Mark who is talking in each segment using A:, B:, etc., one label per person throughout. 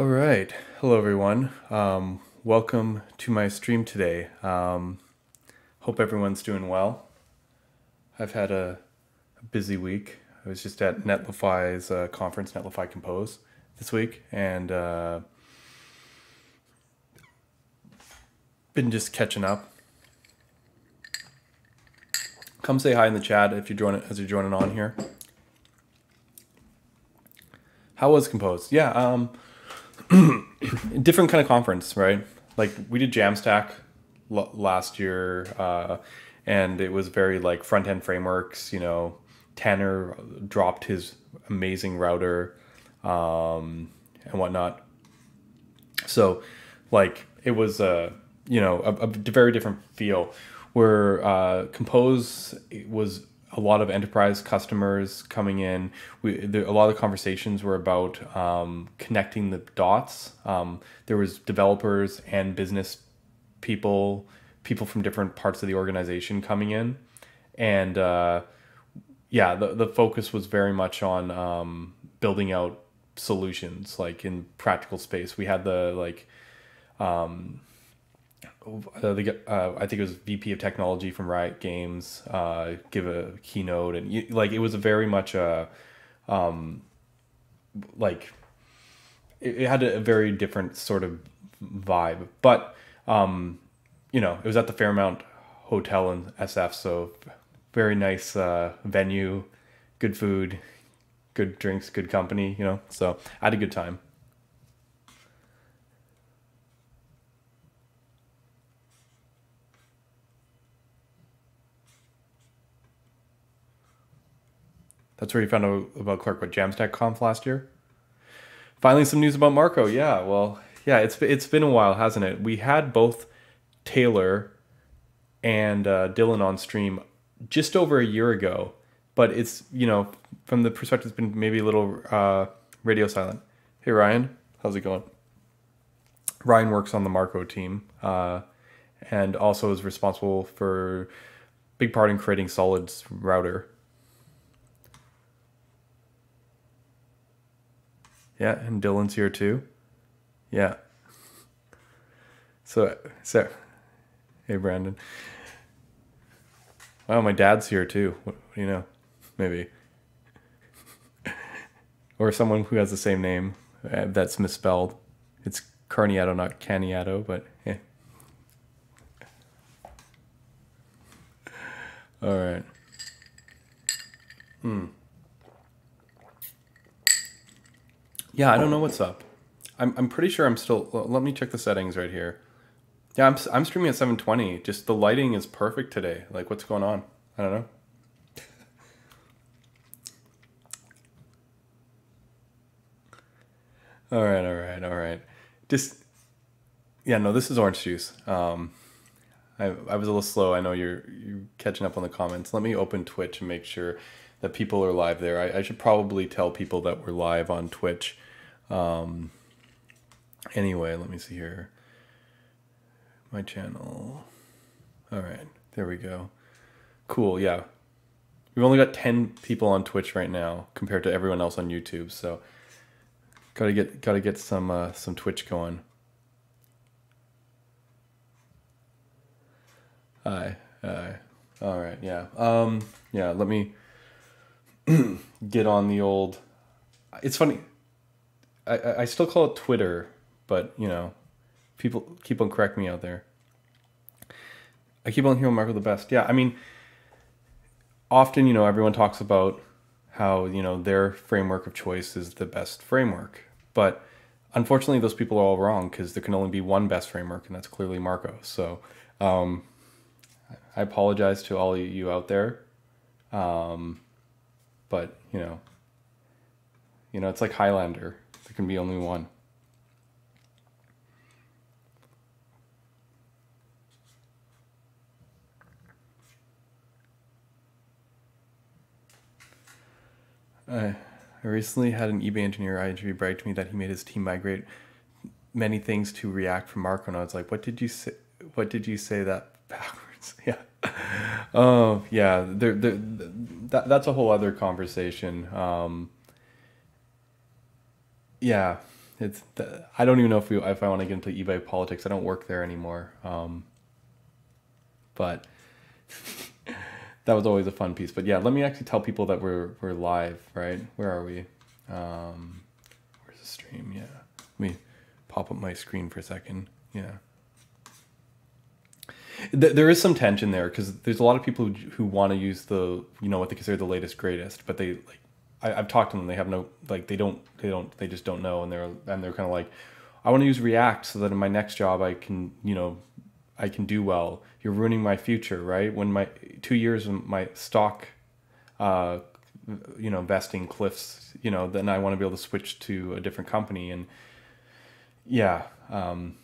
A: All right. Hello, everyone. Um, welcome to my stream today. Um, hope everyone's doing well. I've had a, a busy week. I was just at Netlify's uh, conference, Netlify Compose, this week, and uh, been just catching up. Come say hi in the chat if you're joining as you're joining on here. How was Compose? Yeah, um, different kind of conference, right? Like we did Jamstack l- last year, uh, and it was very like front end frameworks. You know, Tanner dropped his amazing router um, and whatnot. So, like, it was a you know a, a very different feel. Where uh, Compose was a lot of enterprise customers coming in. We there, a lot of conversations were about um, connecting the dots. Um, there was developers and business people, people from different parts of the organization coming in, and uh, yeah, the the focus was very much on um, building out solutions like in practical space. We had the like. Um, uh, the, uh, I think it was VP of technology from Riot Games uh, give a keynote and you, like it was a very much a um, like it, it had a, very different sort of vibe but um, you know it was at the Fairmont Hotel in SF so very nice uh, venue good food good drinks good company you know so I had a good time That's where you found out about Clark with Jamstack Conf last year. Finally, some news about Marko. Yeah, well, yeah, it's it's been a while, hasn't it? We had both Taylor and uh, Dylan on stream just over a year ago, but it's you know from the perspective, it's been maybe a little uh, radio silent. Hey Ryan, how's it going? Ryan works on the Marko team uh, and also is responsible for big part in creating Solid's router. Yeah, and Dylan's here too. Yeah. So, so, hey Brandon. Wow, my dad's here too. What, you know, maybe, or someone who has the same name uh, that's misspelled. It's Carniato, not Caniato, but yeah. All right. Hmm. Yeah, I don't know what's up. I'm, I'm pretty sure I'm still. Let me check the settings right here. Yeah, I'm, I'm streaming at 720. Just the lighting is perfect today. Like, what's going on? I don't know. all right, all right, all right. Just, yeah, no, this is orange juice. Um, I, I was a little slow. I know you're you're catching up on the comments. Let me open Twitch and make sure that people are live there. I, I should probably tell people that we're live on Twitch. Um, anyway, let me see here. My channel. All right, there we go. Cool, yeah. We've only got 10 people on Twitch right now compared to everyone else on YouTube, so gotta get gotta get some uh, some Twitch going. Hi, hi. All right, yeah. Um, yeah. Let me get on the old. It's funny. I, I still call it Twitter, but you know, people keep on correcting me out there. I keep on hearing Marko the best. Yeah, I mean, often you know everyone talks about how you know their framework of choice is the best framework, but unfortunately those people are all wrong because there can only be one best framework, and that's clearly Marko. So um, I apologize to all you out there. Um, but you know, you know, it's like Highlander. There can be only one. I, I recently had an eBay engineer I interviewed brag to me that he made his team migrate many things to React from Marko, and I was like, "What did you say? What did you say that backwards?" yeah. Oh yeah, there, there, that that's a whole other conversation. Um, yeah, it's I don't even know if we if I want to get into eBay politics. I don't work there anymore. Um, but that was always a fun piece. But yeah, let me actually tell people that we're we're live, right? Where are we? Um, where's the stream? Yeah, let me pop up my screen for a second. Yeah. There is some tension there because there's a lot of people who, who want to use the you know what they consider the latest greatest, but they like I, have talked to them. They have no like they don't they don't they just don't know, and they're and they're kind of like, I want to use React so that in my next job I can you know I can do well. You're ruining my future, right? When my two years of my stock, uh, you know, vesting cliffs, you know, then I want to be able to switch to a different company, and yeah, um,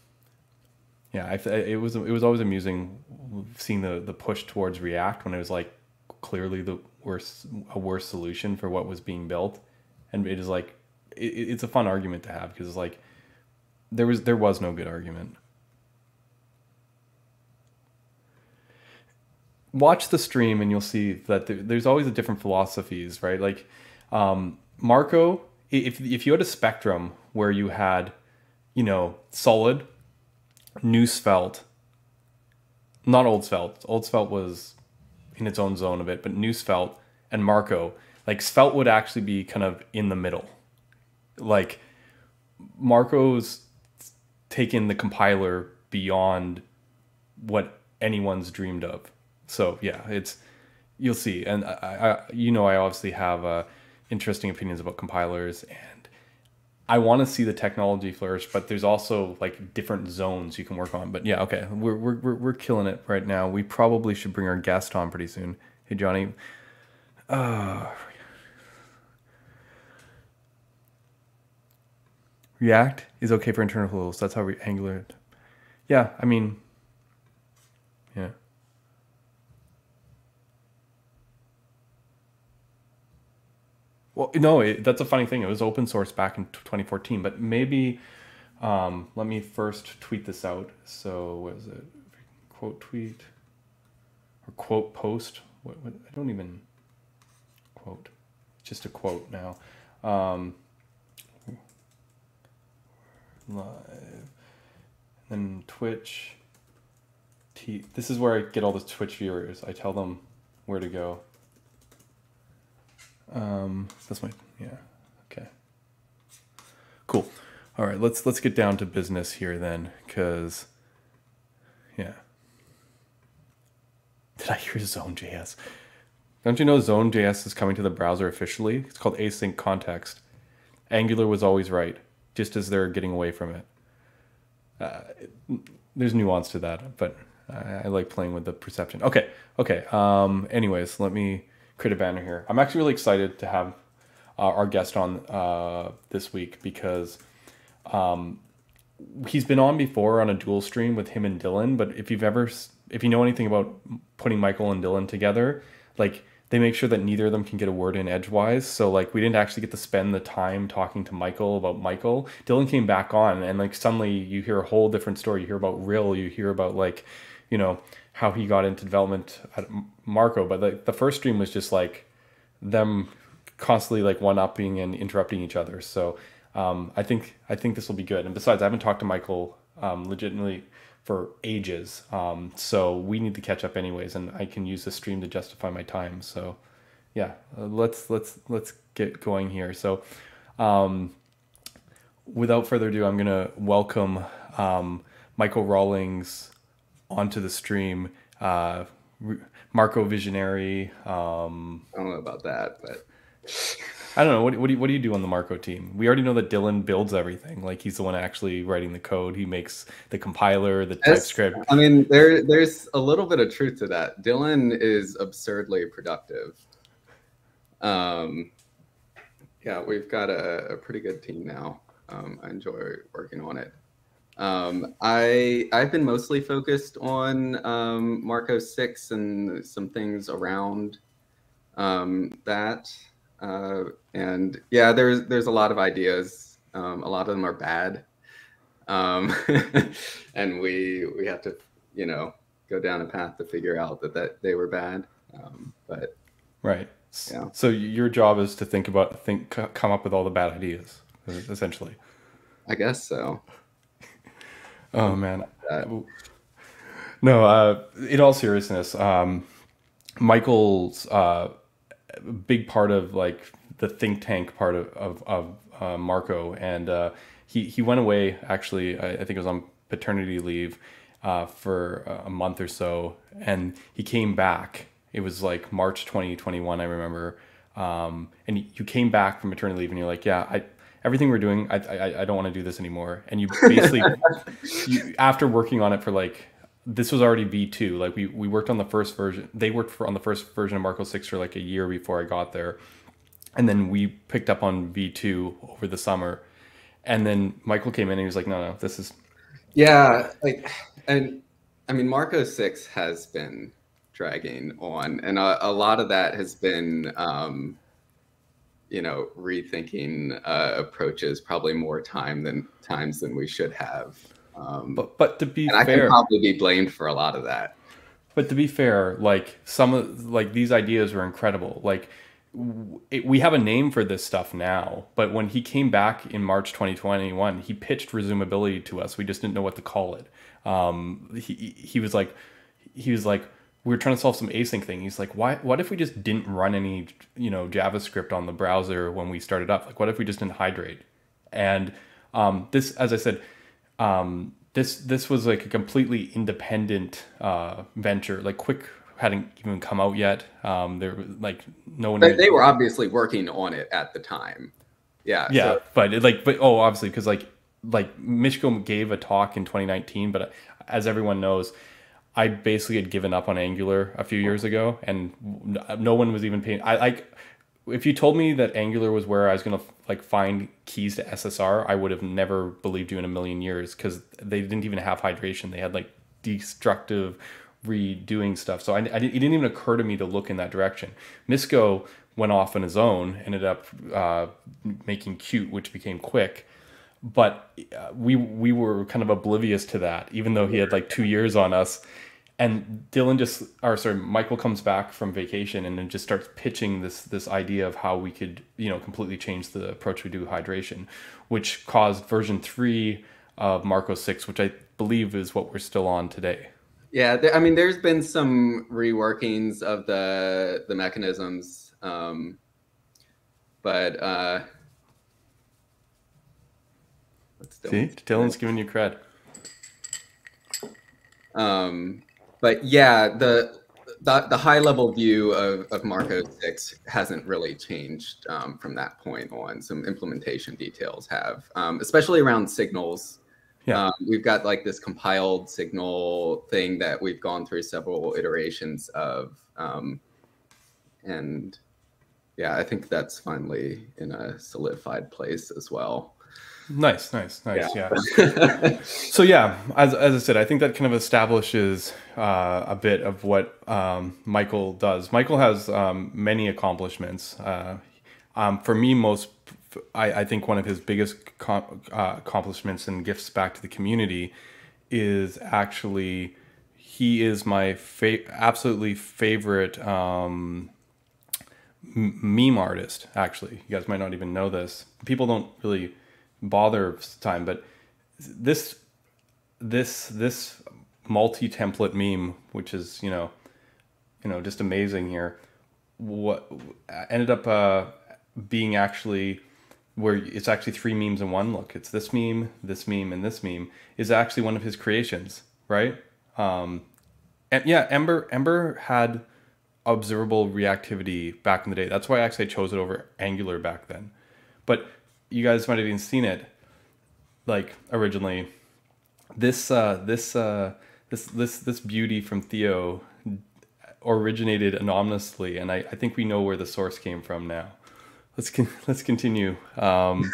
A: yeah, I, it was it was always amusing seeing the the push towards React when it was like clearly the worse a worse solution for what was being built, and it is like it, it's a fun argument to have because it's like there was there was no good argument. Watch the stream and you'll see that there, there's always a different philosophies, right? Like um, Marko, if if you had a spectrum where you had, you know, solid, new svelte, not old svelte. Old svelte was in its own zone of it, but new Svelte and Marko, like Svelte would actually be kind of in the middle. Like Marko's taken the compiler beyond what anyone's dreamed of. So yeah, it's you'll see, and I, I you know I obviously have uh, interesting opinions about compilers, and I want to see the technology flourish, but there's also like different zones you can work on. But yeah, okay, we're we're we're, we're killing it right now. We probably should bring our guest on pretty soon. Hey Johnny. Uh, React is okay for internal flows. That's how we Angular. Yeah, I mean, yeah. Well, no, it, that's a funny thing. It was open source back in 2014, but maybe um, let me first tweet this out. So, what is it? Quote tweet or quote post? What, what I don't even quote. Just a quote now. Um, live. Then Twitch. T- this is where I get all the Twitch viewers. I tell them where to go. Um, that's my yeah. Okay. Cool. All right. Let's let's get down to business here then, because yeah. Did I hear Zone.js? Don't you know Zone.js is coming to the browser officially? It's called async context. Angular was always right, just as they're getting away from it. Uh, there's nuance to that, but I, I, like playing with the perception. Okay, okay. Um, anyways, let me create a banner here. I'm actually really excited to have uh, our guest on uh, this week because um, he's been on before on a dual stream with him and Dylan. But if you've ever, if you know anything about putting Michael and Dylan together, like they make sure that neither of them can get a word in edgewise. So like we didn't actually get to spend the time talking to Michael about Michael. Dylan came back on and like suddenly you hear a whole different story. You hear about Rill, you hear about like, you know, how he got into development at Marko. But the, the first stream was just like them constantly like one upping and interrupting each other. So um, I think I think this will be good. And besides, I haven't talked to Michael um, legitimately for ages. Um, so we need to catch up anyways, and I can use the stream to justify my time. So yeah, uh, let's let's let's get going here. So um, without further ado, I'm gonna welcome um, Michael Rawlings onto the stream. Uh, Marko Visionary. Um,
B: I don't know about that, but
A: I don't know. What, what, do you, what do you do on the Marko team? We already know that Dylan builds everything. Like he's the one actually writing the code. He makes the compiler, the TypeScript.
B: I mean, there there's a little bit of truth to that. Dylan is absurdly productive. Um, yeah, we've got a, a pretty good team now. Um, I enjoy working on it. Um, I I've been mostly focused on um, Marko six and some things around um, that. Uh, and yeah, there's there's a lot of ideas. Um, a lot of them are bad, um, and we we have to you know go down a path to figure out that that they were bad. Um, but
A: right, yeah. So your job is to think about think come up with all the bad ideas, essentially.
B: I guess so.
A: Oh man. No, uh, in all seriousness, um, Michael's uh, big part of like the think tank part of of, of uh, Marko, and uh, he he went away. Actually, I, I think it was on paternity leave uh, for a month or so, and he came back. It was like March 2021, I remember. Um, and you came back from maternity leave, and you're like, "Yeah, I everything we're doing, I I, I don't want to do this anymore." And you basically, you, after working on it for like this was already V2. Like we, we worked on the first version. They worked for, on the first version of Marko 6 for like a year before I got there. And then we picked up on V2 over the summer. And then Michael came in and he was like, no, no, this is.
B: Yeah. Like, and I mean, Marko 6 has been dragging on. And a, a lot of that has been, um, you know, rethinking uh, approaches probably more time than times than we should have.
A: Um, but but to be
B: fair,
A: I can
B: probably be blamed for a lot of that.
A: But to be fair, like some of like these ideas were incredible. Like it, we have a name for this stuff now, but when he came back in March 2021, he pitched resumability to us. We just didn't know what to call it. Um, he he was like he was like we were trying to solve some async thing. He's like, why? What if we just didn't run any, you know, JavaScript on the browser when we started up? Like, what if we just didn't hydrate? And um, this, as I said, um, this this was like a completely independent uh, venture. Like Qwik hadn't even come out yet. Um, there like no one.
B: They, they, were obviously working on it at the time. Yeah.
A: Yeah, so. but it, like, but oh, obviously because like like Misko gave a talk in 2019, but as everyone knows, I basically had given up on Angular a few years ago, and no one was even paying. I like if you told me that Angular was where I was gonna like find keys to SSR, I would have never believed you in a million years because they didn't even have hydration. They had like destructive redoing stuff. So I, I didn't, it didn't even occur to me to look in that direction. Misko went off on his own, ended up uh, making Qt, which became Qwik But uh, we we were kind of oblivious to that, even though he had like two years on us and Dylan just or sorry Michael comes back from vacation and then just starts pitching this this idea of how we could you know completely change the approach we do hydration which caused version 3 of Marko 6 which I believe is what we're still on today.
B: Yeah, I mean there's been some reworkings of the the mechanisms um but uh
A: See, Dylan's giving you cred.
B: Um, but yeah, the the, the high level view of, of Marko 6 hasn't really changed um, from that point on. Some implementation details have, um, especially around signals. Yeah. Um, we've got like this compiled signal thing that we've gone through several iterations of. Um, and yeah, I think that's finally in a solidified place as well.
A: Nice, nice, nice. Yeah. yeah. so yeah, as, as I said, I think that kind of establishes uh, a bit of what um, Michael does. Michael has um, many accomplishments. Uh, um, for me, most I, I, think one of his biggest com- uh, accomplishments and gifts back to the community is actually he is my fa- absolutely favorite um, meme artist. Actually, you guys might not even know this. People don't really bother time, but this this this multi-template meme, which is you know you know just amazing here, what ended up uh, being actually where it's actually three memes in one look. It's this meme, this meme, and this meme is actually one of his creations, right? Um, and yeah, Ember Ember had observable reactivity back in the day. That's why I actually chose it over Angular back then. But you guys might have even seen it like originally. This uh this uh this this this beauty from theo originated anonymously and i i think we know where the source came from now. Let's con- let's continue. Um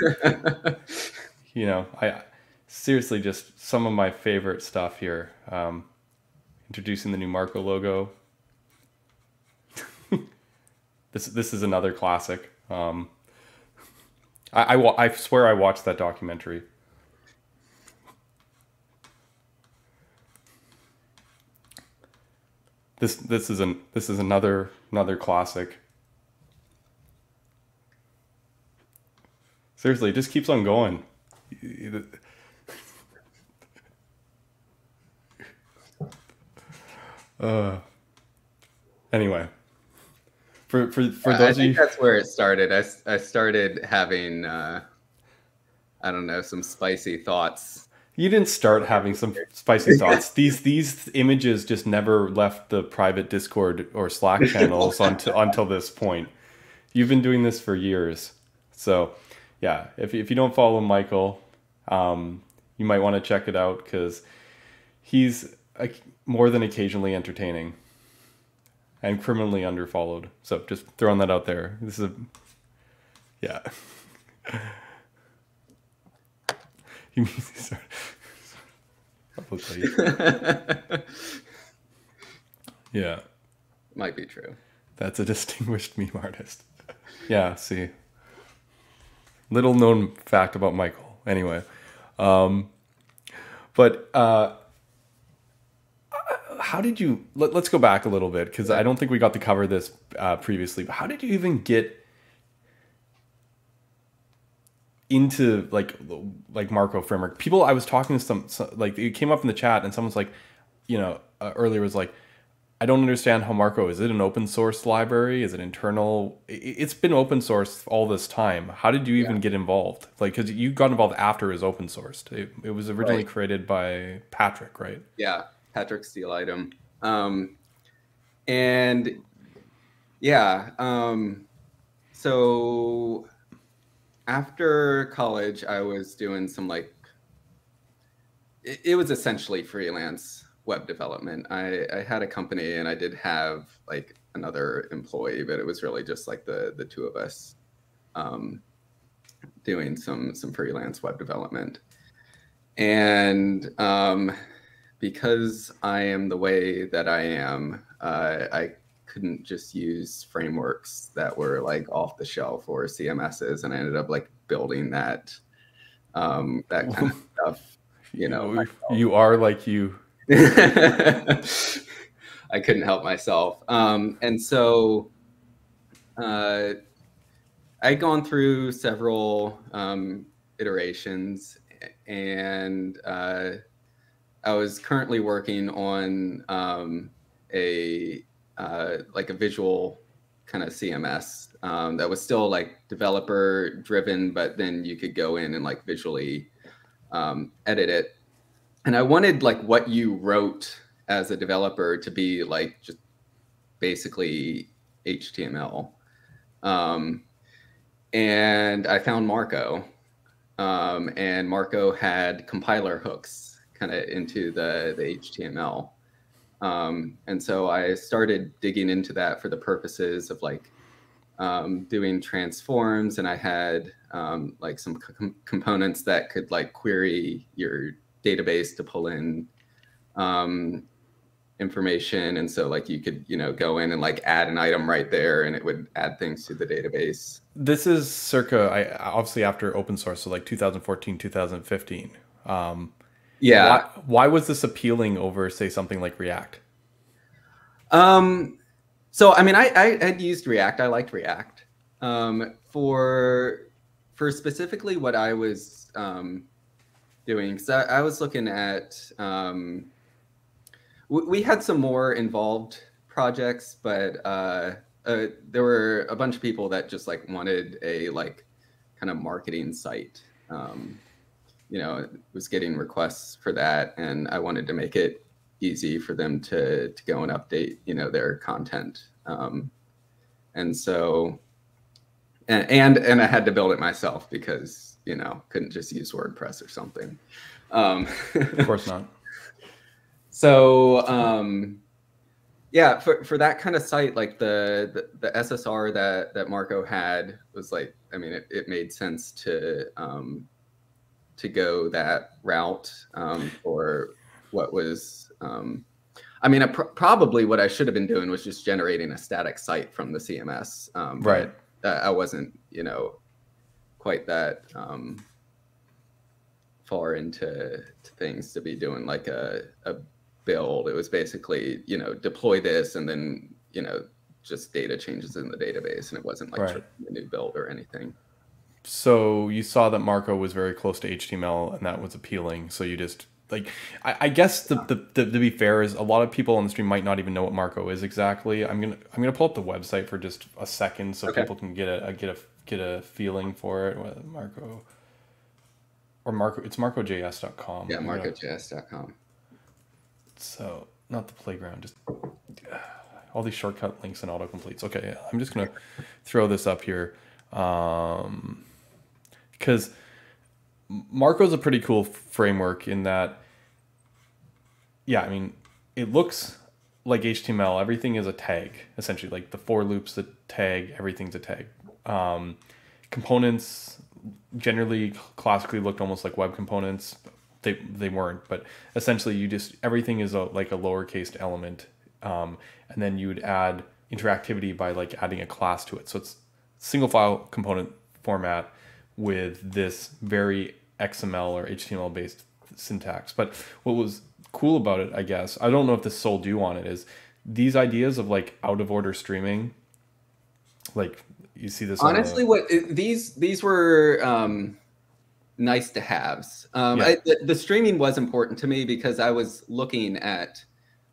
A: you know i seriously just some of my favorite stuff here. Um introducing the new marko logo. This this is another classic. Um I, I, I swear I watched that documentary. This this is an this is another another classic. Seriously, it just keeps on going. Uh, anyway, for for for
B: I
A: those of
B: think
A: you,
B: that's where it started. I I started having, uh, I don't know, some spicy thoughts.
A: you didn't start having some spicy thoughts. These these images just never left the private Discord or Slack channels until until this point. You've been doing this for years, so yeah. If if you don't follow Michael, um, you might want to check it out because he's uh, more than occasionally entertaining and criminally underfollowed. So just throwing that out there. This is a yeah. You mean sorry. Publicly. Yeah,
B: Might be true.
A: that's a distinguished meme artist. Yeah, see. Little known fact about Michael. Anyway, um, but uh, how did you? Let, let's go back a little bit because I don't think we got to cover this uh, previously. But how did you even get into like like Marko framework? People, I was talking to some, some like it came up in the chat, and someone's like, you know, uh, earlier was like, I don't understand how Marko is it an open source library? Is it internal? I- It's been open source all this time. How did you even
B: Yeah.
A: get involved? Like, because you got involved after it was open sourced. It, it was originally
B: Right.
A: created by Patrick, right?
B: Yeah, Patrick Steele-Idem. Um, and yeah, um, so after college, I was doing some like, it, it was essentially freelance web development. I, I had a company and I did have like another employee, but it was really just like the the two of us um, doing some some freelance web development. And um, because I am the way that I am, uh, I couldn't just use frameworks that were like off the shelf or CMSs, and I ended up like building that um, that kind of stuff. You know,
A: you, are like you.
B: I couldn't help myself, um, and so uh, I'd gone through several um, iterations, and uh, I was currently working on um, a uh, like a visual kind of CMS um, that was still like developer driven, but then you could go in and like visually um, edit it. And I wanted like what you wrote as a developer to be like just basically HTML. Um, and I found Marko, um, and Marko had compiler hooks kind of into the, the HTML. Um, and so I started digging into that for the purposes of like um, doing transforms, and I had um, like some com- components that could like query your database to pull in um, information, and so like you could you know go in and like add an item right there, and it would add things to the database.
A: This is circa, I obviously after open source, so like 2014, 2015. Um,
B: Yeah.
A: Why, why was this appealing over, say, something like React?
B: Um, so I mean, I, I had used React. I liked React. Um, for for specifically what I was um, doing, because I, I was looking at. Um, we, we had some more involved projects, but uh, uh, there were a bunch of people that just like wanted a like kind of marketing site. Um, you know, was getting requests for that, and I wanted to make it easy for them to to go and update you know their content um, and so and, and and i had to build it myself because you know couldn't just use wordpress or something um,
A: Of course not.
B: so um, yeah for, for that kind of site like the, the the ssr that that marko had was like i mean it, it made sense to um, to go that route um, for what was um, i mean I pr- probably what i should have been doing was just generating a static site from the cms um,
A: Right.
B: i wasn't you know quite that um, far into to things to be doing like a, a build it was basically you know deploy this and then you know just data changes in the database and it wasn't like
A: Right.
B: a new build or anything
A: so you saw that Marko was very close to HTML and that was appealing. So you just like I, I guess the, the, the, to be fair is a lot of people on the stream might not even know what Marko is exactly. I'm gonna I'm gonna pull up the website for just a second so
B: Okay.
A: people can get a, a get a get a feeling for it. What- Marko or Marko it's markojs.com.
B: Yeah, markojs.com.
A: So not the playground, just all these shortcut links and autocompletes. Okay, I'm just gonna throw this up here um, because Marko's a pretty cool framework in that. Yeah, I mean, it looks like HTML. Everything is a tag essentially. Like the for loops, the tag, everything's a tag. Um, components generally classically looked almost like web components they they weren't but essentially you just everything is a like a lowercase element um, and then you would add interactivity by like adding a class to it so it's single file component format with this very xml or html based syntax but what was cool about it i guess i don't know if this sold you on it is these ideas of like out of order streaming like you see this on the-
B: Honestly, what these these were um, nice to haves. Um,
A: Yeah.
B: I, the, the streaming was important to me because I was looking at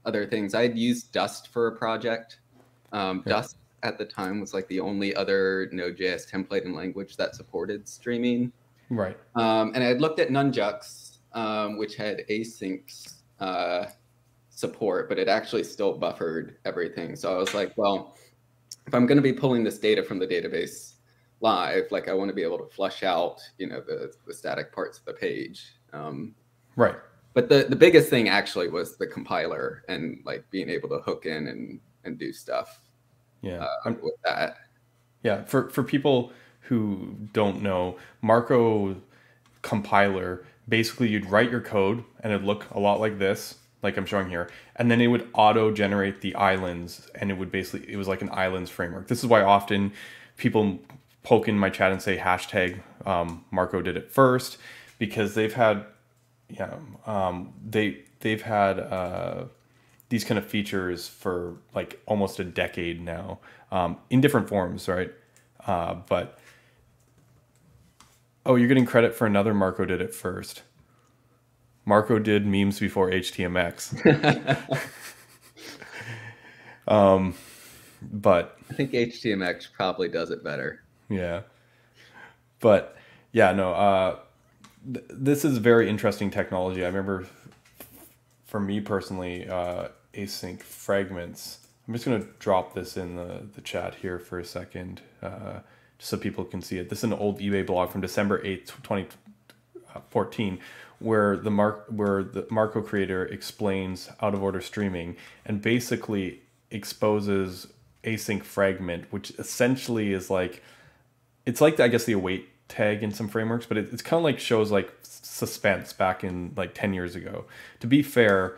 B: other things. I had used Dust for a project. Um,
A: Yeah.
B: Dust at the time was like the only other Node.js template and language that supported streaming.
A: right
B: Um, and I had looked at Nunjucks, um, which had async uh, support, but it actually still buffered everything. So I was like, well, if I'm going to be pulling this data from the database live, like I want to be able to flush out, you know, the, the static parts of the page. Um,
A: right
B: but the, the biggest thing actually was the compiler and like being able to hook in and, and do stuff
A: yeah
B: uh, with that.
A: Yeah, for for people who don't know, Marko compiler basically you'd write your code and it'd look a lot like this, like I'm showing here, and then it would auto generate the islands and it would basically it was like an islands framework. This is why often people poke in my chat and say hashtag um, Marko did it first because they've had yeah um, they they've had uh, these kind of features for like almost a decade now um, in different forms, right? Uh, but oh, you're getting credit for another Marko did it first. Marko did memes before HTMX. um, but
B: I think HTMX probably does it better.
A: yeah, but yeah, no. Uh, th- this is very interesting technology. I remember, for me personally, uh, async fragments. I'm just gonna drop this in the the chat here for a second, uh, just so people can see it. This is an old eBay blog from December eighth, twenty fourteen, where the Mark where the Marko creator explains out of order streaming and basically exposes async fragment, which essentially is like it's like I guess the await tag in some frameworks, but it, it's kind of like shows like suspense back in like 10 years ago. To be fair,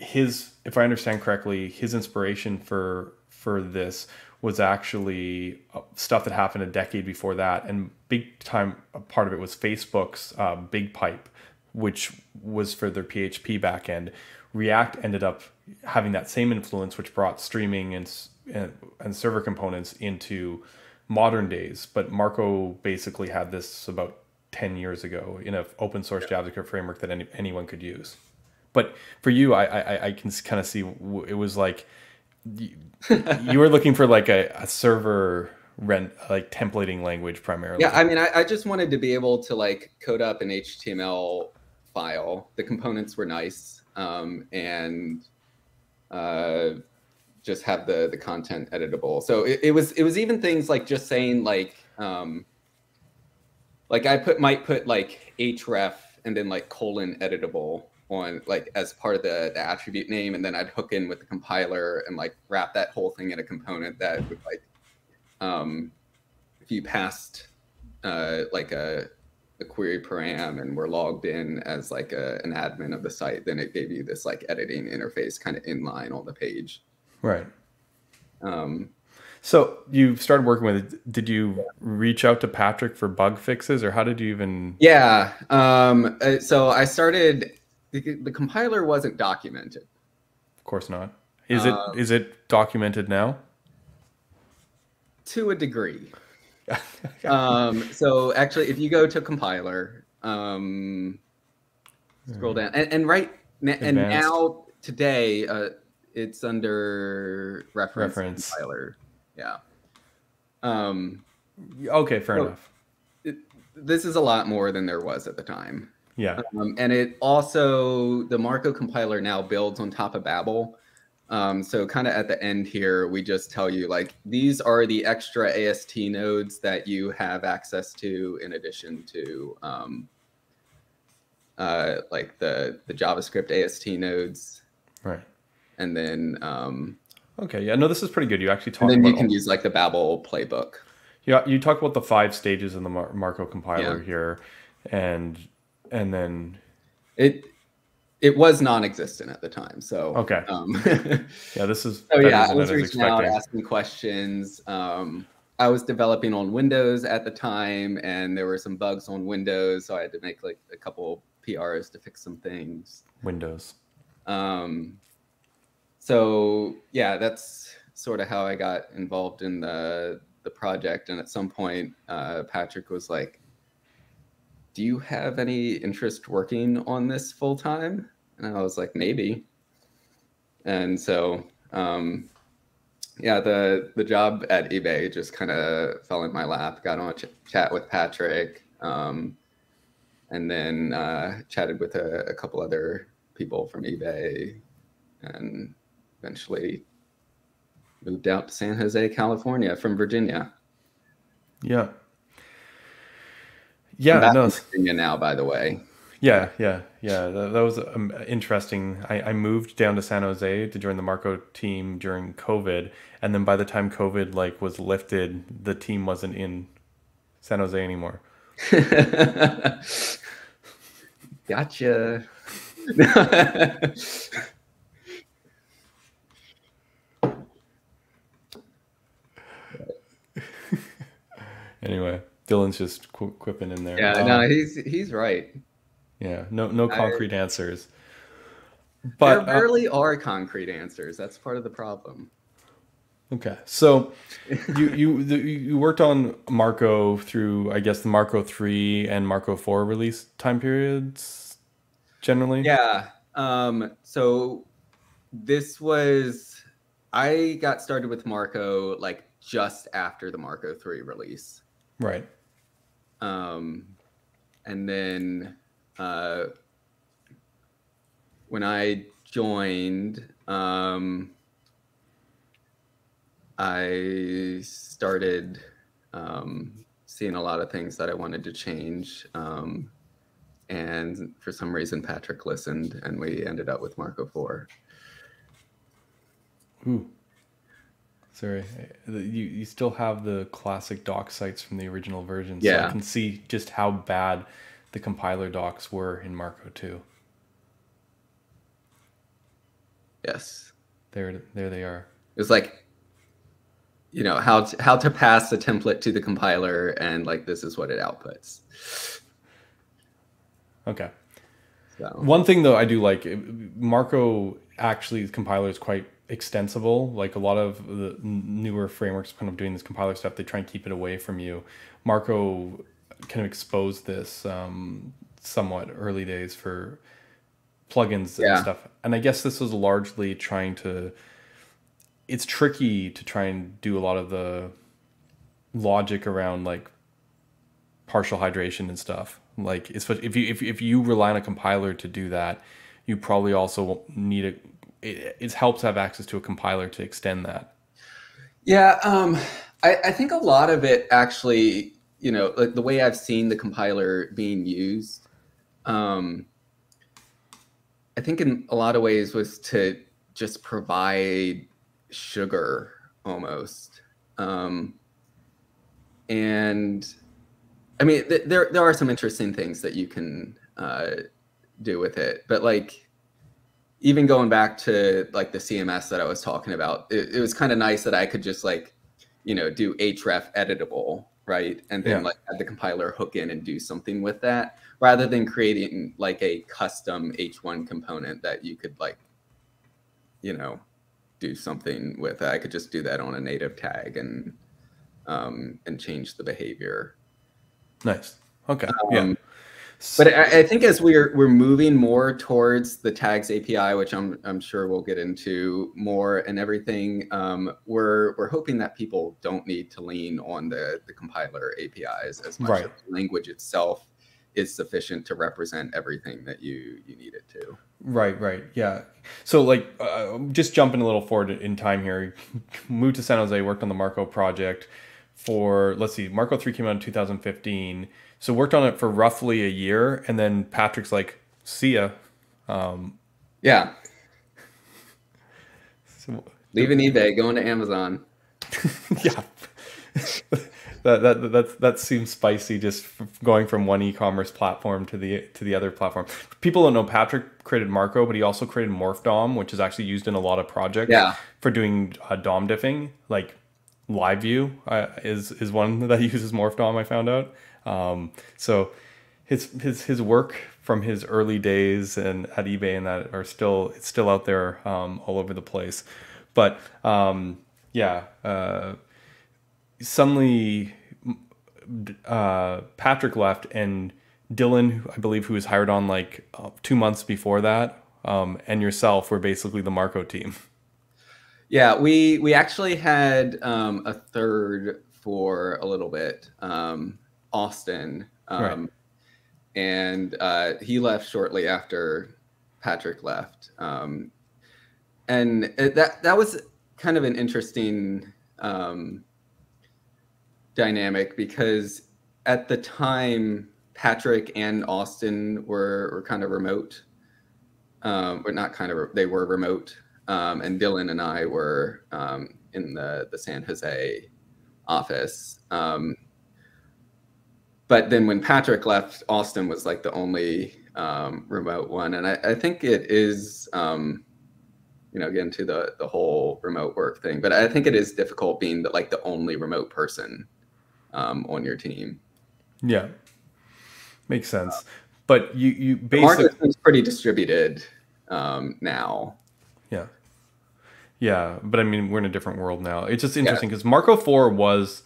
A: his if I understand correctly, his inspiration for for this was actually uh, stuff that happened a decade before that, and big time a part of it was Facebook's uh, Big Pipe, which was for their PHP backend. React ended up having that same influence, which brought streaming and and, and server components into modern days. But Marko basically had this about 10 years ago in an open source JavaScript framework that any, anyone could use. But for you, I, I, I can kind of see it was like you, you were looking for like a, a server rent, like templating language primarily.
B: Yeah, I mean, I, I just wanted to be able to like code up an HTML file. The components were nice, um, and uh, just have the the content editable. So it, it was it was even things like just saying like um, like I put might put like href and then like colon editable on like as part of the, the attribute name, and then I'd hook in with the compiler and like wrap that whole thing in a component that would like um, if you passed uh, like a, a query param and were logged in as like a, an admin of the site, then it gave you this like editing interface kind of inline on the page.
A: Right.
B: Um,
A: So you started working with it. Did you reach out to Patrick for bug fixes or how did you even?
B: yeah. Um, uh, so I started, the, the compiler wasn't documented.
A: Of course not. Is it
B: Um,
A: is it documented now?
B: to a degree. um, so actually, if you go to compiler, um, scroll down, and, and right and now today, uh, it's under reference,
A: Reference.
B: compiler. Yeah. Um,
A: okay, fair
B: Well,
A: enough.
B: this is a lot more than there was at the time.
A: Yeah.
B: Um, and it also the Marko compiler now builds on top of Babel. Um, so kind of at the end here, we just tell you like these are the extra AST nodes that you have access to in addition to um, uh, like the the JavaScript AST nodes,
A: Right.
B: and then um,
A: Okay. Yeah. No, this is pretty good. You actually
B: and
A: talk
B: then you can use like the Babel playbook.
A: Yeah, you talk about the five stages in the Mar- Marko compiler
B: Yeah.
A: here, and and then
B: It it was non-existent at the time, so
A: Okay.
B: Um,
A: yeah, this is.
B: Oh
A: that
B: yeah, I was
A: as
B: reaching out, asking questions. Um, I was developing on Windows at the time, and there were some bugs on Windows, so I had to make like a couple PRs to fix some things.
A: Windows.
B: Um, so yeah, that's sort of how I got involved in the the project. And at some point, uh, Patrick was like, "Do you have any interest working on this full time?" And I was like, "Maybe." And so, um, yeah, the the job at eBay just kind of fell in my lap. Got on a ch- chat with Patrick, um, and then uh, chatted with a, a couple other people from eBay, and eventually moved out to San Jose, California from Virginia.
A: Yeah. Yeah.
B: back
A: No.
B: in Virginia now, by the way.
A: Yeah. Yeah. Yeah. That, that was um, interesting. I, I moved down to San Jose to join the Marko team during COVID, and then by the time COVID like was lifted, the team wasn't in San Jose anymore.
B: gotcha.
A: Anyway, Dylan's just qu- quipping in there.
B: yeah,
A: Um,
B: no, he's he's right.
A: yeah. No. No
B: I-
A: concrete answers. But
B: there
A: uh,
B: rarely are concrete answers. That's part of the problem.
A: Okay, so you you the, you worked on Marko through I guess the Marko three and Marko four release time periods, generally.
B: Yeah. Um, so this was I got started with Marko like just after the Marko 3 release.
A: Right.
B: Um, and then uh, when I joined, um, I started um, seeing a lot of things that I wanted to change. Um, and for some reason, Patrick listened, and we ended up with Marko 4.
A: Ooh. Sorry, you you still have the classic doc sites from the original version, so I
B: Yeah.
A: can see just how bad the compiler docs were in Marko two.
B: Yes.
A: There, there they are.
B: It was like, you know, how to, how to pass a template to the compiler, and like this is what it outputs.
A: Okay.
B: So
A: One thing though I do like Marko actually the compiler is quite extensible. Like a lot of the newer frameworks kind of doing this compiler stuff, they try and keep it away from you. Marko kind of exposed this um, somewhat early days for plugins and stuff. And I guess this was largely trying to it's tricky to try and do a lot of the logic around like partial hydration and stuff. Like if you if, if you rely on a compiler to do that, you probably also need a it, it helps have access to a compiler to extend that.
B: Yeah, um, I, I think a lot of it actually, you know, like the way I've seen the compiler being used, um, I think in a lot of ways was to just provide sugar almost. Um, and I mean, th- there there are some interesting things that you can uh, do with it, but like even going back to like the CMS that I was talking about, it, it was kind of nice that I could just like, you know, do href editable, right? And then
A: Yeah.
B: like have the compiler hook in and do something with that rather than creating like a custom H1 component that you could like, you know, do something with. I could just do that on a native tag and um, and change the behavior.
A: Nice. Okay. yeah.
B: But I, I think as we're we're moving more towards the tags API, which I'm I'm sure we'll get into more and everything, um, we're we're hoping that people don't need to lean on the the compiler APIs as much
A: Right.
B: as the language itself is sufficient to represent everything that you you need it to.
A: Right, right, yeah. So, like, uh, just jumping a little forward in time here. Moved to San Jose, worked on the Marko project for let's see, Marko three came out in 2015. So worked on it for roughly a year, and then Patrick's like, "See ya."
B: Yeah,
A: So,
B: leaving eBay, going to Amazon.
A: yeah. that, that that that seems spicy. Just f- going from one e-commerce platform to the to the other platform. People don't know Patrick created Marko, but he also created morphdom, which is actually used in a lot of projects.
B: Yeah.
A: For doing uh, DOM diffing, like Live View uh, is is one that uses morphdom. I found out. Um, so his his his work from his early days and at eBay and that are still it's still out there um, all over the place. But um, yeah, uh, suddenly uh, Patrick left and Dylan, I believe, who was hired on like uh, two months before that, um, and yourself were basically the Marko team.
B: Yeah, we we actually had um, a third for a little bit, um, Austin, um,
A: Right.
B: and uh, he left shortly after Patrick left, um, and it, that that was kind of an interesting um, dynamic because at the time Patrick and Austin were were kind of remote, um, but not kind of they were remote um, and Dylan and I were um, in the the San Jose office. Um, but then when Patrick left, Austin was like the only um, remote one, and I, I think it is, um, you know, again to the the whole remote work thing. But I think it is difficult being the, like the only remote person um, on your team.
A: Yeah, makes sense. But you you basically
B: Marcus is pretty distributed um, now.
A: Yeah. Yeah, but I mean, we're in a different world now. It's just interesting because Marko Four was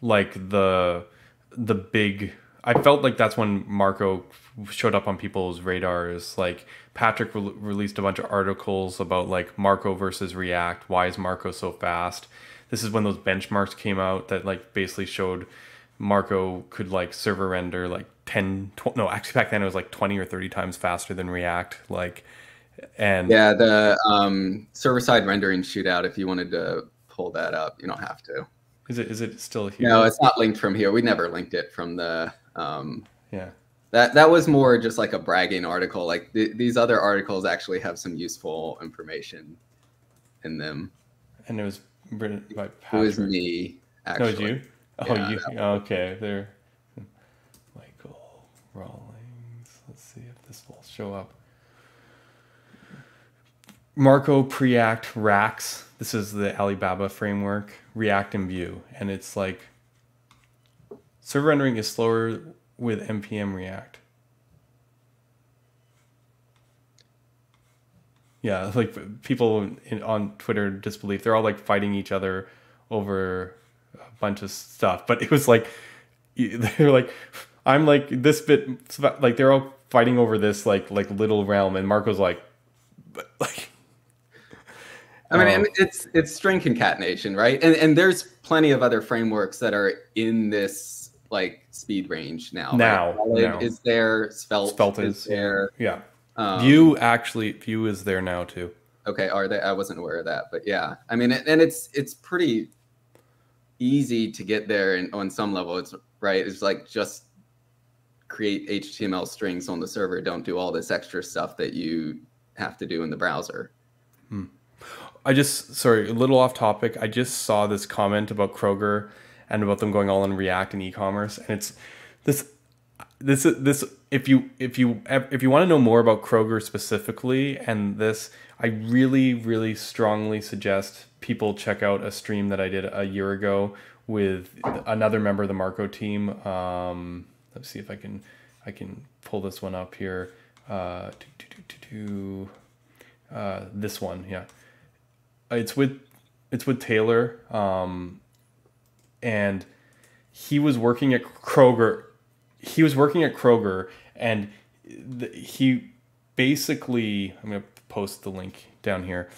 A: like the the big. I felt like that's when Marko showed up on people's radars. Like Patrick re- released a bunch of articles about like Marko versus React. Why is Marko so fast? This is when those benchmarks came out that like basically showed Marko could like server render like 10 tw- no actually back then it was like 20 or 30 times faster than React like and
B: Yeah, the um, server side rendering shootout. If you wanted to pull that up, you don't have to.
A: Is it is it still here?
B: No, it's not linked from here. We never linked it from the. Um,
A: yeah.
B: that that was more just like a bragging article. Like th- these other articles actually have some useful information in them.
A: And it was written by
B: It was
A: Patrick.
B: me
A: No,
B: actually.
A: it was you? Oh,
B: Yeah,
A: you. Okay, there. Michael Rawlings. Let's see if this will show up. Marko Preact Rax. This is the Alibaba framework, React and Vue. And it's like server rendering is slower with NPM React. Yeah, like people in, on Twitter disbelief. They're all like fighting each other over a bunch of stuff. But it was like they're like, I'm like this bit like they're all fighting over this like like little realm, and Marko's like, but like
B: I mean, and it's it's string concatenation, right? And and there's plenty of other frameworks that are in this like speed range now.
A: Now,
B: Solid
A: now.
B: is there, Svelte,
A: Svelte
B: is
A: is-
B: there.
A: yeah.
B: Um,
A: Vue actually Vue is there now too.
B: Okay, are they? I wasn't aware of that, but yeah, I mean, and it's it's pretty easy to get there, and on some level, it's right. It's like just create HTML strings on the server. Don't do all this extra stuff that you have to do in the browser.
A: I just sorry, a little off topic. I just saw this comment about Kroger and about them going all in React and e-commerce, and it's this this this if you if you if you want to know more about Kroger specifically and this, I really really strongly suggest people check out a stream that I did a year ago with another member of the Marko team. Um, let's see if I can I can pull this one up here. Uh, do, do, do. Uh, this one, yeah it's with it's with Taylor. Um, and he was working at Kroger. He was working at Kroger, and the, he basically. I'm gonna post the link down here.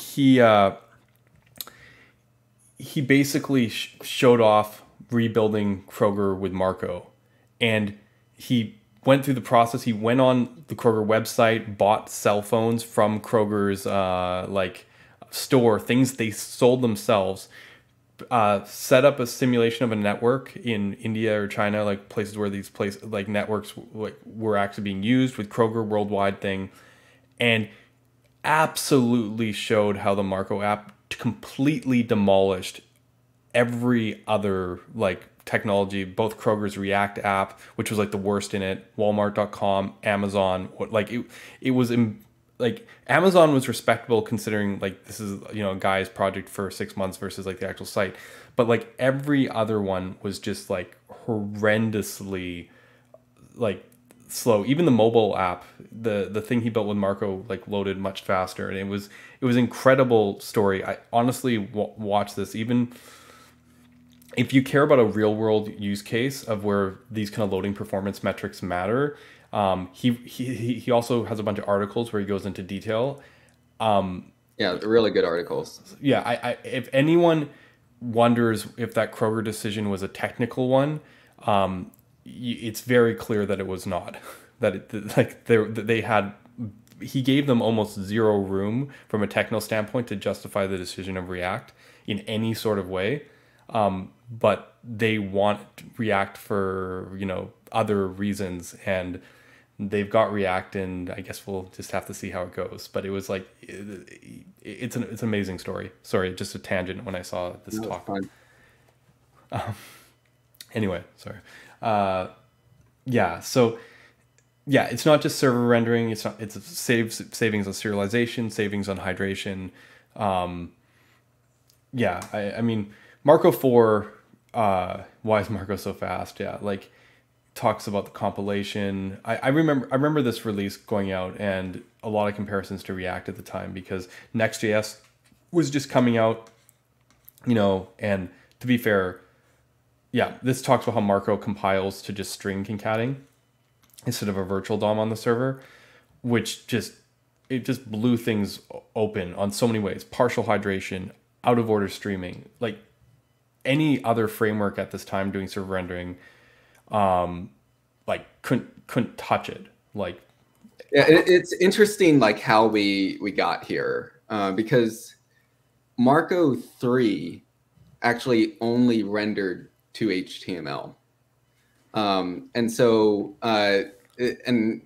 A: He uh, he basically sh- showed off rebuilding Kroger with Marko, and he went through the process. He went on the Kroger website, bought cell phones from Kroger's uh, like store, things they sold themselves. Uh, set up a simulation of a network in India or China, like places where these place like networks like were actually being used with Kroger worldwide thing, and absolutely showed how the Marko app completely demolished every other like technology, both Kroger's React app, which was like the worst in it, Walmart.com, Amazon, what like it it was in, like Amazon was respectable considering like this is you know a guy's project for six months versus like the actual site, but like every other one was just like horrendously like slow. Even the mobile app, the the thing he built with Marko, like loaded much faster, and it was it was incredible story. I honestly watch this even if you care about a real world use case of where these kind of loading performance metrics matter, um, he, he he also has a bunch of articles where he goes into detail. Um,
B: yeah, really good articles.
A: Yeah, I, I, if anyone wonders if that Kroger decision was a technical one, um, it's very clear that it was not. That it, like they they had he gave them almost zero room from a technical standpoint to justify the decision of React in any sort of way. Um, but they want React for you know other reasons, and they've got React, and I guess we'll just have to see how it goes. But it was like it, it's an it's an amazing story. Sorry, just a tangent when I saw this no, talk. Um, anyway, sorry. Uh, yeah, so yeah, it's not just server rendering. It's not. It's saves savings on serialization, savings on hydration. Um, yeah, I, I mean Marko four uh, why is Marko so fast? Yeah, like talks about the compilation. I, I remember I remember this release going out and a lot of comparisons to React at the time because Next.js was just coming out, you know, and to be fair, yeah, this talks about how Marko compiles to just string concatenating instead of a virtual DOM on the server, which just it just blew things open on so many ways. Partial hydration, out of order streaming, like any other framework at this time doing server rendering, um, like couldn't couldn't touch it. Like,
B: yeah, it, it's interesting like how we we got here uh, because Marko three actually only rendered to HTML, um, and so uh, and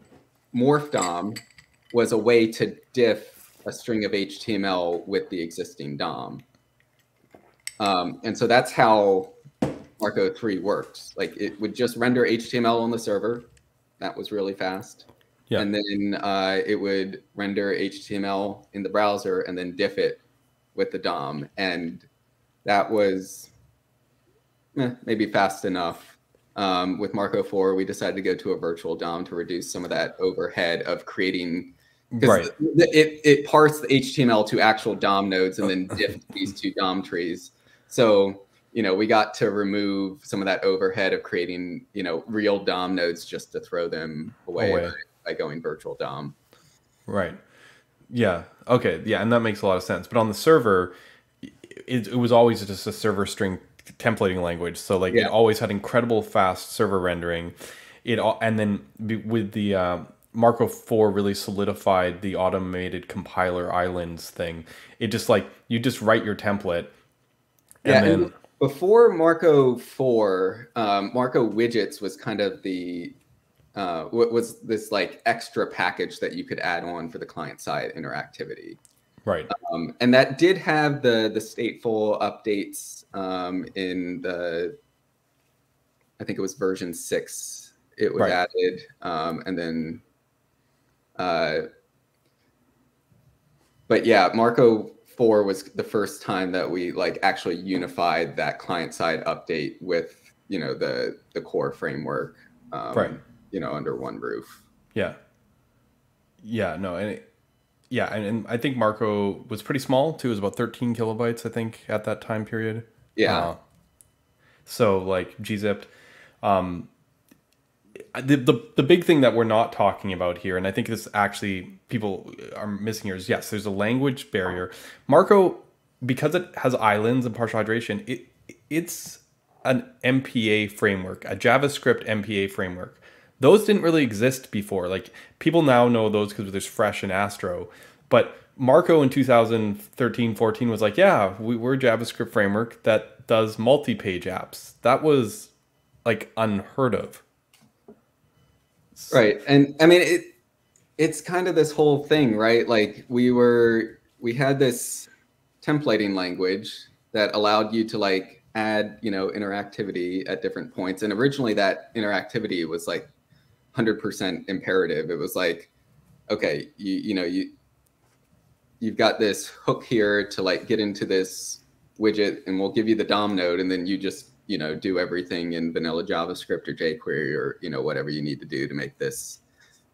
B: morphdom was a way to diff a string of HTML with the existing DOM. Um, and so that's how Marko 3 works. Like it would just render HTML on the server. That was really fast. Yeah. And then uh, it would render HTML in the browser and then diff it with the DOM. And that was eh, maybe fast enough. Um, with Marko 4, we decided to go to a virtual DOM to reduce some of that overhead of creating right. it, it parsed the HTML to actual DOM nodes and then diff these two DOM trees. So, you know, we got to remove some of that overhead of creating, you know, real DOM nodes just to throw them away, away. By, by going virtual DOM.
A: Right. Yeah. Okay. Yeah. And that makes a lot of sense. But on the server, it, it was always just a server string templating language. So like yeah. it always had incredible fast server rendering. It and then with the uh, Marko 4 really solidified the automated compiler islands thing. It just like you just write your template
B: yeah, and then, before Marko four, um, Marko widgets was kind of the uh, was this like extra package that you could add on for the client side interactivity.
A: Right.
B: Um, and that did have the the stateful updates um, in the I think it was version six. It was right. added, um, and then. Uh, but yeah, Marko four was the first time that we like actually unified that client side update with you know the the core framework um, right. you know under one roof.
A: Yeah. Yeah no and it, yeah and, and, i think marko was pretty small too. It was about 13 kilobytes i think at that time period.
B: Yeah. Uh,
A: So like gzipped. Um, the, the the big thing that we're not talking about here, and I think this actually people are missing here is yes, there's a language barrier. Marko, because it has islands and partial hydration, it it's an MPA framework, a JavaScript MPA framework. Those didn't really exist before. Like people now know those because there's Fresh and Astro, but Marko in 2013 14 was like, yeah, we, we're a JavaScript framework that does multi page apps. That was like unheard of.
B: Right. And I mean, it, it's kind of this whole thing, right? Like we were, we had this templating language that allowed you to like add, you know, interactivity at different points. And originally that interactivity was like 100% imperative. It was like, okay, you, you know, you, you've got this hook here to like get into this widget and we'll give you the DOM node and then you just, you know, do everything in vanilla JavaScript or jQuery or, you know, whatever you need to do to make this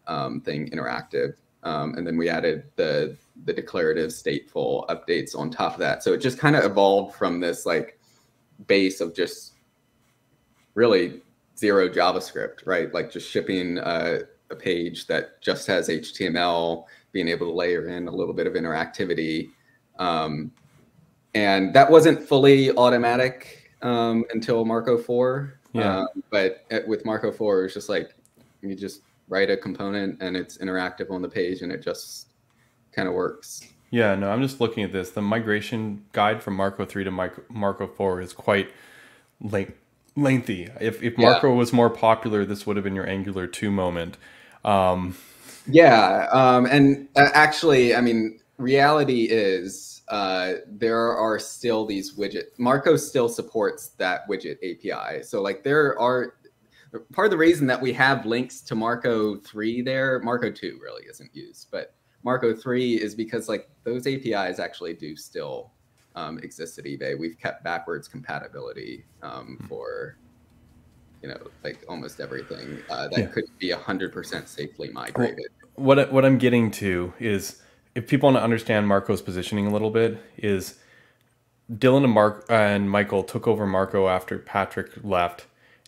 B: um, thing interactive. Um, and then we added the, the declarative stateful updates on top of that. So it just kind of evolved from this like base of just really zero JavaScript, right? Like just shipping a page that just has HTML, being able to layer in a little bit of interactivity. Um, and that wasn't fully automatic um, until Marko 4. Yeah. Uh, but with Marko 4, it's just like you just write a component and it's interactive on the page and it just kind of works.
A: Yeah, no, I'm just looking at this. The migration guide from Marko 3 to Marko 4 is quite length- lengthy. If, if Marko yeah. was more popular, this would have been your Angular 2 moment. Um,
B: yeah, um, and uh, actually, I mean, reality is uh, there are still these widget. Marko still supports that widget API. So like there are part of the reason that we have links to Marko 3 there, Marko 2 really isn't used, but Marko 3 is because like those APIs actually do still um, exist at eBay. We've kept backwards compatibility um, hmm. for you know, like almost everything uh, that yeah. could be hundred percent safely migrated.
A: Well, what what I'm getting to is if people want to understand Marko's positioning a little bit is Dylan and Mark and Michael took over Marko after Patrick left,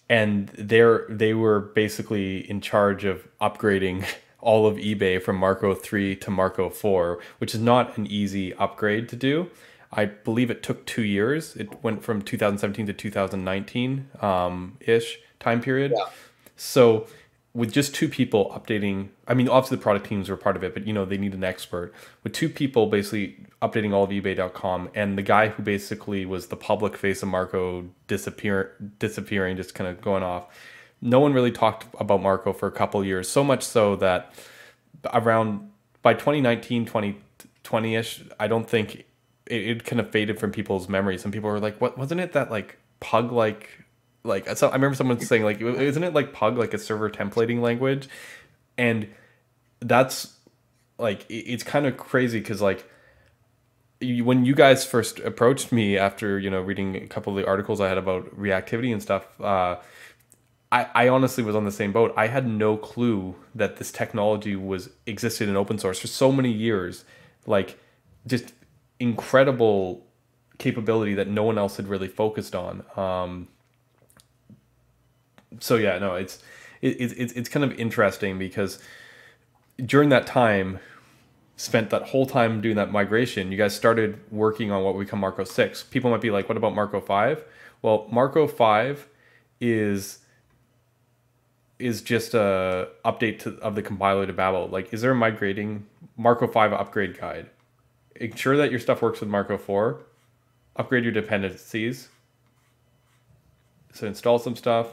A: and they're they were basically in charge of upgrading all of eBay from Marko 3 to Marko 4, which is not an easy upgrade to do. I believe it took two years. It went from 2017 to 2019 um, ish time period. Yeah. So with just two people updating, I mean, obviously the product teams were part of it, but you know they need an expert. With two people basically updating all of eBay.com, and the guy who basically was the public face of Marko disappear disappearing, just kind of going off. No one really talked about Marko for a couple years. So much so that around by 2019, 2020 ish, I don't think it, it kind of faded from people's memories. Some people were like, "What wasn't it that like Pug like like so I remember someone saying like isn't it like Pug like a server templating language?" And that's like it's kind of crazy because like when you guys first approached me after you know reading a couple of the articles I had about reactivity and stuff, uh, I, I honestly was on the same boat. I had no clue that this technology was existed in open source for so many years. Like, just incredible capability that no one else had really focused on. Um, so yeah, no, it's it, it's it's kind of interesting because during that time, spent that whole time doing that migration, you guys started working on what would become Marko six. People might be like, "What about Marko 5? Well, Marko five is is just a update to, of the compiler to Babel. Like, is there a migrating Marko five upgrade guide? ensure that your stuff works with Marko 4, upgrade your dependencies. So install some stuff.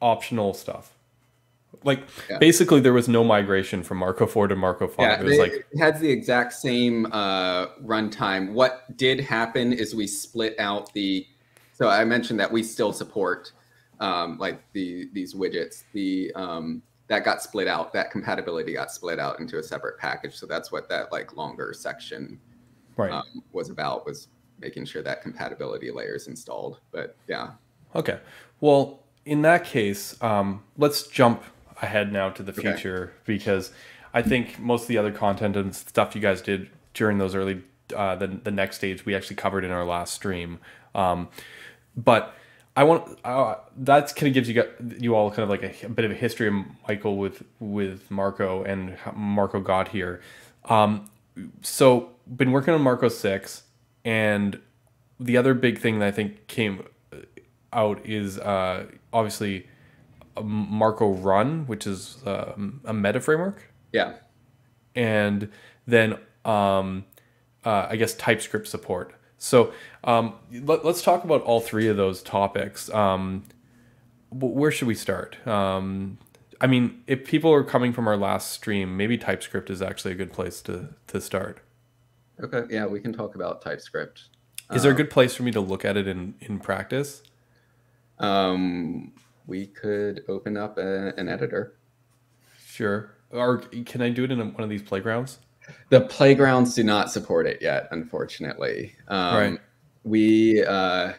A: Optional stuff. Like yeah. basically there was no migration from Marko 4 to Marko 5. Yeah,
B: it was like it had the exact same uh, runtime. What did happen is we split out the so I mentioned that we still support um, like the these widgets. The um, that got split out. That compatibility got split out into a separate package. So that's what that like longer section right. um, was about was making sure that compatibility layer is installed. But yeah.
A: Okay. Well, in that case, um, let's jump ahead now to the future okay. because I think most of the other content and stuff you guys did during those early uh, the the next stage we actually covered in our last stream. Um, but I want uh, that's kind of gives you you all kind of like a, a, bit of a history of Michael with with Marko and how Marko got here. Um, so been working on Marko six, and the other big thing that I think came out is uh, obviously Marko Run, which is um, a meta framework.
B: Yeah,
A: and then um, uh, I guess TypeScript support. So um, let, us talk about all three of those topics. Um, where should we start? Um, I mean, if people are coming from our last stream, maybe TypeScript is actually a good place to, to start.
B: Okay, yeah, we can talk about TypeScript.
A: Is there a good place for me to look at it in, in practice?
B: Um, we could open up a, an editor.
A: Sure. Or can I do it in one of these playgrounds?
B: The playgrounds do not support it yet, unfortunately. Um, right. We, uh,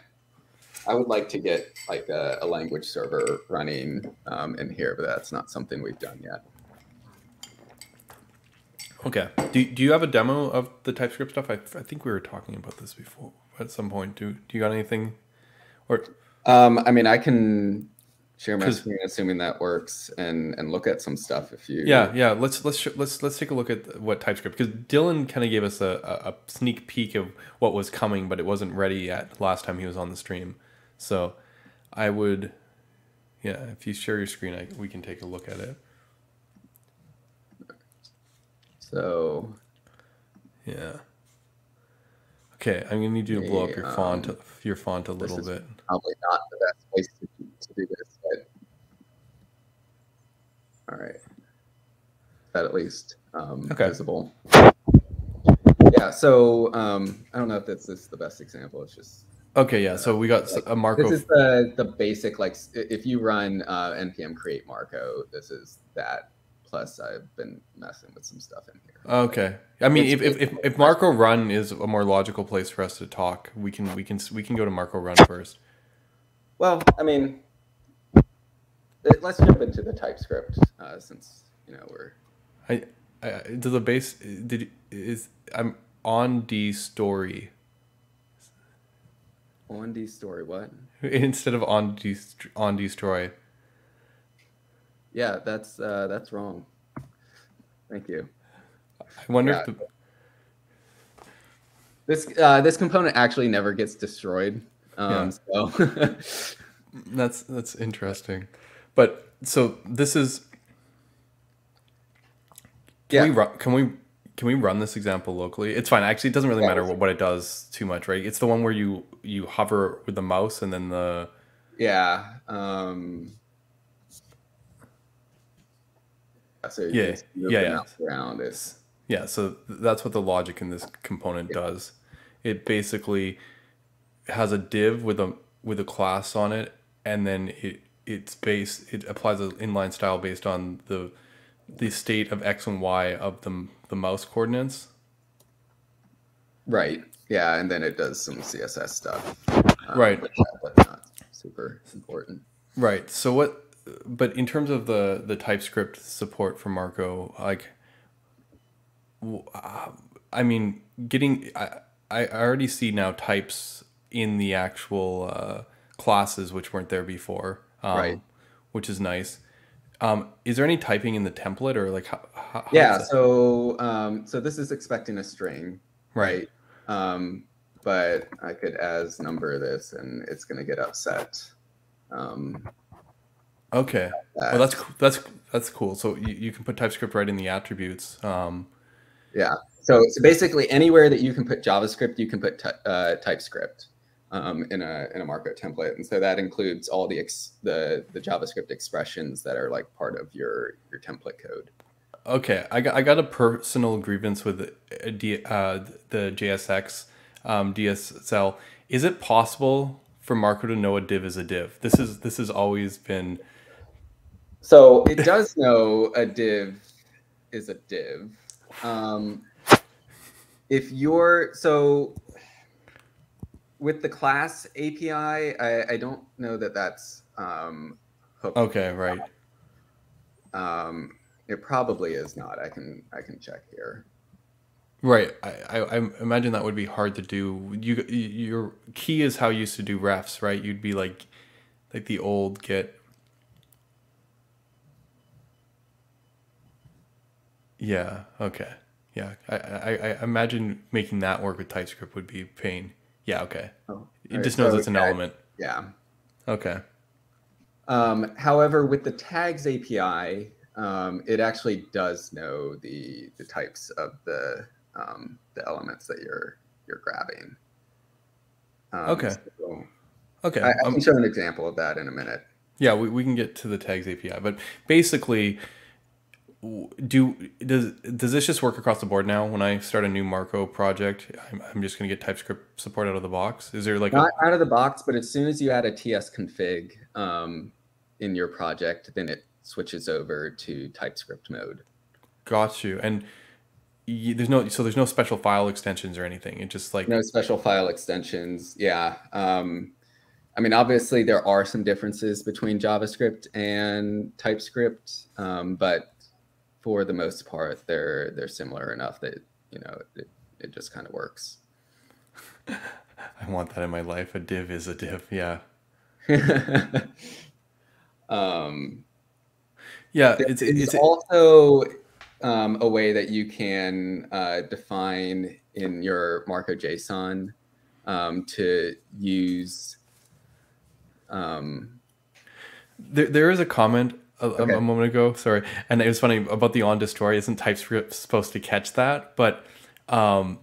B: I would like to get like a, a language server running um, in here, but that's not something we've done yet.
A: Okay. Do, do you have a demo of the TypeScript stuff? I, I think we were talking about this before at some point. Do, do you got anything? Or
B: um, I mean, I can share my screen, assuming that works, and and look at some stuff if you.
A: Yeah, yeah. Let's let's let's let's take a look at what TypeScript because Dylan kind of gave us a, a, sneak peek of what was coming, but it wasn't ready yet last time he was on the stream. So, I would, yeah. If you share your screen, I, we can take a look at it.
B: So.
A: Yeah. Okay, I'm gonna need you to blow up your um, font, your font a little bit.
B: Probably not the best place to, to do this, but all right, that at least um, okay. visible. Yeah. So um, I don't know if this is the best example. It's just
A: okay. Yeah. So we got like, a Marko.
B: This is the the basic like if you run uh, npm create Marko, this is that Plus, I've been messing with some stuff in here.
A: Okay. I mean, if, if, if, if Marko Run is a more logical place for us to talk, we can we can we can go to Marko Run first.
B: Well, I mean, let's jump into the TypeScript uh, since you know we're.
A: I, I does the base did is I'm on D story.
B: On D story what?
A: Instead of on D on destroy.
B: Yeah, that's uh, that's wrong. Thank you.
A: I wonder yeah. if the...
B: this uh, this component actually never gets destroyed. Um, yeah. So
A: that's that's interesting. But so this is. Can yeah. we run? Can we can we run this example locally? It's fine. Actually, it doesn't really matter what, what it does too much, right? It's the one where you you hover with the mouse and then the.
B: Yeah. Um,
A: So yeah, yeah, yeah. Around it. Yeah, so that's what the logic in this component yeah. does. It basically has a div with a with a class on it, and then it it's based it applies an inline style based on the the state of x and y of the the mouse coordinates.
B: Right. Yeah, and then it does some CSS stuff.
A: Um, right.
B: But not super important.
A: Right. So what but in terms of the the TypeScript support for Marko, like, uh, I mean, getting I I already see now types in the actual uh, classes which weren't there before, um, right? Which is nice. Um, is there any typing in the template or like how? how
B: yeah. So um, so this is expecting a string, right? right? Um, but I could as number this, and it's going to get upset. Um,
A: Okay. Well, that's that's that's cool. So you, you can put TypeScript right in the attributes. Um,
B: yeah. So, so basically, anywhere that you can put JavaScript, you can put uh, TypeScript um, in a in a Marko template, and so that includes all the ex- the the JavaScript expressions that are like part of your your template code.
A: Okay, I got I got a personal grievance with the, D, uh, the JSX um, DSL. Is it possible for Marko to know a div is a div? This is this has always been
B: so it does know a div is a div. Um, if you're so with the class API, I, I don't know that that's um,
A: hooked. Okay, right.
B: Um, it probably is not. I can I can check here.
A: Right. I, I, I imagine that would be hard to do. You your key is how you used to do refs, right? You'd be like like the old Git. Yeah. Okay. Yeah. I, I, I imagine making that work with TypeScript would be pain. Yeah. Okay.
B: Oh,
A: It
B: right,
A: just knows
B: so,
A: it's an element.
B: Yeah.
A: Okay.
B: Um, however, with the tags API, um, it actually does know the the types of the um, the elements that you're you're grabbing. Um,
A: Okay.
B: so
A: Okay.
B: I, I
A: um,
B: can show an example of that in a minute.
A: Yeah, we, we can get to the tags API, but basically, do does does this just work across the board now? When I start a new Marko project, I'm, I'm just gonna get TypeScript support out of the box. Is there like
B: Not out of the box, but as soon as you add a TS config um, in your project, then it switches over to TypeScript mode.
A: got you and y there's no so there's no special file extensions or anything. It just like
B: No special file extensions. Yeah. Um, I mean, obviously, there are some differences between JavaScript and TypeScript, um, but for the most part, they're they're similar enough that you know it, it just kind of works.
A: I want that in my life. A div is a div. Yeah,
B: um,
A: yeah.
B: There
A: It's it's
B: also um, a way that you can uh, define in your Marko JSON um, to use. Um,
A: There, there is a comment a,
B: Okay.
A: a moment ago. Sorry, and it was funny about the on destroy. Isn't TypeScript supposed to catch that? But um,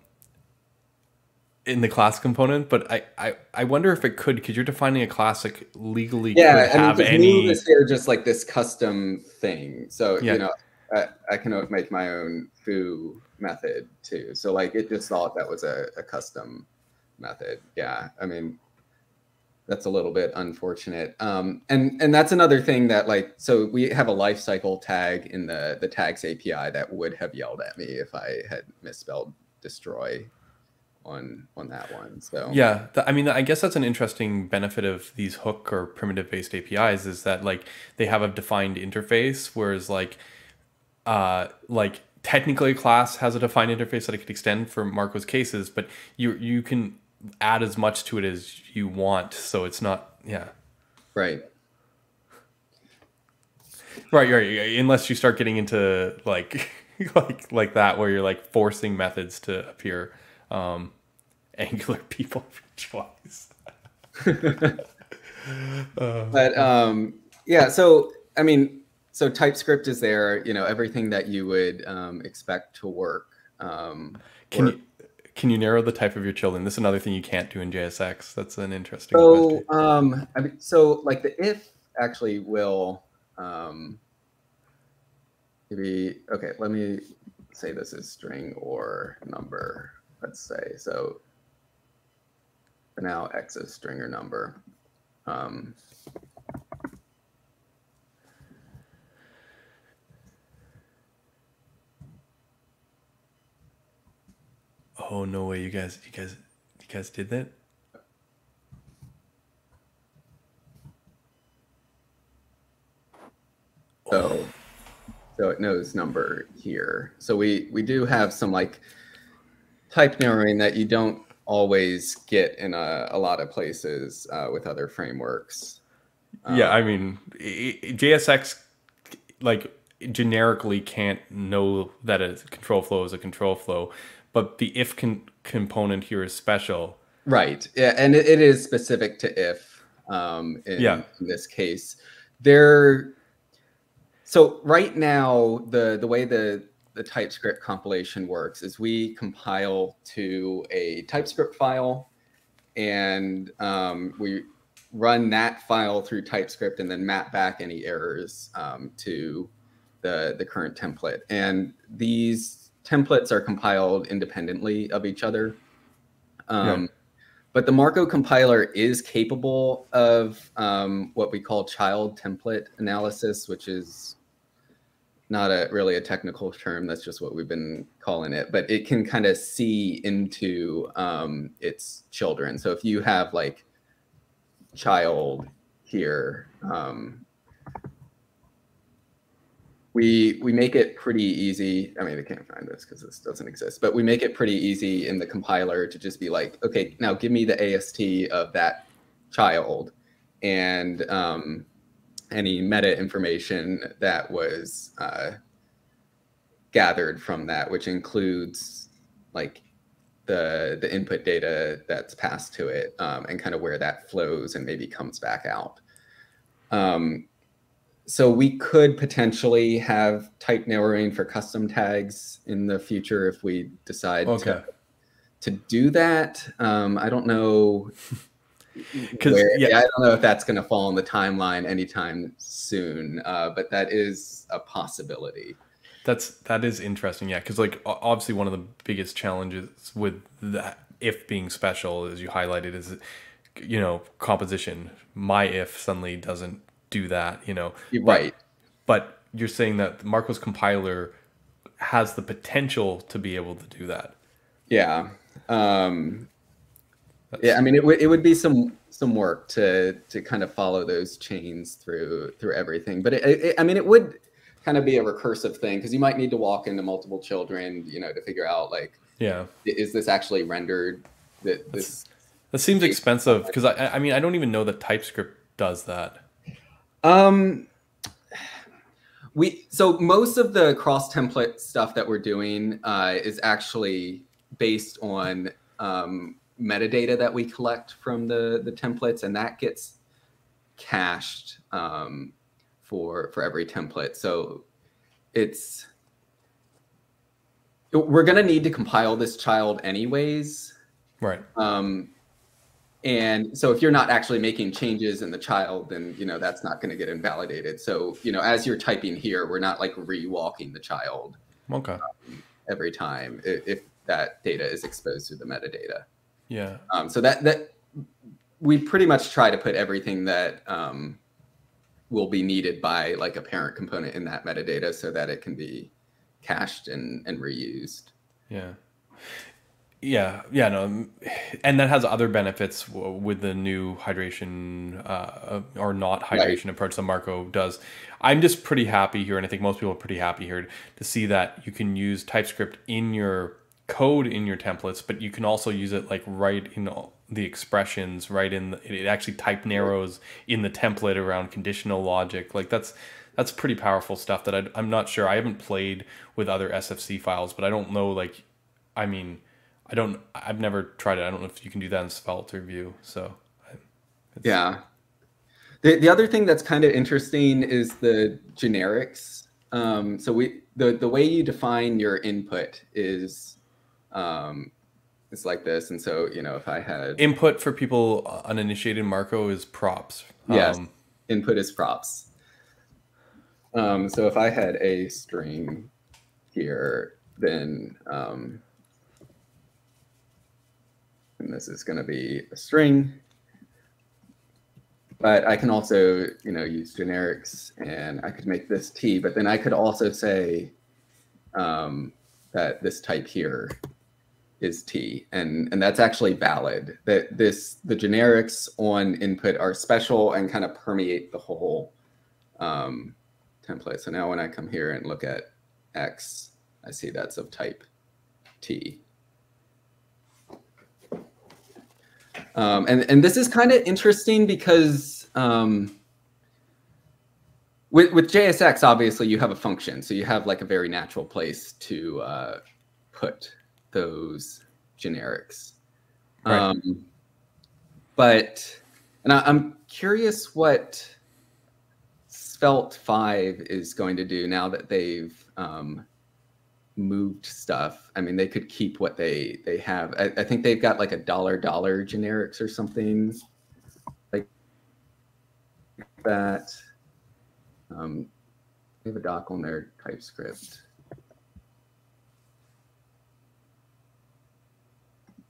A: in the class component, but I, I, I wonder if it could because you're defining a classic legally
B: yeah, I mean, just
A: any.
B: move is here just like this custom thing. So
A: Yeah.
B: you know, I, I can make my own foo method too. So like, it just thought that was a, a custom method. Yeah, I mean, that's a little bit unfortunate. Um, and and that's another thing that like, so we have a lifecycle tag in the the tags API that would have yelled at me if I had misspelled destroy on on that one. So
A: Yeah, I mean, I guess that's an interesting benefit of these hook or primitive based APIs is that like they have a defined interface, whereas like, uh, like technically a class has a defined interface that it could extend for Marko's cases, but you you can add as much to it as you want, so it's not yeah.
B: right.
A: Right, right. Unless you start getting into like like like that where you're like forcing methods to appear um angular people twice.
B: but um, yeah so i mean so typescript is there you know everything that you would um, expect to work um,
A: Can
B: work.
A: you can you narrow the type of your children? This is another thing you can't do in JSX. That's an interesting
B: so
A: question.
B: um, I mean, so like the if actually will um, maybe okay let me say this is string or number let's say so for now x is string or number um,
A: Oh no way, you guys you guys you guys did that?
B: So, so it knows number here. So we we do have some like type narrowing that you don't always get in a, a lot of places uh, with other frameworks.
A: yeah,
B: Um,
A: I mean i- i- JSX like generically can't know that a control flow is a control flow, but the if con- component here is special.
B: Right. Yeah, and it, it is specific to if um, in,
A: Yeah.
B: in this case. There. So right now, the the way the the TypeScript compilation works is we compile to a TypeScript file, and um, we run that file through TypeScript and then map back any errors um, to the the current template. And these templates are compiled independently of each other. Um, But the Marko compiler is capable of um, what we call child template analysis, which is not a really a technical term. That's just what we've been calling it. But it can kind of see into um, its children. So if you have like child here, um, we we make it pretty easy. I mean, I can't find this because this doesn't exist, but we make it pretty easy in the compiler to just be like, okay, now give me the AST of that child and um, any meta information that was uh, gathered from that, which includes like the the input data that's passed to it um, and kind of where that flows and maybe comes back out. Um, so we could potentially have type narrowing for custom tags in the future if we decide okay. to to do that. Um, I don't know because yeah. I don't know if that's going to fall in the timeline anytime soon, uh, but that is a possibility.
A: That's that is interesting, yeah. Because like obviously one of the biggest challenges with that if being special, as you highlighted, is you know composition. My if suddenly doesn't do that, you know.
B: Right.
A: But, but you're saying that the Marko's compiler has the potential to be able to do that.
B: Yeah. Um, yeah, I mean, it, w- it would be some some work to to kind of follow those chains through through everything. But it, it, I mean, it would kind of be a recursive thing because you might need to walk into multiple children, you know, to figure out like,
A: yeah,
B: is this actually rendered? That this
A: that seems expensive because I I mean I don't even know that TypeScript does that.
B: Um, we so most of the cross template stuff that we're doing uh, is actually based on um, metadata that we collect from the the templates, and that gets cached um, for for every template. So it's we're going to need to compile this child anyways.
A: Right.
B: Um, and so if you're not actually making changes in the child then you know that's not going to get invalidated. So you know as you're typing here we're not like rewalking the child
A: okay. um,
B: every time if, if, that data is exposed to the metadata.
A: Yeah.
B: Um, so that that we pretty much try to put everything that um, will be needed by like a parent component in that metadata so that it can be cached and, and reused.
A: Yeah yeah, yeah, no, and that has other benefits with the new hydration uh, or not hydration right. approach that Marko does. I'm just pretty happy here, and I think most people are pretty happy here to see that you can use TypeScript in your code in your templates, but you can also use it like right in the expressions, right in the, it actually type narrows in the template around conditional logic. Like that's that's pretty powerful stuff that I, I'm not sure. I haven't played with other SFC files, but I don't know. Like, I mean I don't. I've never tried it. I don't know if you can do that in Svelte or Vue. So,
B: yeah. The the other thing that's kind of interesting is the generics. Um, so we the the way you define your input is um, it's like this. And so you know if I had
A: input for people uninitiated, Marko is props.
B: Yes, um, input is props. Um, so if I had a string here, then um, and this is going to be a string. But I can also, you know, use generics and I could make this T, but then I could also say um, that this type here is T. And, and that's actually valid that this, the generics on input are special and kind of permeate the whole um, template. So now when I come here and look at X, I see that's of type T. Um, and and this is kind of interesting because um, with with JSX, obviously you have a function, so you have like a very natural place to uh, put those generics. Right. Um, but and I, I'm curious what Svelte five is going to do now that they've um, moved stuff. I mean, they could keep what they they have. I, I think they've got like a dollar dollar generics or something like that. Um, they have a doc on their TypeScript.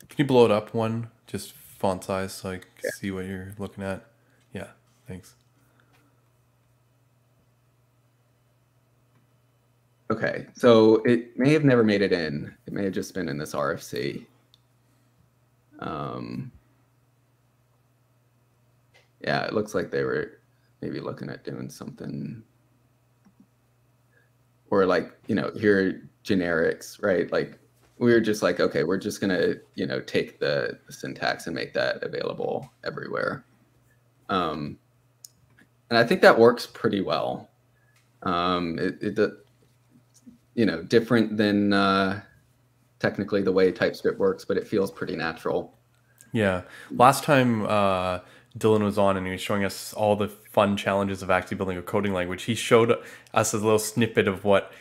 A: Can you blow it up one, just font size, so I can yeah. see what you're looking at? Yeah, thanks.
B: Okay, so it may have never made it in. It may have just been in this RFC. Um, yeah, it looks like they were maybe looking at doing something or like you know here generics, right? Like we were just like, okay, we're just gonna you know take the, the syntax and make that available everywhere. Um, and I think that works pretty well. Um, it, it you know different than uh, technically the way TypeScript works, but it feels pretty natural.
A: Yeah. Last time uh, Dylan was on and he was showing us all the fun challenges of actually building a coding language, he showed us a little snippet of what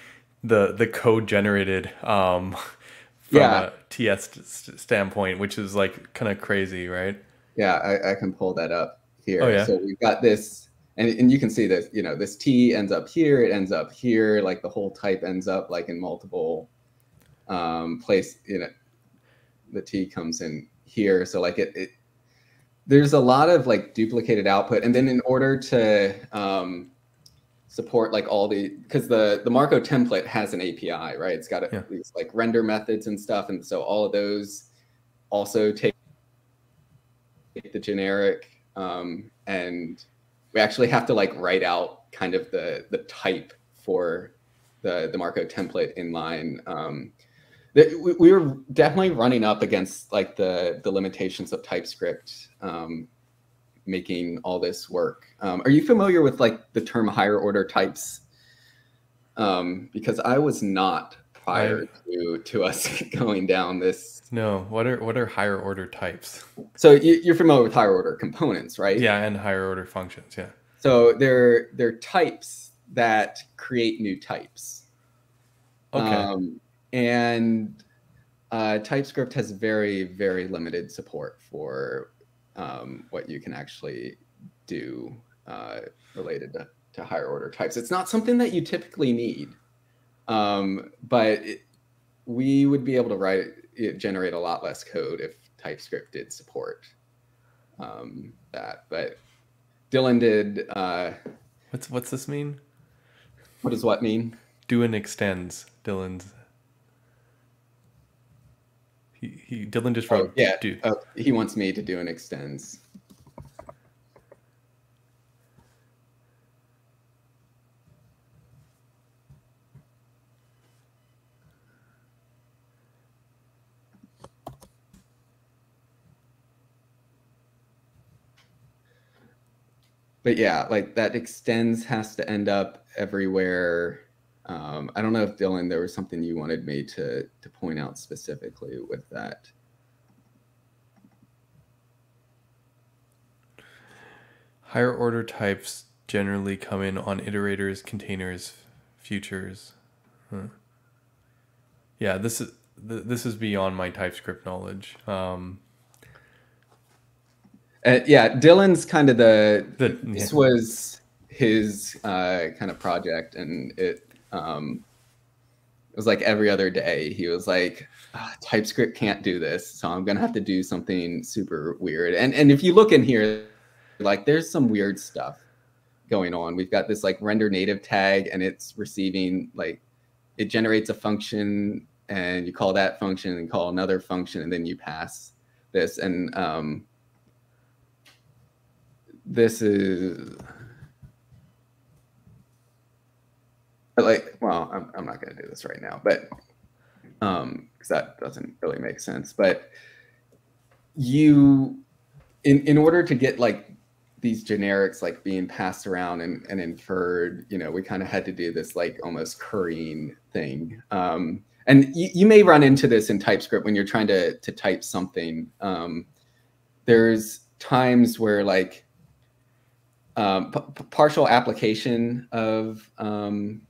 A: the the code generated um, from
B: Yeah.
A: a TS st- standpoint, which is like kind of crazy, right?
B: Yeah, I, I can pull that up here.
A: Oh, yeah?
B: So we've got this, and, and you can see that, you know, this T ends up here, it ends up here, like the whole type ends up like in multiple um, place, you know, the T comes in here. So like it, it there's a lot of like duplicated output. And then in order to um, support like all the, because the, the Marko template has an API, right? It's got a,
A: Yeah.
B: these like render methods and stuff. And so all of those also take the generic um, and we actually have to like write out kind of the the type for the the Marko template inline. Um, we, we were definitely running up against like the the limitations of TypeScript um, making all this work. Um, are you familiar with like the term higher order types? Um, because I was not prior to to us going down this.
A: No. What are what are higher order types?
B: So you, you're familiar with higher order components, right?
A: Yeah, and higher order functions. Yeah.
B: So they're they're types that create new types.
A: Okay.
B: Um, and uh, TypeScript has very very limited support for um, what you can actually do uh, related to, to higher order types. It's not something that you typically need, um, but it, we would be able to write it, generate a lot less code if TypeScript did support um, that. But Dylan did. Uh,
A: what's what's this mean?
B: what does what mean?
A: Do and extends Dylan's. He, he Dylan just
B: Oh,
A: wrote
B: yeah.
A: do.
B: Oh, he wants me to do an extends. But yeah, like that extends has to end up everywhere. Um, I don't know if Dylan, there was something you wanted me to to point out specifically with that.
A: Higher order types generally come in on iterators, containers, futures. Huh. Yeah, this is th- this is beyond my TypeScript knowledge. Um,
B: Uh, yeah, Dylan's kind of the.
A: The-
B: this
A: yeah.
B: was his uh, kind of project, and it um, it was like every other day. He was like, "Ah, TypeScript can't do this, so I'm gonna have to do something super weird. And and if you look in here, like there's some weird stuff going on. We've got this like render native tag, and it's receiving like it generates a function, and you call that function, and call another function, and then you pass this, and um, this is like well i'm, I'm not going to do this right now but um because that doesn't really make sense but you in in order to get like these generics like being passed around and, and inferred you know we kind of had to do this like almost currying thing um and you, you may run into this in typescript when you're trying to to type something um there's times where like um, partial application of um,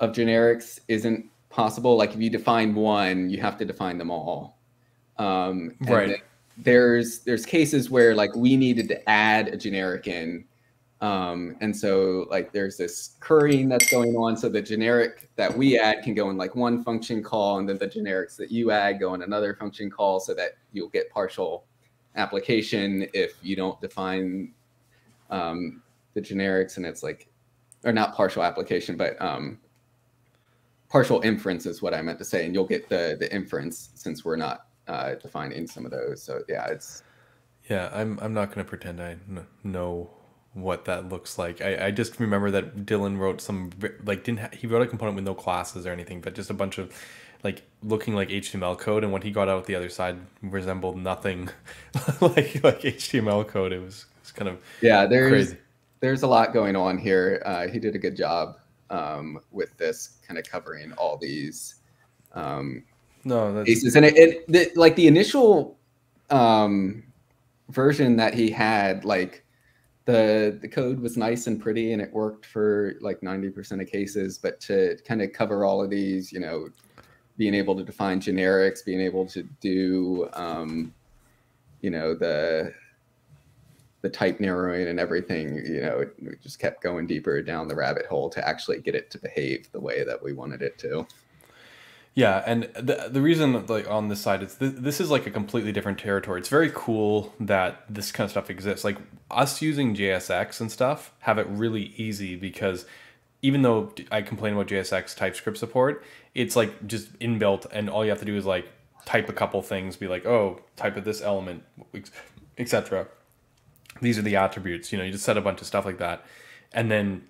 B: of generics isn't possible. Like if you define one, you have to define them all. Um,
A: Right.
B: There's there's cases where like we needed to add a generic in, um, and so like there's this currying that's going on. So the generic that we add can go in like one function call, and then the generics that you add go in another function call, so that you'll get partial application if you don't define um, the generics and it's like or not partial application but um, partial inference is what i meant to say and you'll get the the inference since we're not uh, defining some of those so yeah it's
A: yeah, I'm I'm not gonna pretend I know what that looks like. I, I just remember that Dylan wrote some like didn't ha- he wrote a component with no classes or anything, but just a bunch of like looking like HTML code, and what he got out the other side resembled nothing like like HTML code. It was kind of
B: yeah. There's crazy. there's a lot going on here. Uh, he did a good job um, with this kind of covering all these um,
A: no that's...
B: cases, and it, it the, like the initial um, version that he had like the the code was nice and pretty and it worked for like 90% of cases but to kind of cover all of these you know being able to define generics being able to do um, you know the the type narrowing and everything you know we just kept going deeper down the rabbit hole to actually get it to behave the way that we wanted it to
A: yeah, and the the reason like on this side is th- this is like a completely different territory. It's very cool that this kind of stuff exists. Like us using JSX and stuff have it really easy because even though I complain about JSX TypeScript support, it's like just inbuilt, and all you have to do is like type a couple things, be like, oh, type of this element, etc. These are the attributes. You know, you just set a bunch of stuff like that, and then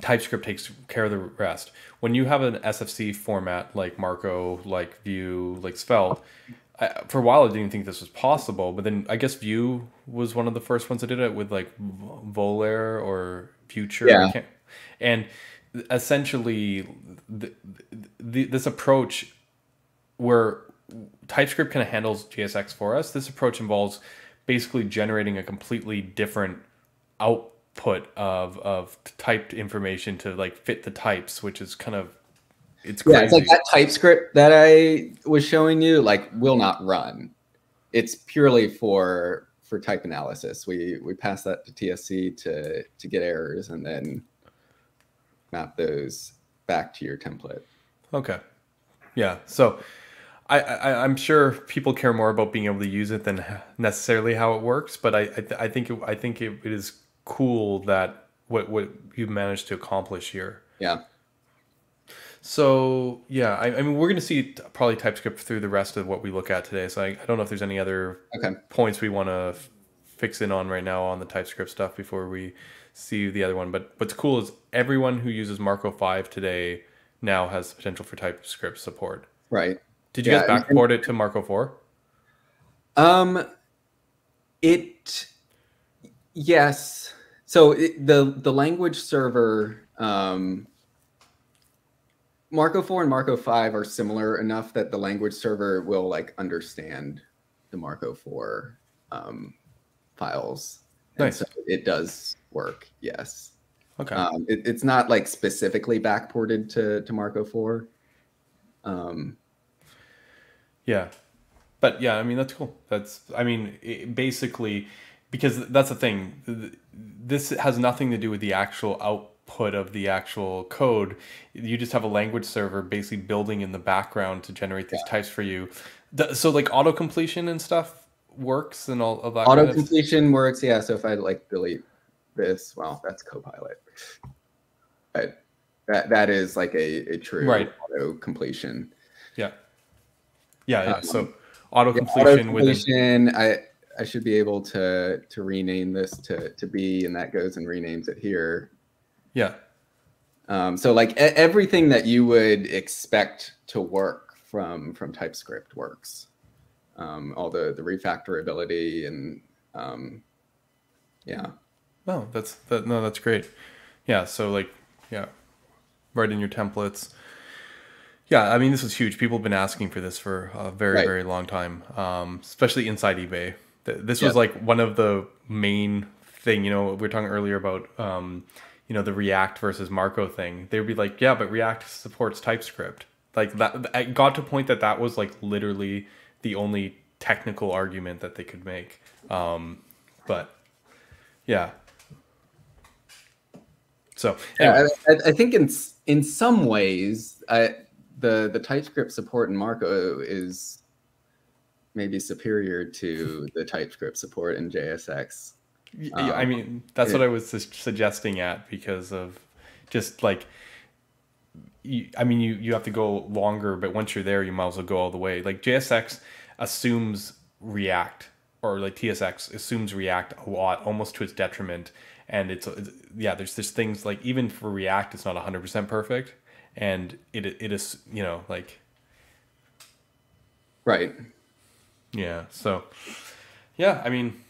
A: TypeScript takes care of the rest. When you have an SFC format like Marko, like Vue, like Svelte, I, for a while I didn't think this was possible, but then I guess Vue was one of the first ones that did it with like Volar or Vetur.
B: Yeah.
A: And essentially, the, the, this approach where TypeScript kind of handles JSX for us, this approach involves basically generating a completely different output of of typed information to like fit the types, which is kind of it's crazy.
B: yeah, it's like that TypeScript that I was showing you, like will not run. It's purely for for type analysis. We we pass that to TSC to to get errors and then map those back to your template.
A: Okay. Yeah. So I, I I'm sure people care more about being able to use it than necessarily how it works, but I I, I think it, I think it, it is cool that what what you've managed to accomplish here.
B: Yeah.
A: So yeah, I, I mean we're going to see probably TypeScript through the rest of what we look at today. So I, I don't know if there's any other
B: okay.
A: points we want to f- fix in on right now on the TypeScript stuff before we see the other one. But what's cool is everyone who uses Marko Five today now has potential for TypeScript support.
B: Right.
A: Did you yeah, guys backport and, it to Marko Four?
B: Um, it yes so it, the the language server um, Marko 4 and Marko 5 are similar enough that the language server will like understand the Marko 4 um, files.
A: Nice.
B: So it does work, yes.
A: Okay.
B: Um, it, it's not like specifically backported to, to Marko 4. Um,
A: yeah. But yeah, I mean, that's cool. That's, I mean, it, basically, because that's the thing this has nothing to do with the actual output of the actual code you just have a language server basically building in the background to generate these yeah. types for you so like auto completion and stuff works and all of that
B: auto completion kind of... works yeah so if i like delete this well that's copilot but that that is like a, a true
A: right.
B: auto completion
A: yeah yeah, yeah. Um, so auto completion
B: yeah, within i I should be able to to rename this to to B, and that goes and renames it here.
A: Yeah.
B: Um, so like everything that you would expect to work from from TypeScript works. Um, all the the refactorability and um, yeah.
A: Oh, that's that. No, that's great. Yeah. So like, yeah, write in your templates. Yeah, I mean, this is huge. People have been asking for this for a very, right. very long time, um, especially inside eBay. This was like one of the main thing. You know, we were talking earlier about um, you know the React versus Marko thing. They would be like, yeah, but React supports TypeScript. Like that, I got to point that that was like literally the only technical argument that they could make. Um, but yeah. So
B: anyway. yeah, I, I, think in in some ways, I, the the TypeScript support in Marko is maybe superior to the TypeScript support in JSX.
A: Um, I mean, that's it, what I was suggesting at because of just like, you, I mean, you, you have to go longer, but once you're there, you might as well go all the way. Like JSX assumes React or like TSX assumes React a lot, almost to its detriment. and it's, it's yeah there's there's things like even for react it's not 100% perfect and it it is you know like
B: right
A: yeah so yeah i mean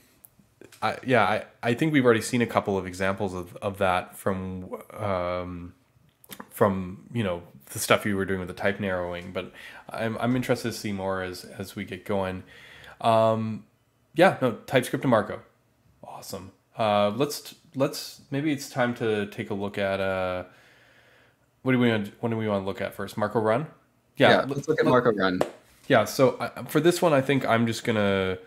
A: I, yeah, I, I think we've already seen a couple of examples of, of that from um, from you know the stuff you were doing with the type narrowing, but I'm, I'm interested to see more as as we get going. Um, yeah, no TypeScript to Marko, awesome. Uh, let's let's maybe it's time to take a look at uh, what do we want, what do we want to look at first? Marko Run.
B: Yeah, yeah let's look at Marko Run.
A: Yeah, so I, for this one, I think I'm just gonna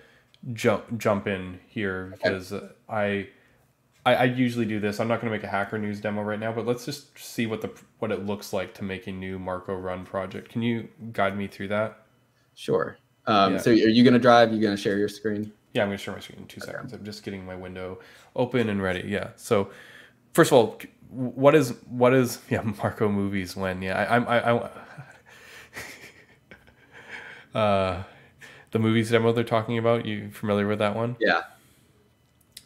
A: jump jump in here because okay. I, I, I usually do this. I'm not going to make a Hacker News demo right now, but let's just see what the what it looks like to make a new Marko Run project. Can you guide me through that?
B: Sure. Um, yeah. So are you going to drive? You going to share your screen?
A: Yeah, I'm going to share my screen in two okay. seconds. I'm just getting my window open and ready. Yeah. So first of all, what is what is yeah Marko movies when yeah I I I. I uh, the movies demo they're talking about. You familiar with that one?
B: Yeah.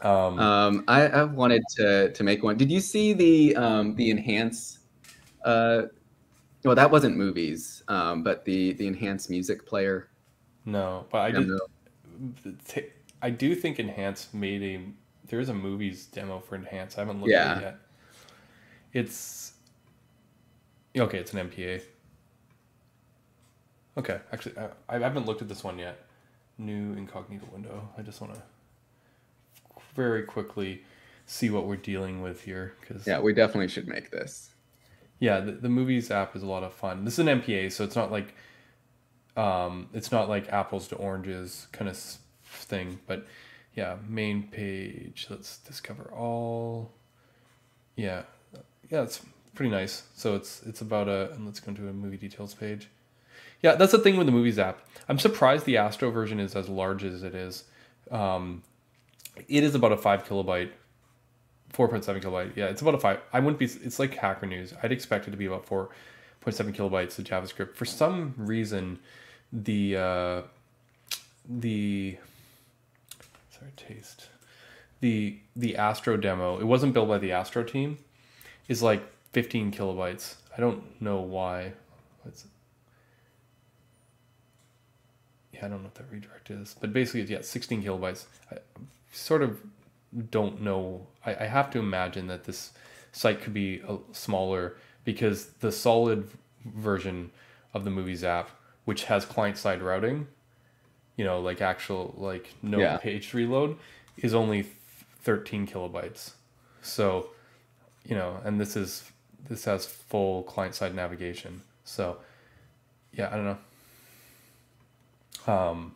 B: Um, um, I, have wanted to to make one. Did you see the um, the enhance? Uh, well, that wasn't movies, um, but the the enhanced music player.
A: No, but I did. I do think enhance made a. There is a movies demo for enhance. I haven't looked yeah. at it yet. It's okay. It's an MPA. Okay, actually, I, I haven't looked at this one yet. New incognito window. I just want to very quickly see what we're dealing with here because
B: yeah, we definitely should make this.
A: Yeah, the, the movies app is a lot of fun. This is an MPA, so it's not like um, it's not like apples to oranges kind of thing, but yeah, main page. Let's discover all. Yeah, yeah, it's pretty nice. So it's it's about a and let's go into a movie details page. Yeah, that's the thing with the movies app. I'm surprised the Astro version is as large as it is. Um, it is about a five kilobyte, four point seven kilobyte. Yeah, it's about a five. I wouldn't be. It's like Hacker News. I'd expect it to be about four point seven kilobytes of JavaScript. For some reason, the uh, the sorry taste the the Astro demo. It wasn't built by the Astro team. Is like 15 kilobytes. I don't know why. What's yeah, I don't know what that redirect is, but basically, yeah, 16 kilobytes. I sort of don't know. I, I have to imagine that this site could be a, smaller because the solid version of the movies app, which has client side routing, you know, like actual like no yeah. page reload, is only 13 kilobytes. So, you know, and this is this has full client side navigation. So, yeah, I don't know. Um,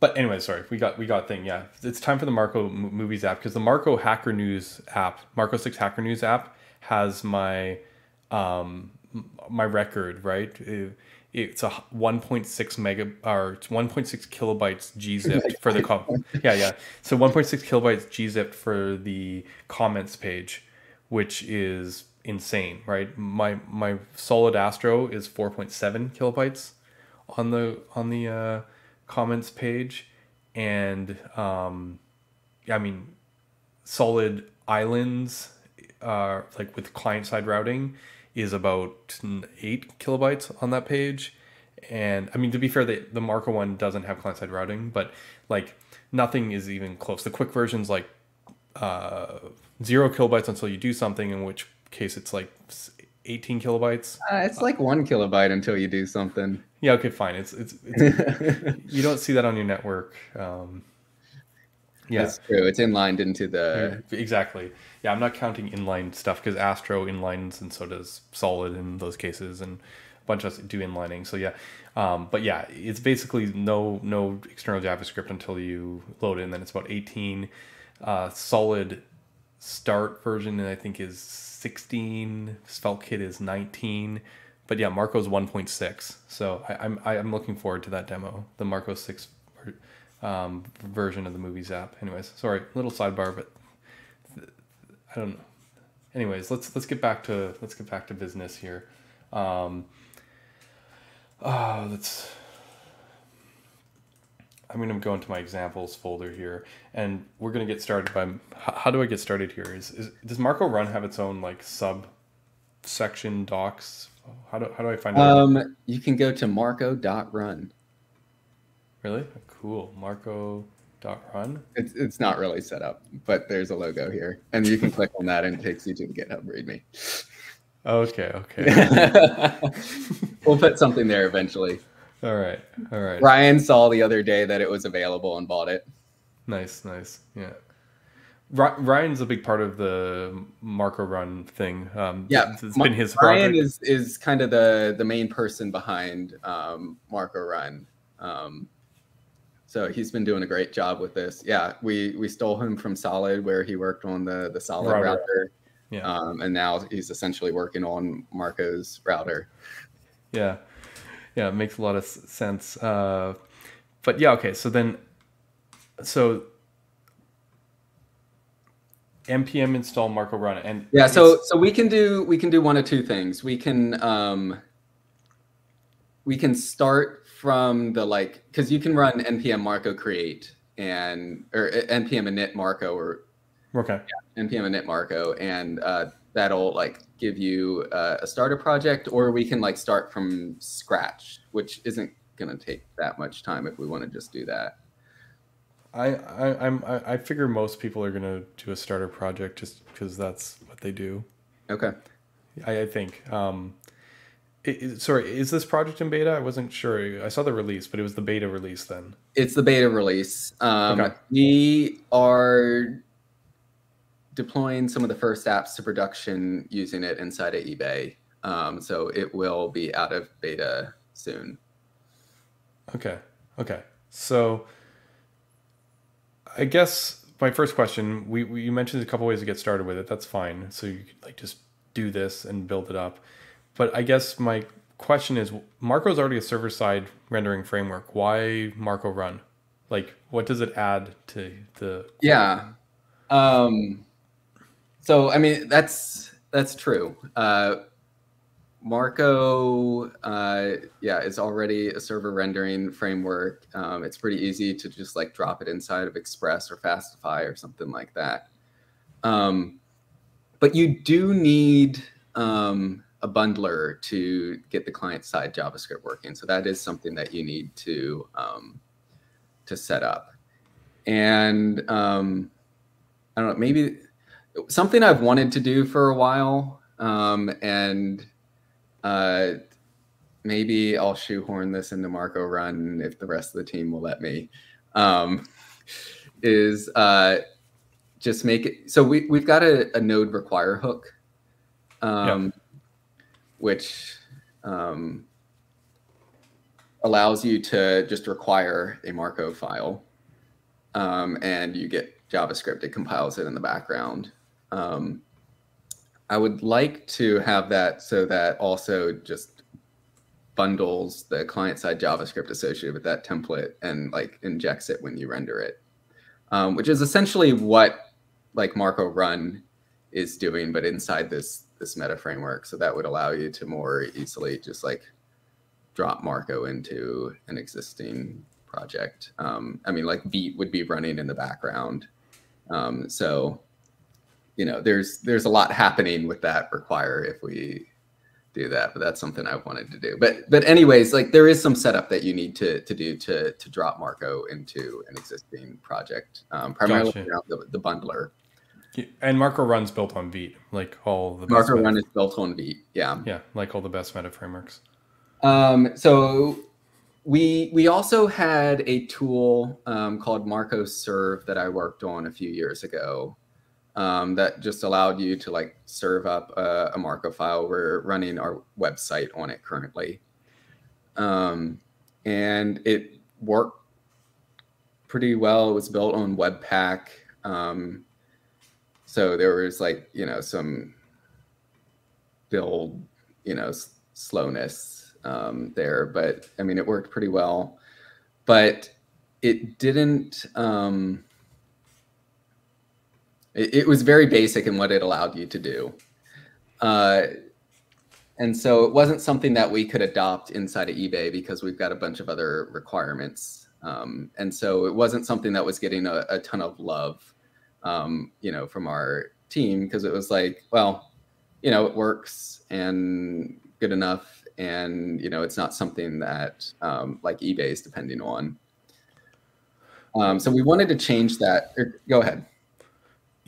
A: but anyway, sorry, we got we got thing. Yeah, it's time for the Marko Movies app because the Marko Hacker News app, Marko Six Hacker News app, has my um, my record right. It, it's a 1.6 mega or it's 1.6 kilobytes gzipped for the com- yeah yeah. So 1.6 kilobytes gzipped for the comments page which is insane right? My my solid astro is 4.7 kilobytes on the on the uh, comments page, and um, I mean, solid islands, uh, like with client side routing, is about eight kilobytes on that page. And I mean, to be fair, the the Marko one doesn't have client side routing, but like nothing is even close. The Qwik version's like uh, zero kilobytes until you do something, in which case it's like 18 kilobytes.
B: Uh, it's like one kilobyte until you do something.
A: Yeah. Okay. Fine. It's it's, it's you don't see that on your network. Um,
B: yeah, that's true. It's inlined into the
A: exactly. Yeah, I'm not counting inline stuff because Astro inlines and so does Solid in those cases, and a bunch of us do inlining. So yeah, um, but yeah, it's basically no no external JavaScript until you load it, and then it's about 18. Uh, solid start version, I think is 16. SvelteKit is 19 but yeah, Marko's 1.6. So I, am I'm looking forward to that demo, the Marko 6 um, version of the movies app. Anyways, sorry, little sidebar, but I don't know. Anyways, let's let's get back to let's get back to business here. Um, uh, let's I'm going to go into my examples folder here, and we're going to get started by how do I get started here? Is, is does Marko Run have its own like sub section docs? How do how do I find
B: um, out? You can go to marko.run.
A: Really? Cool. Marko.run?
B: It's it's not really set up, but there's a logo here, and you can click on that, and it takes you to the GitHub README.
A: Okay. Okay.
B: we'll put something there eventually.
A: All right. All right.
B: Ryan saw the other day that it was available and bought it.
A: Nice. Nice. Yeah. Ryan's a big part of the Marko Run thing. Um,
B: yeah,
A: it's been his.
B: Ryan project. is is kind of the the main person behind um, Marko Run. Um, so he's been doing a great job with this. Yeah, we we stole him from Solid, where he worked on the the Solid router, router. Yeah. Um, and now he's essentially working on Marko's router.
A: Yeah yeah, it makes a lot of sense. Uh, but yeah, okay. So then, so npm install Marko run and
B: yeah. So so we can do we can do one of two things. We can um, we can start from the like because you can run npm Marko create and or uh, npm init Marko or
A: okay
B: yeah, npm init Marko and uh, that'll like give you uh, a starter project, or we can like start from scratch, which isn't going to take that much time if we want to just do that.
A: I, I I'm I figure most people are gonna do a starter project just because that's what they do.
B: Okay.
A: I, I think. Um, it, sorry, is this project in beta? I wasn't sure. I saw the release, but it was the beta release then.
B: It's the beta release. Um, okay. We are deploying some of the first apps to production using it inside of eBay. Um, so it will be out of beta soon.
A: Okay. Okay. So I guess my first question, we, we you mentioned a couple ways to get started with it. That's fine. So you could like just do this and build it up. But I guess my question is Marko is already a server side rendering framework. Why Marko run? Like what does it add to the
B: Yeah. Um so I mean that's that's true. Uh, Marko, uh, yeah, is already a server rendering framework. Um, it's pretty easy to just like drop it inside of Express or Fastify or something like that. Um, but you do need um, a bundler to get the client side JavaScript working. So that is something that you need to um, to set up. And um, I don't know, maybe something I've wanted to do for a while, um, and uh, maybe I'll shoehorn this into Marko Run if the rest of the team will let me. Um, is uh, just make it so we we've got a, a node require hook, um, which um, allows you to just require a Marko file, um, and you get JavaScript. It compiles it in the background. Um, I would like to have that so that also just bundles the client side JavaScript associated with that template and like injects it when you render it, um, which is essentially what like Marko Run is doing, but inside this this meta framework. So that would allow you to more easily just like drop Marko into an existing project. Um, I mean, like Vite would be running in the background. Um, so you know, there's there's a lot happening with that require if we do that, but that's something I wanted to do. But but anyways, like there is some setup that you need to to do to to drop Marko into an existing project, um, primarily gotcha. around the, the bundler.
A: And Marko runs built on Vite, like all the
B: Marko Run is built on Vite. Yeah,
A: yeah, like all the best meta frameworks.
B: Um, so we we also had a tool um, called Marko Serve that I worked on a few years ago um, that just allowed you to like serve up a, a, Marko file. We're running our website on it currently. Um, and it worked pretty well. It was built on Webpack. Um, so there was like, you know, some build, you know, slowness um, there, but I mean, it worked pretty well. But it didn't, um, it, it, was very basic in what it allowed you to do. Uh, and so it wasn't something that we could adopt inside of eBay because we've got a bunch of other requirements Um, and so it wasn't something that was getting a, a ton of love, um, you know, from our team because it was like, well, you know, it works and good enough, and you know, it's not something that um, like eBay is depending on. Um, so we wanted to change that. Er, go ahead.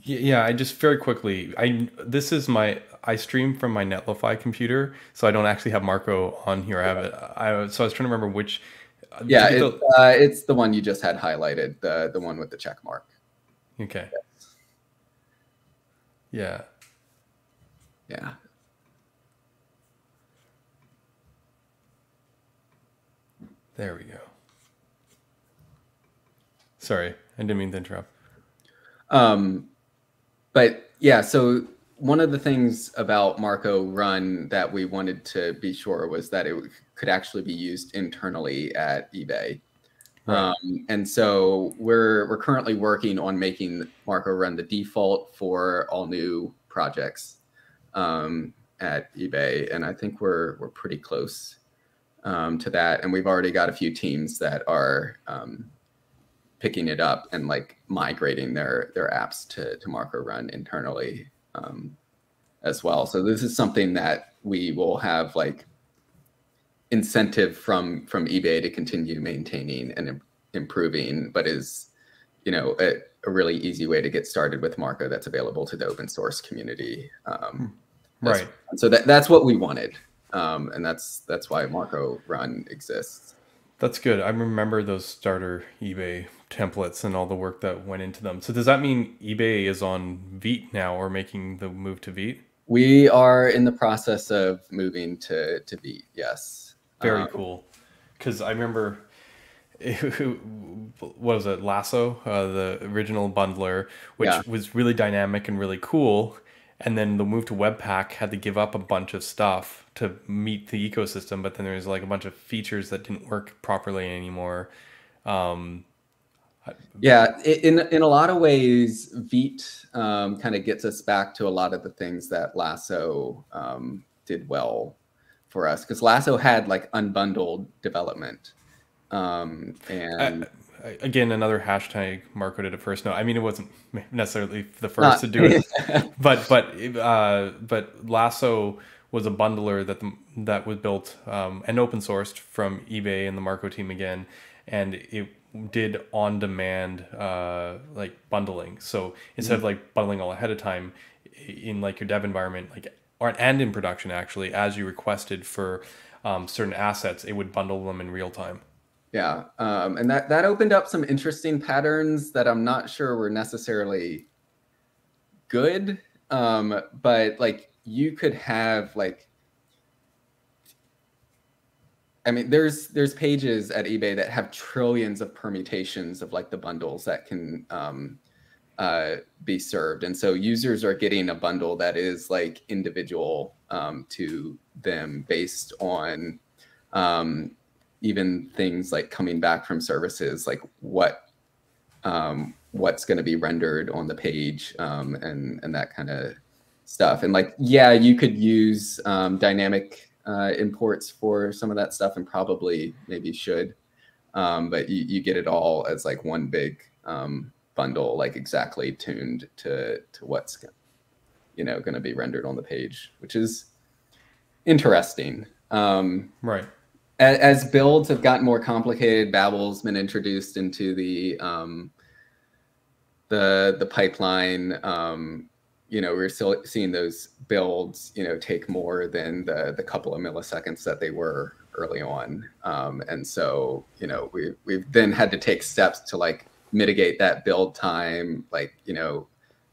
A: Yeah, I just very quickly. I this is my I stream from my Netlify computer, so I don't actually have Marko on here. I have it. I so I was trying to remember which.
B: Uh, yeah, it's, the, uh, it's the one you just had highlighted, the the one with the check mark.
A: Okay. Yes. Yeah.
B: Yeah.
A: There we go. Sorry, I didn't mean to interrupt.
B: Um, but yeah, so one of the things about Marko Run that we wanted to be sure was that it could actually be used internally at eBay. Um, and so we're we're currently working on making Marko Run the default for all new projects um, at eBay, and I think we're we're pretty close um, to that. And we've already got a few teams that are um, picking it up and like migrating their their apps to to Marko Run internally um, as well. So this is something that we will have like incentive from from eBay to continue maintaining and Im- improving, but is you know a, a, really easy way to get started with Marko that's available to the open source community. Um,
A: hmm. right.
B: So that that's what we wanted, um, and that's that's why Marko Run exists.
A: That's good. I remember those starter eBay templates and all the work that went into them. So does that mean eBay is on Vite now or making the move to Vite?
B: We are in the process of moving to to Vite. Yes.
A: Very um, cool. Because I remember, what was it, Lasso, uh, the original bundler, which yeah. was really dynamic and really cool. And then the move to Webpack had to give up a bunch of stuff to meet the ecosystem, but then there was like a bunch of features that didn't work properly anymore. Um,
B: yeah, in in a lot of ways, Vite um, kind of gets us back to a lot of the things that Lasso um, did well for us because Lasso had like unbundled development, um, and
A: I, again another hashtag Marko did it first. No, I mean it wasn't necessarily the first Not, to do it, but but uh, but Lasso was a bundler that the, that was built um, and open sourced from eBay and the Marko team again, and it did on demand uh, like bundling. So instead mm-hmm. of like bundling all ahead of time in like your dev environment, like or and in production actually, as you requested for um, certain assets, it would bundle them in real time.
B: Yeah, um, and that that opened up some interesting patterns that I'm not sure were necessarily good, um, but like you could have like I mean, there's there's pages at eBay that have trillions of permutations of like the bundles that can um, uh, be served, and so users are getting a bundle that is like individual um, to them based on um, even things like coming back from services, like what um, what's going to be rendered on the page, um, and and that kind of stuff. And like, yeah, you could use um, dynamic uh, imports for some of that stuff and probably maybe should. Um, but you, you, get it all as like one big um, bundle, like exactly tuned to to what's you know going to be rendered on the page, which is interesting. Um,
A: right.
B: As, as, builds have gotten more complicated, Babel's been introduced into the um, the the pipeline. Um, you know, we're still seeing those builds, you know, take more than the the couple of milliseconds that they were early on. Um, and so, you know, we we've then had to take steps to like mitigate that build time, like, you know,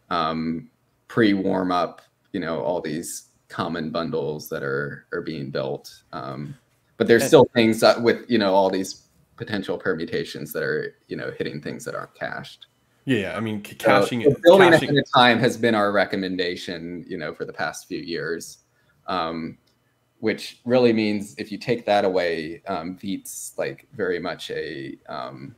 B: um, pre warm up, you know, all these common bundles that are are being built. Um, but there's still things that with, you know, all these potential permutations that are, you know, hitting things that aren't cached.
A: Yeah, I mean, caching
B: so, building caching. ahead of time has been our recommendation, you know, for the past few years. Um, which really means if you take that away, um, Vite's like very much a um,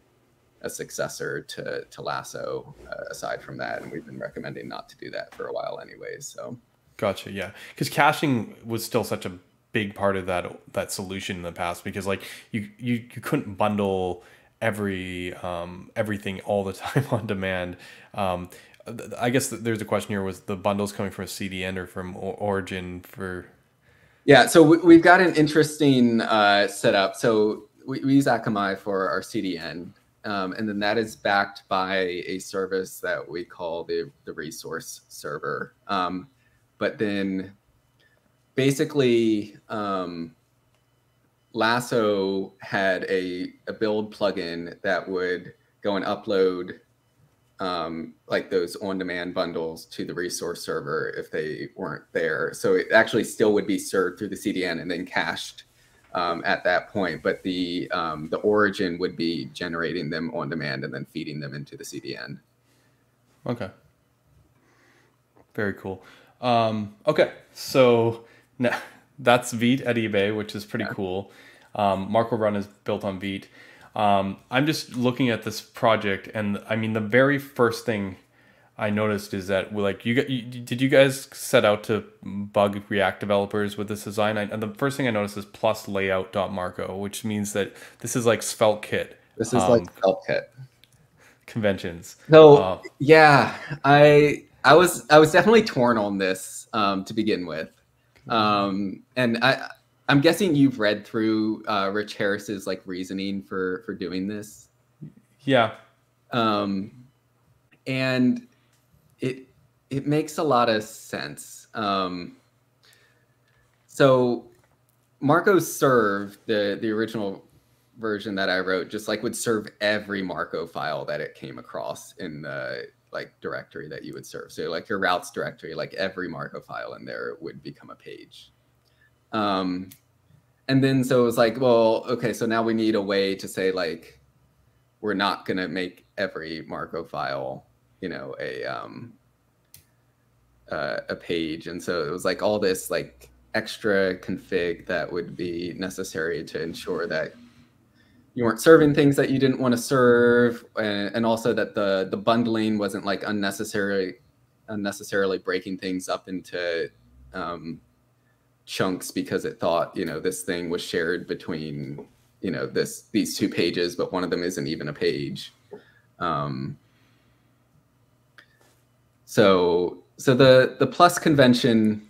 B: a successor to to Lasso. Uh, aside from that, and we've been recommending not to do that for a while, anyways. So,
A: gotcha. Yeah, because caching was still such a big part of that that solution in the past because like you you you couldn't bundle every um, everything all the time on demand. Um, I guess there's a question here: was the bundles coming from a CDN or from Origin for?
B: Yeah, so we've got an interesting uh, setup. So we, we use Akamai for our CDN, um, and then that is backed by a service that we call the the resource server. Um, but then, basically, um, Lasso had a, a build plugin that would go and upload um, like those on-demand bundles to the resource server if they weren't there. So it actually still would be served through the CDN and then cached um, at that point. But the um, the origin would be generating them on demand and then feeding them into the CDN.
A: Okay. Very cool. Um, okay, so now that's Vite at eBay, which is pretty yeah. cool. Um, Marko Run is built on Vite. Um, I'm just looking at this project, and I mean, the very first thing I noticed is that like you, you did you guys set out to bug React developers with this design? I, and the first thing I noticed is plus layout dot Marko, which means that this is like Svelte kit.
B: This is um, like Svelte kit
A: conventions.
B: So uh, yeah, I I was I was definitely torn on this um, to begin with, um, and I I'm guessing you've read through uh, Rich Harris's like reasoning for for doing this.
A: Yeah.
B: Um, and it it makes a lot of sense. Um, so Marko serve the the original version that I wrote just like would serve every Marko file that it came across in the like directory that you would serve. So like your routes directory, like every Marko file in there would become a page. Um, and then so it was like, well, okay, so now we need a way to say like, we're not gonna make every Marko file, you know, a um, uh, a page. And so it was like all this like extra config that would be necessary to ensure that you weren't serving things that you didn't want to serve, and, and also that the the bundling wasn't like unnecessarily unnecessarily breaking things up into um, chunks because it thought you know this thing was shared between you know this these two pages, but one of them isn't even a page. Um, so so the the plus convention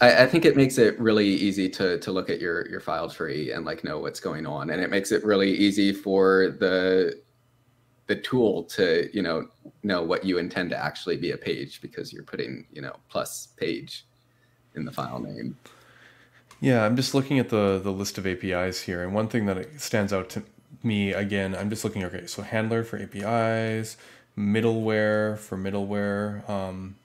B: I, I, think it makes it really easy to to look at your your file tree and like know what's going on, and it makes it really easy for the the tool to you know know what you intend to actually be a page because you're putting you know plus page in the file name.
A: Yeah, I'm just looking at the the list of APIs here, and one thing that stands out to me again, I'm just looking. Okay, so handler for APIs, middleware for middleware. Um,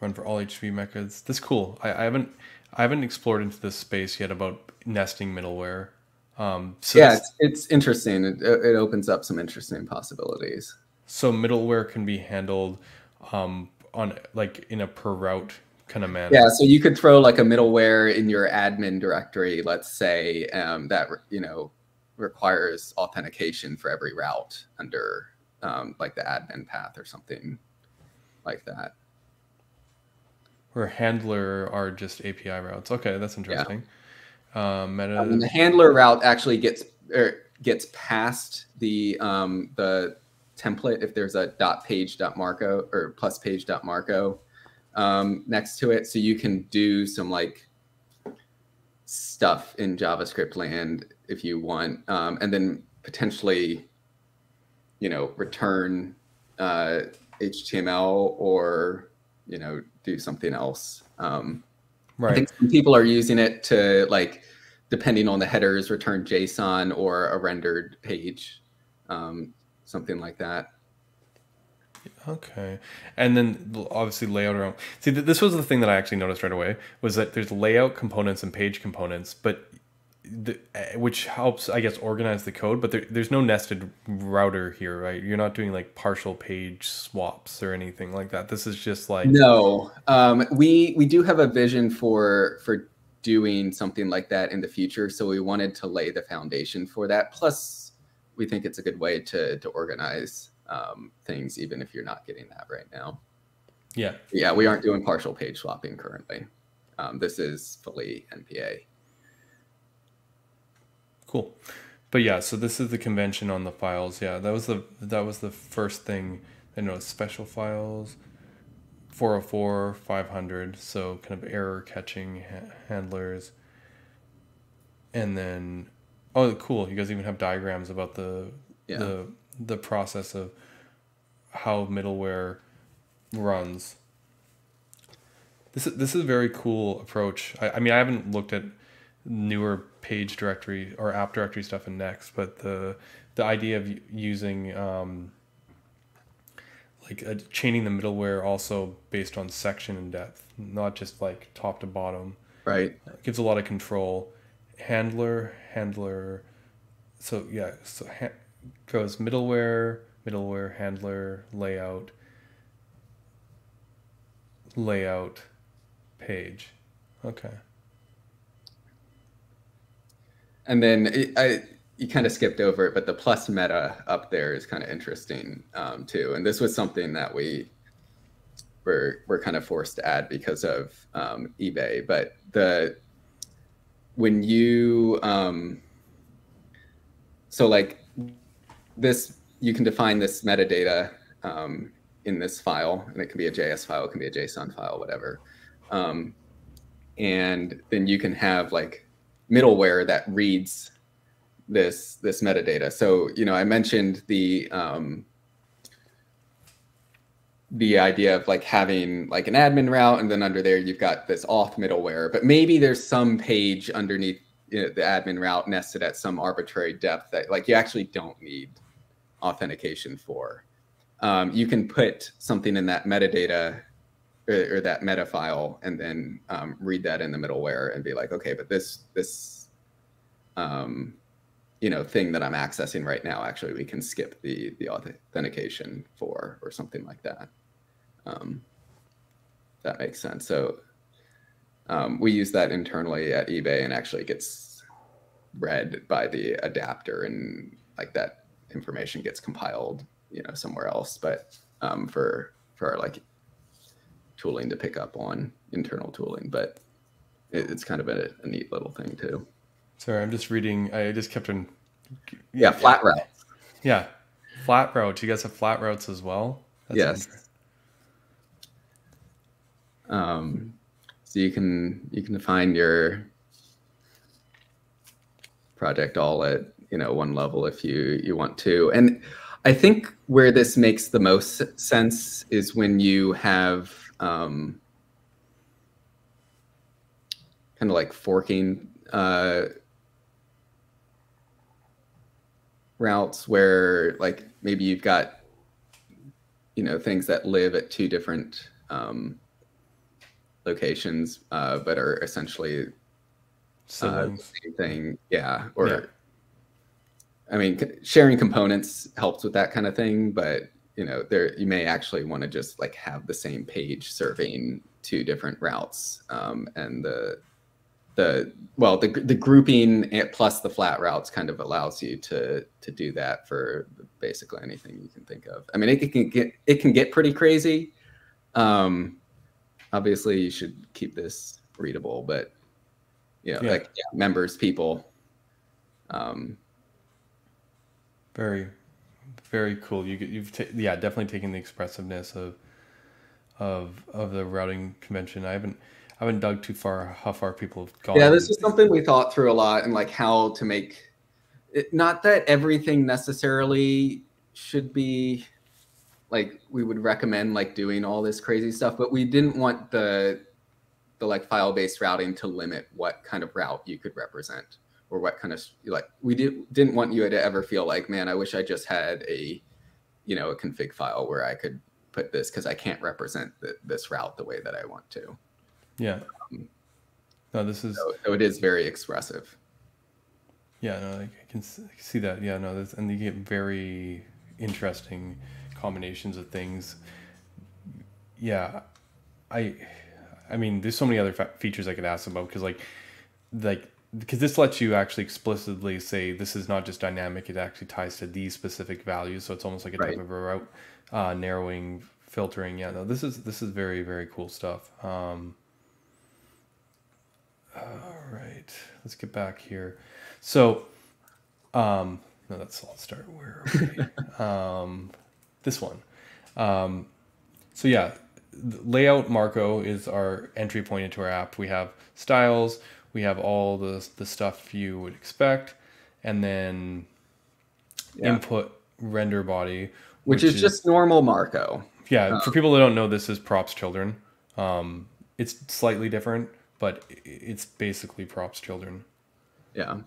A: run for all HTTP methods. That's cool. I, I haven't I haven't explored into this space yet about nesting middleware. Um,
B: so yeah, it's, it's interesting. It, it opens up some interesting possibilities.
A: So middleware can be handled um, on like in a per route kind of manner.
B: Yeah, so you could throw like a middleware in your admin directory, let's say, um, that you know requires authentication for every route under um, like the admin path or something like that
A: where handler are just API routes. Okay, that's interesting. Yeah. Um, meta.
B: Um, the handler route actually gets er, gets past the um, the template if there's a dot page dot marko or plus page dot marko um, next to it, so you can do some like stuff in JavaScript land if you want, um, and then potentially, you know, return uh, HTML or you know do something else. Um, right. I think some people are using it to like, depending on the headers, return JSON or a rendered page, um, something like that.
A: Okay, and then obviously layout around. See, this was the thing that I actually noticed right away was that there's layout components and page components, but the, eh, which helps I guess organize the code, but there, there's no nested router here, right? You're not doing like partial page swaps or anything like that. This is just like
B: no. Um, we we do have a vision for for doing something like that in the future, so we wanted to lay the foundation for that. Plus, we think it's a good way to to organize um, things, even if you're not getting that right now.
A: Yeah,
B: yeah, we aren't doing partial page swapping currently. Um, this is fully MPA.
A: Cool. but yeah, so this is the convention on the files. Yeah, that was the that was the first thing I know Special files, 404, 500. So kind of error catching ha- handlers. And then, oh, cool! You guys even have diagrams about the
B: Yeah.
A: the the process of how middleware runs. This is this is a very cool approach. I, I mean, I haven't looked at newer page directory or app directory stuff in Next, but the the idea of using um, like uh, chaining the middleware also based on section and depth, not just like top to bottom,
B: Right.
A: it gives a lot of control. Handler, handler. So yeah, so ha- goes middleware, middleware, handler, layout, layout, page. Okay.
B: And then it, I, you kind of skipped over it, but the plus meta up there is kind of interesting um, too. And this was something that we were were kind of forced to add because of um, eBay. But the when you um, so like this, you can define this metadata um, in this file, and it can be a JS file, it can be a JSON file, whatever. Um, and then you can have like middleware that reads this this metadata. So you know, I mentioned the um, the idea of like having like an admin route, and then under there you've got this auth middleware. But maybe there's some page underneath you know, the admin route nested at some arbitrary depth that like you actually don't need authentication for. Um, you can put something in that metadata or, or that meta file and then um, read that in the middleware and be like, okay, but this this um, you know thing that I'm accessing right now, actually, we can skip the the authentication for or something like that. Um, that makes sense. So um, we use that internally at eBay and actually gets read by the adapter and like that information gets compiled, you know, somewhere else. But um, for for our like tooling to pick up on internal tooling, but it, it's kind of a, a neat little thing too.
A: Sorry, I'm just reading. I just kept on.
B: Yeah, flat route.
A: Yeah, flat routes. You guys have flat routes as well.
B: Yes. Um, so you can you can define your project all at you know one level if you you want to, and I think where this makes the most sense is when you have um, kind of like forking uh, routes where like maybe you've got you know things that live at two different um, locations uh, but are essentially uh, the same thing yeah or
A: Yeah.
B: i mean c- sharing components helps with that kind of thing but you know there you may actually want to just like have the same page serving two different routes um, and the the well the, the grouping plus the flat routes kind of allows you to to do that for basically anything you can think of i mean it can get it can get pretty crazy um obviously you should keep this readable but you know
A: Yeah.
B: like yeah, members people um
A: Very, very cool. You you've yeah definitely taken the expressiveness of of of the routing convention. I haven't I haven't dug too far how far people have gone.
B: yeah this is something we thought through a lot and like how to make it not that everything necessarily should be like we would recommend like doing all this crazy stuff but we didn't want the the like file based routing to limit what kind of route you could represent or what kind of like we did, didn't want you to ever feel like man i wish i just had a you know a config file where i could put this because i can't represent th- this route the way that i want to
A: yeah. Um, no, this is
B: so, so it is very expressive
A: yeah. No, I can can see that. Yeah, no, this, and you get very interesting combinations of things. Yeah, I I mean, there's so many other fa- features I could ask about because like like because this lets you actually explicitly say this is not just dynamic; it actually ties to these specific values. So it's almost like a
B: Right.
A: type of a route uh, narrowing, filtering. Yeah, no, this is this is very very cool stuff. Um, all right, let's get back here. So Um, no, that's all start. Where are we? um, this one. Um, so yeah, layout Marko is our entry point into our app. We have styles, we have all the the stuff you would expect, and then
B: Yeah.
A: input render body,
B: which, is, just normal Marko.
A: yeah. for people that don't know, this is props children. Um, it's slightly different, but it's basically props children.
B: Yeah.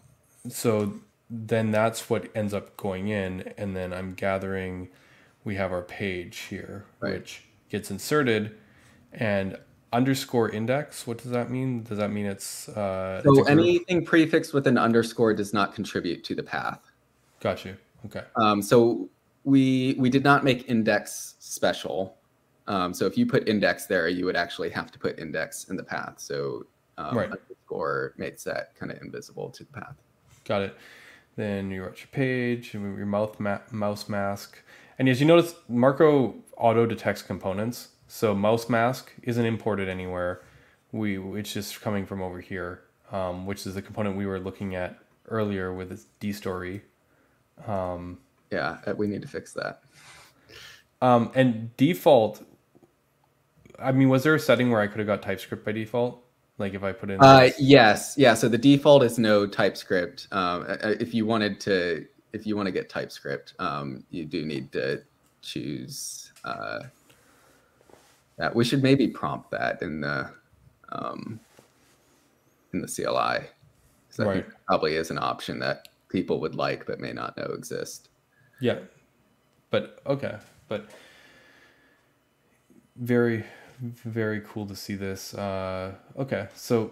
A: so then that's what ends up going in and then i'm gathering we have our page here
B: Right.
A: which gets inserted and underscore index what does that mean does that mean it's uh
B: So
A: group?
B: anything prefixed with an underscore does not contribute to the path.
A: got you okay
B: Um, so we we did not make index special. Um, so if you put index there, you would actually have to put index in the path. So um,
A: Right.
B: underscore makes that kind of invisible to the path.
A: got it then you're at your page and your mouth ma- mouse mask and as you notice marko auto detects components so mouse mask isn't imported anywhere we it's just coming from over here um, which is the component we were looking at earlier with this d story
B: Yeah, uh, we need to fix that.
A: um, and default i mean was there a setting where i could have got typescript by default like if i put in
B: Uh, yes, yeah. So the default is no TypeScript. Um, if you wanted to, if you want to get TypeScript, um, you do need to choose uh, that. We should maybe prompt that in the um, in the CLI. think
A: Right.
B: that probably is an option that people would like but may not know exist.
A: Yeah. But okay. But very very cool to see this. Uh okay. So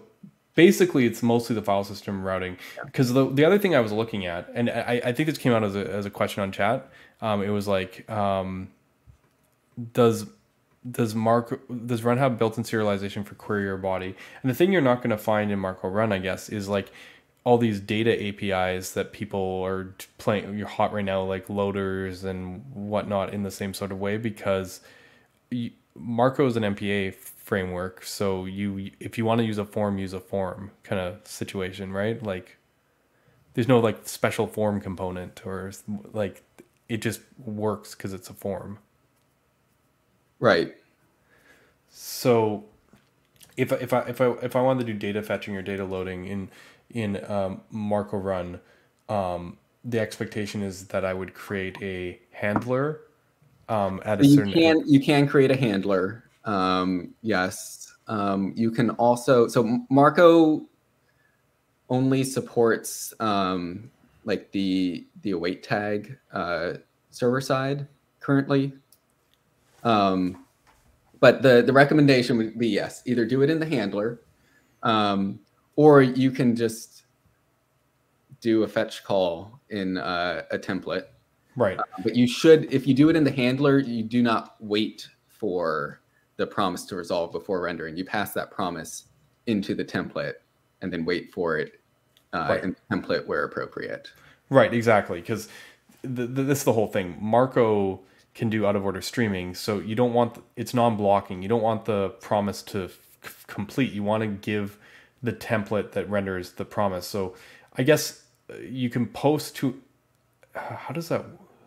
A: basically it's mostly the file system routing because the, the other thing I was looking at and I, I think this came out as a, as a question on chat. Um, it was like um, does does Marko does Run have built-in serialization for query or body? And the thing you're not going to find in Marko Run, I guess, is like all these data APIs that people are playing. You're hot right now, like loaders and whatnot, in the same sort of way because Marko is an MPA framework. So you, if you want to use a form, use a form kind of situation, right? Like there's no like special form component or like it just works because it's a form.
B: Right.
A: So if I- if I if I if I wanted to do data fetching or data loading in in um, Marko Run, um, the expectation is that I would create a handler um, at a
B: you
A: certain
B: can you can create a handler um, yes. Um, you can also so marko only supports um, like the the await tag uh, server side currently um, but the the recommendation would be yes either do it in the handler um, or you can just do a fetch call in uh, a template
A: right.
B: but you should if you do it in the handler you do not wait for the promise to resolve before rendering you pass that promise into the template and then wait for it uh,
A: Right.
B: in the template where appropriate
A: Right, exactly. Because th- th- this is the whole thing. Marko can do out of order streaming, so you don't want it's non-blocking. You don't want the promise to complete. You want to give the template that renders the promise. So I guess uh, you can post to. How does that?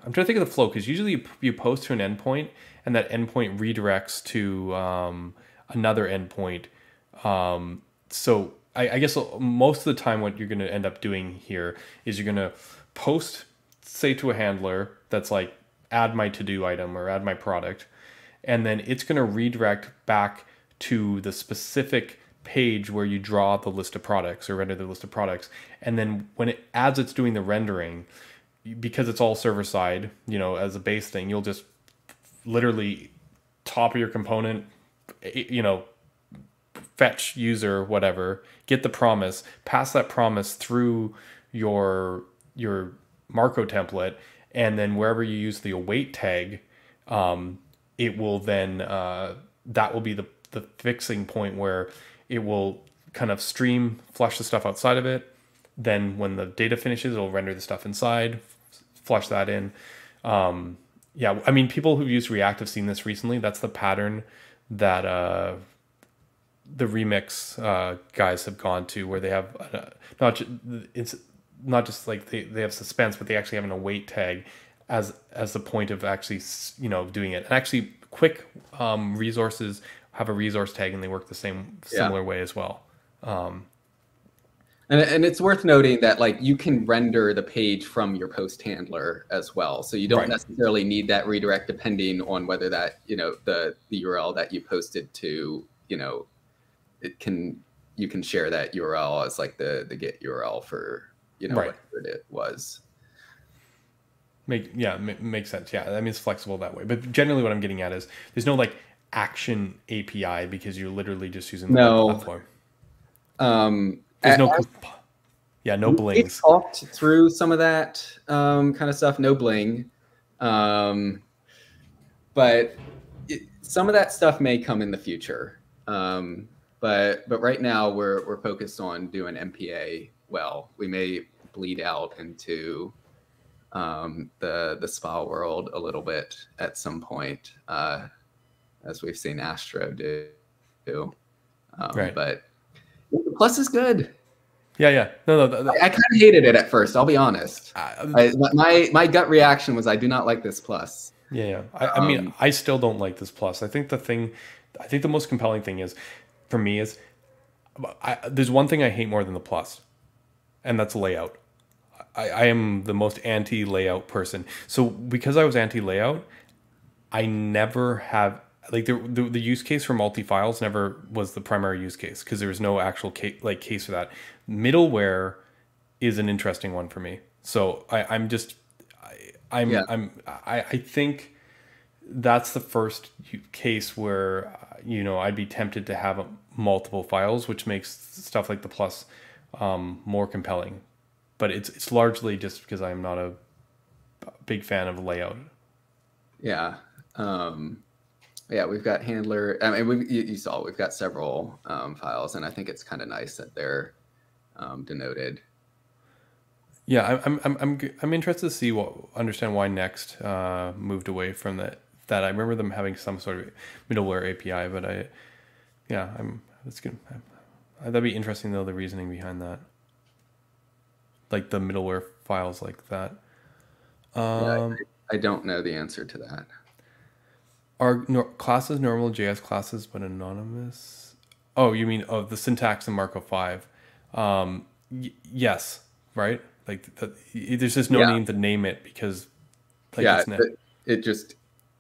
A: I'm trying to think of the flow because usually you, you post to an endpoint and that endpoint redirects to um, another endpoint. Um, so I, I guess most of the time, what you're going to end up doing here is you're going to post, say, to a handler that's like, add my to do item or add my product. And then it's going to redirect back to the specific page where you draw the list of products or render the list of products. And then when it as it's doing the rendering, because it's all server side, you know, as a base thing, you'll just literally top of your component, eh, you know, fetch user whatever get the promise pass that promise through your your marko template and then wherever you use the await tag um, it will then uh, that will be the the fixing point where it will kind of stream flush the stuff outside of it. Then when the data finishes it'll render the stuff inside flush that in. Um, yeah i mean people who've used react have seen this recently. That's the pattern that uh, the remix uh, guys have gone to where they have uh, not it's not just like they, they have suspense, but they actually have an await tag as as the point of actually you know doing it. And actually, Qwik um, resources have a resource tag and they work the same similar yeah. way as well. Um,
B: and, and it's worth noting that like you can render the page from your post handler as well. So you don't right. necessarily need that redirect depending on whether that, you know, the, the URL that you posted to, you know, it can, you can share that URL as like the, the get URL for, you know, right. whatever it was.
A: Make yeah, makes sense. Yeah, that means flexible that way. But generally, what I'm getting at is there's no like action API because you're literally just using the
B: no. platform. Um,
A: there's no, yeah, no bling. We
B: talked through some of that um, kind of stuff. No bling, um, but it, some of that stuff may come in the future. Um, but but right now we're we're focused on doing MPA well. We may bleed out into um, the the spa world a little bit at some point, uh, as we've seen Astro do. Um, right. But Plus is good.
A: Yeah, yeah. No, no.
B: no I, I kind of hated it at first. I'll be honest. Uh, I, my my gut reaction was I do not like this plus.
A: Yeah, yeah. I, um, I, mean, um, I still don't like this plus. I think the thing, I think the most compelling thing is, for me, is there's one thing I hate more than the plus, and that's layout. I, I am the most anti layout person. So because I was anti layout, I never have like the, the, the use case for multi files never was the primary use case because there was no actual case like case for that. Middleware is an interesting one for me. So I, I'm just I, I'm yeah. I'm I, I think that's the first case where you know I'd be tempted to have multiple files, which makes stuff like the plus um, more compelling. But it's it's largely just because I'm not a big fan of layout.
B: Yeah. Um, yeah, we've got handler. I mean, we, you, you, saw we've got several um, files, and I think it's kind of nice that they're um, denoted.
A: Yeah, I'm, I'm, I'm, I'm interested to see what understand why Next uh, moved away from that. That I remember them having some sort of middleware API, but I, yeah, I'm that's good. That'd be interesting though the reasoning behind that, like the middleware files like that.
B: Um, yeah, I, I don't know the answer to that.
A: Are no, classes normal JS classes but anonymous? Oh, you mean oh the syntax in Marko five? Um, y- yes, right. Like the, there's just no yeah. name to name it because
B: like, yeah, it, it just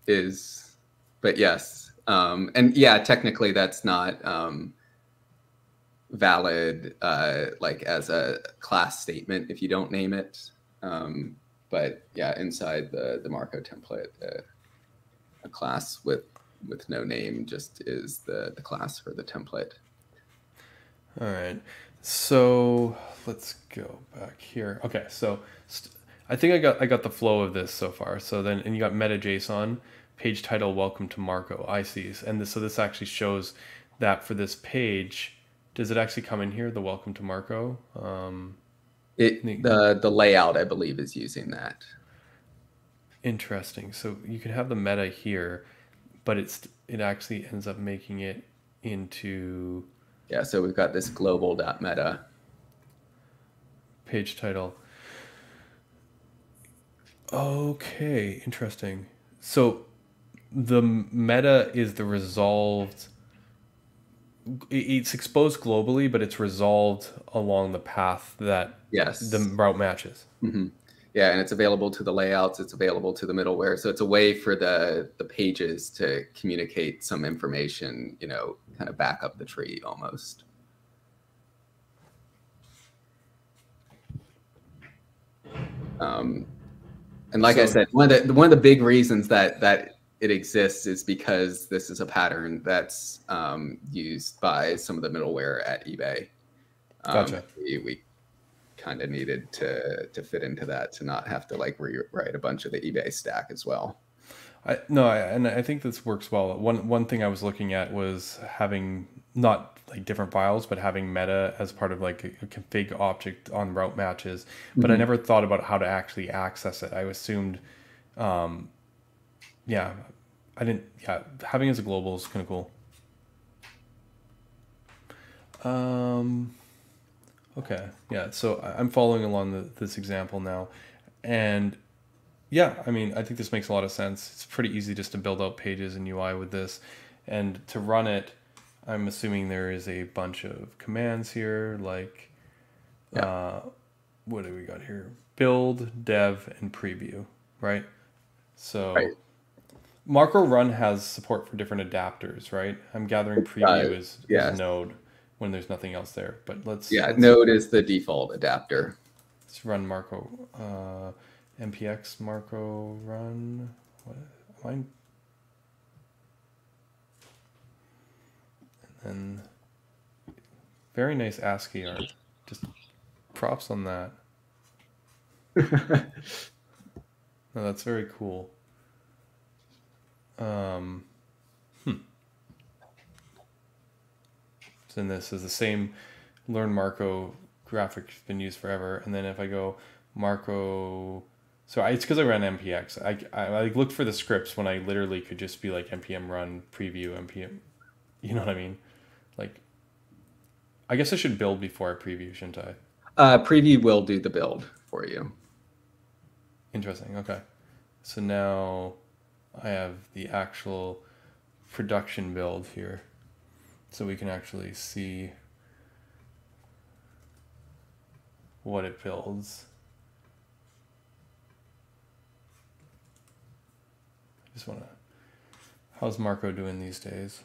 B: is. But yes, um, and yeah, technically that's not um, valid uh, like as a class statement if you don't name it. Um, but yeah, inside the the Marko template, uh, a class with with no name just is the the class for the template.
A: All right. So let's go back here. Okay, so I think I got I got the flow of this so far. So then and you got meta JSON, page title welcome to Marko ICs. And this, so this actually shows that for this page, does it actually come in here, the welcome to Marko? Um,
B: it the the layout I believe is using that.
A: Interesting. So you can have the meta here, but it's it actually ends up making it into
B: yeah. So we've got this global dot meta
A: page title. Okay, interesting. So the meta is the resolved. It's exposed globally, but it's resolved along the path that
B: yes
A: the route matches.
B: Mm-hmm. Yeah, and it's available to the layouts. It's available to the middleware. So it's a way for the the pages to communicate some information. You know, kind of back up the tree almost. Um, and like so, I said, one of the one of the big reasons that that it exists is because this is a pattern that's um, used by some of the middleware at eBay. Um, gotcha. We, we kind of needed to to fit into that to not have to like rewrite a bunch of the eBay stack as well.
A: I, no, I, and I think this works well. One one thing I was looking at was having not like different files, but having meta as part of like a, config object on route matches. But mm-hmm. I never thought about how to actually access it. I assumed, um, yeah, I didn't. Yeah, having it as a global is kind of cool. Um, Okay. Yeah. So I'm following along the, this example now, and yeah, I mean, I think this makes a lot of sense. It's pretty easy just to build out pages and UI with this, and to run it, I'm assuming there is a bunch of commands here, like,
B: Yeah.
A: uh, what do we got here? Build, dev, and preview, right? So.
B: Right.
A: Marko Run has support for different adapters, right? I'm gathering preview is,
B: yes.
A: is Node when there's nothing else there. But let's
B: Yeah,
A: let's,
B: Node is the default adapter.
A: let's run Marko uh, npx Marko Run. What And then very nice ASCII art. Just props on that. No, that's very cool. Um, hmm. So then this is the same learn Marko graphic has been used forever. And then if I go Marko, so I, it's because I ran npx. I, I, I looked for the scripts when I literally could just be like npm run preview npm. You know what I mean? Like, I guess I should build before I preview, shouldn't I?
B: Uh, preview will do the build for you.
A: Interesting. Okay. So now I have the actual production build here. So we can actually see what it builds. I just want to. How's Marko doing these days?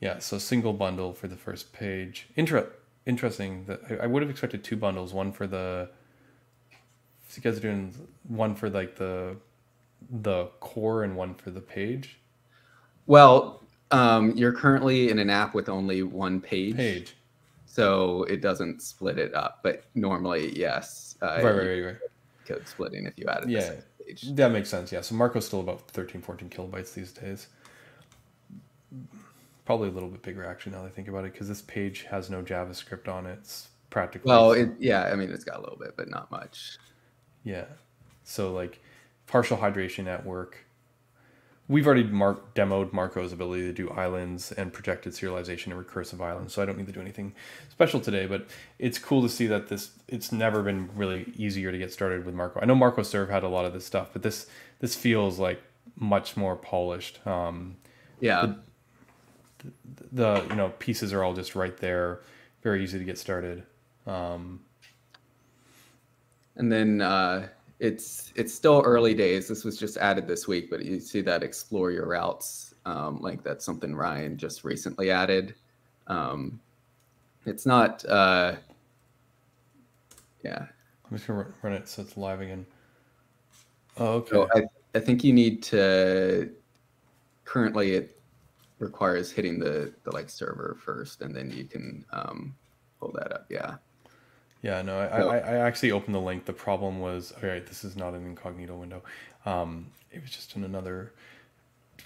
A: Yeah, so single bundle for the first page. Inter- interesting that I, I would have expected two bundles, one for the so you guys are doing one for like the the core and one for the page.
B: Well, um, you're currently in an app with only one page,
A: Page.
B: so it doesn't split it up. But normally, yes, uh,
A: right, right, right, right.
B: code splitting if you added
A: Yeah.
B: page.
A: That makes sense. Yeah. So Marko's still about 13, 14 kilobytes these days. Probably a little bit bigger actually now that I think about it, because this page has no JavaScript on it. It's practically
B: Well, it, yeah, I mean it's got a little bit, but not much.
A: Yeah. So like partial hydration at work. We've already mar- demoed Marko's ability to do islands and projected serialization and recursive islands, so I don't need to do anything special today. But it's cool to see that this it's never been really easier to get started with Marko. I know Marko Serve had a lot of this stuff, but this this feels like much more polished. Um,
B: Yeah,
A: the you know pieces are all just right there, very easy to get started. Um,
B: and then uh, it's it's still early days. This was just added this week, but you see that explore your routes um, link. That's something Ryan just recently added. Um, it's not. Uh, yeah,
A: I'm just gonna run- run it so it's live again. Oh, okay.
B: So I, I think you need to currently it requires hitting the the like server first and then you can um pull that up. Yeah.
A: Yeah, no, I, I, I actually opened the link. The problem was, all right, this is not an incognito window. Um, it was just in another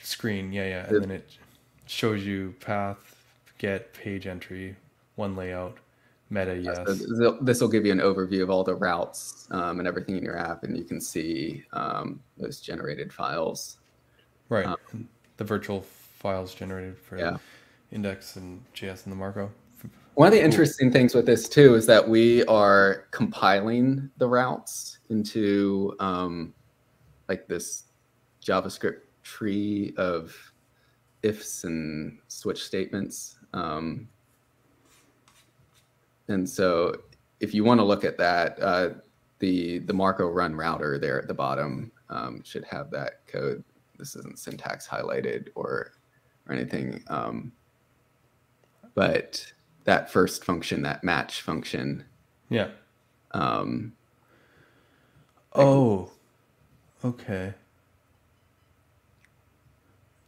A: screen. Yeah, yeah. And
B: It-
A: then it shows you path, get, page entry, one layout, meta, yes.
B: So this will give you an overview of all the routes um, and everything in your app and you can see um, those generated files.
A: Right.
B: um,
A: the virtual files generated for
B: Yeah.
A: index and JS and the Marko.
B: One of the interesting things with this too is that we are compiling the routes into um, like this JavaScript tree of ifs and switch statements. Um, and so if you want to look at that, uh, the the Marko run router there at the bottom um, should have that code. This isn't syntax highlighted or or anything. Um, but that first function, that match function,
A: Yeah.
B: um,
A: Oh, okay.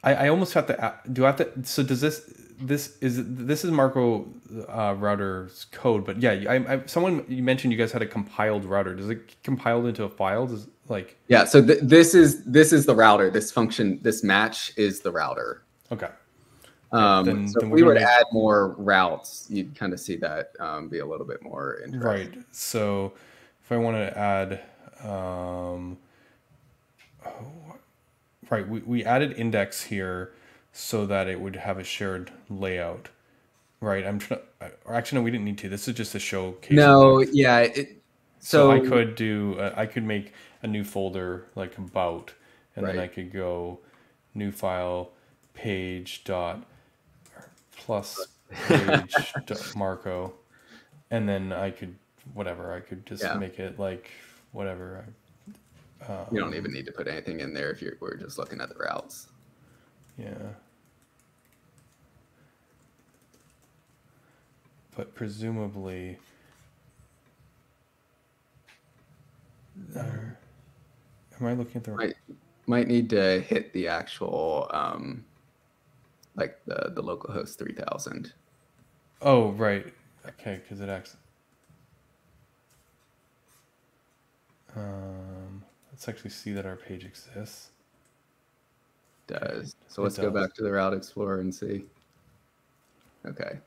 A: I, I almost have to do I have to so does this this is this is Marko uh, router's code but yeah I, I someone you mentioned you guys had a compiled router does it compiled into a file does like
B: yeah. So th- this is this is the router. This function, this match is the router.
A: okay
B: Um,
A: then-
B: so
A: then
B: if we were
A: gonna
B: add more routes, you'd kind of see that um, be a little bit more interesting.
A: right so if I want to add um, oh, right we, we added index here so that it would have a shared layout right? I'm trying. Or actually, no, we didn't need to. This is just a showcase.
B: No, yeah. It,
A: So,
B: so,
A: I could do. Uh, I could make a new folder like about, and then I could go new file page dot plus page Marko, and then I could whatever. I could just
B: Yeah.
A: make it like whatever. I, um,
B: You don't even need to put anything in there if you're we're just looking at the routes.
A: Yeah. But presumably, are- am I looking at the
B: Right. Might need to hit the actual um like the the localhost 3000.
A: Oh, right. Okay, because it acts. Um, let's actually see that our page exists.
B: Does. So let's go back to the route explorer and see. Okay.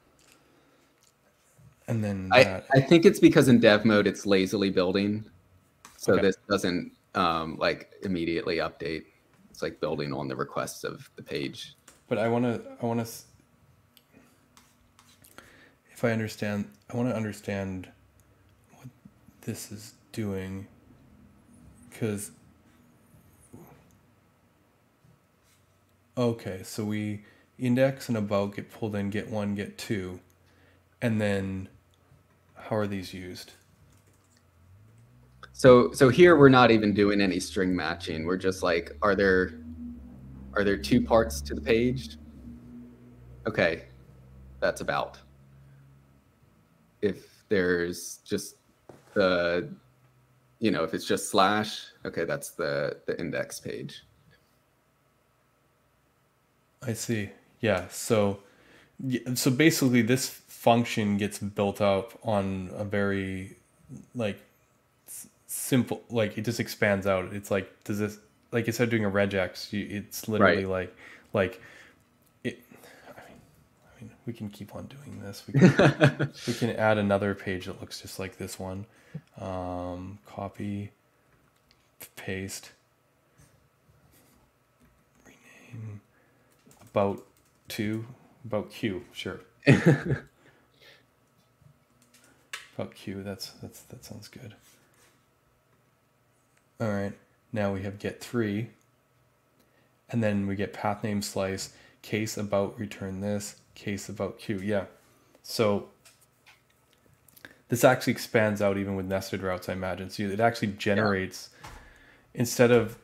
A: And then
B: I. I think it's because in dev mode it's lazily building. So
A: Okay.
B: this doesn't um, like immediately update. It's like building on the requests of the page.
A: But I want to, I want to, if I understand, I want to understand what this is doing. Because, okay, so we index and about get pulled in, get one, get two. And then how are these used?
B: So so here we're not even doing any string matching. We're just like, are there are there two parts to the page? Okay, that's about. If there's just the you know, if it's just slash, okay, that's the the index page.
A: I see. Yeah. So, so basically, this function gets built up on a very like simple. Like it just expands out. It's like does this like instead of doing a regex, you, it's literally like like it. I mean, I mean, we can keep on doing this. We can we can add another page that looks just like this one. Um, copy, paste, rename about two about Q. Sure, about Q. That's that's that sounds good. All right, now we have get three, and then we get path name slice case about return this case about Q. Yeah, so this actually expands out even with nested routes, I imagine. So it actually generates instead of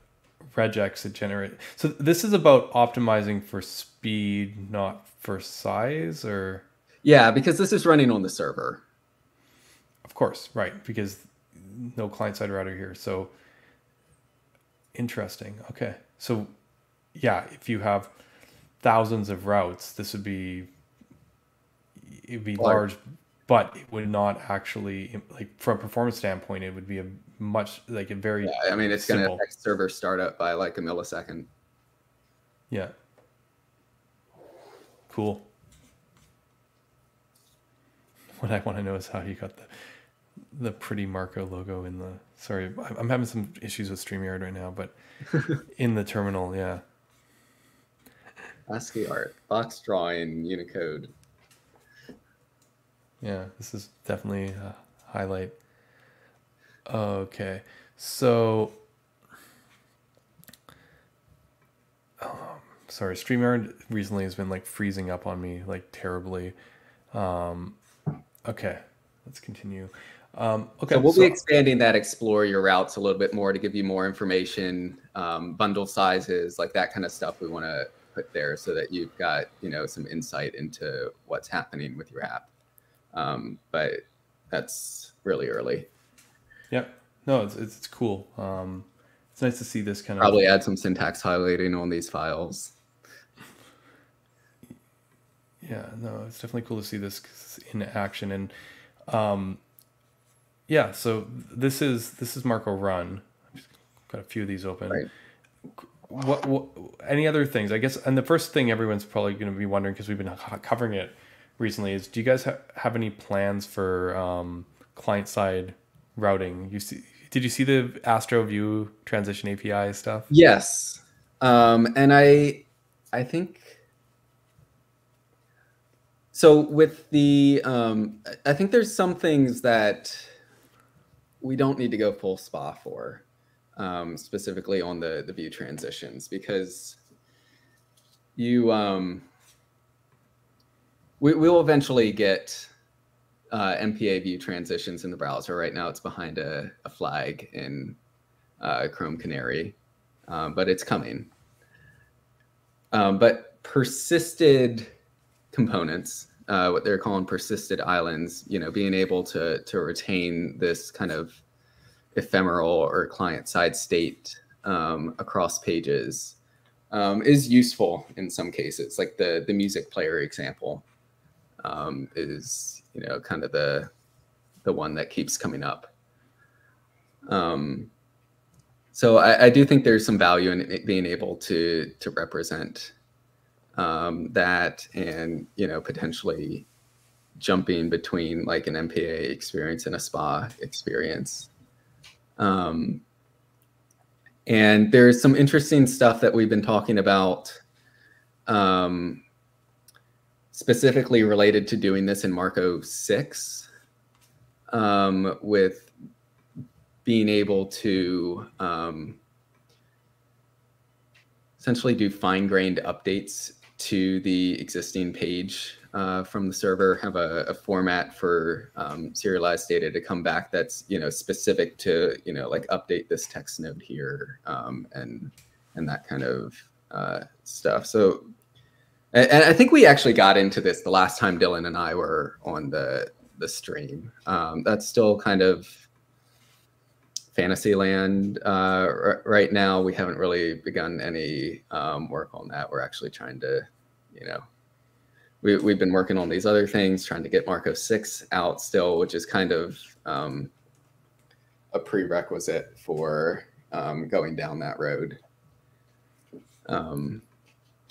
A: regex, it generate. So this is about optimizing for speed, not for size, or
B: yeah, because this is running on the server.
A: of course, right? Because no client side router here. So interesting. Okay, so yeah, if you have thousands of routes, this would be it'd be
B: Large.
A: large, but it would not actually like from a performance standpoint, it would be a much like a very
B: Yeah, I mean it's gonna
A: Simple.
B: affect server startup by like a millisecond.
A: Yeah. Cool. What I want to know is how you got the the pretty Marko logo in the. Sorry, I'm having some issues with Streamyard right now, but in the terminal, yeah.
B: ASCII art, box drawing, Unicode.
A: Yeah, this is definitely a highlight. Okay, so um, sorry, StreamYard recently has been like freezing up on me like terribly. Um, okay, let's continue. Um, okay,
B: So we'll
A: so-
B: be expanding that explore your routes a little bit more to give you more information, um, bundle sizes, like that kind of stuff we want to put there so that you've got, you know, some insight into what's happening with your app. Um, but that's really early.
A: Yep. No, it's, it's it's cool. Um, it's nice to see this kind of
B: Probably add some syntax highlighting on these files.
A: Yeah, no, it's definitely cool to see this in action and um yeah, so this is this is Marko Run. I've got a few of these open.
B: Right.
A: What, what any other things? I guess and the first thing everyone's probably going to be wondering because we've been covering it recently is do you guys ha- have any plans for um client side routing? You see did you see the Astro View transition API stuff?
B: Yes. Um, and I, I think so with the, um, I think there's some things that we don't need to go full SPA for, um, specifically on the the view transitions because you um, we will eventually get uh, MPA view transitions in the browser. Right now, it's behind a, a flag in uh, Chrome Canary, um, but it's coming. Um, but persisted components, uh, what they're calling persisted islands, you know, being able to to retain this kind of ephemeral or client-side state um, across pages um, is useful in some cases. Like the the music player example um, is, you know, kind of the the one that keeps coming up. Um, so I, I, do think there's some value in being able to to represent um, that and you know potentially jumping between like an MPA experience and a SPA experience. Um, and there's some interesting stuff that we've been talking about um, specifically related to doing this in Marko 6 um, with being able to um, essentially do fine-grained updates to the existing page uh, from the server, have a, a format for um, serialized data to come back that's you know specific to you know like update this text node here um, and and that kind of uh, stuff. So, and, I think we actually got into this the last time Dylan and I were on the the stream. Um, that's still kind of Fantasyland uh, right now. We haven't really begun any um, work on that. We're actually trying to, you know, we, we've been working on these other things, trying to get Marko 6 out still, which is kind of um, a prerequisite for um, going down that road. Um,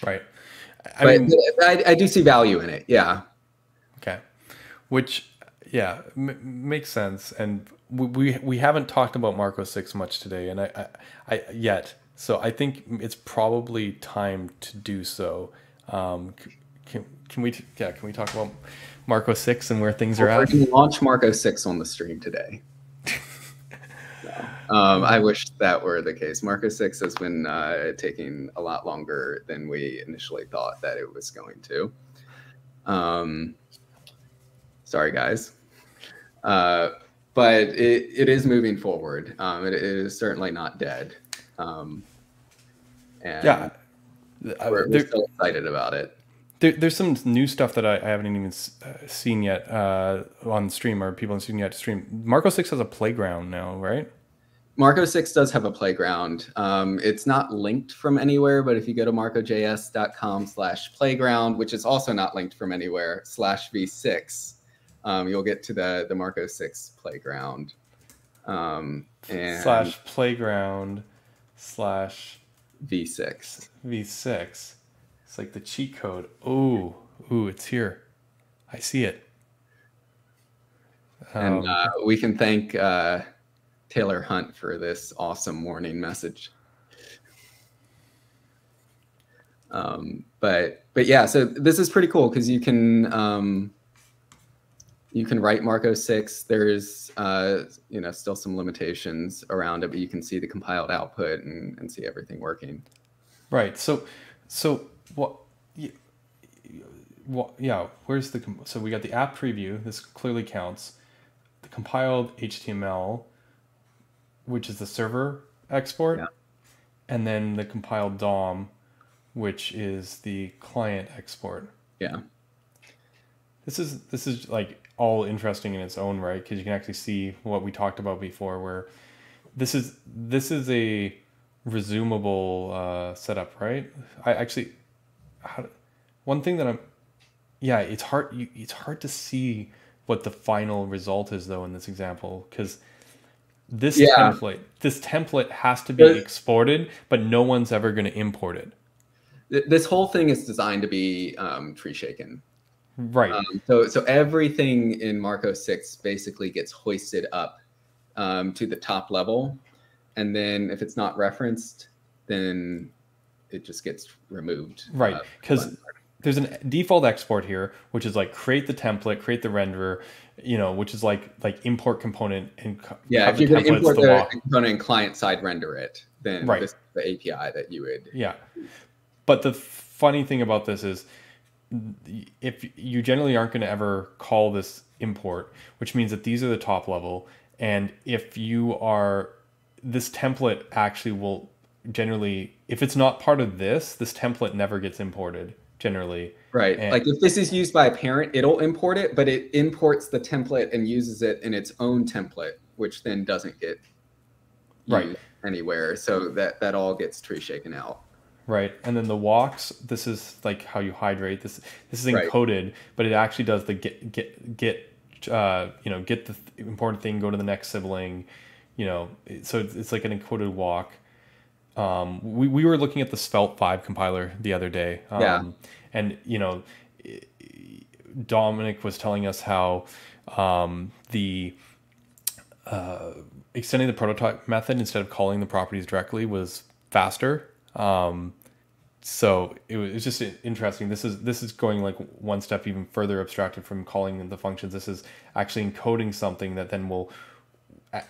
A: right.
B: I but mean, I, I, do see value in it. Yeah.
A: Okay. Which, yeah, makes sense. And we we haven't talked about Marko Six much today, and I, I, I yet. So I think it's probably time to do so. Um, can, can we yeah can we talk about Marko Six and where things well, are at?
B: We launch Marko Six on the stream today. um, I wish that were the case. Marko Six has been uh, taking a lot longer than we initially thought that it was going to. Um, sorry, guys. Uh, but it, it is moving forward. Um, it, it is certainly not dead. Um, and
A: yeah,
B: we're, we're still excited about it.
A: There, there's some new stuff that I, I haven't even uh, seen yet uh, on stream or people haven't seen yet to stream. Marko Six has a playground now, right?
B: Marko 6 does have a playground. Um, it's not linked from anywhere, but if you go to markojs.com slash playground, which is also not linked from anywhere, slash v6, um, you'll get to the the Marko Six playground. Um, and
A: slash playground slash
B: V6.
A: V6. It's like the cheat code. Oh, ooh, it's here. I see it.
B: And um, uh, we can thank uh, Taylor Hunt for this awesome warning message. Um, but but yeah, so this is pretty cool because you can um, you can write Marko 6. There's, uh, you know, still some limitations around it, but you can see the compiled output and, and see everything working.
A: Right. So, so what, what, yeah, where's the, so we got the app preview. This clearly counts. The compiled HTML, which is the server export. Yeah. And then the compiled DOM, which is the client export.
B: Yeah.
A: This is, this is like all interesting in its own right because you can actually see what we talked about before where this is this is a resumable uh, setup right? I actually how, one thing that i'm yeah it's hard you, it's hard to see what the final result is though in this example because this yeah. template this template has to be but, exported but no one's ever going to import it.
B: This whole thing is designed to be um, tree shaken
A: Right. Um,
B: so so everything in Marko six basically gets hoisted up um, to the top level, and then if it's not referenced, then it just gets removed.
A: Right. Because uh, there's a default export here, which is like create the template, create the renderer, you know, which is like like import component and
B: yeah. If you're going to import the, the component and client side render it, then
A: right.
B: this is the API that you would.
A: Yeah, but the funny thing about this is, if you generally aren't going to ever call this import, which means that these are the top level, and if you are, this template actually will generally, if it's not part of this, this template never gets imported generally.
B: Right. And like if this is used by a parent, it'll import it, but it imports the template and uses it in its own template, which then doesn't get
A: right
B: anywhere. So that that all gets tree shaken out.
A: Right. And then the walks, this is like how you hydrate. This this is encoded, right. but it actually does the get get get uh, you know, get the th- important thing, go to the next sibling, you know. So it's, it's like an encoded walk. Um, we, we were looking at the Svelte 5 compiler the other day. Um,
B: yeah.
A: And, you know, Dominic was telling us how um, the uh, extending the prototype method instead of calling the properties directly was faster. Um, so it was, just interesting. This is this is going like one step even further abstracted from calling the functions. This is actually encoding something that then will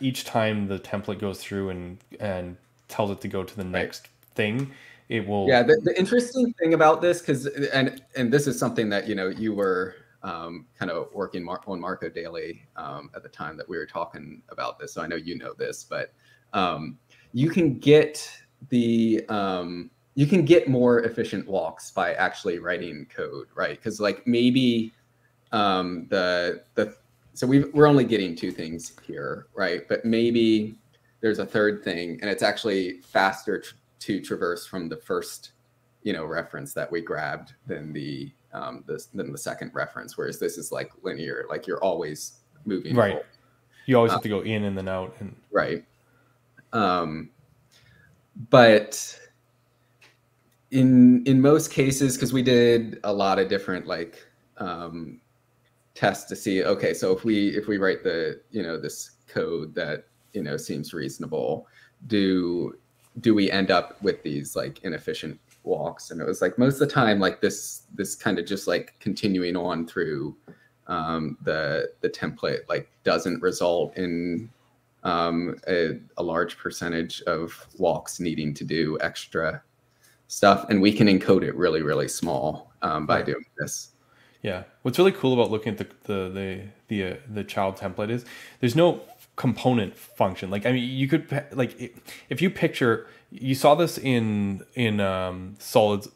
A: each time the template goes through and and tells it to go to the next right. thing it will
B: yeah the, the interesting thing about this because and and this is something that you know you were um, kind of working mar- on marko daily um, at the time that we were talking about this so i know you know this but um, you can get the um, you can get more efficient walks by actually writing code right because like maybe um, the the so we we're only getting two things here right but maybe there's a third thing, and it's actually faster tr- to traverse from the first, you know, reference that we grabbed than the um, this than the second reference. Whereas this is like linear, like you're always moving.
A: Right. Forward. You always have to go in and then out and
B: right. Um, but in in most cases, because we did a lot of different like um, tests to see, okay, so if we if we write the you know this code that you know seems reasonable do do we end up with these like inefficient walks? And it was like most of the time like this this kind of just like continuing on through um, the the template like doesn't result in um, a, a large percentage of walks needing to do extra stuff and we can encode it really really small um, by doing this
A: yeah what's really cool about looking at the the the the, uh, the child template is there's no component function. Like I mean, you could like if you picture you saw this in in um, Solid's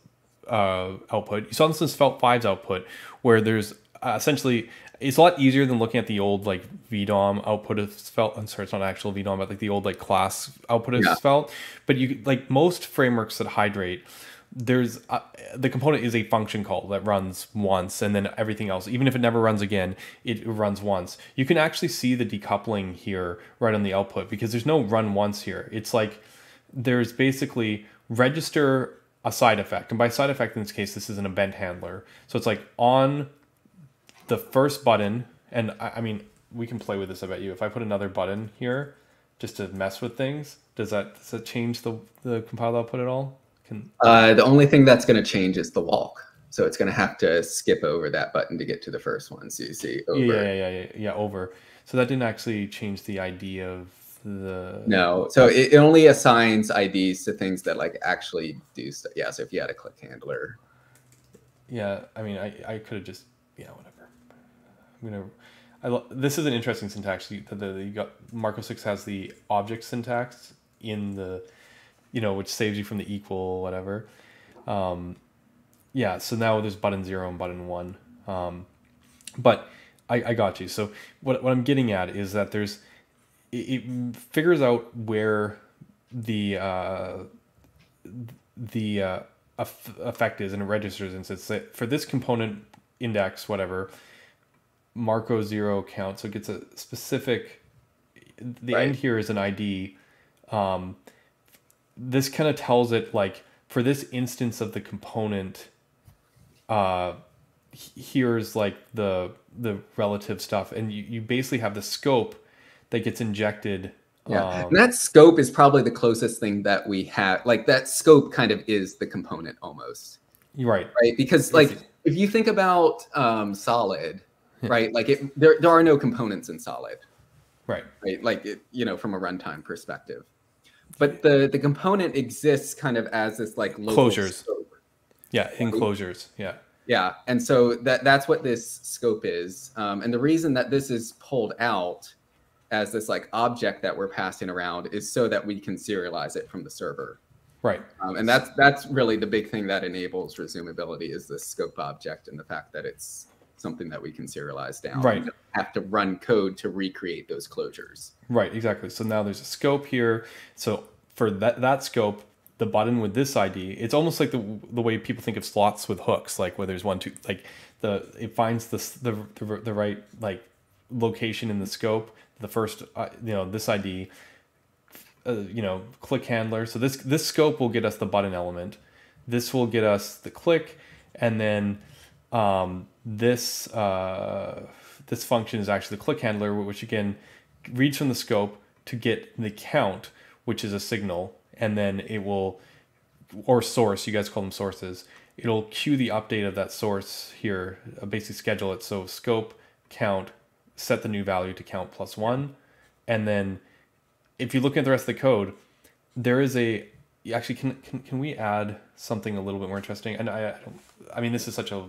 A: uh, output. You saw this in Svelte 5's output, where there's uh, essentially it's a lot easier than looking at the old like VDOM output of Svelte. I'm sorry, it's not actual VDOM, but like the old like class output of yeah. Svelte. But you like most frameworks that hydrate there's uh, the component is a function call that runs once and then everything else even if it never runs again it runs once you can actually see the decoupling here right on the output because there's no run once here it's like there's basically register a side effect and by side effect in this case this is an event handler so it's like on the first button and I, I mean we can play with this i bet you if i put another button here just to mess with things does that does that change the the compile output at all
B: can... Uh, the only thing that's going to change is the walk. So it's going to have to skip over that button to get to the first one. So you see over.
A: Yeah, yeah, yeah, yeah, yeah, over. So that didn't actually change the ID of the.
B: No, so it, it only assigns IDs to things that like actually do stuff. Yeah, so if you had a click handler.
A: Yeah, I mean, I, I could have just yeah whatever. I'm gonna. I lo- this is an interesting syntax. You, the, the, you got Marko six has the object syntax in the you know, which saves you from the equal whatever. Um, yeah, so now there's button zero and button one. Um, but I, I got you. So what, what I'm getting at is that there's it, it figures out where the uh, the uh, effect is and it registers and says for this component index whatever Marko zero account, so it gets a specific the right. end here is an ID um, this kind of tells it like for this instance of the component uh here's like the the relative stuff and you, you basically have the scope that gets injected
B: yeah um, that scope is probably the closest thing that we have like that scope kind of is the component almost
A: right.
B: Right. Because like if you think about um, solid, right? Like it, there, there are no components in solid.
A: Right.
B: Right. Like it, you know, from a runtime perspective. But the the component exists kind of as this like
A: closures.
B: Scope.
A: Yeah, enclosures. Yeah.
B: Yeah, and so that that's what this scope is, um, and the reason that this is pulled out as this like object that we're passing around is so that we can serialize it from the server.
A: Right.
B: Um, and that's that's really the big thing that enables resumability is this scope object and the fact that it's something that we can serialize down.
A: Right.
B: have to run code to recreate those closures.
A: Right. Exactly. So now there's a scope here. So for that that scope, the button with this ID, it's almost like the the way people think of slots with hooks, like where there's one, two, like the it finds the the the, the right like location in the scope. The first, uh, you know, this ID, uh, you know, click handler. So this this scope will get us the button element. This will get us the click, and then um, this uh, this function is actually the click handler, which again reads from the scope to get the count, which is a signal, and then it will or source. You guys call them sources. It'll queue the update of that source here, uh, basically schedule it. So scope count, set the new value to count plus one, and then if you look at the rest of the code, there is a actually can can, can we add something a little bit more interesting? And I I, don't, I mean this is such a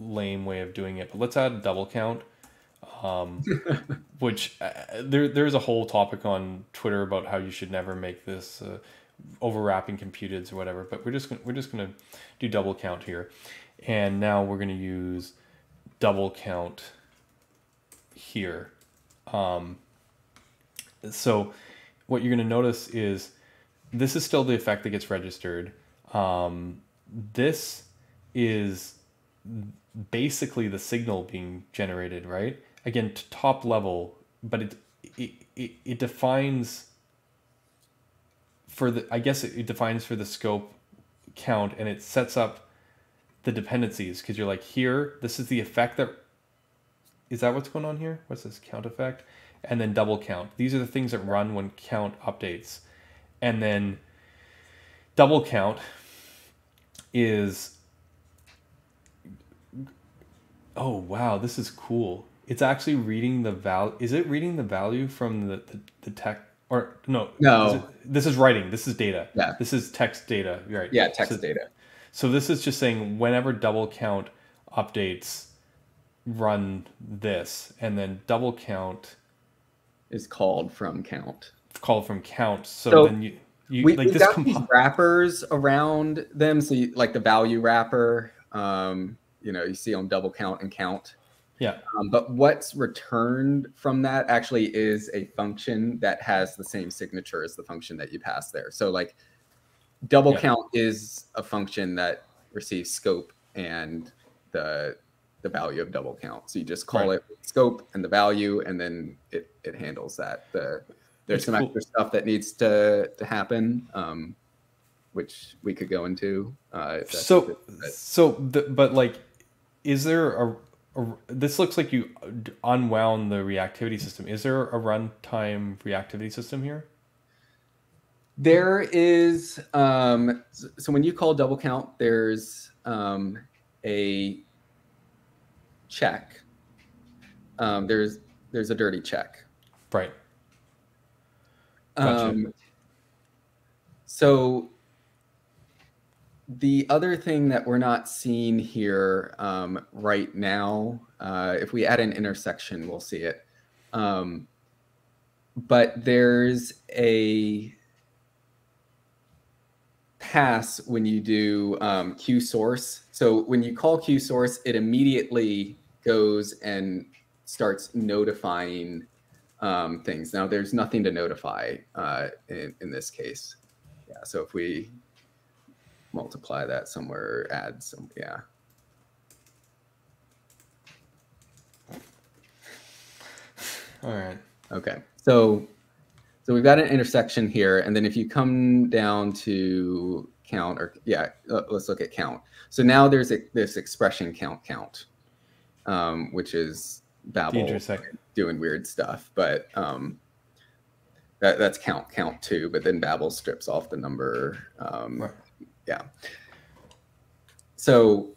A: lame way of doing it, but let's add double count. Um, which uh, there there's a whole topic on Twitter about how you should never make this uh, overwrapping computeds or whatever. But we're just gonna, we're just gonna do double count here, and now we're gonna use double count here. Um, so what you're gonna notice is this is still the effect that gets registered. Um, this is basically the signal being generated, right? Again, top level, but it it, it, it defines for the I guess it, it defines for the scope count and it sets up the dependencies because you're like here this is the effect that is that what's going on here? What's this count effect? And then double count. These are the things that run when count updates. And then double count is oh wow this is cool. It's actually reading the value is it reading the value from the the, the tech or no.
B: No.
A: Is it, this is writing this is data.
B: Yeah.
A: This is text data right.
B: Yeah text
A: so,
B: data.
A: so this is just saying whenever double count updates run this and then double count
B: is called from count.
A: Called from count so, so then you you
B: we,
A: like
B: this got these wrappers around them so you, like the value wrapper um you know you see on double count and count
A: yeah.
B: Um, but what's returned from that actually is a function that has the same signature as the function that you pass there. So like double yeah. count is a function that receives scope and the the value of double count. So you just call right. it scope and the value, and then it it handles that. The there's some cool. extra stuff that needs to to happen, um, which we could go into. Uh,
A: so so the, but like, is there a this looks like you unwound the reactivity system. Is there a runtime reactivity system here?
B: There is. Um, so when you call double count, there's um, a check. Um, there's there's a dirty check.
A: Right.
B: Gotcha. Um, so the other thing that we're not seeing here um, right now, uh, if we add an intersection, we'll see it. Um, but there's a pass when you do um, queueSource. So when you call queueSource, it immediately goes and starts notifying um, things. Now there's nothing to notify uh, in, in this case. Yeah, so if we multiply that somewhere, add some, yeah.
A: All right.
B: Okay. So, so we've got an intersection here, and then if you come down to count, or yeah, uh, let's look at count. So now there's a, this expression count count, um, which is Babel doing weird stuff, but um, that, that's count count two. But then Babel strips off the number. Um, right. Yeah. so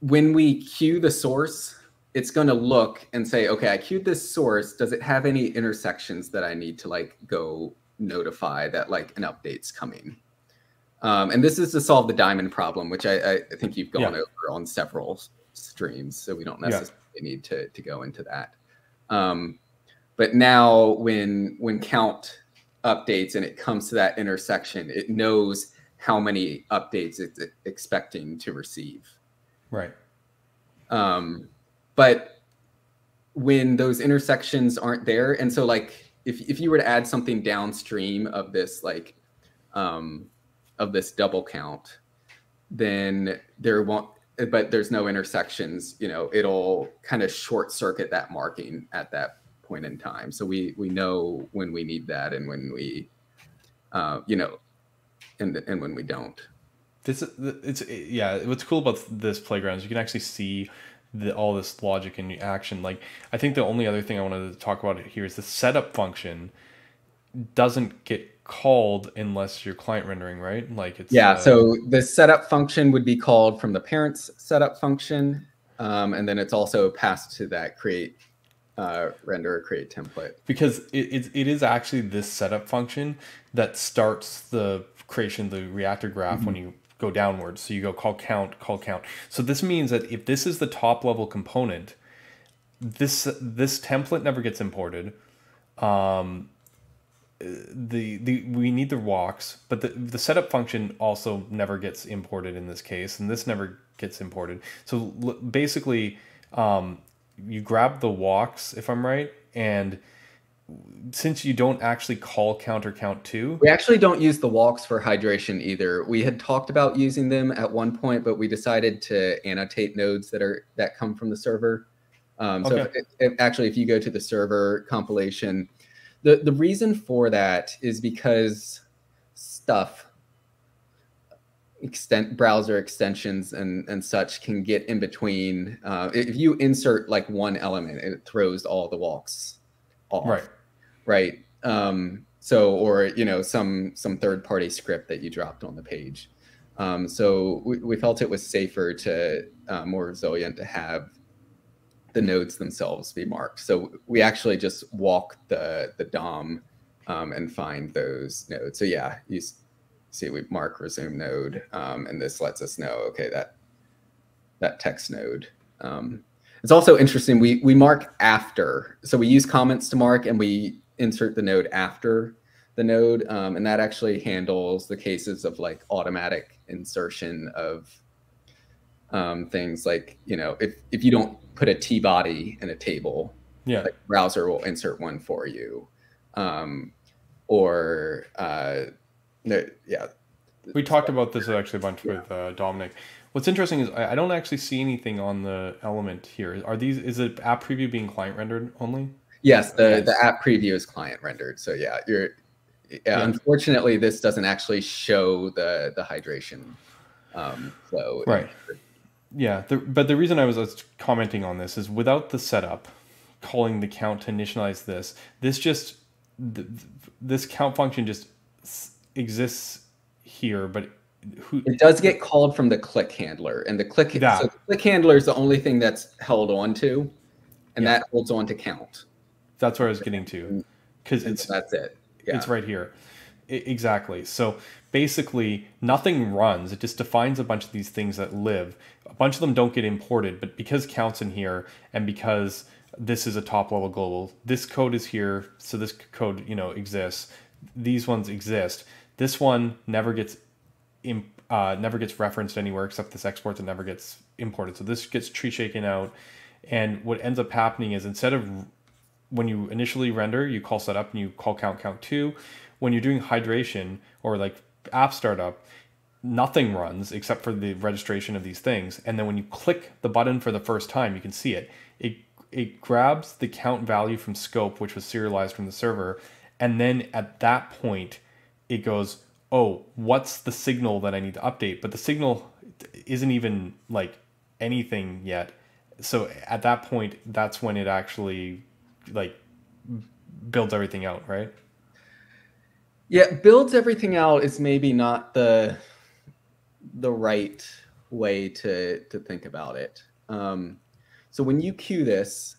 B: when we queue the source, it's going to look and say, okay, I queued this source. Does it have any intersections that I need to like go notify that like an update's coming? Um, and this is to solve the diamond problem, which I, I think you've gone yeah. over on several streams, so we don't necessarily yeah. need to, to go into that. Um, but now when when count updates and it comes to that intersection, it knows how many updates it's expecting to receive.
A: Right.
B: Um, but when those intersections aren't there, and so like if if you were to add something downstream of this like um, of this double count, then there won't. But there's no intersections. You know, it'll kind of short circuit that marking at that point in time. So we we know when we need that and when we, uh, you know, and and when we don't.
A: This it's yeah. What's cool about this playground is you can actually see the, all this logic in action. Like I think the only other thing I wanted to talk about here is the setup function doesn't get called unless you're client rendering, right? Like it's
B: yeah. Uh, so the setup function would be called from the parents setup function, um, and then it's also passed to that create uh, render or create template
A: because it, it, it is actually this setup function that starts the creation of the reactor graph mm-hmm. when you go downwards. So you go call count, call count. So this means that if this is the top level component, this this template never gets imported. Um, the the we need the walks, but the the setup function also never gets imported in this case, and this never gets imported. So basically, um, you grab the walks if I'm right, and since you don't actually call counter count two,
B: we actually don't use the walks for hydration either. We had talked about using them at one point, but we decided to annotate nodes that are that come from the server. Um, so okay. if, if, actually, if you go to the server compilation, the the reason for that is because stuff extent browser extensions and and such can get in between. Uh, if you insert like one element, it throws all the walks off.
A: Right
B: right? Um, so, or you know, some some third party script that you dropped on the page. Um, so we, we felt it was safer to uh, more resilient to have the nodes themselves be marked. So we actually just walk the the DOM um, and find those nodes. So yeah, you see we mark resume node, um, and this lets us know okay that that text node. Um, it's also interesting. We we mark after, so we use comments to mark, and we insert the node after the node, um, and that actually handles the cases of like automatic insertion of um, things like you know if if you don't put a t body in a table,
A: yeah,
B: like browser will insert one for you, um, or uh, yeah.
A: We talked about this actually a bunch yeah. with uh, Dominic. What's interesting is I, I don't actually see anything on the element here. Are these is it app preview being client rendered only?
B: Yes, the the app preview is client rendered. So yeah, you're yeah, yeah. unfortunately this doesn't actually show the the hydration um, flow.
A: Right. Yeah, the, but the reason I was commenting on this is without the setup, calling the count to initialize this, this just the, this count function just exists here, but
B: who, it does get called from the click handler, and the click so the click handler is the only thing that's held on to, and yeah. that holds on to count.
A: That's where I was getting to, because it's
B: that's it.
A: Yeah. It's right here. exactly. So basically, nothing runs. It just defines a bunch of these things that live. A bunch of them don't get imported, but because counts in here, and because this is a top level global, this code is here, so this code you know exists. These ones exist. This one never gets imp, uh, never gets referenced anywhere except this exports. and never gets imported. So this gets tree shaken out. And what ends up happening is instead of when you initially render, you call setup and you call count count two. When you're doing hydration or like app startup, nothing runs except for the registration of these things. And then when you click the button for the first time, you can see it. It it grabs the count value from scope, which was serialized from the server, and then at that point, it goes, oh, what's the signal that I need to update? But the signal isn't even like anything yet. So at that point, that's when it actually like builds everything out, right?
B: Yeah, builds everything out is maybe not the the right way to to think about it. Um, so when you queue this,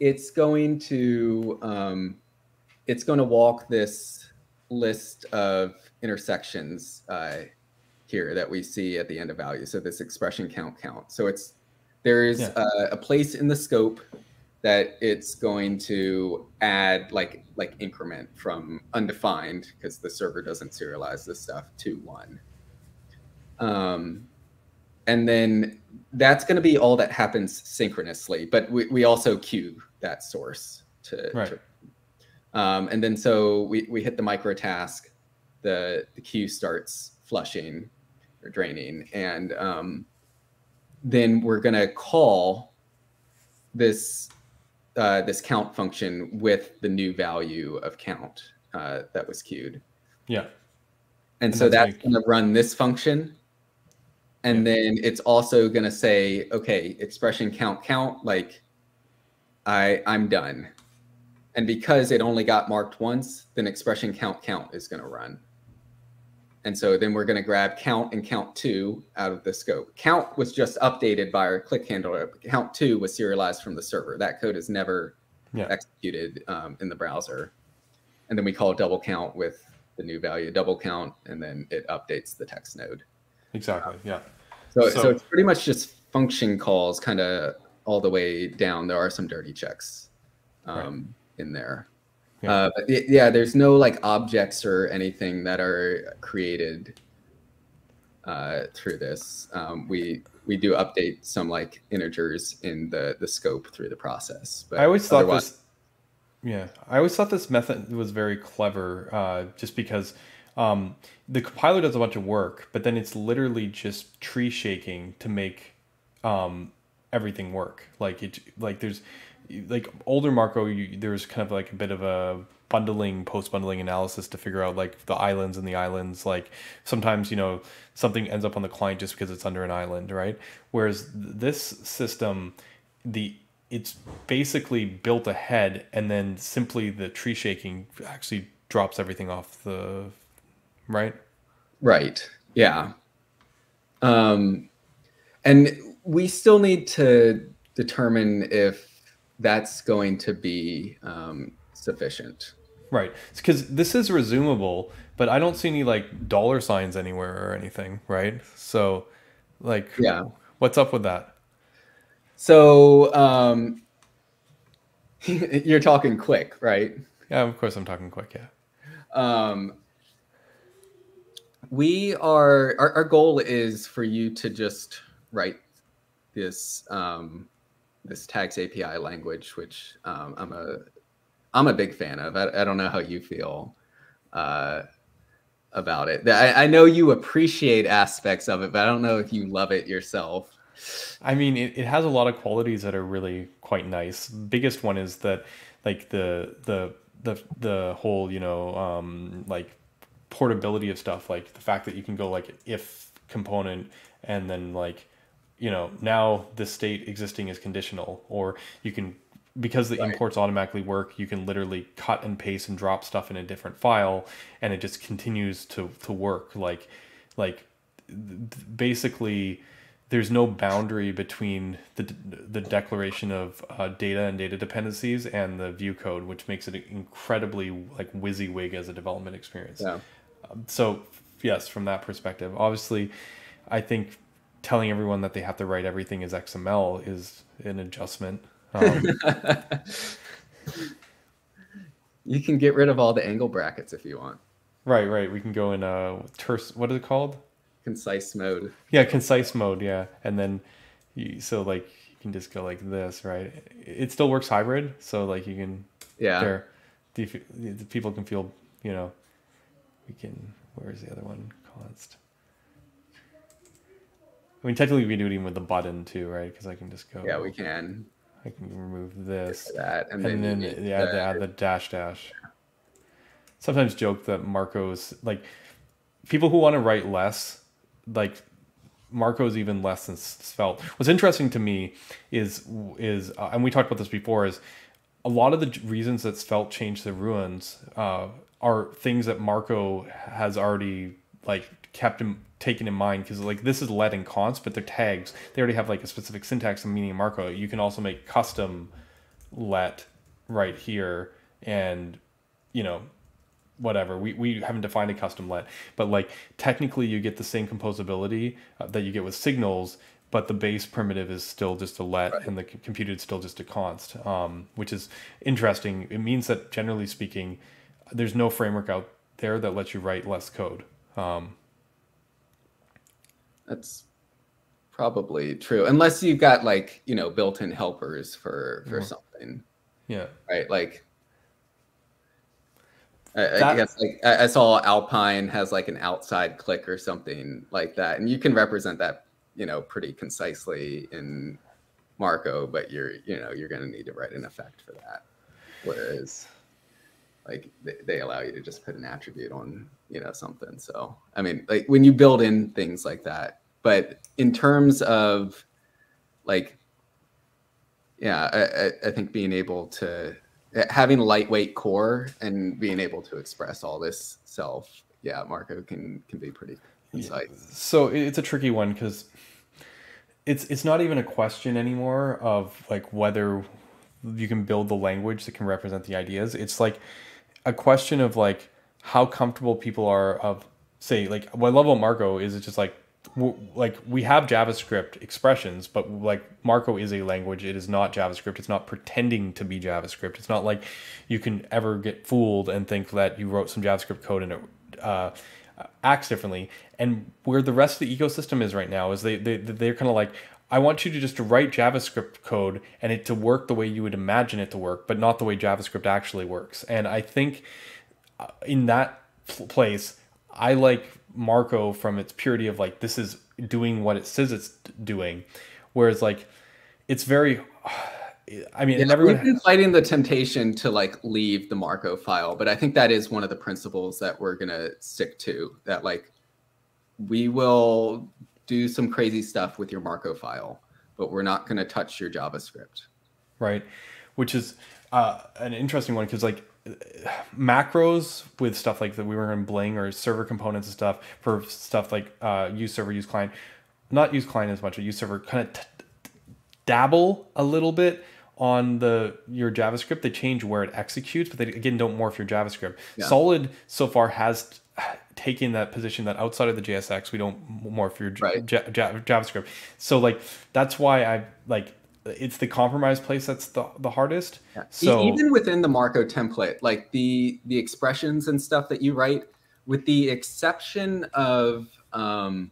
B: it's going to um, it's going to walk this list of intersections uh, here that we see at the end of value. So this expression count count. So it's there's
A: Yeah.
B: a, a place in the scope that it's going to add like like increment from undefined because the server doesn't serialize this stuff to one. Um, and then that's going to be all that happens synchronously, but we, we also queue that source to,
A: Right.
B: to um, and then so we, we hit the micro task, the, the queue starts flushing or draining. And um, then we're going to call this, uh, this count function with the new value of count uh, that was queued.
A: Yeah.
B: And,
A: And
B: so
A: that's
B: that's
A: like-
B: going to run this function. And then it's also going to say, okay, expression count count, like I I'm done. And because it only got marked once, then expression count count is going to run. And so then we're going to grab count and count two out of the scope. Count was just updated by our click handler. Count two was serialized from the server. That code is never
A: Yeah.
B: executed um, in the browser. And then we call double count with the new value double count, and then it updates the text node.
A: Exactly. Yeah.
B: So,
A: So-
B: so, it's pretty much just function calls kind of all the way down. There are some dirty checks um, in there.
A: Yeah.
B: Uh, yeah, there's no like objects or anything that are created uh, through this. Um, we we do update some like integers in the the scope through the process. But
A: I always thought this. Yeah, I always thought this method was very clever, uh, just because um, the compiler does a bunch of work, but then it's literally just tree shaking to make um, everything work. Like it, like there's like older Marko, you, there's kind of like a bit of a bundling, post bundling analysis to figure out like the islands and the islands. Like sometimes you know something ends up on the client just because it's under an island, right? Whereas this system, the it's basically built ahead and then simply the tree shaking actually drops everything off the right
B: Right. Yeah. Um, and we still need to determine if that's going to be um, sufficient.
A: right because this is resumable but i don't see any like dollar signs anywhere or anything right so like
B: Yeah.
A: what's up with that
B: So um, you're talking Qwik, right?
A: yeah of course i'm talking Qwik yeah
B: Um, we are our, our goal is for you to just write this um, this tags API language, which um, I'm a I'm a big fan of. I, I don't know how you feel uh, about it. I, I know you appreciate aspects of it, but I don't know if you love it yourself.
A: I mean, it, it has a lot of qualities that are really quite nice. Biggest one is that like the the the the whole, you know, um like portability of stuff, like the fact that you can go like if component and then like, you know, now the state existing is conditional or you can because the
B: Right.
A: imports automatically work, you can literally cut and paste and drop stuff in a different file and it just continues to to work like like basically there's no boundary between the the declaration of uh, data and data dependencies and the view code, which makes it incredibly like WYSIWYG as a development experience.
B: Yeah.
A: So yes, from that perspective, obviously, I think telling everyone that they have to write everything as XML is an adjustment. Um,
B: You can get rid of all the angle brackets if you want.
A: right, right. We can go in uh terse. What is it called?
B: Concise mode.
A: Yeah, concise mode. Yeah, and then you, so like you can just go like this, right? It still works hybrid, so like you can
B: Yeah.
A: there the, the people can feel you know we can where's the other one const i mean technically we can do it even with the button too right? Because i can just go
B: Yeah, we can.
A: i can remove this.
B: That and
A: and
B: then,
A: then yeah
B: the-
A: add the dash dash. Sometimes joke that marko's like people who want to write less like marko's even less than svelte what's interesting to me is is uh, and we talked about this before is a lot of the reasons that svelte changed the runes uh, are things that marko has already like kept in, taken in mind because like this is let and const, but they're tags. They already have like a specific syntax and meaning in Marko. You can also make custom let right here and you know whatever we, we haven't defined a custom let but like technically you get the same composability uh, that you get with signals but the base primitive is still just a let right. and the computed is still just a const um, which is interesting it means that generally speaking there's no framework out there that lets you write less code um,
B: that's probably true unless you've got like you know built-in helpers for for mm-hmm. something
A: yeah
B: right like I, I, guess like I saw Alpine has like an outside click or something like that, and you can represent that you know pretty concisely in Marko, but you're you know you're going to need to write an effect for that. Whereas like they, they allow you to just put an attribute on you know something. So I mean like when you build in things like that, but in terms of like yeah, I, I think being able to having a lightweight core and being able to express all this self, yeah, Marko can can be pretty concise.
A: So it's a tricky one because it's it's not even a question anymore of like whether you can build the language that can represent the ideas. It's like a question of like how comfortable people are of say like what level Marko is. It's just like like we have JavaScript expressions, but like Marko is a language. It is not JavaScript. It's not pretending to be JavaScript. It's not like you can ever get fooled and think that you wrote some JavaScript code and it uh, acts differently. And where the rest of the ecosystem is right now is they, they they're kind of like I want you to just write JavaScript code and it to work the way you would imagine it to work, but not the way JavaScript actually works. And I think in that place, I like Marko from its purity of like this is doing what it says it's doing, whereas like it's very. I mean,
B: yeah, everyone we've been fighting the temptation to like leave the Marko file, but I think that is one of the principles that we're gonna stick to. That like we will do some crazy stuff with your Marko file, but we're not gonna touch your JavaScript.
A: Right, which is uh, an interesting one because like macros with stuff like that we were in Bling or server components and stuff for stuff like uh, use server, use client, not use client as much, but use server kind of t- dabble a little bit on the your JavaScript. They change where it executes, but they again don't morph your JavaScript. Yeah. Solid so far has taken that position that outside of the JSX we don't morph your right. J- J- JavaScript. So like that's why I like it's the compromise place that's the, the hardest. Yeah. So
B: even within the Marko template, like the the expressions and stuff that you write, with the exception of um,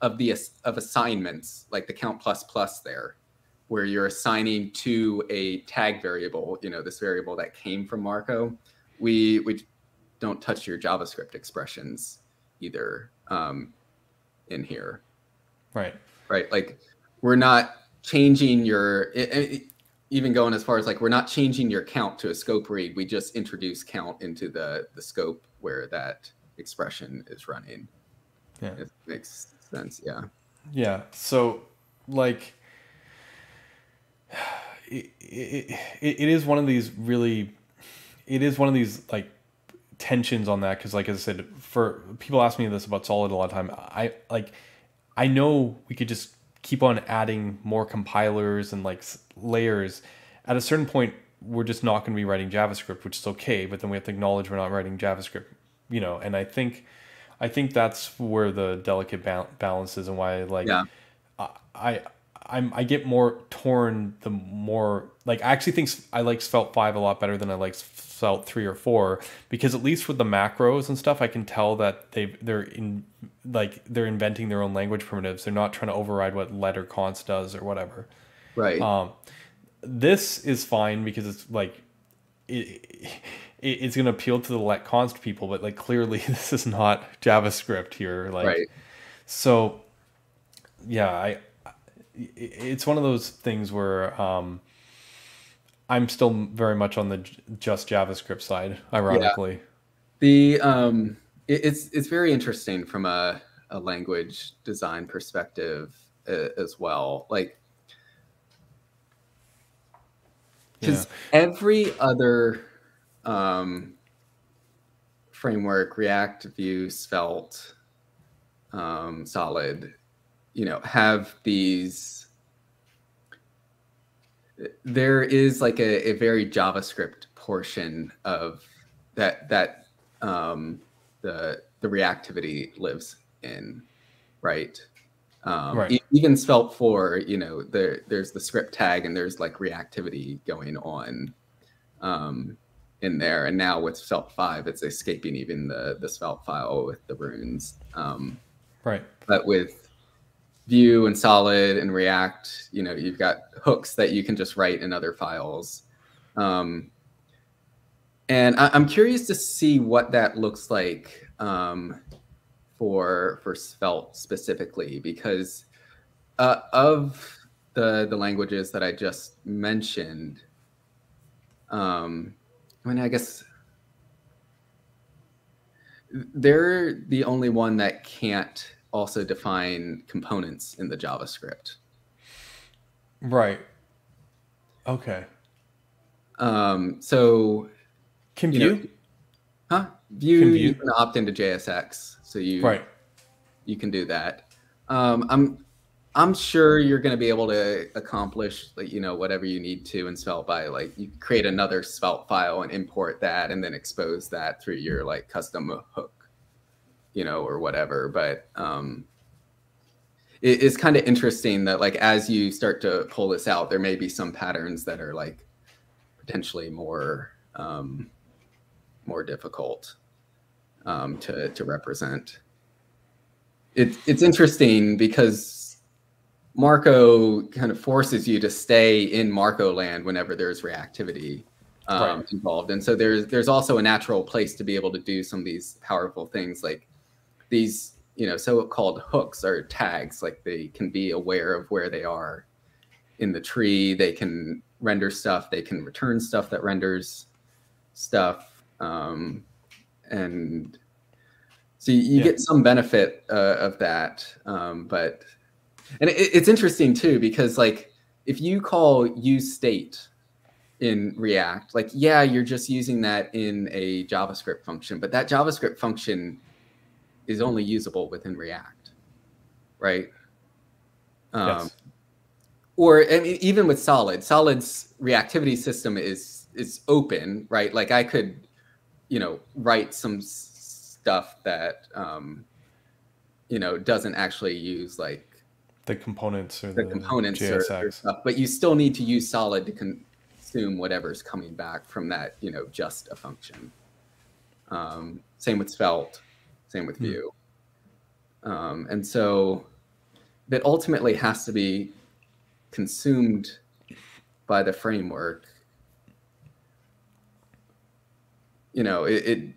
B: of the of assignments, like the count plus plus there, where you're assigning to a tag variable, you know, this variable that came from Marko, we we don't touch your JavaScript expressions either um, in here.
A: Right.
B: Right. Like we're not changing your it, it, even going as far as like we're not changing your count to a scope read. We just introduce count into the the scope where that expression is running.
A: Yeah.
B: It makes sense yeah.
A: Yeah so like it, it, it is one of these really it is one of these like tensions on that because like as i said for people ask me this about solid a lot of time. I like i know we could just keep on adding more compilers and like layers, at a certain point, we're just not going to be writing JavaScript, which is okay. But then we have to acknowledge we're not writing JavaScript, you know. And I think, I think that's where the delicate balance is, and why like, yeah. I, I I'm I get more torn the more like I actually think I like Svelte five a lot better than I like Svelte three or four because at least with the macros and stuff I can tell that they they're in like they're inventing their own language primitives. They're not trying to override what let or const does or whatever.
B: Right.
A: Um, this is fine because it's like it, it it's going to appeal to the let const people, but like clearly this is not JavaScript here. Like, right. so yeah, I it's one of those things where um, I'm still very much on the just JavaScript side, ironically. Yeah.
B: The um, it, it's it's very interesting from a, a language design perspective uh, as well. Like, because yeah. every other um, framework, React, Vue, Svelte, um, Solid, you know, have these. There is like a, a very JavaScript portion of that that um, the the reactivity lives in, right? Um,
A: Right.
B: e- Even Svelte four, you know, there there's the script tag and there's like reactivity going on um, in there. And now with Svelte five, it's escaping even the the Svelte file with the runes. Um,
A: Right.
B: but with Vue and Solid and React, you know, you've got hooks that you can just write in other files. Um, and I, I'm curious to see what that looks like um, for for Svelte specifically, because uh, of the the languages that I just mentioned, um, I mean, I guess they're the only one that can't also define components in the JavaScript.
A: Right. Okay.
B: Um, so,
A: Can
B: you know, huh? Vue,
A: Can
B: you can opt into JSX, so you
A: right.
B: you can do that. Um, I'm I'm sure you're going to be able to accomplish like you know whatever you need to in Svelte by like you create another Svelte file and import that and then expose that through your like custom hook, you know, or whatever. But um, it, it's kind of interesting that like as you start to pull this out, there may be some patterns that are like potentially more um, more difficult um, to to represent it, it's interesting because Marko kind of forces you to stay in Marko land whenever there's reactivity um,
A: Right.
B: involved, and so there's there's also a natural place to be able to do some of these powerful things like these you know so-called hooks or tags like they can be aware of where they are in the tree they can render stuff they can return stuff that renders stuff um, and so you, you
A: Yeah.
B: get some benefit uh, of that, um, but and it, it's interesting too because like if you call use state in React, like yeah, you're just using that in a JavaScript function, but that JavaScript function is only usable within React, right? Um,
A: Yes.
B: Or I mean, even with Solid, Solid's reactivity system is is open, right? Like I could, you know, write some stuff that um, you know doesn't actually use like
A: The components or
B: the
A: the,
B: components or, or
A: JSX.
B: stuff, but you still need to use solid to consume whatever's coming back from that, you know, just a function. Um, same with Svelte, same with
A: Hmm.
B: Vue. Um, and so that ultimately has to be consumed by the framework. You know, it, it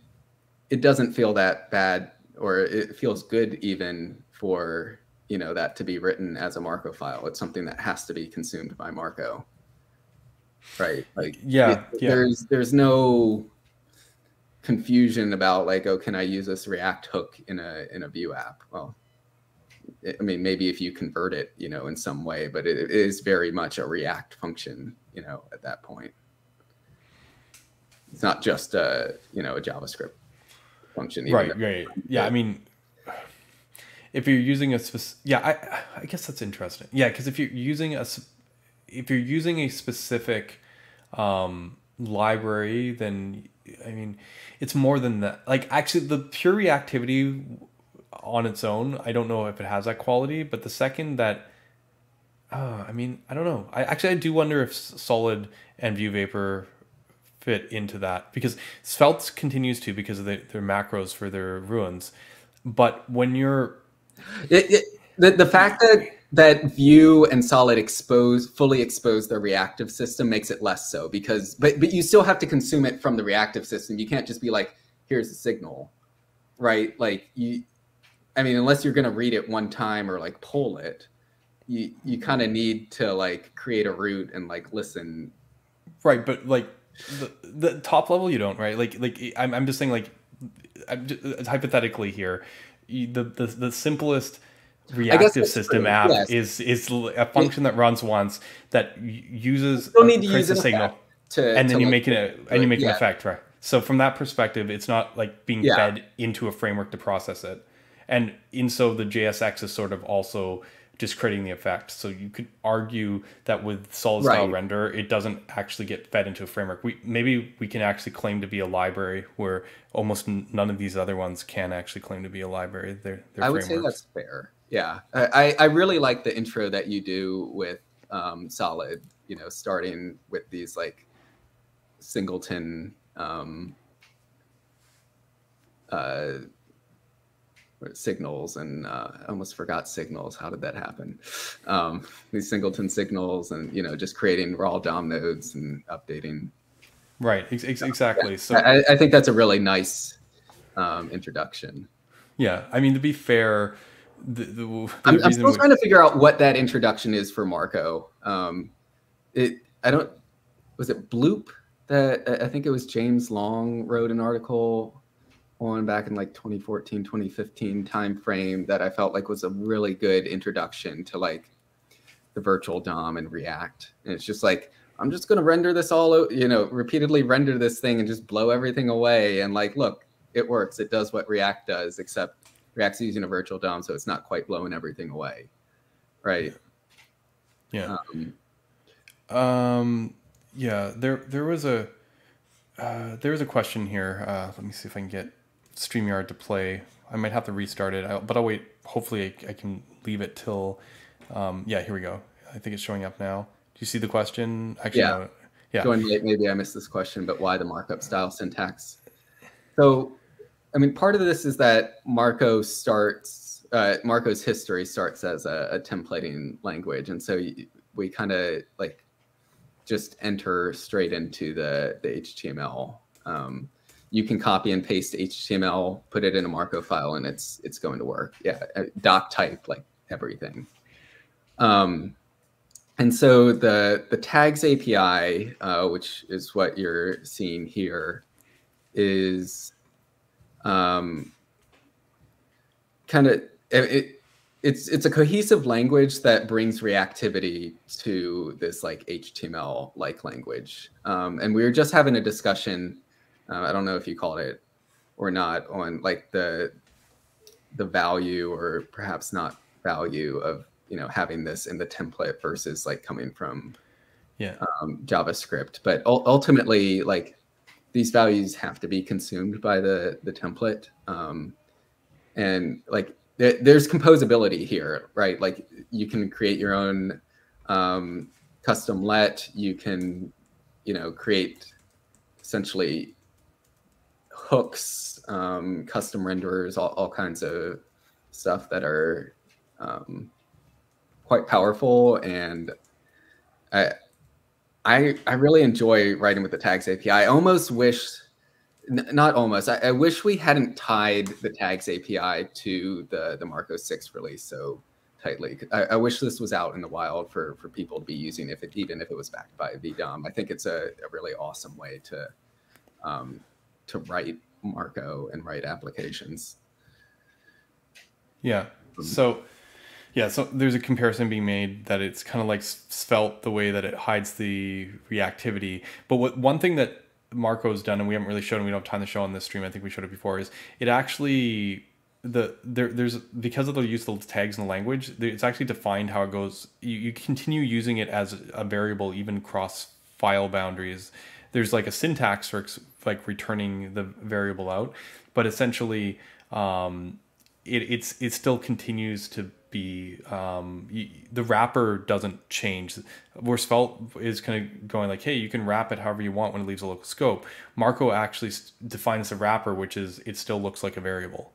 B: it doesn't feel that bad or it feels good even for you know that to be written as a Marko file. It's something that has to be consumed by Marko, right? Like
A: Yeah,
B: it-
A: yeah.
B: there's there's no confusion about like oh can I use this React hook in a in a Vue app? Well, it- I mean maybe if you convert it you know in some way, but it, it is very much a React function you know at that point. It's not just a you know a JavaScript function.
A: Right, right. Yeah, I mean, if you're using a specific, yeah, I, I guess that's interesting. Yeah, because if you're using a if you're using a specific um, library, then I mean, it's more than that. Like, actually, the pure reactivity on its own, I don't know if it has that quality. But the second that, uh, I mean, I don't know. I actually I do wonder if Solid and Vue Vapor fit into that because Svelte continues to because of the, their macros for their runes. But when you're
B: It, it, the, the fact that that Vue and Solid expose fully expose the reactive system makes it less so because but but you still have to consume it from the reactive system. You can't just be like, here's the signal, right? Like you, I mean, unless you're gonna read it one time or like pull it, you you kind of need to like create a route and like listen.
A: right, but like the, the top level, you don't right. Like like I'm I'm just saying like I'm just, hypothetically here, the, the the simplest reactive system
B: true,
A: app
B: yes.
A: is is a function that runs once that uses
B: still need to use
A: a signal.
B: To,
A: and then
B: to,
A: you make it a, and you make
B: yeah.
A: an effect right so from that perspective it's not like being
B: Yeah.
A: fed into a framework to process it and in so the JSX is sort of also just creating the effect. So you could argue that with solid style
B: Right.
A: render, it doesn't actually get fed into a framework. We maybe we can actually claim to be a library where almost n- none of these other ones can actually claim to be a library. They're, they're
B: I would say that's fair. Yeah, I, I really like the intro that you do with um, Solid. You know, starting with these like singleton um, uh, signals, and uh, I almost forgot signals. How did that happen? Um, these singleton signals, and you know, just creating raw DOM nodes and updating.
A: right. Ex- ex- exactly. So
B: I, I think that's a really nice um, introduction.
A: yeah, I mean to be fair, the, the, the
B: I'm, I'm still trying to figure out what that introduction is for Marko. Um, it I don't was it Bloop that I think it was James Long wrote an article on back in like 2014 2015 time frame that I felt like was a really good introduction to like the virtual DOM and React. And it's just like I'm just going to render this all you know repeatedly render this thing and just blow everything away and like look it works it does what React does except React's using a virtual DOM, so it's not quite blowing everything away, right?
A: yeah.
B: Um,
A: Um, yeah, there there was a uh, there was a question here. Uh, let me see if I can get Streamyard to play. I might have to restart it, I, but I'll wait. Hopefully, I, I can leave it till. Um, yeah, here we go. I think it's showing up now. Do you see the question? Actually,
B: Yeah.
A: no. Yeah.
B: Going late, maybe I missed this question, but why the markup style syntax? So, I mean, part of this is that Marko starts. Uh, Marko's history starts as a, a templating language, and so we kind of like just enter straight into the the HTML. Um, you can copy and paste HTML, put it in a Marko file, and it's it's going to work. Yeah, uh, doc type like everything. Um, and so the the tags API, uh, which is what you're seeing here, is um, kind of it, it's it's a cohesive language that brings reactivity to this like HTML like language. Um, and we were just having a discussion. Uh, I don't know if you called it or not on like the the value or perhaps not value of you know having this in the template versus like coming from
A: Yeah.
B: um, JavaScript. But ul- ultimately, like these values have to be consumed by the the template, um, and like there, there's composability here, right? Like you can create your own um, custom let. You can, you know, create essentially hooks, um, custom renderers, all, all kinds of stuff that are um, quite powerful. And I, I, I really enjoy writing with the tags API. I almost wish, not almost, I, I wish we hadn't tied the tags API to the the Marko six release so tightly. I, I wish this was out in the wild for for people to be using if it even if it was backed by VDOM. I think it's a, a really awesome way to um, to write Marko and write applications.
A: Yeah.
B: Um,
A: So, yeah. So there's a comparison being made that it's kind of like Svelte the way that it hides the reactivity. But what one thing that Marko's done, and we haven't really shown, we don't have time to show on this stream. I think we showed it before. Is it actually the there there's because of the use of the tags in the language, it's actually defined how it goes. You, you continue using it as a variable even cross file boundaries. There's like a syntax for like returning the variable out, but essentially. Um, it, it's it still continues to be um, y the wrapper doesn't change. Where Svelte is kind of going like, hey, you can wrap it however you want when it leaves a local scope. Marko actually defines a wrapper, which is it still looks like a variable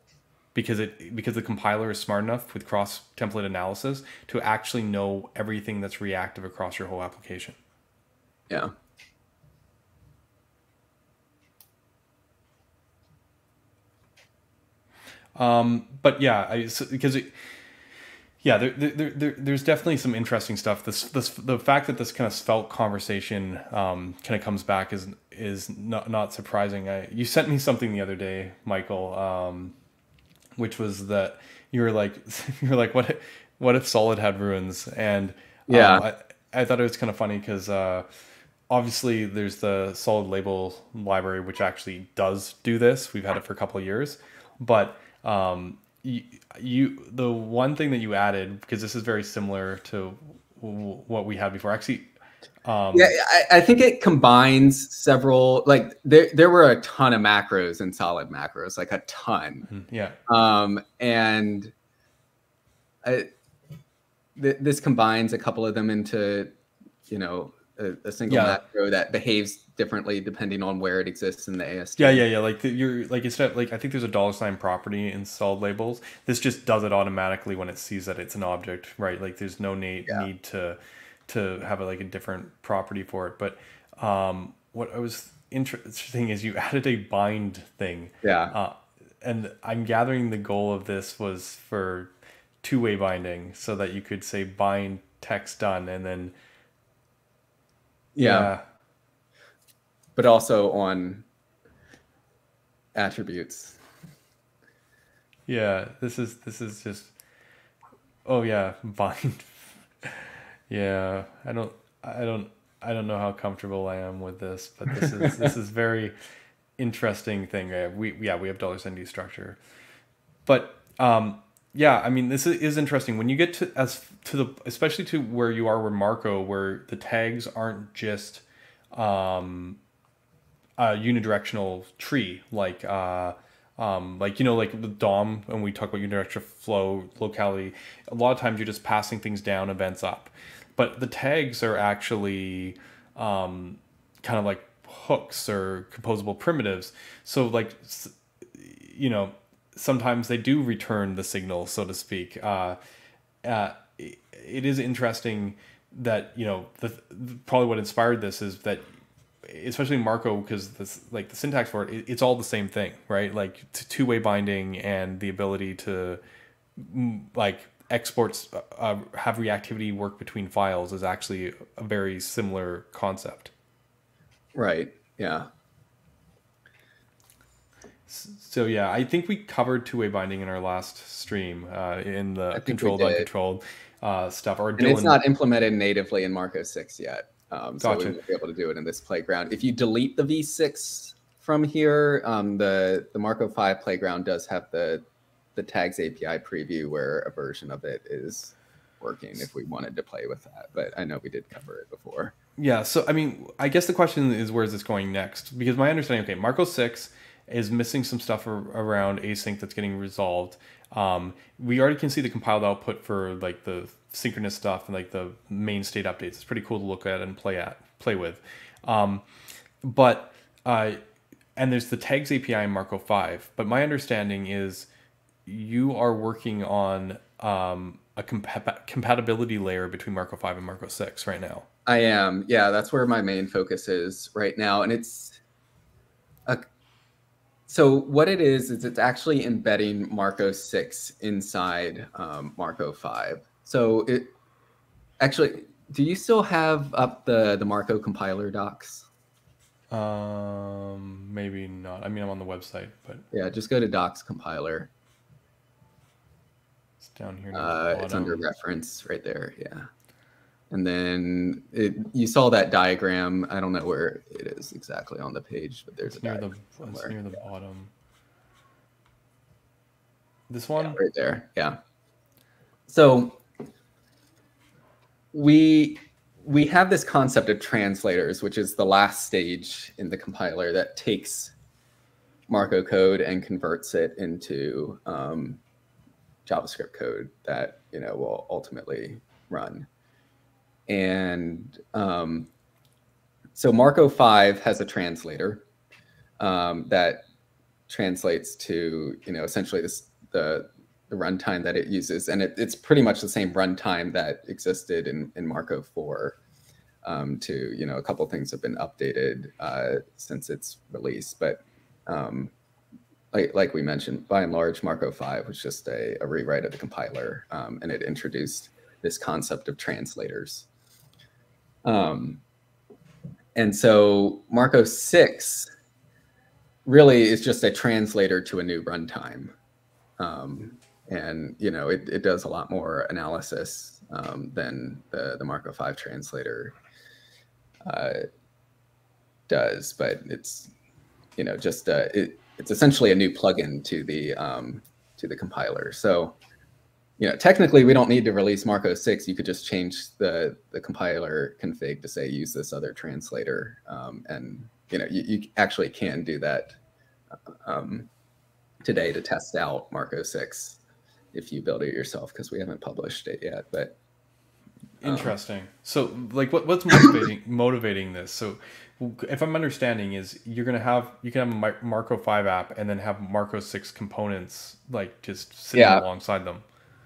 A: because it because the compiler is smart enough with cross template analysis to actually know everything that's reactive across your whole application.
B: Yeah.
A: Um, but yeah, I, so, because it, yeah, there, there, there, there's definitely some interesting stuff. This, this, the fact that this kind of svelte conversation um, kind of comes back is is not not surprising. I, you sent me something the other day, Michael, um, which was that you were like you were like what if, what if Solid had runes and um,
B: Yeah.
A: I, I thought it was kind of funny because uh, obviously there's the solid label library which actually does do this we've had it for a couple of years but um, you, you the one thing that you added because this is very similar to w- what we had before. Actually, um,
B: yeah, I, I, think it combines several. Like there, there were a ton of macros and solid macros, like a ton.
A: Mm-hmm, yeah.
B: Um, and I, th- this combines a couple of them into, you know, a, a single yeah. macro that behaves differently depending on where it exists in the AST.
A: Yeah, yeah, yeah. Like the, you're like instead like I think there's a dollar sign property in solid labels. This just does it automatically when it sees that it's an object, right? Like there's no need yeah. need to to have a, like a different property for it. But um, what I was interesting is you added a bind thing.
B: Yeah.
A: Uh, and I'm gathering the goal of this was for two-way binding, so that you could say bind text done, and then
B: yeah. yeah. But also on attributes.
A: Yeah, this is this is just oh yeah, bind yeah, I don't, I don't, I don't know how comfortable I am with this, but this is this is very interesting thing. We yeah we have dollar sign destructure, but um yeah, I mean this is interesting. When you get to as to the especially to where you are with Marko, where the tags aren't just um a unidirectional tree like uh um, like you know like the dom when we talk about unidirectional flow locality a lot of times you're just passing things down events up. But the tags are actually um, kind of like hooks or composable primitives. So like you know sometimes they do return the signal so to speak uh, uh, it is interesting that you know the, probably what inspired this is that especially Marko because this like the syntax for it, it's all the same thing, right? Like two way binding and the ability to like exports uh, uh, have reactivity work between files is actually a very similar concept.
B: Right. Yeah.
A: So yeah, I think we covered two way binding in our last stream uh, in the controlled uncontrolled uh, stuff.
B: Or and Dylan... it's not implemented natively in Marko six yet. Um, so gotcha. we won't be able to do it in this playground. If you delete the V6 from here, um, the the Marko 5 playground does have the the tags API preview where a version of it is working if we wanted to play with that. But I know we did cover it before.
A: Yeah. So I mean, I guess the question is where is this going next? Because my understanding, okay, Marko 6 is missing some stuff around async that's getting resolved. Um, we already can see the compiled output for like the synchronous stuff and like the main state updates. It's pretty cool to look at and play at, play with. Um, but uh, and there's the tags API in Marko 5. But my understanding is you are working on um, a compa- compatibility layer between Marko 5 and Marko 6 right now.
B: I am. Yeah, that's where my main focus is right now. And it's so what it is is it's actually embedding Marko 6 inside um, Marko 5. So it actually, do you still have up the the Marko compiler docs?
A: Um, maybe not. I mean, I'm on the website, but
B: yeah, just go to docs compiler.
A: It's down here.
B: Uh, it's under reference right there. Yeah. And then it, you saw that diagram. I don't know where it is exactly on the page, but there's
A: it's a near the it's near the yeah. bottom. This one,
B: yeah, right there. Yeah. So we we have this concept of translators, which is the last stage in the compiler that takes Marko code and converts it into um, JavaScript code that you know will ultimately run. And um, so Marko 5 has a translator um, that translates to you know essentially this the the runtime that it uses, and it, it's pretty much the same runtime that existed in, in Marko 4. Um, to you know, a couple things have been updated uh, since its release, but um, like like we mentioned, by and large, Marko 5 was just a, a rewrite of the compiler, um, and it introduced this concept of translators. Um, and so Marko 6 really is just a translator to a new runtime. Um, and you know it, it does a lot more analysis um, than the the Marko Five translator uh, does, but it's you know just uh, it, it's essentially a new plugin to the um, to the compiler. So, you know, technically we don't need to release Marko 6. You could just change the, the compiler config to say use this other translator. Um, and, you know, you, you, actually can do that um, today to test out Marko 6 if you build it yourself because we haven't published it yet. But
A: um, interesting. so, like, what, what's motivating motivating this? So, if I'm understanding, is you're gonna have you can have a Marko Five app and then have Marko Six components like just sitting yeah. alongside them.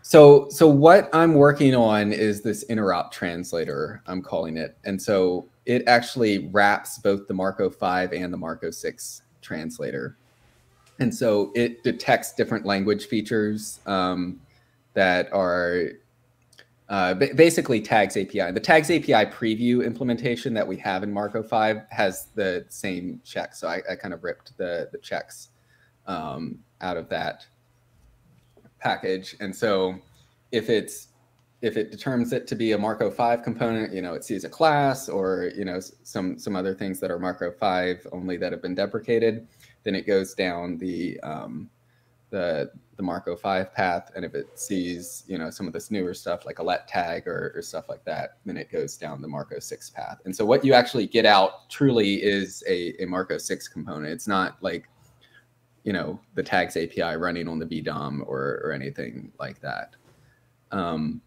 B: So, so what I'm working on is this interop translator. I'm calling it, and so it actually wraps both the Marko Five and the Marko Six translator, and so it detects different language features um, that are uh, basically tags API. The tags API preview implementation that we have in Marko 5 has the same check. So I, I kind of ripped the, the checks um, out of that package. And so if it's if it determines it to be a Marko 5 component, you know, it sees a class or, you know, some some other things that are Marko 5 only that have been deprecated, then it goes down the um, the the Marko 5 path. And if it sees, you know, some of this newer stuff like a let tag or, or stuff like that, then it goes down the Marko 6 path. And so what you actually get out truly is a, a Marko 6 component. It's not like, you know, the tags API running on the VDOM or, or anything like that. Um,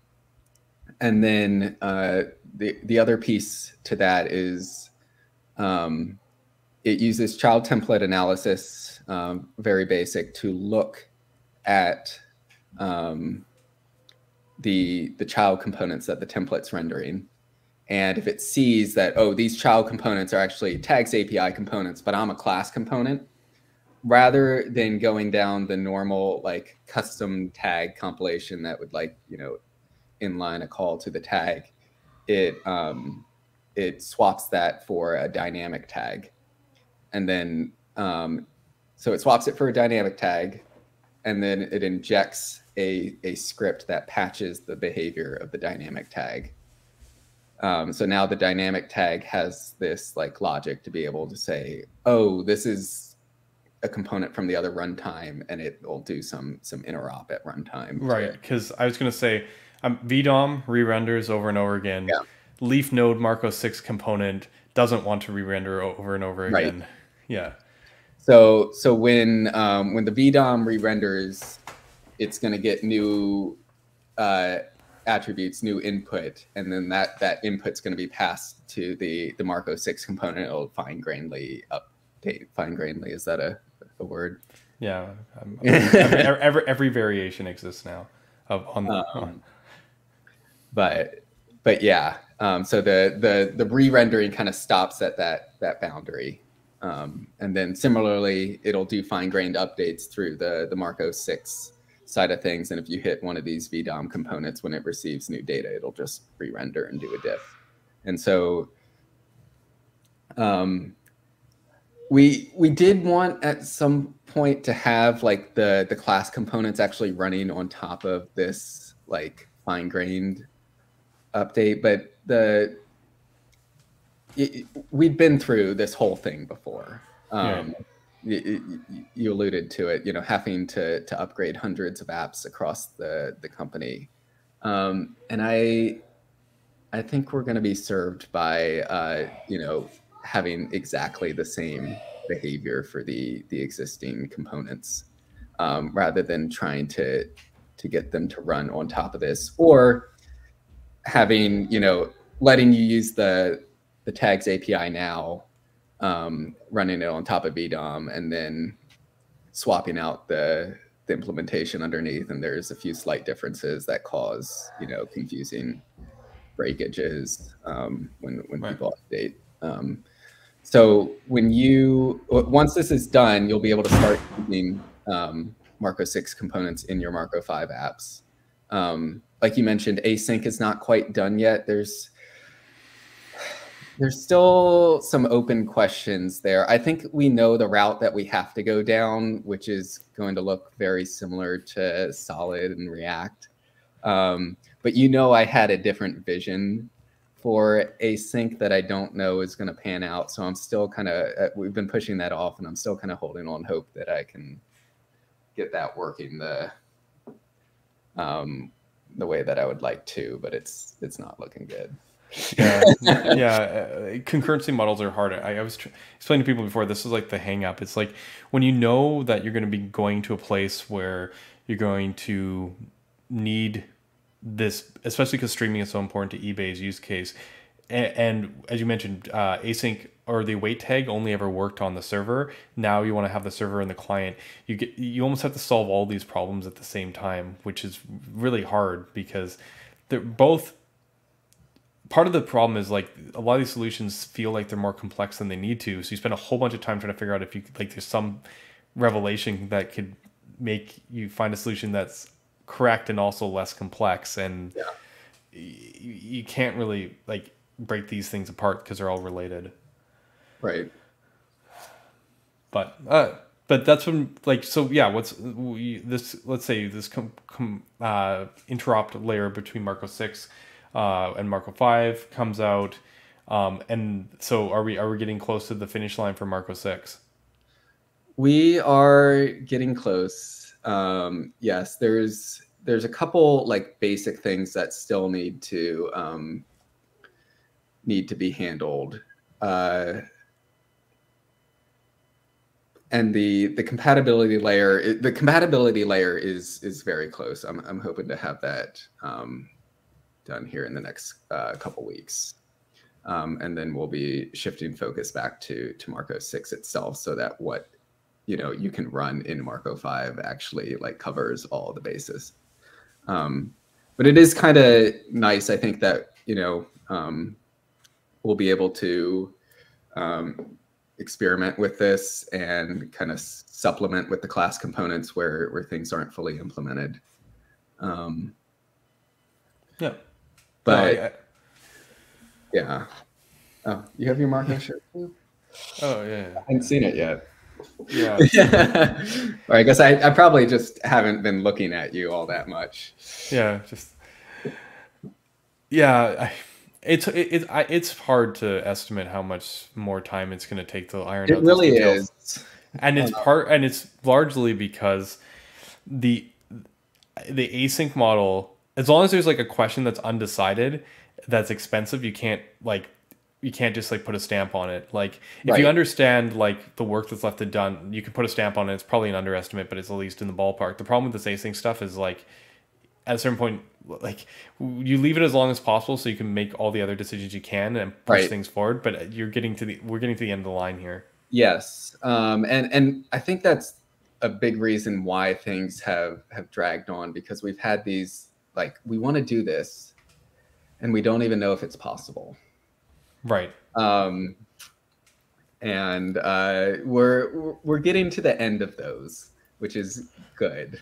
B: and then uh, the, the other piece to that is um, it uses child template analysis, um, very basic, to look at um, the the child components that the template's rendering. And if it sees that, oh, these child components are actually tags API components, but I'm a class component, rather than going down the normal like custom tag compilation that would like, you know, inline a call to the tag, it um, it swaps that for a dynamic tag. And then um, so it swaps it for a dynamic tag and then it injects a, a script that patches the behavior of the dynamic tag. Um, so now the dynamic tag has this like logic to be able to say, oh, this is a component from the other runtime, and it will do some some interop at runtime.
A: Right, because I was going to say, um, VDOM re-renders over and over again. Yeah. Leaf node Marko six component doesn't want to re-render over and over again. Right. Yeah.
B: So so when um, when the VDOM re-renders, it's going to get new uh, attributes, new input, and then that that input's going to be passed to the the Marko six component. It'll fine grainedly update. Fine grainedly is that a, a word?
A: Yeah, every, every, every variation exists now of on the. Um,
B: but but yeah, um, so the the the re-rendering kind of stops at that that boundary. Um, and then similarly, it'll do fine-grained updates through the, the Marko 6 side of things. And if you hit one of these VDOM components when it receives new data, it'll just re-render and do a diff. And so um, we we did want at some point to have like the the class components actually running on top of this like fine-grained update, but the it, we've been through this whole thing before. Um, yeah. you, you, alluded to it, you know, having to to upgrade hundreds of apps across the the company, um, and I I think we're going to be served by uh, you know having exactly the same behavior for the the existing components, um, rather than trying to to get them to run on top of this or having you know letting you use the the tags API now, um, running it on top of VDOM, and then swapping out the the implementation underneath. And there's a few slight differences that cause you know confusing breakages um, when when right. people update. Um, so when you once this is done, you'll be able to start using um, Marko 6 components in your Marko 5 apps. Um, like you mentioned, async is not quite done yet. There's there's still some open questions there. I think we know the route that we have to go down, which is going to look very similar to Solid and React. Um, but you know, I had a different vision for async that I don't know is going to pan out. So I'm still kind of, uh, we've been pushing that off and I'm still kind of holding on hope that I can get that working the, um, the way that I would like to, but it's it's not looking good.
A: yeah, yeah. Uh, concurrency models are hard. I, I was explaining to people before. This is like the hang up. It's like when you know that you're going to be going to a place where you're going to need this, especially because streaming is so important to eBay's use case. And, and as you mentioned, uh, async or the await tag only ever worked on the server. Now you want to have the server and the client. You get you almost have to solve all these problems at the same time, which is really hard because they're both part of the problem is like a lot of these solutions feel like they're more complex than they need to. So you spend a whole bunch of time trying to figure out if you like there's some revelation that could make you find a solution that's correct and also less complex and
B: yeah.
A: you, you can't really like break these things apart because they're all related.
B: Right.
A: But uh but that's when like so yeah what's we, this let's say this com, com, uh, interop layer between marko 6 uh, and Marko Five comes out. Um, and so are we are we getting close to the finish line for Marko Six?
B: We are getting close. Um, yes, there's there's a couple like basic things that still need to um, need to be handled. Uh, and the the compatibility layer the compatibility layer is is very close. I'm I'm hoping to have that um, done here in the next uh, couple weeks. Um, and then we'll be shifting focus back to, to Marko 6 itself so that what you know you can run in Marko 5 actually like covers all the bases. Um, but it is kind of nice, I think, that you know um, we'll be able to um, experiment with this and kind of supplement with the class components where where things aren't fully implemented. Um,
A: yeah.
B: But no, I, I, yeah. Oh, you have your Marko shirt
A: too? Oh yeah.
B: I haven't seen it yet.
A: Yeah.
B: or I guess I, I probably just haven't been looking at you all that much.
A: Yeah, just yeah. I, it's it, it I, it's hard to estimate how much more time it's going to take to iron
B: it out. It really is,
A: and it's part and it's largely because the the async model as long as there's like a question that's undecided that's expensive you can't like you can't just like put a stamp on it. Like if right. you understand like the work that's left to done you can put a stamp on it. It's probably an underestimate but it's at least in the ballpark. The problem with this async stuff is like at a certain point like you leave it as long as possible so you can make all the other decisions you can and push right. things forward but you're getting to the we're getting to the end of the line here.
B: Yes. Um and and i think that's a big reason why things have have dragged on because we've had these like we want to do this and we don't even know if it's possible
A: right.
B: Um and uh we're we're getting to the end of those which is good.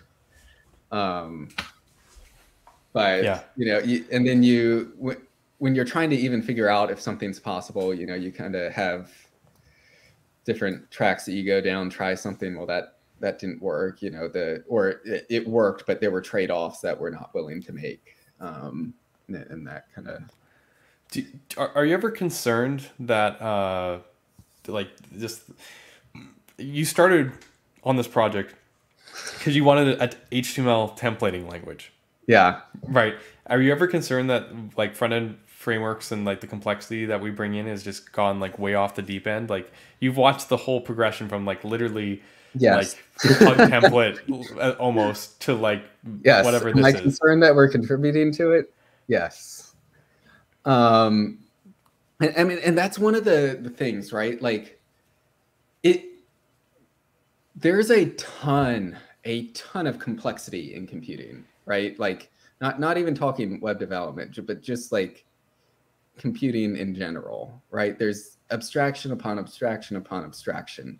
B: Um but yeah. you know you, and then you when you're trying to even figure out if something's possible you know you kind of have different tracks that you go down try something. Well that that didn't work you know the or it, it worked but there were trade-offs that we're not willing to make um and, and that kind of
A: are, are you ever concerned that uh like just you started on this project because you wanted an html templating language
B: yeah
A: right are you ever concerned that like front end frameworks and like the complexity that we bring in has just gone like way off the deep end like you've watched the whole progression from like literally
B: yes.
A: like template almost to like
B: yes.
A: whatever
B: this Am I is. concerned that we're contributing to it? Yes. Um, and, I mean, and that's one of the the things, right? Like, it. There's a ton, a ton of complexity in computing, right? Like, not not even talking web development, but just like computing in general, right? There's abstraction upon abstraction upon abstraction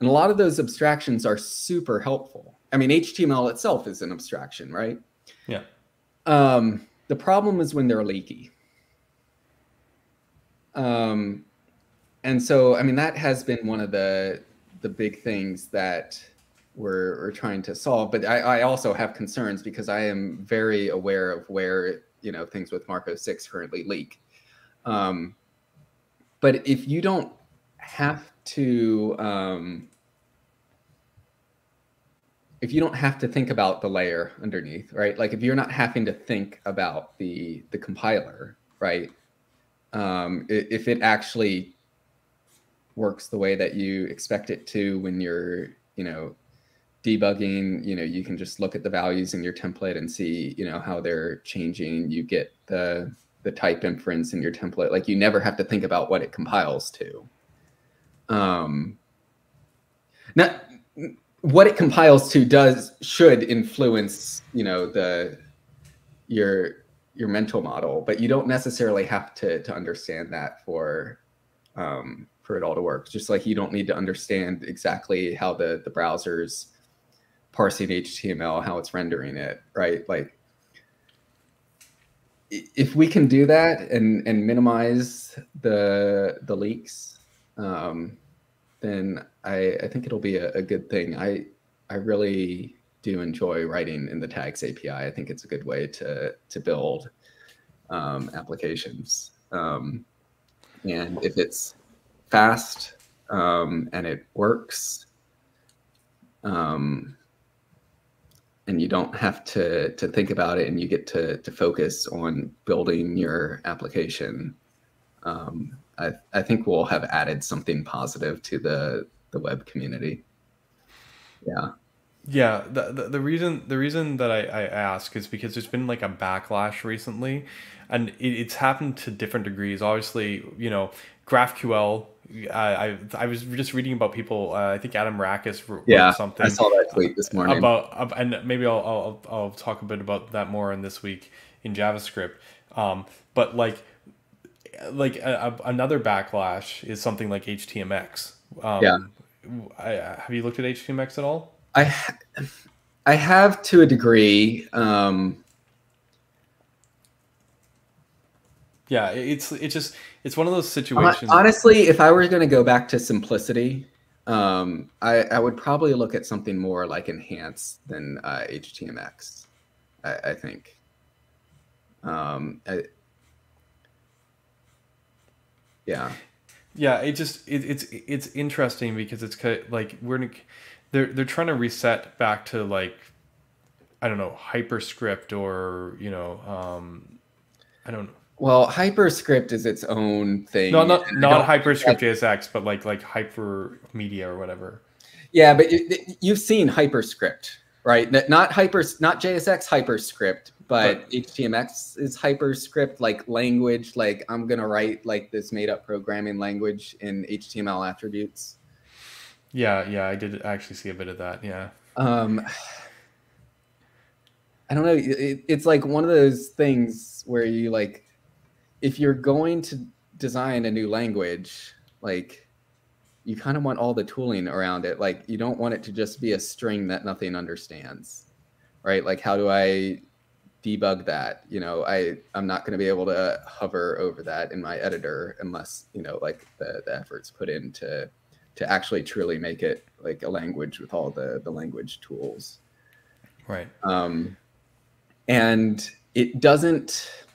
B: and a lot of those abstractions are super helpful. I mean, HTML itself is an abstraction, right?
A: Yeah.
B: Um, the problem is when they're leaky. Um, and so, I mean, that has been one of the the big things that we're, we're trying to solve. But I, I also have concerns because I am very aware of where you know things with Marko six currently leak. Um, but if you don't have to um, if you don't have to think about the layer underneath, right? Like if you're not having to think about the the compiler, right? Um, if it actually works the way that you expect it to when you're, you know, debugging, you know, you can just look at the values in your template and see, you know, how they're changing. You get the the type inference in your template. Like you never have to think about what it compiles to. Um, not what it compiles to does should influence, you know, the your your mental model, but you don't necessarily have to to understand that for um, for it all to work. Just like you don't need to understand exactly how the the browser's parsing HTML, how it's rendering it, right? Like if we can do that and and minimize the the leaks, um, then I I think it'll be a, a good thing. I I really do enjoy writing in the tags API. I think it's a good way to to build um, applications. Um, and if it's fast um, and it works, um, and you don't have to to think about it, and you get to to focus on building your application. Um, I, I think we'll have added something positive to the the web community. Yeah.
A: Yeah, the, the, the reason the reason that I, I ask is because there's been like a backlash recently, and it, it's happened to different degrees. Obviously, you know, GraphQL. I I, I was just reading about people. Uh, I think Adam Rackis wrote
B: yeah,
A: something.
B: I saw that tweet this morning
A: about, and maybe I'll, I'll I'll talk a bit about that more in this week in JavaScript. Um, but like like a, a, another backlash is something like HTMX. Um,
B: yeah.
A: I, have you looked at HTMX at all?
B: I I have to a degree. Um,
A: yeah, it's it's just it's one of those situations.
B: Honestly, if I were going to go back to simplicity, um, I, I would probably look at something more like Enhance than uh, HTMX. I, I think. Um, I, yeah.
A: Yeah, it just it, it's it's interesting because it's like we're they're they're trying to reset back to like I don't know hyperscript or you know um, I don't know.
B: Well, hyperscript is its own thing.
A: No, not not hyperscript JSX, but like like hypermedia or whatever.
B: Yeah, but you've seen hyperscript, right? Not hyper, not JSX hyperscript, but, but HTMX is hyperscript, like language. Like I'm gonna write like this made up programming language in HTML attributes.
A: Yeah, yeah, I did actually see a bit of that. Yeah.
B: Um, I don't know. It, it's like one of those things where you like, if you're going to design a new language, like you kind of want all the tooling around it. Like you don't want it to just be a string that nothing understands, right? Like how do I debug that? You know, I I'm not going to be able to hover over that in my editor unless you know like the the efforts put into to actually truly make it like a language with all the the language tools
A: right
B: um and it doesn't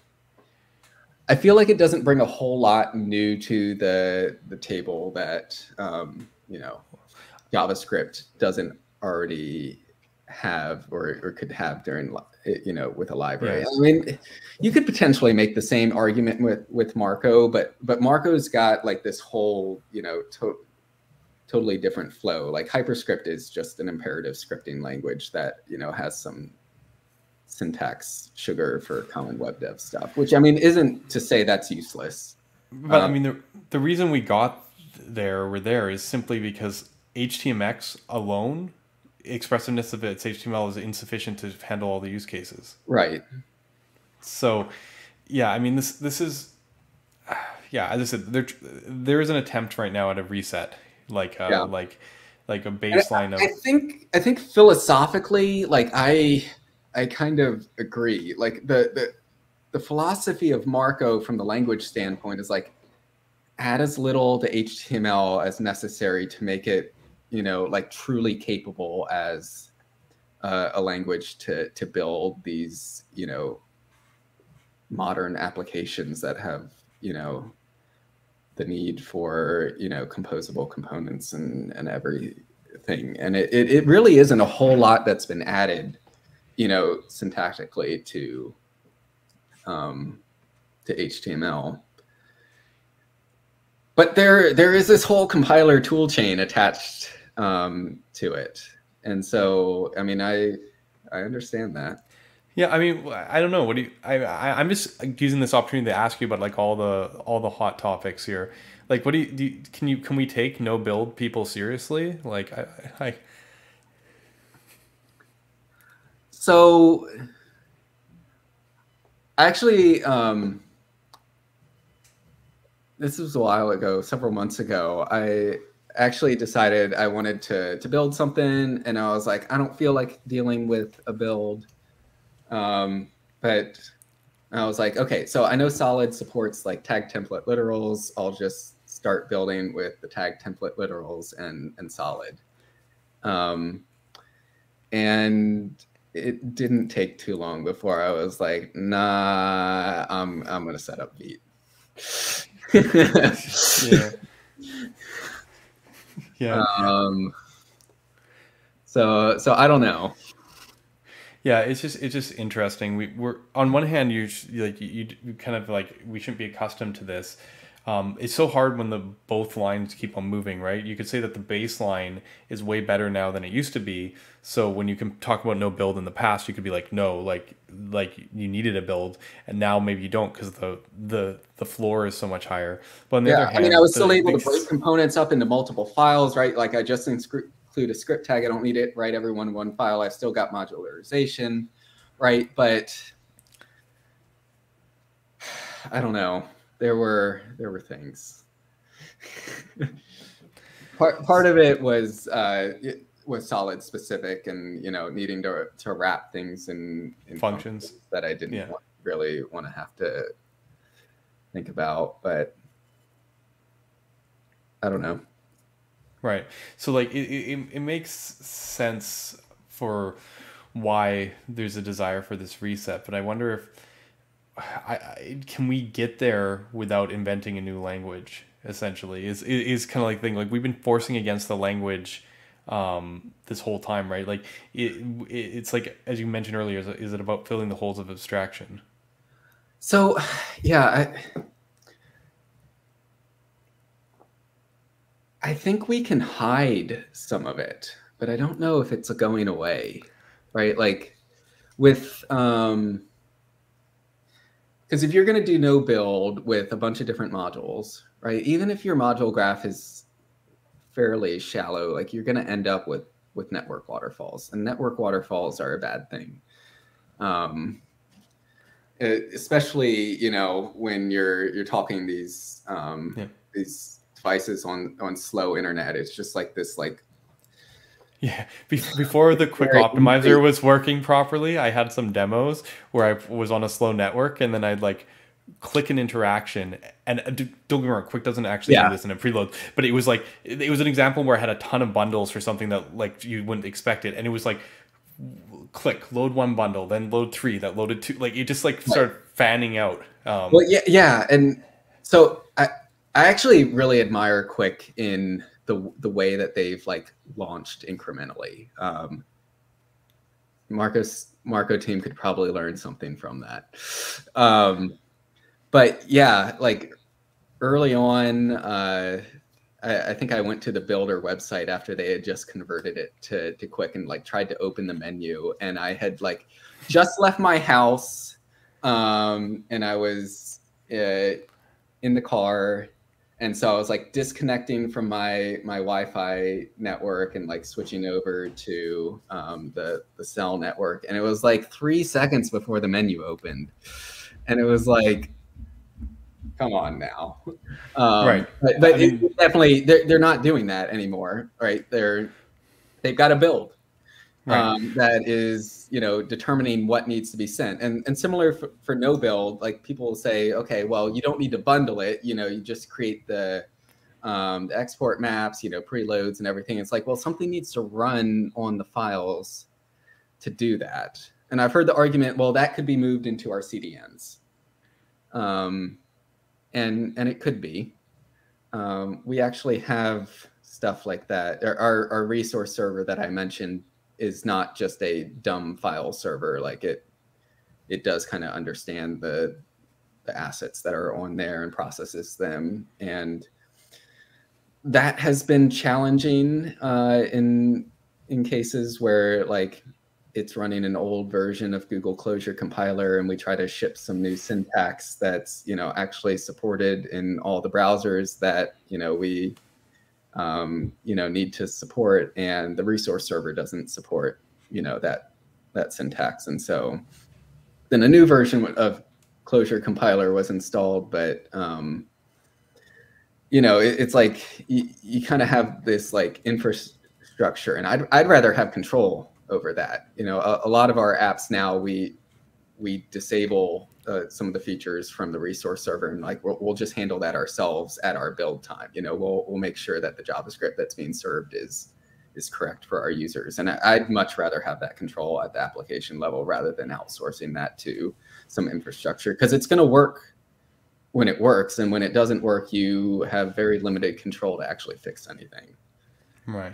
B: i feel like it doesn't bring a whole lot new to the the table that um you know javascript doesn't already have or, or could have during you know with a library yeah. i mean you could potentially make the same argument with with marko but but marko's got like this whole you know to, totally different flow. Like hyperscript is just an imperative scripting language that you know has some syntax sugar for common web dev stuff, which I mean isn't to say that's useless.
A: But um, I mean the the reason we got there we're there is simply because HTMX alone, expressiveness of its HTML is insufficient to handle all the use cases.
B: Right.
A: So, yeah, I mean this this is, yeah, as I said, there there is an attempt right now at a reset like uh, yeah. like like a baseline
B: I,
A: of
B: I think I think philosophically like I I kind of agree like the the the philosophy of Marko from the language standpoint is like add as little to HTML as necessary to make it you know like truly capable as uh, a language to to build these you know modern applications that have you know the need for you know composable components and and everything. and it, it, it really isn't a whole lot that's been added, you know, syntactically to um, to HTML. But there there is this whole compiler tool chain attached um, to it, and so I mean I I understand that.
A: Yeah, I mean, I don't know. What do you? I, I I'm just using this opportunity to ask you about like all the all the hot topics here. Like, what do you, do you can you can we take no build people seriously? Like, I, I
B: so actually, um, this was a while ago, several months ago. I actually decided I wanted to to build something, and I was like, I don't feel like dealing with a build um, but I was like, okay, so I know Solid supports like tag template literals. I'll just start building with the tag template literals and and Solid. Um, and it didn't take too long before I was like, nah, I'm I'm gonna set up Vite.
A: yeah. Yeah.
B: Um, so so I don't know.
A: Yeah, it's just it's just interesting. We we're on one hand you like you, you kind of like we shouldn't be accustomed to this. Um, it's so hard when the both lines keep on moving, right? You could say that the baseline is way better now than it used to be. So when you can talk about no build in the past, you could be like, no, like like you needed a build, and now maybe you don't because the the the floor is so much higher. But on the
B: yeah,
A: other hand,
B: I mean, I was still able to break components up into multiple files, right? Like I just include a script tag. I don't need it write everyone in one file. I've still got modularization, right? But I don't know. There were there were things. part part of it was uh, it was solid specific and you know needing to to wrap things in, in
A: functions.
B: functions that I didn't
A: Yeah.
B: want, really want to have to think about, but I don't know.
A: Right. So like it, it, it makes sense for why there's a desire for this reset, but I wonder if I, I can we get there without inventing a new language essentially is is, is kind of like the thing like we've been forcing against the language um this whole time right like it, it it's like as you mentioned earlier is is it about filling the holes of abstraction
B: So, yeah, I, I think we can hide some of it, but I don't know if it's going away, right? Like with, um, because if you're going to do no build with a bunch of different modules, right? Even if your module graph is fairly shallow, like you're going to end up with with network waterfalls, and network waterfalls are a bad thing. Um, especially you know when you're you're talking these um
A: Yeah.
B: these devices on on slow internet it's just like this like
A: Yeah, Be- before the
B: Qwik
A: optimizer was working properly, I had some demos where I was on a slow network, and then I'd like click an interaction, and uh, don't get me wrong, Qwik doesn't actually
B: Yeah.
A: do this in a preload, but it was like it was an example where I had a ton of bundles for something that like you wouldn't expect it, and it was like click load one bundle, then load three, that loaded two, like it just like started fanning out. Um,
B: well yeah yeah and so i i actually really admire Qwik in the the way that they've like launched incrementally um Marko's marko team could probably learn something from that um but yeah like early on uh I, I think I went to the builder website after they had just converted it to, to Qwik and like tried to open the menu. And I had like just left my house um, and I was uh, in the car. And so I was like disconnecting from my my Wi-Fi network and like switching over to um, the the cell network. And it was like three seconds before the menu opened. And it was like come on now. Um,
A: Right.
B: but, but
A: mean-
B: definitely they're, they're not doing that anymore right? They're they've got to build
A: Right.
B: um, that is you know determining what needs to be sent. And and similar for, for no build like people will say okay well you don't need to bundle it you know you just create the um, the export maps you know preloads and everything. It's like well something needs to run on the files to do that. And i've heard the argument well that could be moved into our cdns um, and and it could be um, we actually have stuff like that. Our, our resource server that I mentioned is not just a dumb file server. Like it, it does kind of understand the the assets that are on there and processes them. And that has been challenging uh, in in cases where like it's running an old version of Google Closure compiler and we try to ship some new syntax that's you know actually supported in all the browsers that you know we um, you know need to support and the resource server doesn't support you know that that syntax. And so then a new version of Closure compiler was installed but um, you know it, it's like you, you kind of have this like infrastructure and I'd, I'd rather have control over that. You know, a, a lot of our apps now we we disable uh, some of the features from the resource server and like we'll, we'll, just handle that ourselves at our build time. You know, we'll we'll make sure that the JavaScript that's being served is is correct for our users. And I, would much rather have that control at the application level rather than outsourcing that to some infrastructure because it's going to work when it works, and when it doesn't work, you have very limited control to actually fix anything.
A: Right.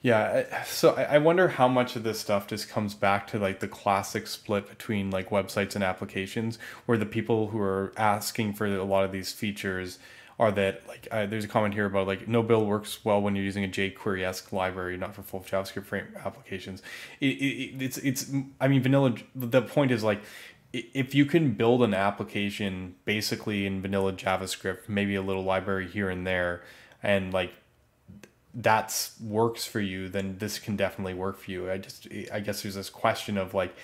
A: Yeah, so I wonder how much of this stuff just comes back to like the classic split between like websites and applications, where the people who are asking for a lot of these features are that like uh, there's a comment here about like no build works well when you're using a jQuery esque library, not for full JavaScript frame applications. It, it, it's it's I mean vanilla. The point is like if you can build an application basically in vanilla JavaScript, maybe a little library here and there, and like that's works for you, then this can definitely work for you. I just I guess there's this question of like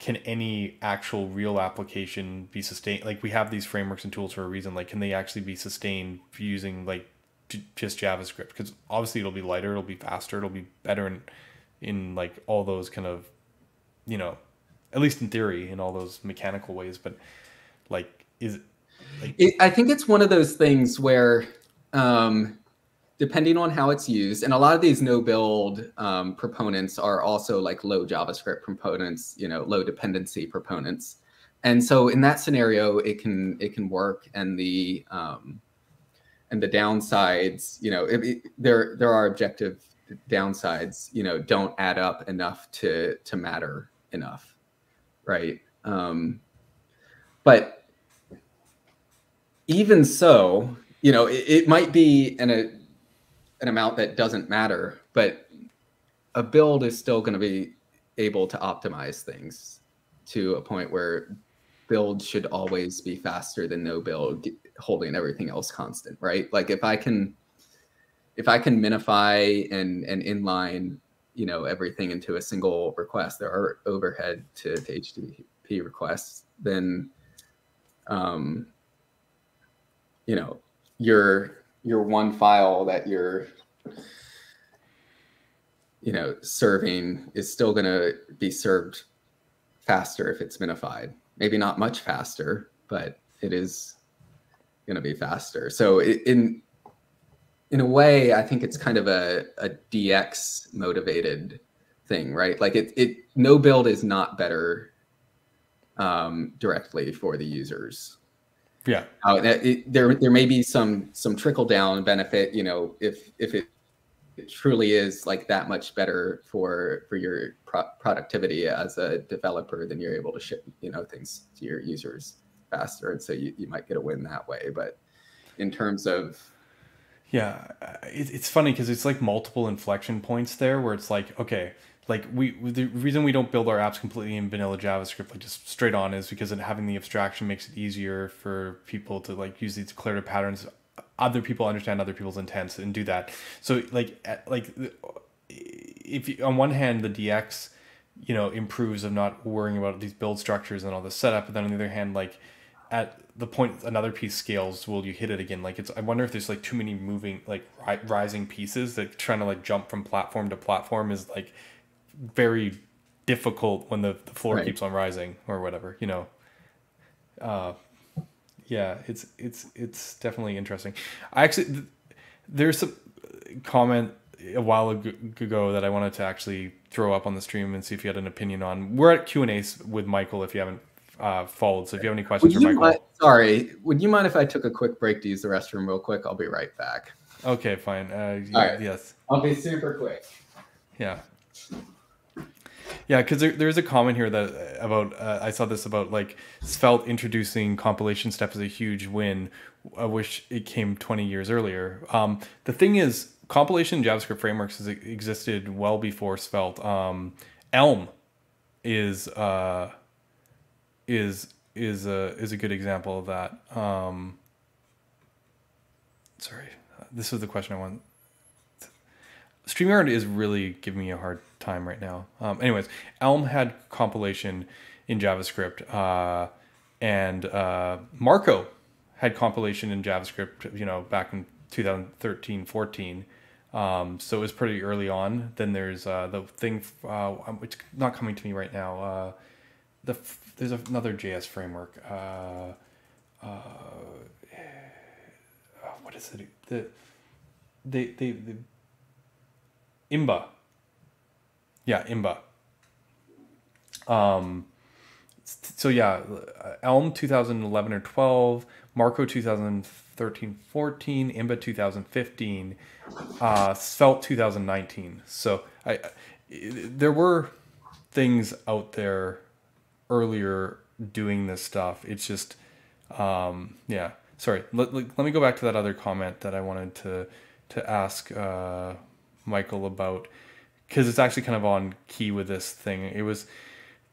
A: can any actual real application be sustained? Like we have these frameworks and tools for a reason. Like can they actually be sustained using like just javascript? Because obviously it'll be lighter it'll be faster it'll be better in in like all those kind of you know at least in theory in all those mechanical ways but like is
B: like it, i think it's one of those things where um depending on how it's used. And a lot of these no build um, proponents are also like low JavaScript proponents, you know, low dependency proponents. And so in that scenario, it can it can work. And the um, and the downsides, you know, it, it, there there are objective downsides, you know, don't add up enough to to matter enough, right? Um, but even so, you know, it, it might be in a an amount that doesn't matter, but a build is still going to be able to optimize things to a point where build should always be faster than no build holding everything else constant right? Like if i can if i can minify and and inline you know everything into a single request there are overhead to, to http requests then um you know your your one file that you're you know serving is still going to be served faster if it's minified. Maybe not much faster but it is going to be faster. So in in a way i think it's kind of a, a dx motivated thing right? Like it, it no build is not better um, directly for the users
A: yeah.
B: Uh, it, there there may be some some trickle down benefit, you know, if if it, it truly is like that much better for for your pro- productivity as a developer, then you're able to ship you know things to your users faster, and so you, you might get a win that way. But in terms of
A: yeah, it, it's funny because it's like multiple inflection points there where it's like okay like we the reason we don't build our apps completely in vanilla javascript like just straight on is because having the abstraction makes it easier for people to like use these declarative patterns. Other people understand other people's intents and do that. So like like if you, on one hand the dx you know improves of not worrying about these build structures and all the setup but then on the other hand like at the point another piece scales will you hit it again? Like it's i wonder if there's like too many moving like rising pieces that trying to like jump from platform to platform is like very difficult when the, the floor right. keeps on rising or whatever, you know. Uh, yeah, it's it's it's definitely interesting. I actually there's a comment a while ago that I wanted to actually throw up on the stream and see if you had an opinion on. We're at Q and A's with Michael. If you haven't uh, followed, so if you have any questions for Michael,
B: mind, sorry, would you mind if I took a quick break to use the restroom real quick? I'll be right back.
A: Okay, fine. Uh,
B: All right.
A: Yes.
B: I'll be super quick.
A: Yeah. Yeah, because there, there's a comment here that about uh, I saw this about like Svelte introducing compilation step is a huge win. I wish it came 20 years earlier. Um, the thing is, compilation JavaScript frameworks has existed well before Svelte. Um, Elm is uh, is is a is a good example of that. Um, sorry, this was the question I want. StreamYard is really giving me a hard time right now. Um, anyways, Elm had compilation in JavaScript, uh, and uh, Marko had compilation in JavaScript. You know, back in 2013, 14. Um, so it was pretty early on. Then there's uh, the thing. Uh, it's not coming to me right now. Uh, the there's another JS framework. Uh, uh, what is it? The they they, they Imba. Yeah, Imba. Um, so yeah, Elm 2011 or 12, Marko 2013 14, Imba 2015, uh, Svelte 2019. So I, there were things out there earlier doing this stuff. It's just, um, yeah. Sorry. Let, let, let, me go back to that other comment that I wanted to to ask uh, Michael about because it's actually kind of on key with this thing. It was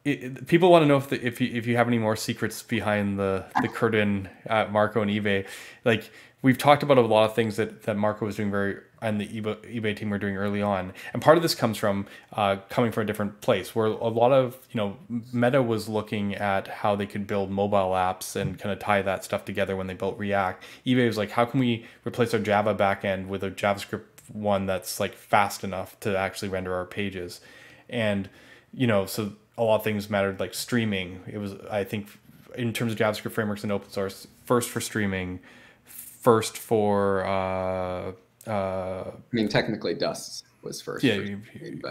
A: it, it, people want to know if the, if you if you have any more secrets behind the the curtain at Marko and eBay. Like we've talked about a lot of things that that Marko was doing very and the eBay, eBay team were doing early on, and part of this comes from uh, coming from a different place where a lot of you know Meta was looking at how they could build mobile apps and kind of tie that stuff together when they built React. eBay was like, how can we replace our Java backend with a JavaScript one that's like fast enough to actually render our pages. And you know so a lot of things mattered like streaming. It was i think in terms of javascript frameworks and open source first for streaming first for uh, uh, i
B: mean technically dust was first
A: yeah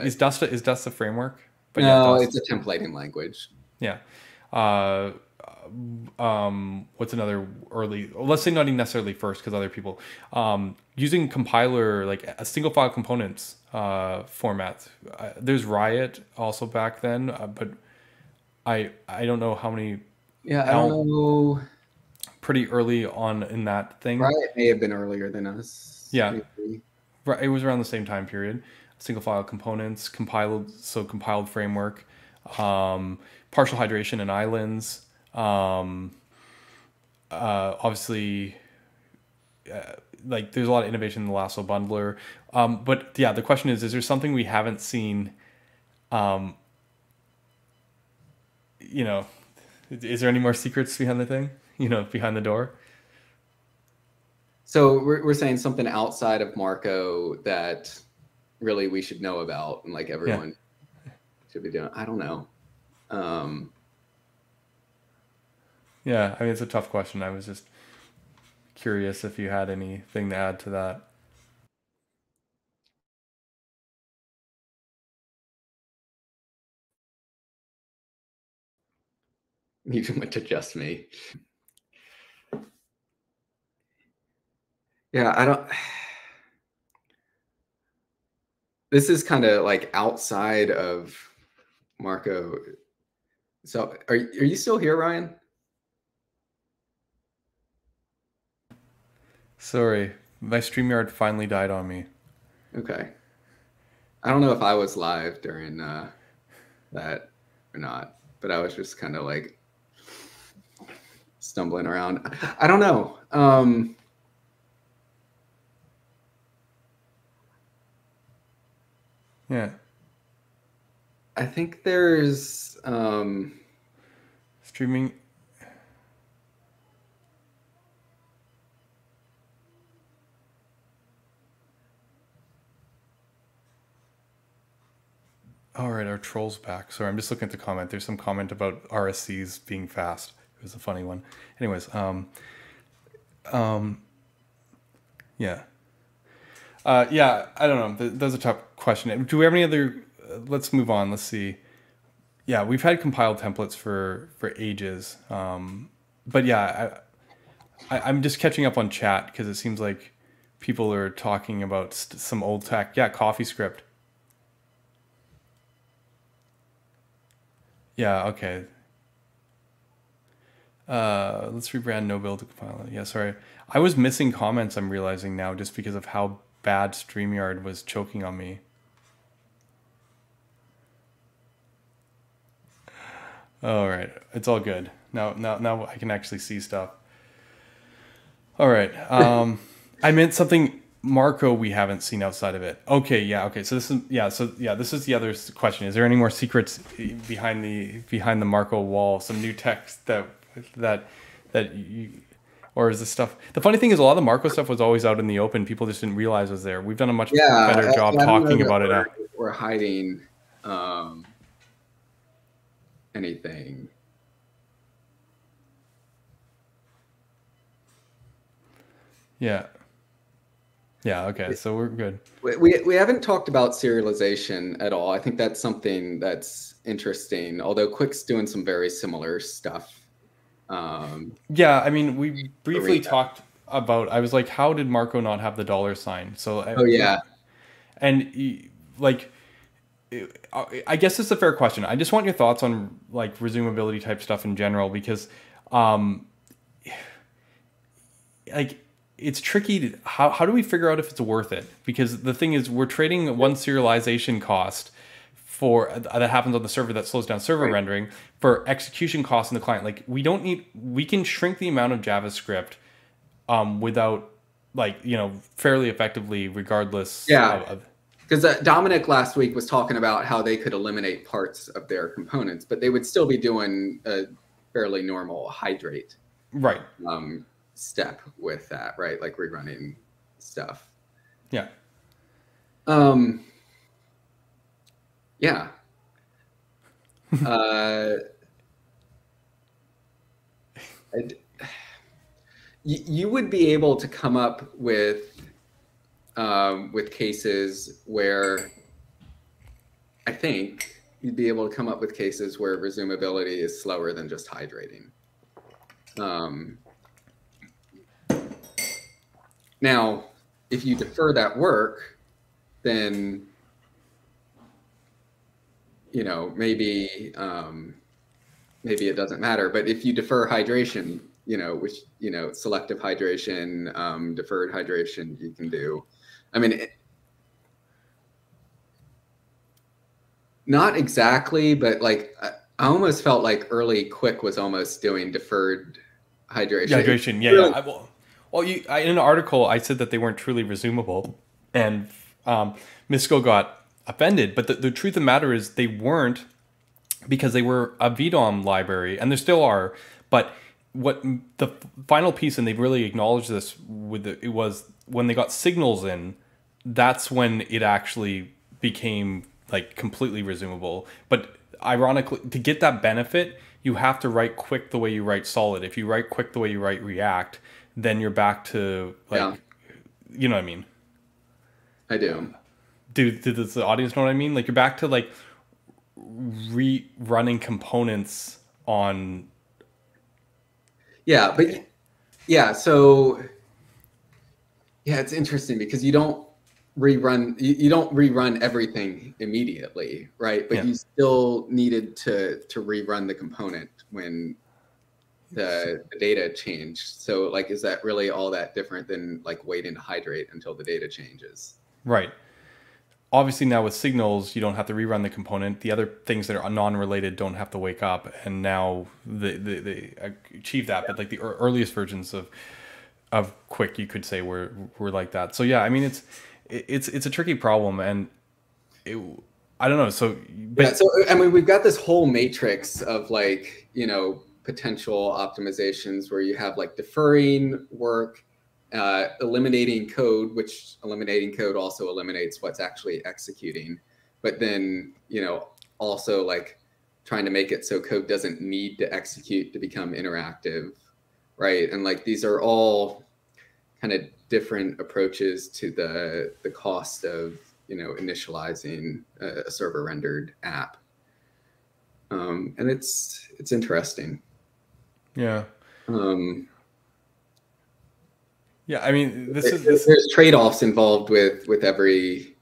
A: is dust a, is dust a framework?
B: But no yeah, it's a templating language.
A: Yeah. Uh, um, what's another early let's say not even necessarily first because other people um, using compiler like a single file components uh, format uh, there's riot also back then uh, but i i don't know how many
B: yeah i don't know.
A: pretty early on in that thing.
B: Riot may have been earlier than us.
A: Yeah. Maybe. it was around the same time period. Single file components compiled so compiled framework um, partial hydration and islands um, uh, obviously, uh, like there's a lot of innovation in the Lasso bundler. Um, but yeah, the question is: Is there something we haven't seen? Um, you know, is there any more secrets behind the thing? You know, behind the door.
B: So we're we're saying something outside of Marko that really we should know about, and like everyone yeah. should be doing. I don't know. Um,
A: yeah, I mean it's a tough question. I was just curious if you had anything to add to that.
B: You went to just me. Yeah, I don't. This is kind of like outside of Marko. So, are are you still here, Ryan?
A: Sorry, my StreamYard finally died on me.
B: Okay. I don't know if I was live during uh, that or not, but I was just kind of like stumbling around. I don't know. Um,
A: yeah.
B: I think there's um,
A: streaming All right, our troll's back. Sorry, I'm just looking at the comment. There's some comment about RSCs being fast. It was a funny one. Anyways, um, um, yeah, uh, yeah. I don't know. That's a tough question. Do we have any other? Uh, let's move on. Let's see. Yeah, we've had compiled templates for for ages. Um, but yeah, I, I I'm just catching up on chat because it seems like people are talking about some old tech. Yeah, CoffeeScript. Yeah, okay. Uh, let's rebrand no build to compile. Yeah, sorry. I was missing comments, I'm realizing now, just because of how bad StreamYard was choking on me. All right, it's all good. Now, now, now I can actually see stuff. All right. Um, I meant something Marko we haven't seen outside of it. Okay, yeah, okay. So this is yeah, so yeah, this is the other question. Is there any more secrets behind the behind the Marko wall? Some new text that that that you or is this stuff the funny thing is a lot of the Marko stuff was always out in the open. People just didn't realize was there. We've done a much
B: yeah,
A: better job talking about it.
B: We're hiding um, anything.
A: Yeah. Yeah. Okay. So we're good.
B: We, we, we haven't talked about serialization at all. I think that's something that's interesting. Although Qwik's doing some very similar stuff. Um,
A: yeah. I mean, we briefly arena. talked about. I was like, how did Marko not have the dollar sign? So.
B: Oh yeah.
A: And like. I guess it's a fair question. I just want your thoughts on like resumability type stuff in general because, um, like it's tricky. To, how, how do we figure out if it's worth it? Because the thing is, we're trading one serialization cost for uh, that happens on the server that slows down server right. rendering for execution costs in the client. Like we don't need, we can shrink the amount of JavaScript um, without like you know fairly effectively, regardless.
B: Yeah. because uh, Dominic last week was talking about how they could eliminate parts of their components, but they would still be doing a fairly normal hydrate.
A: Right.
B: Um, step with that, right? Like rerunning stuff.
A: Yeah.
B: Um. Yeah. uh. I'd, you would be able to come up with um, with cases where I think you'd be able to come up with cases where resumability is slower than just hydrating. Um, now, if you defer that work, then you know maybe um, maybe it doesn't matter. But if you defer hydration, you know which you know selective hydration, um, deferred hydration, you can do. I mean. It, not exactly, but like I almost felt like early Qwik was almost doing deferred hydration.
A: Hydration, yeah, really, yeah. Well, you I, in an article I said that they weren't truly resumable, and um, got offended. But the, the truth of the matter is they weren't because they were a VDOM library, and there still are. But what the final piece, and they've really acknowledged this with the, it was when they got signals in. That's when it actually became like completely resumable. But ironically, to get that benefit, you have to write Qwik the way you write solid. If you write Qwik the way you write React, then you're back to like, yeah. you know what I mean?
B: I do.
A: Do, does the audience know what I mean? Like you're back to like rerunning components on.
B: Yeah, but yeah, so yeah, it's interesting because you don't rerun you, you don't rerun everything immediately, right? But yeah. you still needed to to rerun the component when the, the data change. So like, is that really all that different than like waiting to hydrate until the data changes?
A: Right. Obviously now with signals, you don't have to rerun the component. The other things that are non-related don't have to wake up. And now they, they, they achieve that. But like the earliest versions of, of Qwik, you could say were, were like that. So yeah, I mean, it's, it's, it's a tricky problem and it, I don't know. So,
B: but yeah, so I mean, we've got this whole matrix of like, you know, potential optimizations where you have like deferring work, uh, eliminating code, which eliminating code also eliminates what's actually executing. But then, you know, also like trying to make it so code doesn't need to execute to become interactive, right? And like these are all kind of different approaches to the the cost of you know initializing a, server rendered app. Um, and it's it's interesting.
A: Yeah.
B: Um,
A: Yeah, I mean, this is
B: this, there's trade-offs involved with with every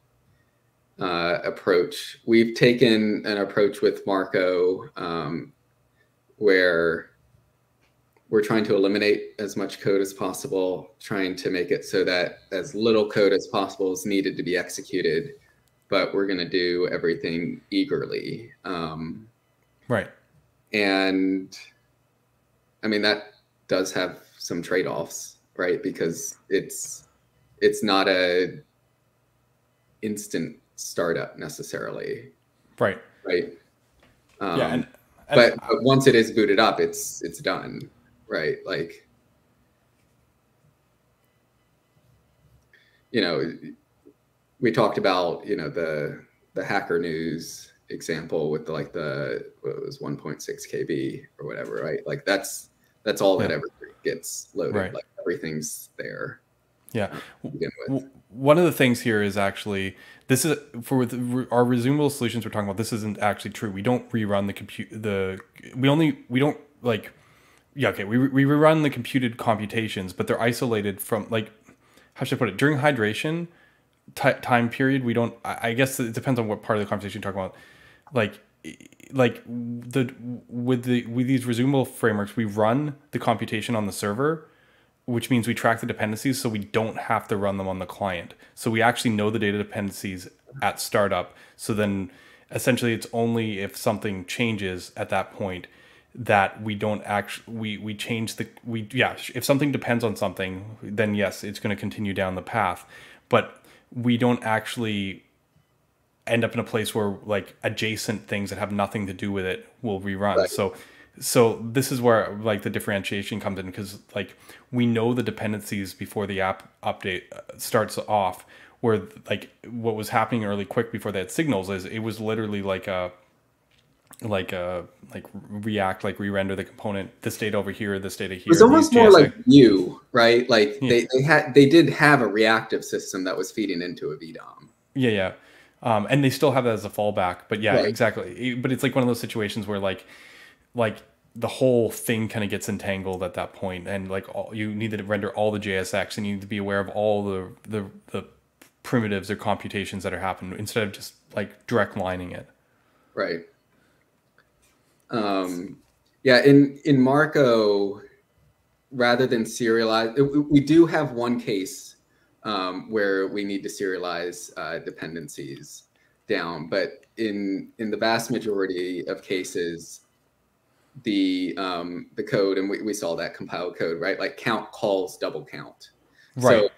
B: uh, approach. We've taken an approach with Marko um, where we're trying to eliminate as much code as possible, trying to make it so that as little code as possible is needed to be executed, but we're going to do everything eagerly. Um,
A: right.
B: And I mean, that does have some trade offs, right? Because it's, it's not a instant startup necessarily.
A: Right.
B: Right.
A: Um, yeah. And,
B: and but, but once it is booted up, it's, it's done right? Like, you know, we talked about, you know, the the hacker news example with like the what was 1.6 KB or whatever, right? Like that's that's all yeah. that ever gets loaded. Right. Like everything's there.
A: Yeah. Uh, one of the things here is actually this is for our resumable solutions we're talking about. This isn't actually true. We don't rerun the compute. The we only we don't like yeah, okay, we, we rerun the computed computations, but they're isolated from like how should I put it? During hydration time period, we don't. I, I guess it depends on what part of the conversation you're talking about. Like like the with the with these resumable frameworks, we run the computation on the server, which means we track the dependencies, so we don't have to run them on the client. So we actually know the data dependencies at startup. So then essentially, it's only if something changes at that point that we don't actually we we change the we yeah if something depends on something then yes it's going to continue down the path but we don't actually end up in a place where like adjacent things that have nothing to do with it will rerun. Right. so so this is where like the differentiation comes in because like we know the dependencies before the app update uh, starts off where like what was happening early Qwik before they had signals is it was literally like a like uh like react like re-render the component this data over here this data here
B: it's almost more like you right? Like yeah. they, they had they did have a reactive system that was feeding into a vdom
A: yeah yeah um, and they still have that as a fallback but yeah right. exactly. But it's like one of those situations where like like the whole thing kind of gets entangled at that point and like all, you need to render all the jsx and you need to be aware of all the the, the primitives or computations that are happening instead of just like direct lining it.
B: Right. Um, yeah, in in Marko, rather than serialize, we do have one case um, where we need to serialize uh, dependencies down, but in in the vast majority of cases, the um, the code and we, we saw that compiled code right, like count calls double count. Right. So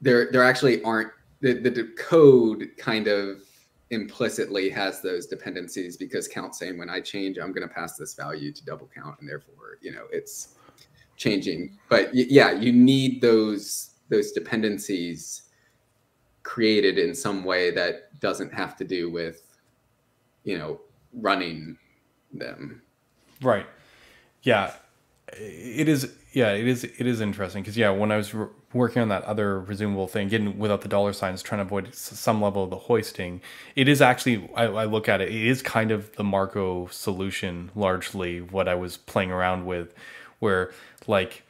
B: there there actually aren't the, the code kind of implicitly has those dependencies because count saying when I change, I'm going to pass this value to double count, and therefore, you know, it's changing. But yeah, you need those those dependencies created in some way that doesn't have to do with, you know, running them.
A: Right. Yeah. It is. Yeah. It is. It is interesting because yeah, when I was working on that other resumable thing, again without the dollar signs, trying to avoid some level of the hoisting. It is actually, I, I, look at it, it is kind of the Marko solution, largely what I was playing around with, where like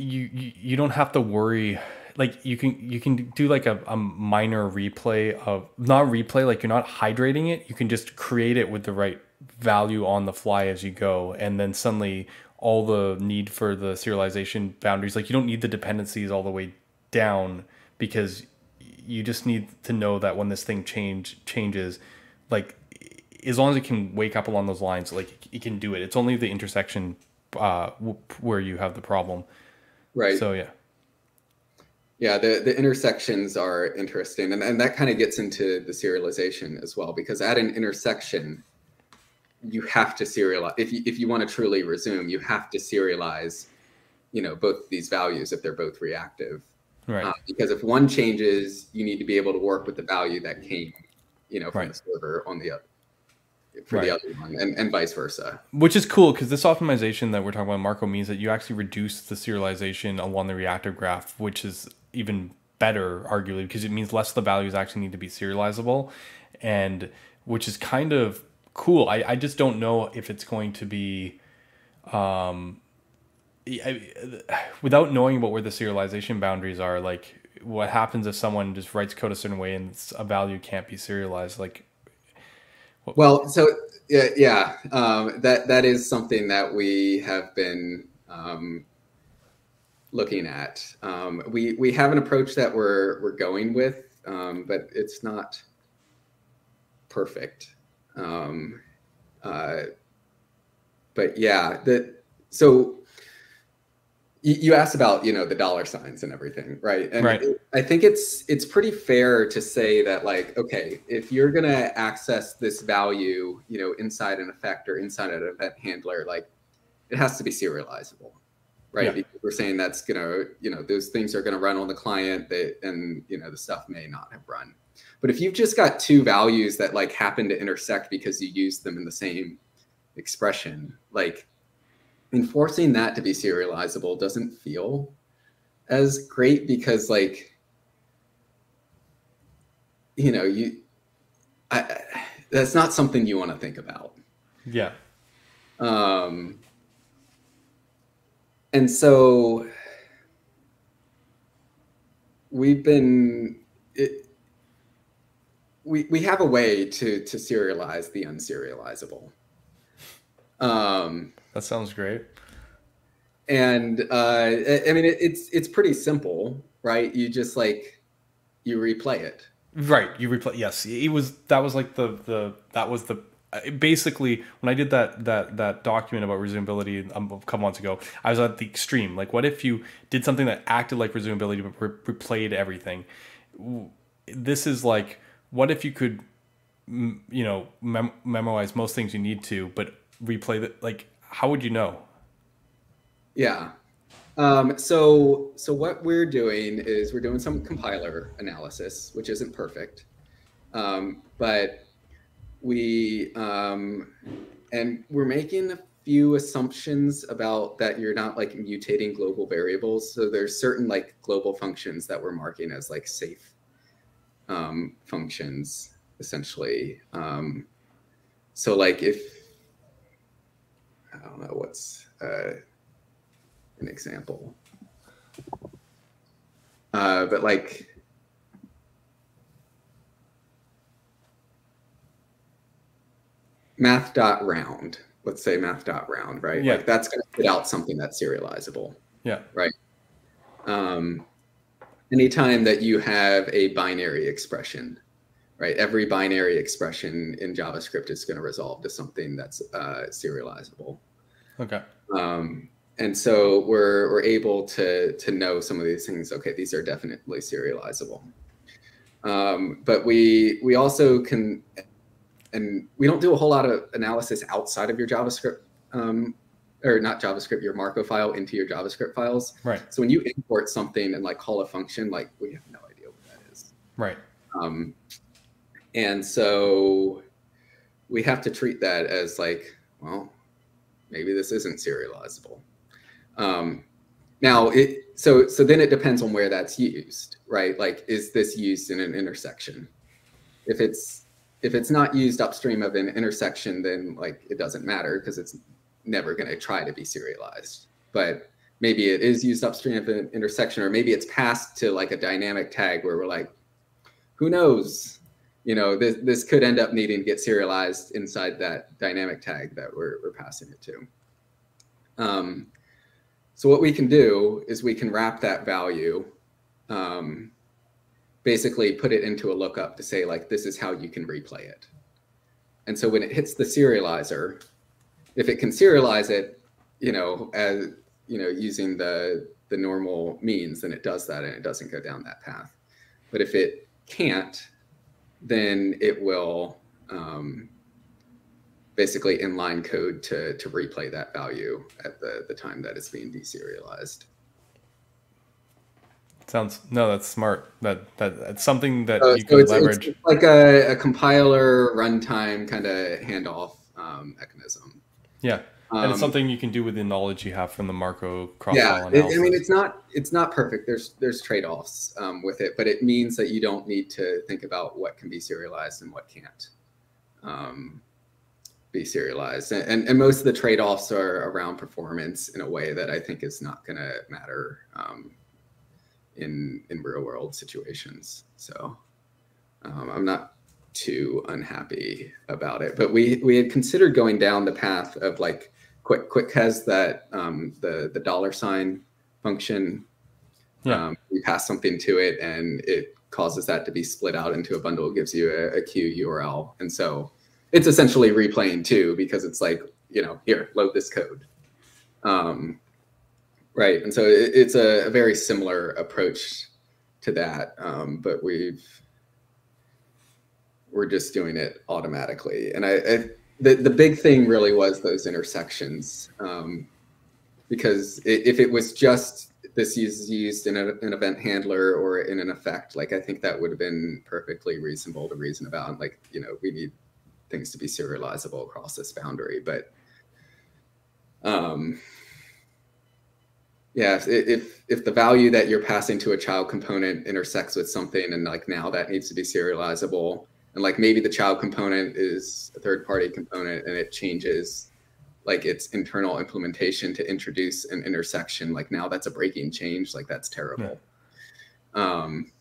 A: you you, don't have to worry. Like you can you can do like a, a minor replay of not replay like you're not hydrating it. You can just create it with the right value on the fly as you go, and then suddenly all the need for the serialization boundaries. Like you don't need the dependencies all the way down because you just need to know that when this thing change changes, like as long as it can wake up along those lines, like it can do it. It's only the intersection uh, where you have the problem.
B: Right.
A: So yeah.
B: Yeah, the, the intersections are interesting. And, and that kind of gets into the serialization as well, because at an intersection, you have to serialize if you, if you want to truly resume you have to serialize you know both these values if they're both reactive
A: right uh,
B: because if one changes you need to be able to work with the value that came you know from right. the server on the other for right. the other one and, and vice versa
A: which is cool because this optimization that we're talking about marko means that you actually reduce the serialization along the reactive graph which is even better arguably because it means less of the values actually need to be serializable and which is kind of cool. I, I just don't know if it's going to be, um, I, without knowing about where the serialization boundaries are, like what happens if someone just writes code a certain way and a value can't be serialized? Like,
B: what? Well, so yeah, yeah, um, that that is something that we have been um, looking at. Um, we we have an approach that we're we're going with, um, but it's not perfect. Um, uh, but yeah, that so you asked about you know the dollar signs and everything right and
A: right.
B: i think it's it's pretty fair to say that like okay if you're going to access this value you know inside an effect or inside an event handler like it has to be serializable right yeah. because we're saying that's going to you know those things are going to run on the client that and you know the stuff may not have run but if you've just got two values that like happen to intersect because you use them in the same expression like enforcing that to be serializable doesn't feel as great because like you know you I, that's not something you want to think about.
A: Yeah.
B: Um and so we've been it, we we have a way to to serialize the unserializable um
A: that sounds great.
B: And uh, I mean, it, it's it's pretty simple, right? You just like you replay it.
A: Right, you replay. Yes, it was that was like the the that was the basically when I did that that that document about resumability a couple months ago, I was at the extreme. Like, what if you did something that acted like resumability but re- replayed everything? This is like, what if you could, you know, mem- memorize most things you need to, but replay the like how would you know?
B: Yeah. Um, so so what we're doing is we're doing some compiler analysis, which isn't perfect, um, but we um, and we're making a few assumptions about that you're not like mutating global variables. So there's certain like global functions that we're marking as like safe um, functions, essentially. Um, so like if I don't know what's uh, an example. Uh, but like math dot round, let's say math dot round, right?
A: Yeah.
B: Like that's going to put out something that's serializable.
A: Yeah.
B: Right. Um, anytime that you have a binary expression, right? Every binary expression in JavaScript is going to resolve to something that's uh, serializable.
A: Okay.
B: Um, and so we're we're able to to know some of these things. Okay, these are definitely serializable. Um, but we we also can, and we don't do a whole lot of analysis outside of your JavaScript, um, or not JavaScript, your Marko file into your JavaScript files.
A: Right.
B: So when you import something and like call a function, like we have no idea what that is.
A: Right.
B: Um, and so we have to treat that as like, well, maybe this isn't serializable. Um, now, it so so then it depends on where that's used, right? Like, is this used in an intersection? If it's if it's not used upstream of an intersection, then like it doesn't matter because it's never going to try to be serialized. But maybe it is used upstream of an intersection, or maybe it's passed to like a dynamic tag where we're like, who knows? You know, this this could end up needing to get serialized inside that dynamic tag that we're we're passing it to. Um, so what we can do is we can wrap that value, um, basically put it into a lookup to say like, this is how you can replay it. And so when it hits the serializer, if it can serialize it, you know, as you know, using the the normal means, then it does that and it doesn't go down that path. But if it can't, then it will um, basically inline code to, to replay that value at the, the time that it's being deserialized.
A: Sounds no, that's smart. That that that's something that
B: uh,
A: you can
B: it's,
A: leverage.
B: It's like a, a compiler runtime kind of handoff um, mechanism.
A: Yeah, and it's um, something you can do with the knowledge you have from the Marko cross
B: yeah, it, I mean, it's not it's not perfect. There's there's trade offs um, with it, but it means that you don't need to think about what can be serialized and what can't. Um, be serialized, and, and, and most of the trade offs are around performance in a way that I think is not going to matter um, in in real world situations. So um, I'm not too unhappy about it, but we we had considered going down the path of like Qwik Qwik has that um, the the dollar sign function. Yeah. Um, you pass something to it, and it causes that to be split out into a bundle. It gives you a, a queue URL, and so it's essentially replaying too because it's like you know here load this code. Um, right, and so it, it's a, a, very similar approach to that, um, but we've we're just doing it automatically, and I, I the, the big thing really was those intersections um, because if it was just this is used in a, an event handler or in an effect like i think that would have been perfectly reasonable to reason about like you know we need things to be serializable across this boundary but um yeah if, if if the value that you're passing to a child component intersects with something and like now that needs to be serializable and like maybe the child component is a third party component and it changes like its internal implementation to introduce an intersection like now that's a breaking change like that's terrible yeah. um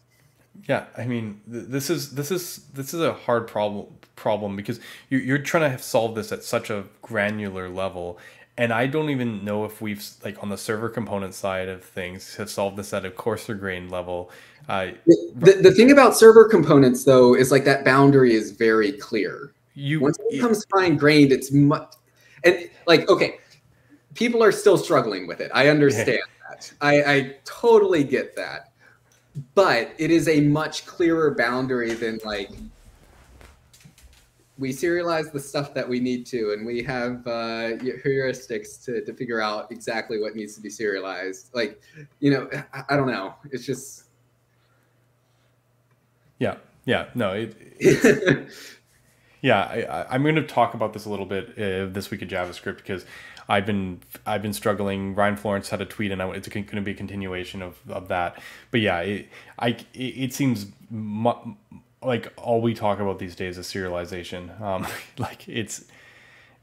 A: yeah i mean th- this is this is this is a hard problem problem because you're, you're trying to solve this at such a granular level and I don't even know if we've like on the server component side of things have solved this at a coarser grain level. Uh,
B: the, the thing about server components though is like that boundary is very clear. You once it becomes fine grained, it's much and like okay, people are still struggling with it. I understand that. I, I totally get that. But it is a much clearer boundary than like we serialize the stuff that we need to, and we have uh, heuristics to, to figure out exactly what needs to be serialized. Like, you know, I, I don't know. It's just.
A: Yeah. Yeah. No. It, yeah. I, am going to talk about this a little bit uh, this week of JavaScript because I've been I've been struggling. Ryan Florence had a tweet, and it's going to be a continuation of, of that. But yeah, it, I it, it seems. Mu- like all we talk about these days is serialization. Um, like it's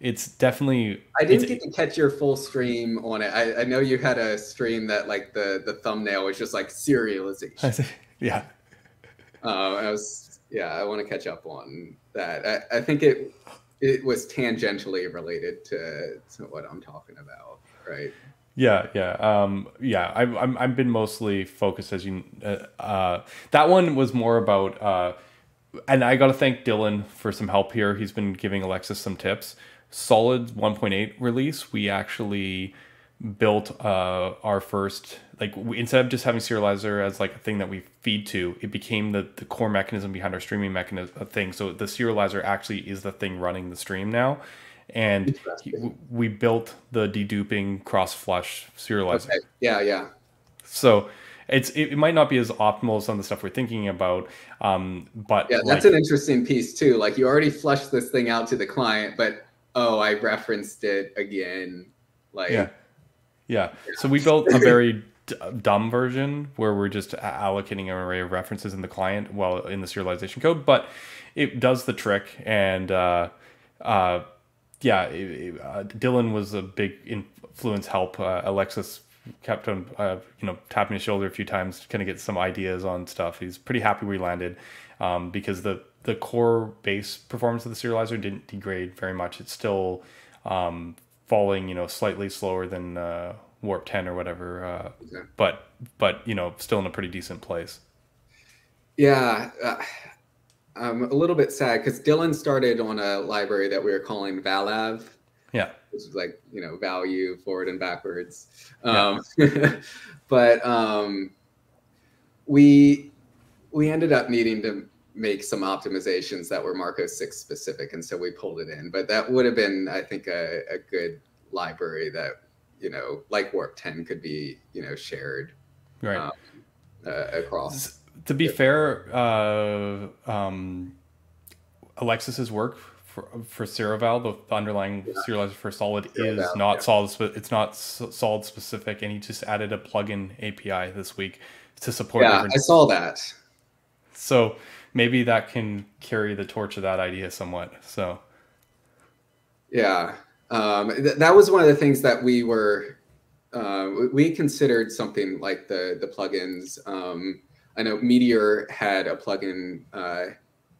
A: it's definitely.
B: I didn't get to catch your full stream on it. I, I know you had a stream that like the the thumbnail was just like serialization.
A: yeah.
B: Uh, I was yeah. I want to catch up on that. I, I think it it was tangentially related to to what I'm talking about, right?
A: Yeah, yeah, um, yeah. I've I'm I've been mostly focused as you. Uh, uh, that one was more about uh, and I got to thank Dylan for some help here. He's been giving Alexis some tips. Solid 1.8 release, we actually built uh, our first like we, instead of just having serializer as like a thing that we feed to it became the, the core mechanism behind our streaming mechanism uh, thing so the serializer actually is the thing running the stream now and we built the deduping cross flush serializer okay.
B: yeah yeah
A: so it's it, might not be as optimal as some of the stuff we're thinking about um but
B: yeah that's like, an interesting piece too like you already flushed this thing out to the client but oh i referenced it again like
A: yeah yeah, yeah. so we built a very d- dumb version where we're just allocating an array of references in the client while in the serialization code but it does the trick and uh uh yeah, it, uh, Dylan was a big influence help. Uh, Alexis kept on, uh, you know, tapping his shoulder a few times to kind of get some ideas on stuff. He's pretty happy we landed um, because the the core base performance of the serializer didn't degrade very much. It's still um, falling, you know, slightly slower than uh, Warp 10 or whatever, uh, okay. but but you know, still in a pretty decent place.
B: Yeah. Uh, I'm a little bit sad because Dylan started on a library that we were calling Valav.
A: Yeah
B: which is like you know value forward and backwards. Um, yeah. but um, we we ended up needing to make some optimizations that were Marko six specific, and so we pulled it in. But that would have been, I think, a, a good library that you know, like Warp ten, could be you know shared
A: right um,
B: uh, across.
A: To be fair, uh, um, Alexis's work for for Seroval, the underlying yeah. serializer for Solid is not yeah. solid. It's not solid specific, and he just added a plugin API this week to support.
B: Yeah, different... I saw that.
A: So maybe that can carry the torch of that idea somewhat. So.
B: Yeah, um, th- that was one of the things that we were uh, we considered something like the the plugins. Um, I know Meteor had a plugin uh,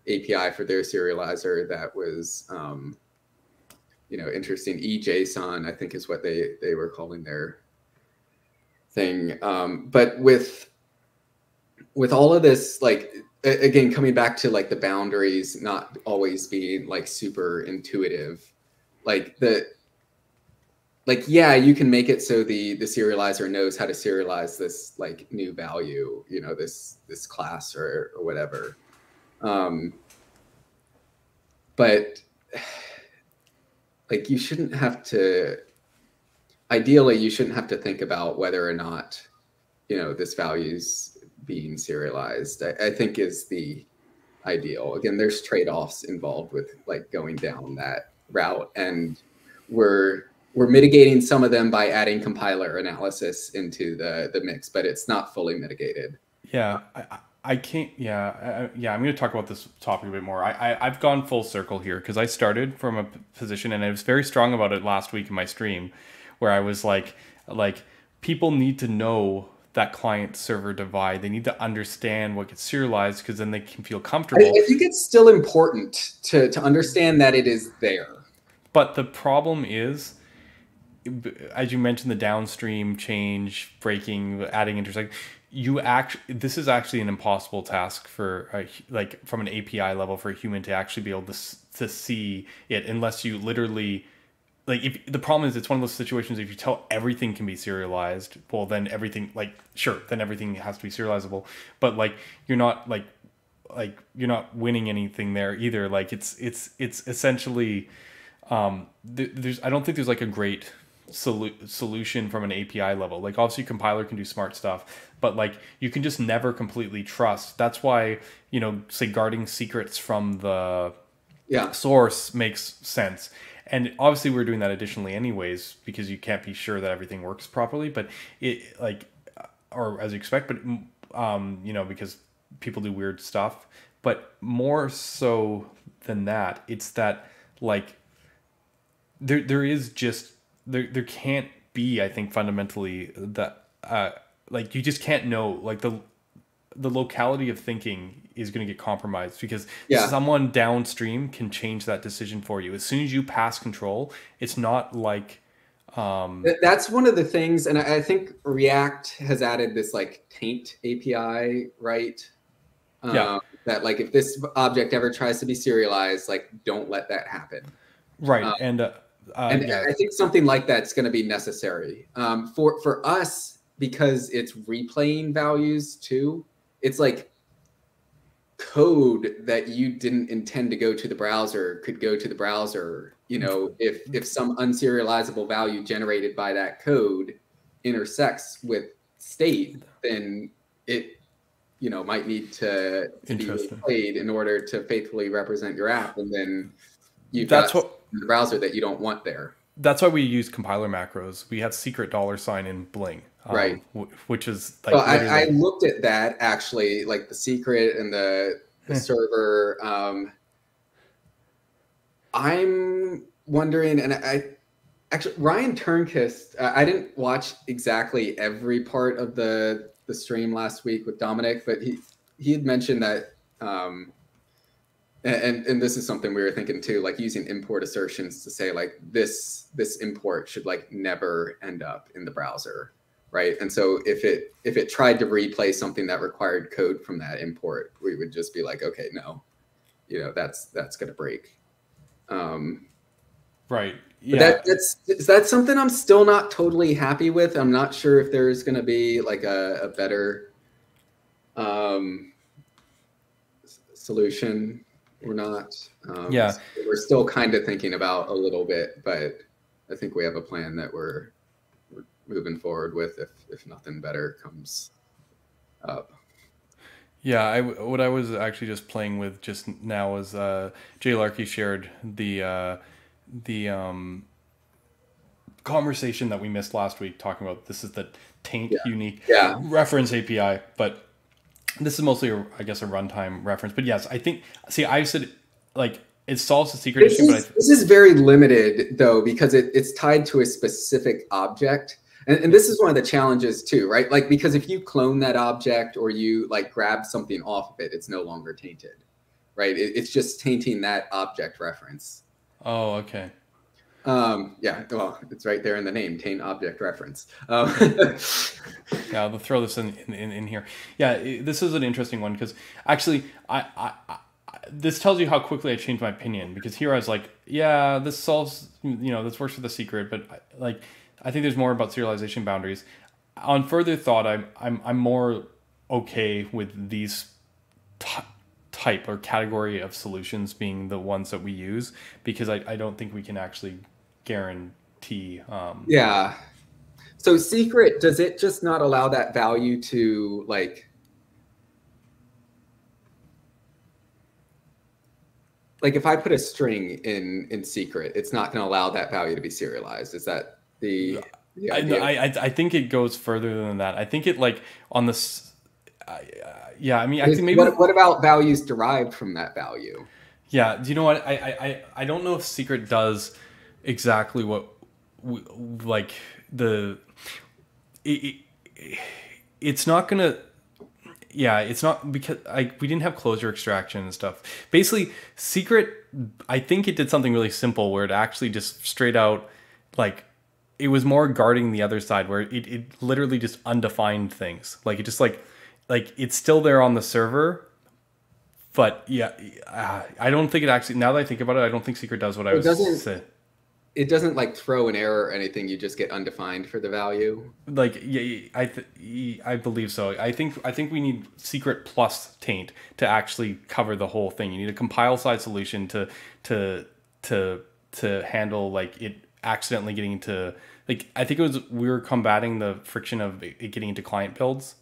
B: API for their serializer that was um, you know interesting. eJSON, I think, is what they they were calling their thing. Um, but with with all of this, like again, coming back to like the boundaries not always being like super intuitive, like the like yeah you can make it so the the serializer knows how to serialize this like new value you know this this class or or whatever um but like you shouldn't have to ideally you shouldn't have to think about whether or not you know this value's being serialized i, I think is the ideal again there's trade-offs involved with like going down that route and we're we're mitigating some of them by adding compiler analysis into the the mix, but it's not fully mitigated.
A: Yeah, I, I can't. Yeah, I, yeah. I'm going to talk about this topic a bit more. I, I have gone full circle here because I started from a position and I was very strong about it last week in my stream, where I was like, like people need to know that client server divide. They need to understand what gets serialized because then they can feel comfortable. I,
B: I think it's still important to to understand that it is there.
A: But the problem is as you mentioned, the downstream change, breaking, adding intersect, you act. This is actually an impossible task for a, like from an API level for a human to actually be able to to see it unless you literally like if the problem is it's one of those situations if you tell everything can be serialized well then everything like sure then everything has to be serializable but like you're not like like you're not winning anything there either like it's it's it's essentially um there's i don't think there's like a great solu- solution from an API level. Like obviously compiler can do smart stuff, but like you can just never completely trust. That's why, you know, say guarding secrets from the
B: yeah.
A: source makes sense. And obviously we're doing that additionally anyways because you can't be sure that everything works properly, but it like or as you expect, but um, you know, because people do weird stuff, but more so than that, it's that like there there is just there there can't be i think fundamentally that uh like you just can't know like the the locality of thinking is going to get compromised because yeah. someone downstream can change that decision for you as soon as you pass control it's not like um
B: that's one of the things and i think react has added this like taint api right
A: um, yeah.
B: that like if this object ever tries to be serialized like don't let that happen
A: right um, and uh,
B: uh, and yeah. I think something like that's going to be necessary um, for for us because it's replaying values too. It's like code that you didn't intend to go to the browser could go to the browser. You know, if if some unserializable value generated by that code intersects with state, then it you know might need to, be played in order to faithfully represent your app, and then you that's what the browser that you don't want there.
A: That's why we use compiler macros. We have secret dollar sign in Bling,
B: um, right?
A: Which is like.
B: Well, I, I, looked at that actually, like the secret and the, the hmm. server. Um, I'm wondering, and I actually Ryan Turnquist. Uh, I didn't watch exactly every part of the the stream last week with Dominic, but he he had mentioned that um, and and this is something we were thinking too like using import assertions to say like this this import should like never end up in the browser right? And so if it if it tried to replay something that required code from that import we would just be like okay no you know that's that's going to break. Um
A: right yeah
B: that, that's is that something i'm still not totally happy with? I'm not sure if there's going to be like a, a better um solution we're not.
A: Um, yeah,
B: we're still kind of thinking about a little bit, but I think we have a plan that we're moving forward with if if nothing better comes up.
A: Yeah, I what I was actually just playing with just now was uh, Jay Larky shared the uh, the um, conversation that we missed last week talking about this is the taint
B: yeah.
A: unique
B: yeah.
A: reference API, but this is mostly, a, I guess, a runtime reference. But yes, I think. See, I said like it solves the secret
B: this
A: issue.
B: Is, this is very limited though because it, it's tied to a specific object. And, and this is one of the challenges too, right? Like because if you clone that object or you like grab something off of it, it's no longer tainted, right? It, it's just tainting that object reference.
A: Oh, okay.
B: Um, yeah, well, it's right there in the name, taint object reference. Um,
A: yeah, I'll throw this in, in, in here. Yeah, this is an interesting one because actually, I, I, I, this tells you how quickly I changed my opinion because here I was like, yeah, this solves, you know, this works for the secret, but like, I think there's more about serialization boundaries. On further thought, I'm, I'm, I'm more okay with these type or category of solutions being the ones that we use because I, I don't think we can actually guarantee. Um,
B: yeah. So secret, does it just not allow that value to like, like if I put a string in in secret, it's not going to allow that value to be serialized. Is that the? the
A: I, I, I think it goes further than that. I think it like on this. Uh, yeah, I mean, I think maybe.
B: What, what about values derived from that value?
A: Yeah, do you know what? I I I don't know if secret does exactly what we, like the it, it, it's not gonna yeah it's not because I we didn't have closure extraction and stuff basically secret I think it did something really simple where it actually just straight out like it was more guarding the other side where it, it literally just undefined things like it just like like it's still there on the server but yeah uh, I don't think it actually now that I think about it I don't think secret does what I was saying
B: it doesn't like throw an error or anything. You just get undefined for the value.
A: Like yeah, I th- I believe so. I think I think we need secret plus taint to actually cover the whole thing. You need a compile side solution to to to to handle like it accidentally getting into like I think it was we were combating the friction of it getting into client builds,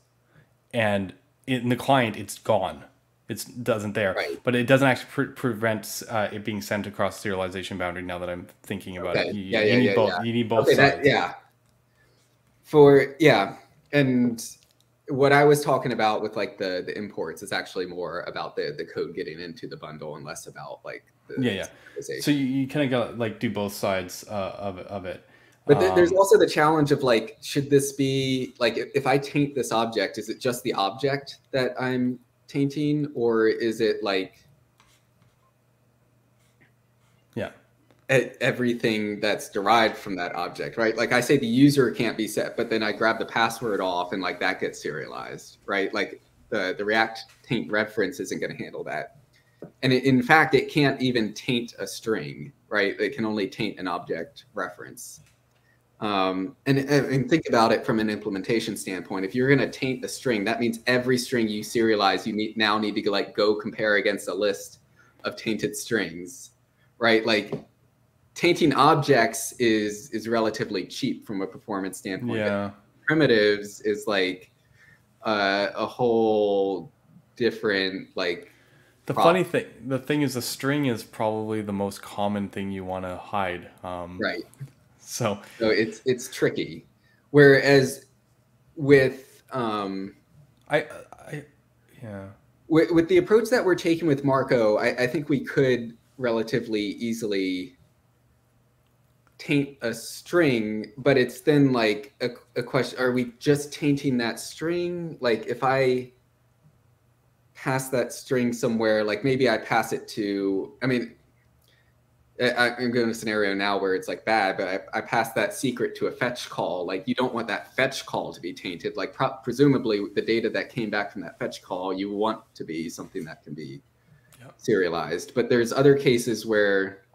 A: and in the client it's gone it doesn't there,
B: right.
A: but it doesn't actually pre- prevent uh, it being sent across serialization boundary. Now that I'm thinking about
B: okay.
A: it,
B: you, yeah,
A: you
B: yeah,
A: need
B: yeah,
A: both.
B: Yeah.
A: You need both
B: okay. That, yeah. For yeah, and what I was talking about with like the the imports is actually more about the the code getting into the bundle and less about like
A: yeah yeah. So you, you kind of got like do both sides uh, of of it.
B: But th- there's um, also the challenge of like, should this be like, if, if I taint this object, is it just the object that I'm tainting or is it like
A: yeah.
B: everything that's derived from that object right? Like i say the user can't be set but then i grab the password off and like that gets serialized right? Like the the react taint reference isn't going to handle that and it, in fact it can't even taint a string right it can only taint an object reference um, and, and think about it from an implementation standpoint. If you're going to taint a string, that means every string you serialize, you need now need to like go compare against a list of tainted strings, right? Like tainting objects is is relatively cheap from a performance standpoint.
A: Yeah.
B: Primitives is like uh, a whole different like.
A: The problem. funny thing, the thing is, the string is probably the most common thing you want to hide. Um,
B: right.
A: So,
B: so it's it's tricky. Whereas with um,
A: I I yeah.
B: With, with the approach that we're taking with Marko, I, I think we could relatively easily taint a string, but it's then like a, a question: Are we just tainting that string? Like if I pass that string somewhere, like maybe I pass it to. I mean, I, am going to a scenario now where it's like bad, but I, I pass that secret to a fetch call. Like you don't want that fetch call to be tainted. Like pro- presumably the data that came back from that fetch call, you want to be something that can be yep. serialized. But there's other cases where,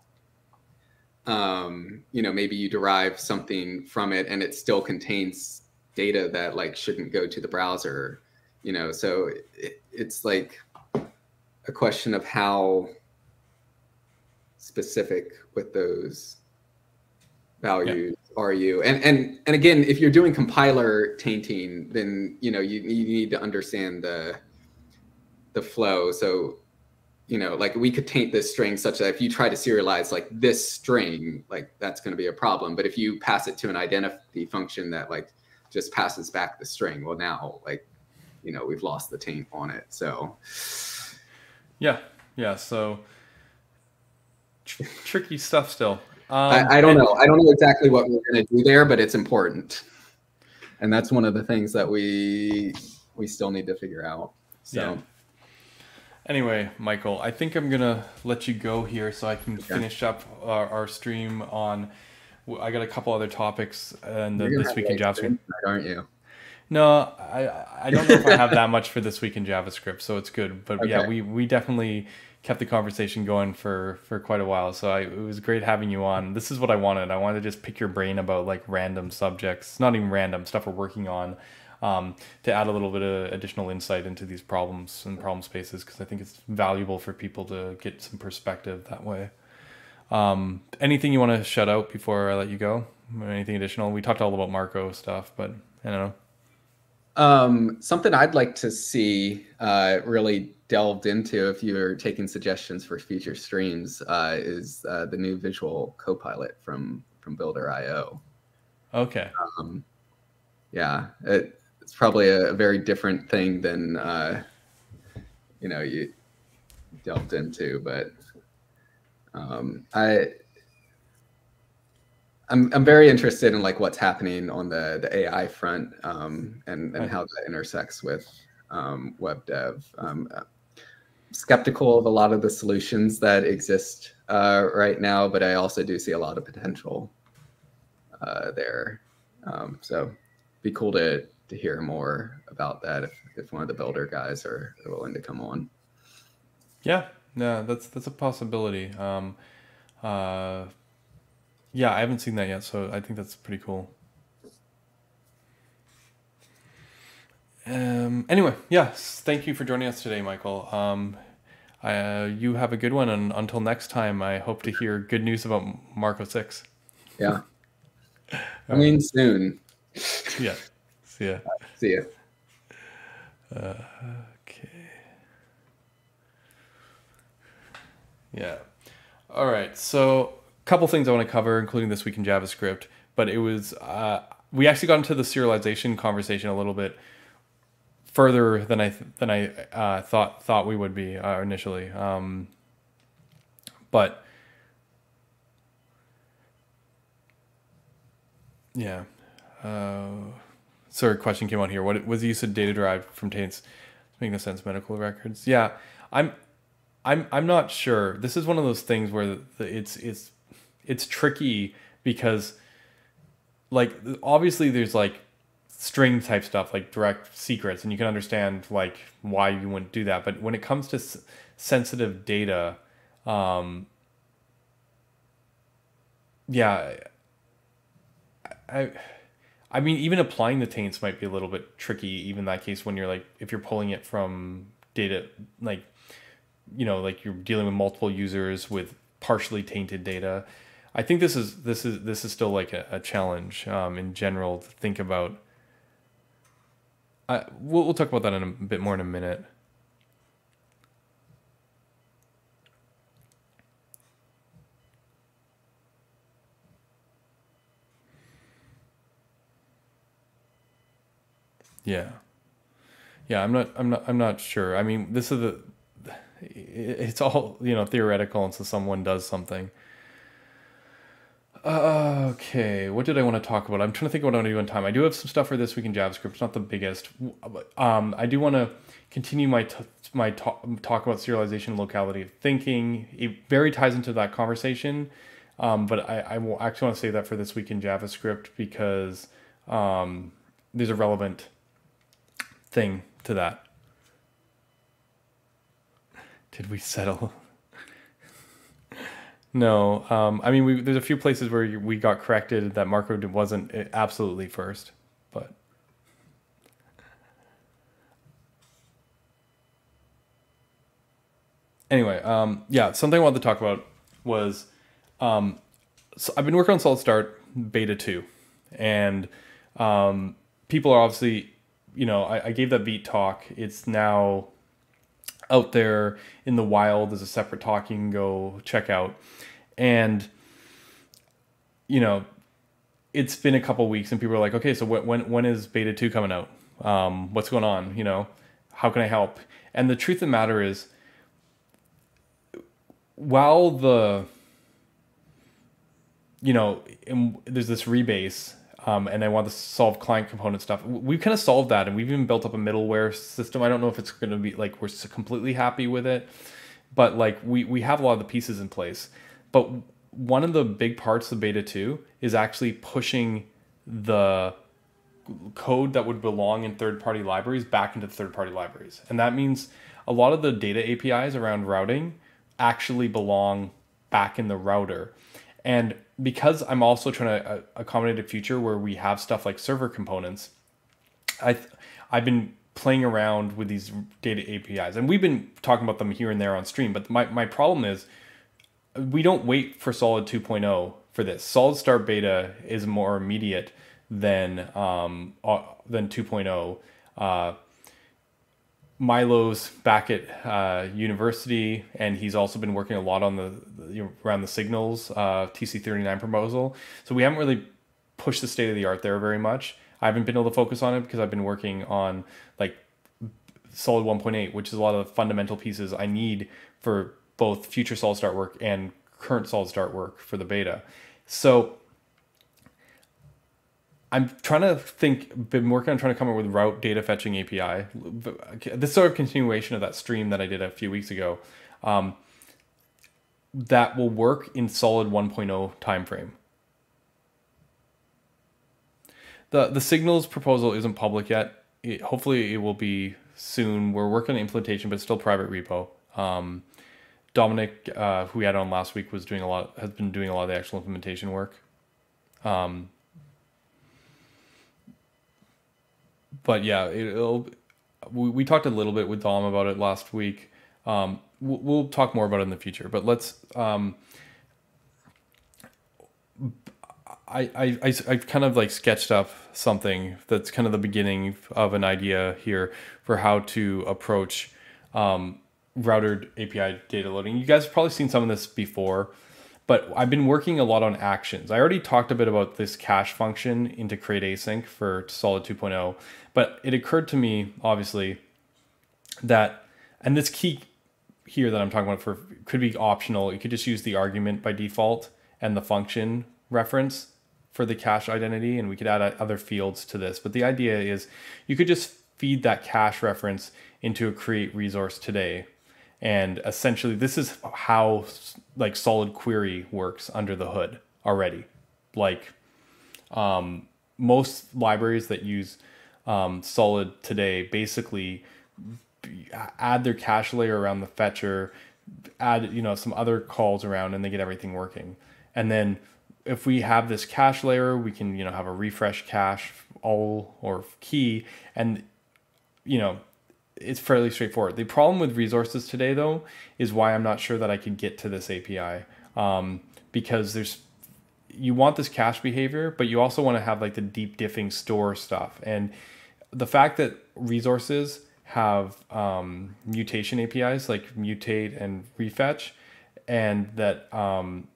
B: um, you know, maybe you derive something from it and it still contains data that like shouldn't go to the browser. You know, so it, it's like a question of how specific with those values yeah. are you. And and and again if you're doing compiler tainting then you know you, you need to understand the the flow. So you know like we could taint this string such that if you try to serialize like this string like that's going to be a problem. But if you pass it to an identity function that like just passes back the string well now like you know we've lost the taint on it so
A: yeah yeah so tr- tricky stuff still. Um,
B: I, I don't know. I don't know exactly what we're going to do there, but it's important, and that's one of the things that we we still need to figure out. So.
A: Yeah. Anyway, Michael, I think I'm gonna let you go here so I can
B: Okay.
A: finish up our, our stream on. I got a couple other topics and the, this week in JavaScript.
B: aren't you?
A: No, I I don't know if I have that much for this week in JavaScript, so it's good. But yeah, we we definitely kept the conversation going for for quite a while. So I, it was great having you on. This is what I wanted. I wanted to just pick your brain about like random subjects, not even random stuff we're working on, um, to add a little bit of additional insight into these problems and problem spaces because I think it's valuable for people to get some perspective that way. Um, anything you want to shut out before I let you go? Anything additional? We talked all about Marko stuff, but I don't know.
B: Um, something I'd like to see uh, really delved into if you're taking suggestions for future streams uh, is uh, the new visual copilot from from Builder.io.
A: Okay.
B: Um, yeah, it, it's probably a, a very different thing than uh, you know you delved into, but um, I I'm I'm very interested in like what's happening on the the AI front um, and and how that intersects with um, web dev. Um, uh, skeptical of a lot of the solutions that exist uh, right now, but I also do see a lot of potential uh, there. Um, so be cool to to hear more about that if, if one of the builder guys are, are willing to come on.
A: Yeah, no, that's that's a possibility. Um, uh, yeah, I haven't seen that yet, so I think that's pretty cool. Um, anyway, yes, thank you for joining us today, Michael. Um, I, uh, you have a good one, and until next time, I hope to hear good news about Marko Six.
B: Yeah. I mean, soon.
A: Yeah, see ya.
B: See ya.
A: Okay. Yeah. All right. So, couple things I want to cover, including this week in JavaScript. But it was uh, we actually got into the serialization conversation a little bit further than I th- than I uh, thought thought we would be uh, initially. Um, but yeah. Uh, sorry, question came on here. What was the use of data derived from taints? Making sense. Medical records. Yeah, I'm, I'm, I'm not sure. This is one of those things where the, the, it's it's it's tricky because, like, obviously there's like string type stuff like direct secrets, and you can understand like why you wouldn't do that. But when it comes to sensitive data, um, yeah, I. I mean, even applying the taints might be a little bit tricky, even that case when you're like, if you're pulling it from data, like, you know, like you're dealing with multiple users with partially tainted data. I think this is this is this is still like a, a challenge um, in general to think about. I we'll, we'll talk about that in a bit more in a minute. Yeah. Yeah, I'm not I'm not I'm not sure. I mean, this is the it's all, you know, theoretical until someone does something. Okay, what did I want to talk about? I'm trying to think what I want to do in time. I do have some stuff for this week in JavaScript. It's not the biggest. Um, I do want to continue my my talk, talk about serialization locality of thinking. It very ties into that conversation, um, but I, I will actually want to say that for this week in JavaScript because um, there's a relevant thing to that. Did we settle? No. Um, I mean, we, there's a few places where we got corrected that Marko wasn't absolutely first, but. Anyway, um, yeah, something I wanted to talk about was um, so I've been working on Solid Start Beta 2, and um, people are obviously, you know, I, I gave that beat talk. It's now out there in the wild as a separate talk you can go check out. And, you know, it's been a couple weeks and people are like, okay, so wh- when, when is beta 2 coming out? Um, what's going on? You know, how can I help? And the truth of the matter is, while the you know, there's this rebase, um, and I want to solve client component stuff. We've kind of solved that, and we've even built up a middleware system. I don't know if it's going to be like we're completely happy with it, but like we we have a lot of the pieces in place. But one of the big parts of beta two is actually pushing the code that would belong in third party libraries back into third party libraries, and that means a lot of the data APIs around routing actually belong back in the router. And because I'm also trying to uh, accommodate a future where we have stuff like server components, I I've been playing around with these data APIs, and we've been talking about them here and there on stream. But my my problem is we don't wait for Solid 2.0 for this. Solid Start Beta is more immediate than um, uh, than 2.0. Uh, Milo's back at uh, university, and he's also been working a lot on the, around the signals uh, TC39 proposal. So we haven't really pushed the state of the art there very much. I haven't been able to focus on it because I've been working on like Solid 1.8, which is a lot of the fundamental pieces I need for both future Solid Start work and current Solid Start work for the beta. So I'm trying to think, been working on trying to come up with route data fetching API. This sort of continuation of that stream that I did a few weeks ago. Um, that will work in solid 1.0 timeframe. The the signals proposal isn't public yet. It, hopefully it will be soon. We're working on implementation, but it's still private repo. Um, Dominic, uh, who we had on last week, was doing a lot. Has been doing a lot of the actual implementation work. Um, but yeah, it, will we, we talked a little bit with Dom about it last week. Um, we'll, we'll, talk more about it in the future, but let's. Um, I, I, I, I've kind of like sketched up something that's kind of the beginning of an idea here for how to approach um, routed API data loading. You guys have probably seen some of this before but I've been working a lot on actions. I already talked a bit about this cache function into create async for Solid 2.0, but it occurred to me, obviously, that, and this key here that I'm talking about for could be optional. You could just use the argument by default and the function reference for the cache identity, and we could add other fields to this. But the idea is you could just feed that cache reference into a create resource today and essentially this is how like solid query works under the hood already. Like um, most libraries that use um, solid today basically add their cache layer around the fetcher add you know some other calls around and they get everything working. And then if we have this cache layer we can you know have a refresh cache all or key and you know it's fairly straightforward. The problem with resources today, though, is why I'm not sure that I can get to this API um, because there's you want this cache behavior, but you also want to have like the deep diffing store stuff. And the fact that resources have um, mutation APIs like mutate and refetch, and that um,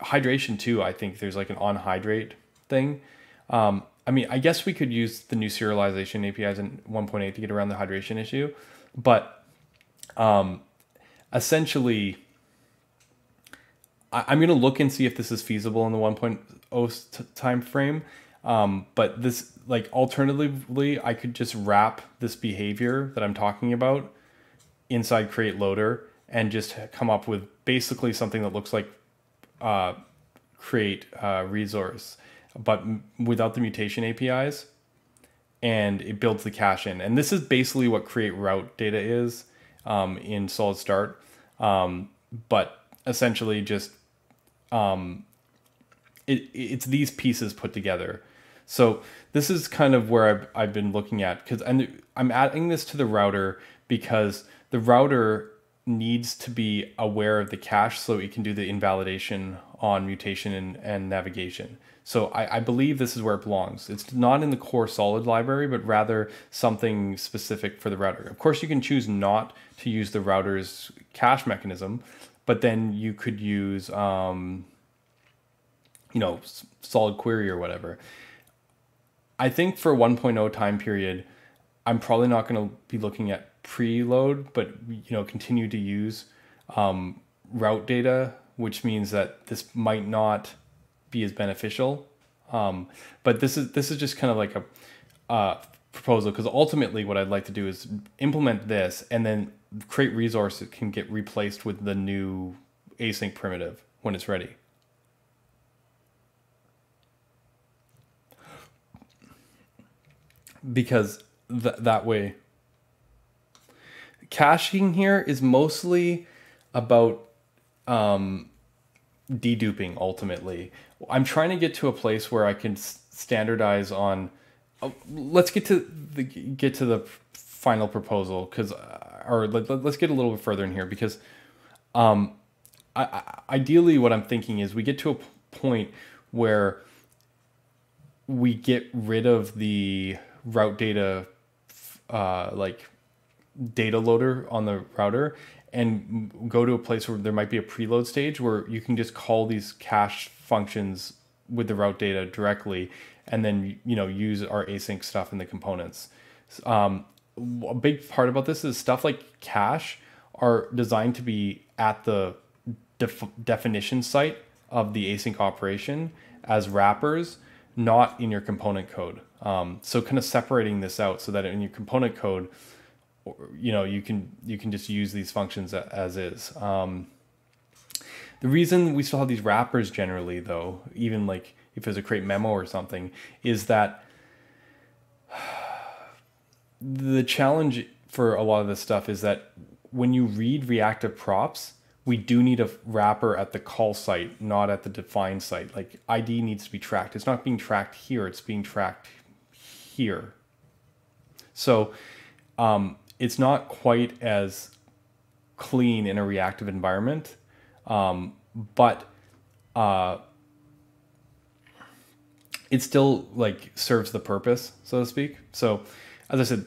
A: hydration too. I think there's like an on hydrate thing. Um, I mean, I guess we could use the new serialization APIs in 1.8 to get around the hydration issue, but um, essentially, I, am going to look and see if this is feasible in the 1.0 t- time frame. Um, but this, like, alternatively, I could just wrap this behavior that I'm talking about inside create loader and just come up with basically something that looks like uh, create uh, resource but without the mutation APIs, and it builds the cache in. And this is basically what create route data is um, in Solid Start, um, but essentially just um, it, it's these pieces put together. So this is kind of where I've, I've been looking at because I'm adding this to the router because the router needs to be aware of the cache so it can do the invalidation on mutation and, and navigation. So I, I, believe this is where it belongs. It's not in the core solid library, but rather something specific for the router. Of course, you can choose not to use the router's cache mechanism, but then you could use, um, you know, solid query or whatever. I think for 1.0 time period, I'm probably not going to be looking at preload, but you know, continue to use um, route data, which means that this might not be as beneficial. Um, but this is this is just kind of like a uh, proposal because ultimately what I'd like to do is implement this and then create resource that can get replaced with the new async primitive when it's ready. Because th- that way, caching here is mostly about um, deduping ultimately. I'm trying to get to a place where I can standardize on. Uh, let's get to the get to the final proposal because, uh, or let, us get a little bit further in here because, um, I, I, ideally, what I'm thinking is we get to a point where we get rid of the route data, uh, like data loader on the router and go to a place where there might be a preload stage where you can just call these cache functions with the route data directly and then you know use our async stuff in the components. Um, a big part about this is stuff like cache are designed to be at the def- definition site of the async operation as wrappers not in your component code. Um, so kind of separating this out so that in your component code you know you can you can just use these functions as is. Um, the reason we still have these wrappers generally though even like if there's a create memo or something is that the challenge for a lot of this stuff is that when you read reactive props we do need a wrapper at the call site not at the define site. Like id needs to be tracked. It's not being tracked here. It's being tracked here. So um, it's not quite as clean in a reactive environment, um, but uh, it still like serves the purpose, so to speak. So, as I said,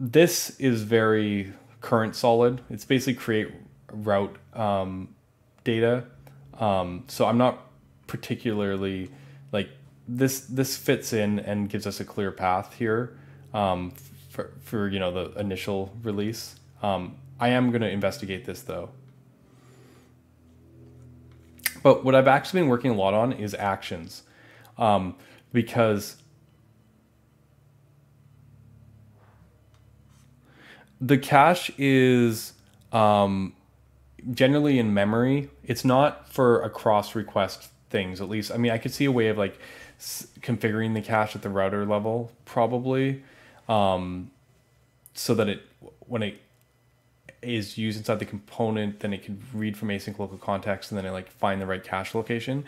A: this is very current solid. It's basically create route um, data. Um, so I'm not particularly like this. This fits in and gives us a clear path here um, for, for you know the initial release. Um, I am going to investigate this though. But what I've actually been working a lot on is actions, um, because the cache is um, generally in memory. It's not for across request things. At least, I mean, I could see a way of like configuring the cache at the router level, probably um, so that it when it is used inside the component, then it can read from async local context and then it like find the right cache location.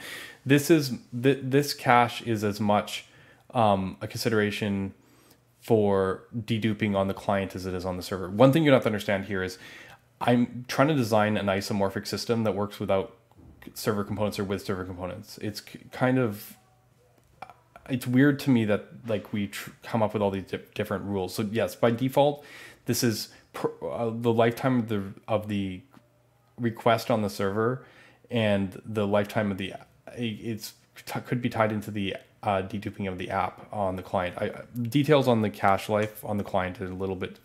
A: This is th- this cache is as much um, a consideration for deduping on the client as it is on the server. One thing you have to understand here is I'm trying to design an isomorphic system that works without server components or with server components. It's kind of it's weird to me that like we come up with all these di- different rules. So yes, by default, this is uh, the lifetime of the of the request on the server, and the lifetime of the it's could be tied into the uh, deduping of the app on the client. I, details on the cache life on the client is a little bit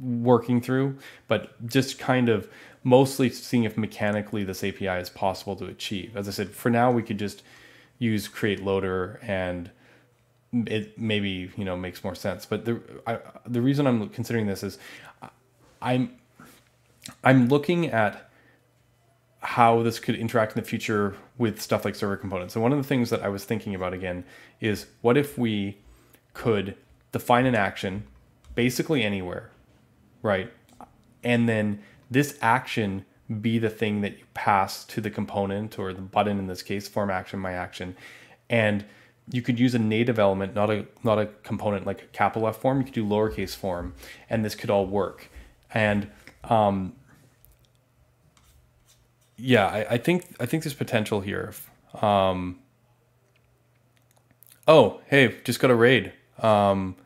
A: working through, but just kind of mostly seeing if mechanically this API is possible to achieve. As I said, for now we could just use create loader and it maybe you know makes more sense. But the I, the reason i'm considering this is i'm i'm looking at how this could interact in the future with stuff like server components. And one of the things that i was thinking about again is what if we could define an action basically anywhere right? And then this action be the thing that you pass to the component or the button in this case, form action, my action. And you could use a native element, not a not a component like a capital F form. You could do lowercase form, and this could all work. And um, yeah, I, I think I think there's potential here. Um, oh, hey, just got a raid. Um,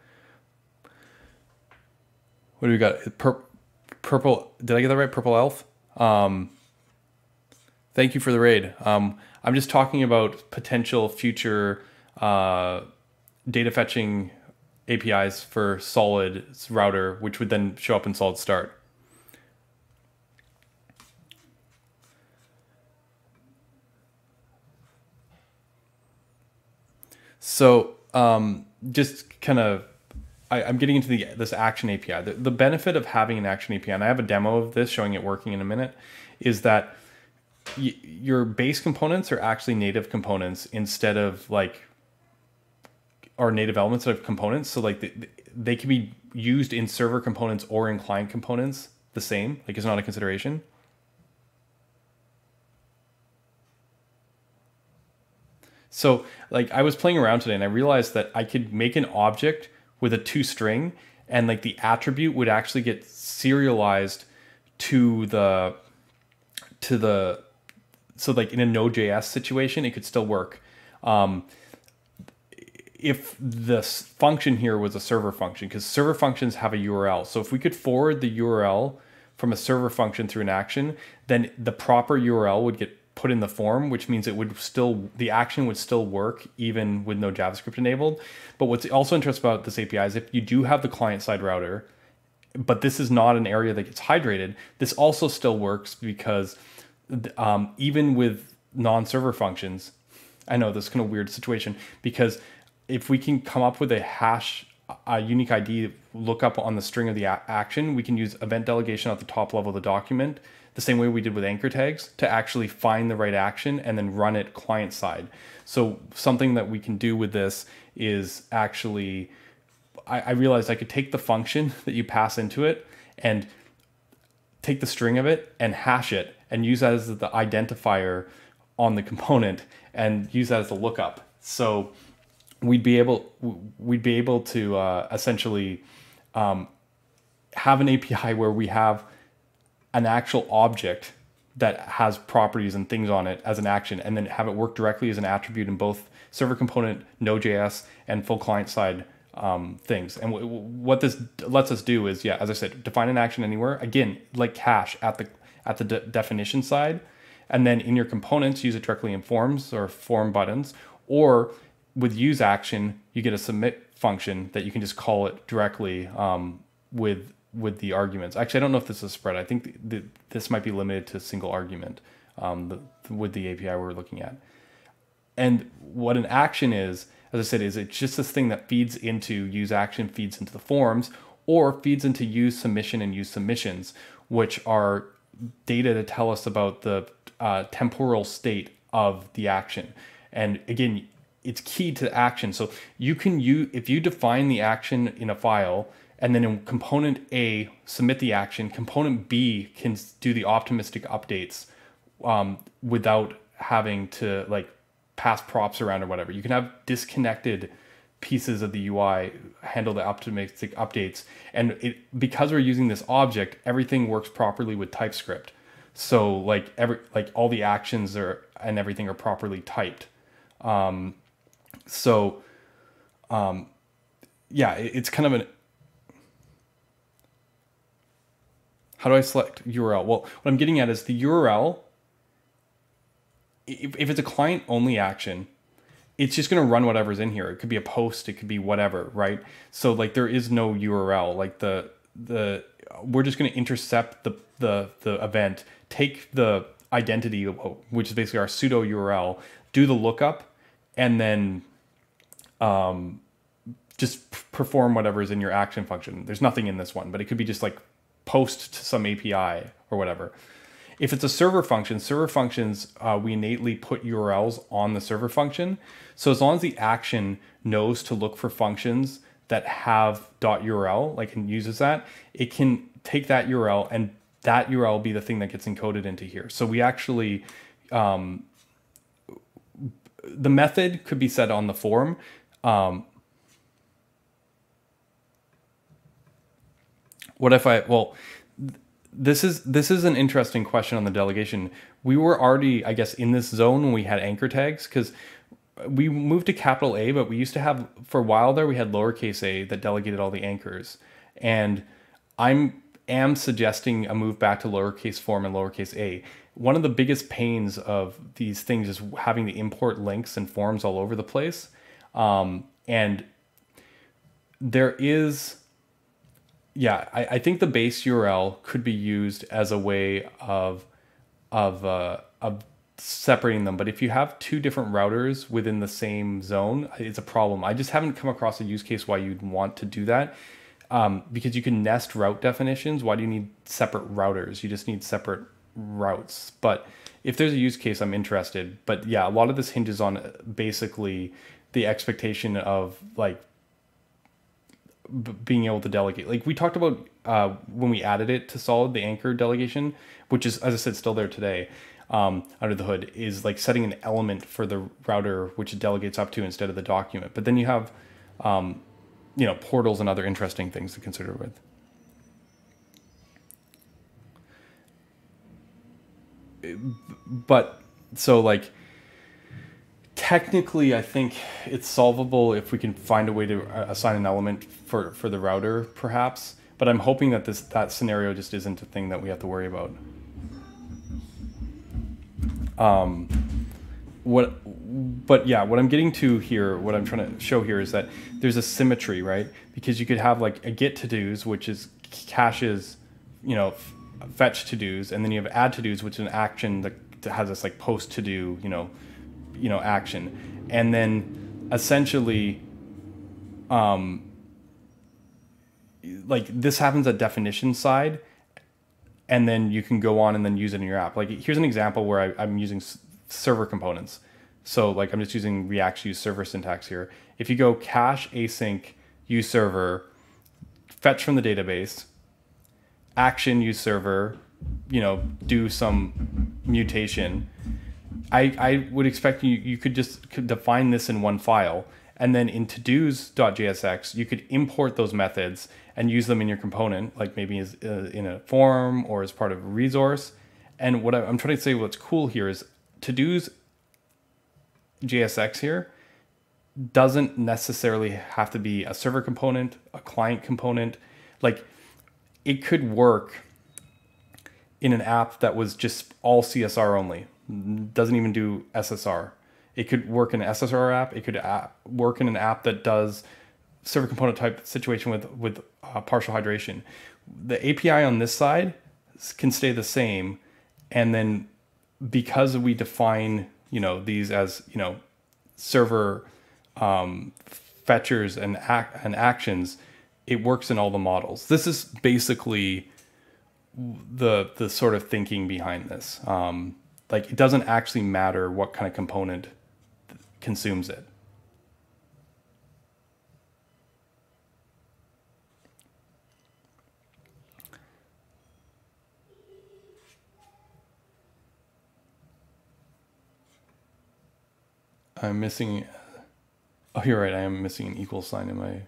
A: what do we got? Pur- purple. Did I get that right? Purple elf. Um, thank you for the raid. Um, I'm just talking about potential future uh, data fetching APIs for Solid router, which would then show up in Solid Start. So um, just kind of I'm getting into the this Action API. The, the benefit of having an Action API, and I have a demo of this showing it working in a minute, is that your base components are actually native components instead of like are native elements of components. So like the, they can be used in server components or in client components the same. Like it's not a consideration. So like I was playing around today and I realized that I could make an object with a two string and like the attribute would actually get serialized to the to the so like in a Node.js situation, it could still work. Um, if this function here was a server function, because server functions have a URL. So if we could forward the URL from a server function through an action, then the proper URL would get put in the form, which means it would still the action would still work even with no JavaScript enabled. But what's also interesting about this API is if you do have the client side router, but this is not an area that gets hydrated, this also still works because um, even with non-server functions, I know this is kind of weird situation because if we can come up with a hash, a unique ID lookup on the string of the action, we can use event delegation at the top level of the document, the same way we did with anchor tags, to actually find the right action and then run it client side. So something that we can do with this is actually, I, I realized I could take the function that you pass into it and take the string of it and hash it and use that as the identifier on the component and use that as a lookup. So we'd be able we'd be able to uh, essentially um, have an API where we have an actual object that has properties and things on it as an action, and then have it work directly as an attribute in both server component, Node.js, and full client side um, things. And what this lets us do is, yeah, as I said, define an action anywhere. Again, like cache at the at the de- definition side, and then in your components, use it directly in forms or form buttons, or with use action, you get a submit function that you can just call it directly um, with with the arguments. Actually, I don't know if this is spread. I think the, the, this might be limited to single argument um, the, with the API we're looking at. And what an action is, as I said, is it's just this thing that feeds into use action, feeds into the forms, or feeds into use submission and use submissions, which are data to tell us about the uh, temporal state of the action. And again, it's key to action. So you can you if you define the action in a file and then in component A submit the action, component B can do the optimistic updates um, without having to like pass props around or whatever. You can have disconnected pieces of the UI handle the optimistic updates, and it because we're using this object, everything works properly with TypeScript. So like every like all the actions are and everything are properly typed. Um, so, um, yeah, it, it's kind of an. How do I select URL? Well, what I'm getting at is the URL. If, if it's a client only action, it's just going to run whatever's in here. It could be a post, it could be whatever, right? So like there is no URL. Like the the we're just going to intercept the the the event, take the identity, which is basically our pseudo URL, do the lookup, and then um, just perform whatever is in your action function. There's nothing in this one, but it could be just like post to some API or whatever. If it's a server function, server functions, uh, we innately put URLs on the server function. So as long as the action knows to look for functions that have .url, like and uses that, it can take that URL and that URL will be the thing that gets encoded into here. So we actually, um, the method could be set on the form, um, what if I well this is this is an interesting question on the delegation. We were already, I guess, in this zone when we had anchor tags because we moved to capital A, but we used to have for a while there we had lowercase a that delegated all the anchors, and I'm am suggesting a move back to lowercase form and lowercase a. One of the biggest pains of these things is having to import links and forms all over the place. Um, and there is, yeah, I, I, think the base URL could be used as a way of, of, uh, of separating them. But if you have two different routers within the same zone, it's a problem. I just haven't come across a use case why you'd want to do that. Um, because you can nest route definitions. Why do you need separate routers? You just need separate routes. But if there's a use case, I'm interested. But yeah, a lot of this hinges on basically the expectation of like being able to delegate. Like we talked about uh, when we added it to Solid, the anchor delegation, which is, as I said, still there today um, under the hood, is like setting an element for the router which it delegates up to instead of the document. But then you have, um, you know, portals and other interesting things to consider with. But so like technically i think it's solvable if we can find a way to uh, assign an element for for the router perhaps but i'm hoping that this that scenario just isn't a thing that we have to worry about. Um what but yeah what i'm getting to here what i'm trying to show here is that there's a symmetry right? Because you could have like a get to dos which is caches you know fetch to dos and then you have add to dos which is an action that has this like post to do you know you know action. And then essentially um like this happens at definition side and then you can go on and then use it in your app. Like here's an example where I, i'm using server components. So like i'm just using react use server syntax here. If you go cache async use server fetch from the database action use server you know do some mutation I, I would expect you you could just define this in one file. And then in todos.jsx you could import those methods and use them in your component like maybe as, uh, in a form or as part of a resource. And what i'm trying to say what's cool here is todos jsx here doesn't necessarily have to be a server component a client component. Like it could work in an app that was just all csr only doesn't even do SSR. It could work in an SSR app. It could app, work in an app that does server component type situation with with uh, partial hydration. The API on this side can stay the same, and then because we define you know these as you know server um, fetchers and ac- and actions, it works in all the models. This is basically the the sort of thinking behind this. Um, like it doesn't actually matter what kind of component consumes it. I'm missing. Oh, you're right. I am missing an equal sign in my,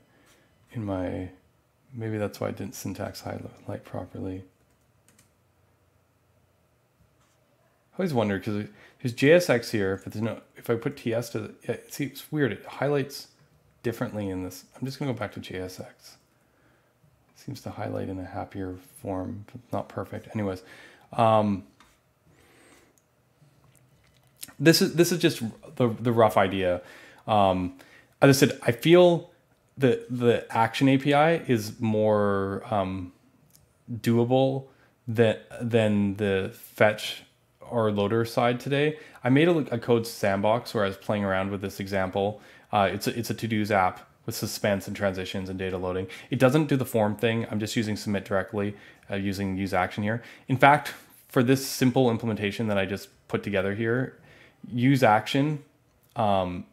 A: in my. Maybe that's why I didn't syntax highlight properly. I always wonder because there's JSX here, but there's no. If I put TS to, yeah, see, it's weird. It highlights differently in this. I'm just gonna go back to JSX. It seems to highlight in a happier form, but not perfect. Anyways, um, this is this is just the the rough idea. Um, as I said, I feel the the Action API is more um, doable than than the fetch or loader side today. I made a, a, code sandbox where I was playing around with this example. Uh, it's a, it's a to-dos app with suspense and transitions and data loading. It doesn't do the form thing. I'm just using submit directly uh, using use action here. In fact, for this simple implementation that I just put together here, use action um,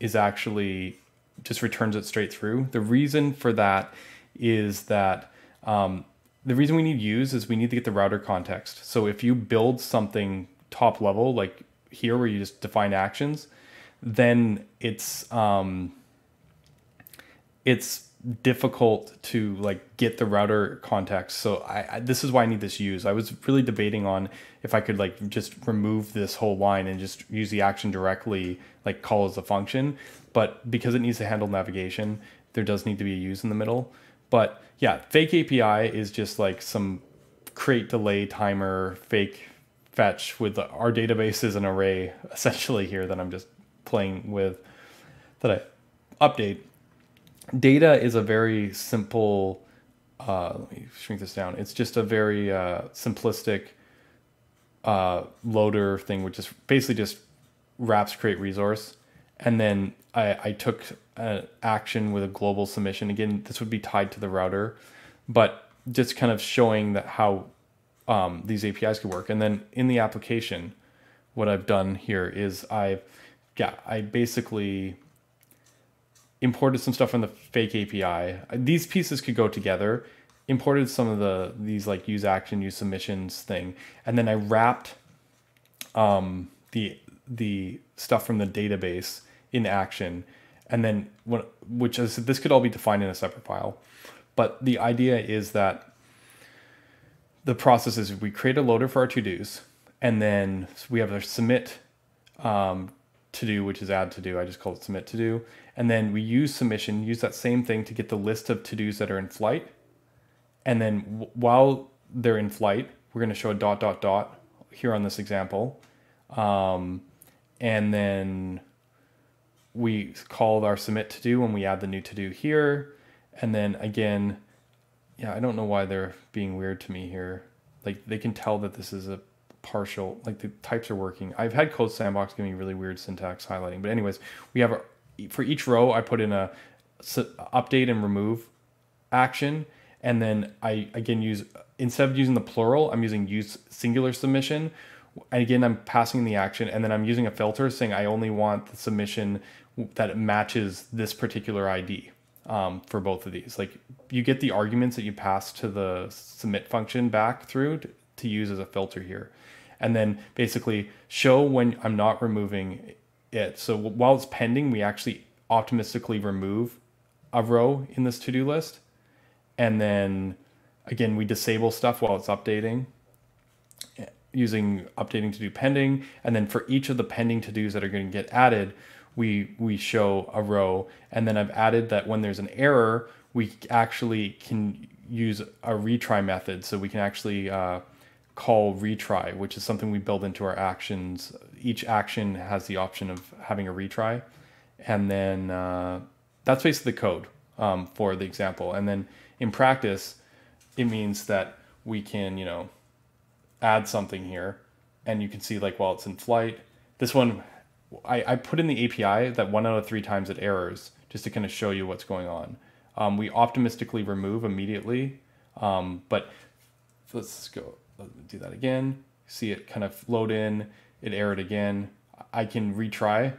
A: is actually just returns it straight through. The reason for that is that um, the reason we need use is we need to get the router context. So if you build something top level, like here where you just define actions, then it's um, it's difficult to like get the router context. So I, I, this is why I need this use. I was really debating on if I could like just remove this whole line and just use the action directly, like call as a function. But because it needs to handle navigation, there does need to be a use in the middle. But yeah, fake API is just like some create delay timer fake fetch with our database is an array essentially here that I'm just playing with that I update. Data is a very simple, uh, let me shrink this down. It's just a very uh, simplistic uh, loader thing, which is basically just wraps create resource, and then I, I took an action with a global submission. Again, this would be tied to the router, but just kind of showing that how um, these APIs could work. And then in the application, what I've done here is I've yeah I basically imported some stuff from the fake API. These pieces could go together. Imported some of the these like use action, use submissions thing, and then I wrapped um, the the stuff from the database in action, and then what which is this could all be defined in a separate file, but the idea is that the process is we create a loader for our to dos, and then we have a submit um, to do, which is add to do. I just call it submit to do, and then we use submission, use that same thing to get the list of to dos that are in flight, and then while they're in flight, we're going to show a dot dot dot here on this example, um, and then we call our submit to do when we add the new to do here, and then again, yeah, I don't know why they're being weird to me here. Like they can tell that this is a partial, like the types are working. I've had Code Sandbox give me really weird syntax highlighting, but anyways, we have a, for each row I put in a update and remove action, and then I again use instead of using the plural, I'm using use singular submission. Again, I'm passing the action, and then I'm using a filter saying I only want the submission that matches this particular ID um, for both of these. Like you get the arguments that you pass to the submit function back through to, to use as a filter here. And then basically show when I'm not removing it. So while it's pending, we actually optimistically remove a row in this to-do list. And then again, we disable stuff while it's updating using updating to do pending. And then for each of the pending to-dos that are going to get added, we we show a row. And then I've added that when there's an error we actually can use a retry method. So we can actually uh, call retry which is something we build into our actions. Each action has the option of having a retry. And then uh, that's basically the code um, for the example. And then in practice it means that we can you know add something here and you can see like while it's in flight this one I, I put in the API that one out of three times it errors just to kind of show you what's going on. Um, we optimistically remove immediately, um, but let's go let's do that again. See it kind of load in, it errored again. I can retry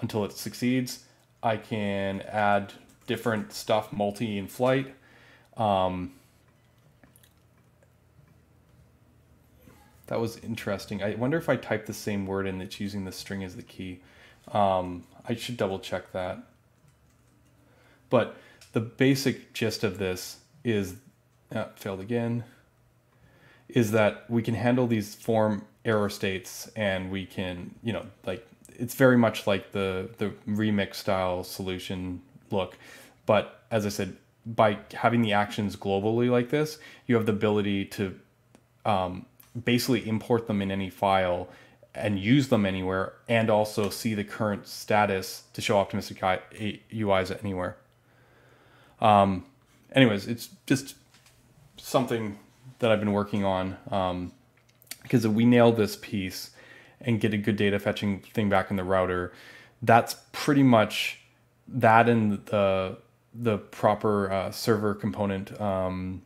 A: until it succeeds. I can add different stuff multi in flight. Um, That was interesting. I wonder if I type the same word and it's using the string as the key. Um, I should double check that. But the basic gist of this is, uh, failed again, is that we can handle these form error states and we can, you know, like it's very much like the the remix style solution look. But as I said, by having the actions globally like this, you have the ability to um, basically import them in any file and use them anywhere and also see the current status to show optimistic UIs anywhere. Um, anyways, it's just something that I've been working on um, because if we nail this piece and get a good data fetching thing back in the router, that's pretty much that and the the proper uh, server component, um,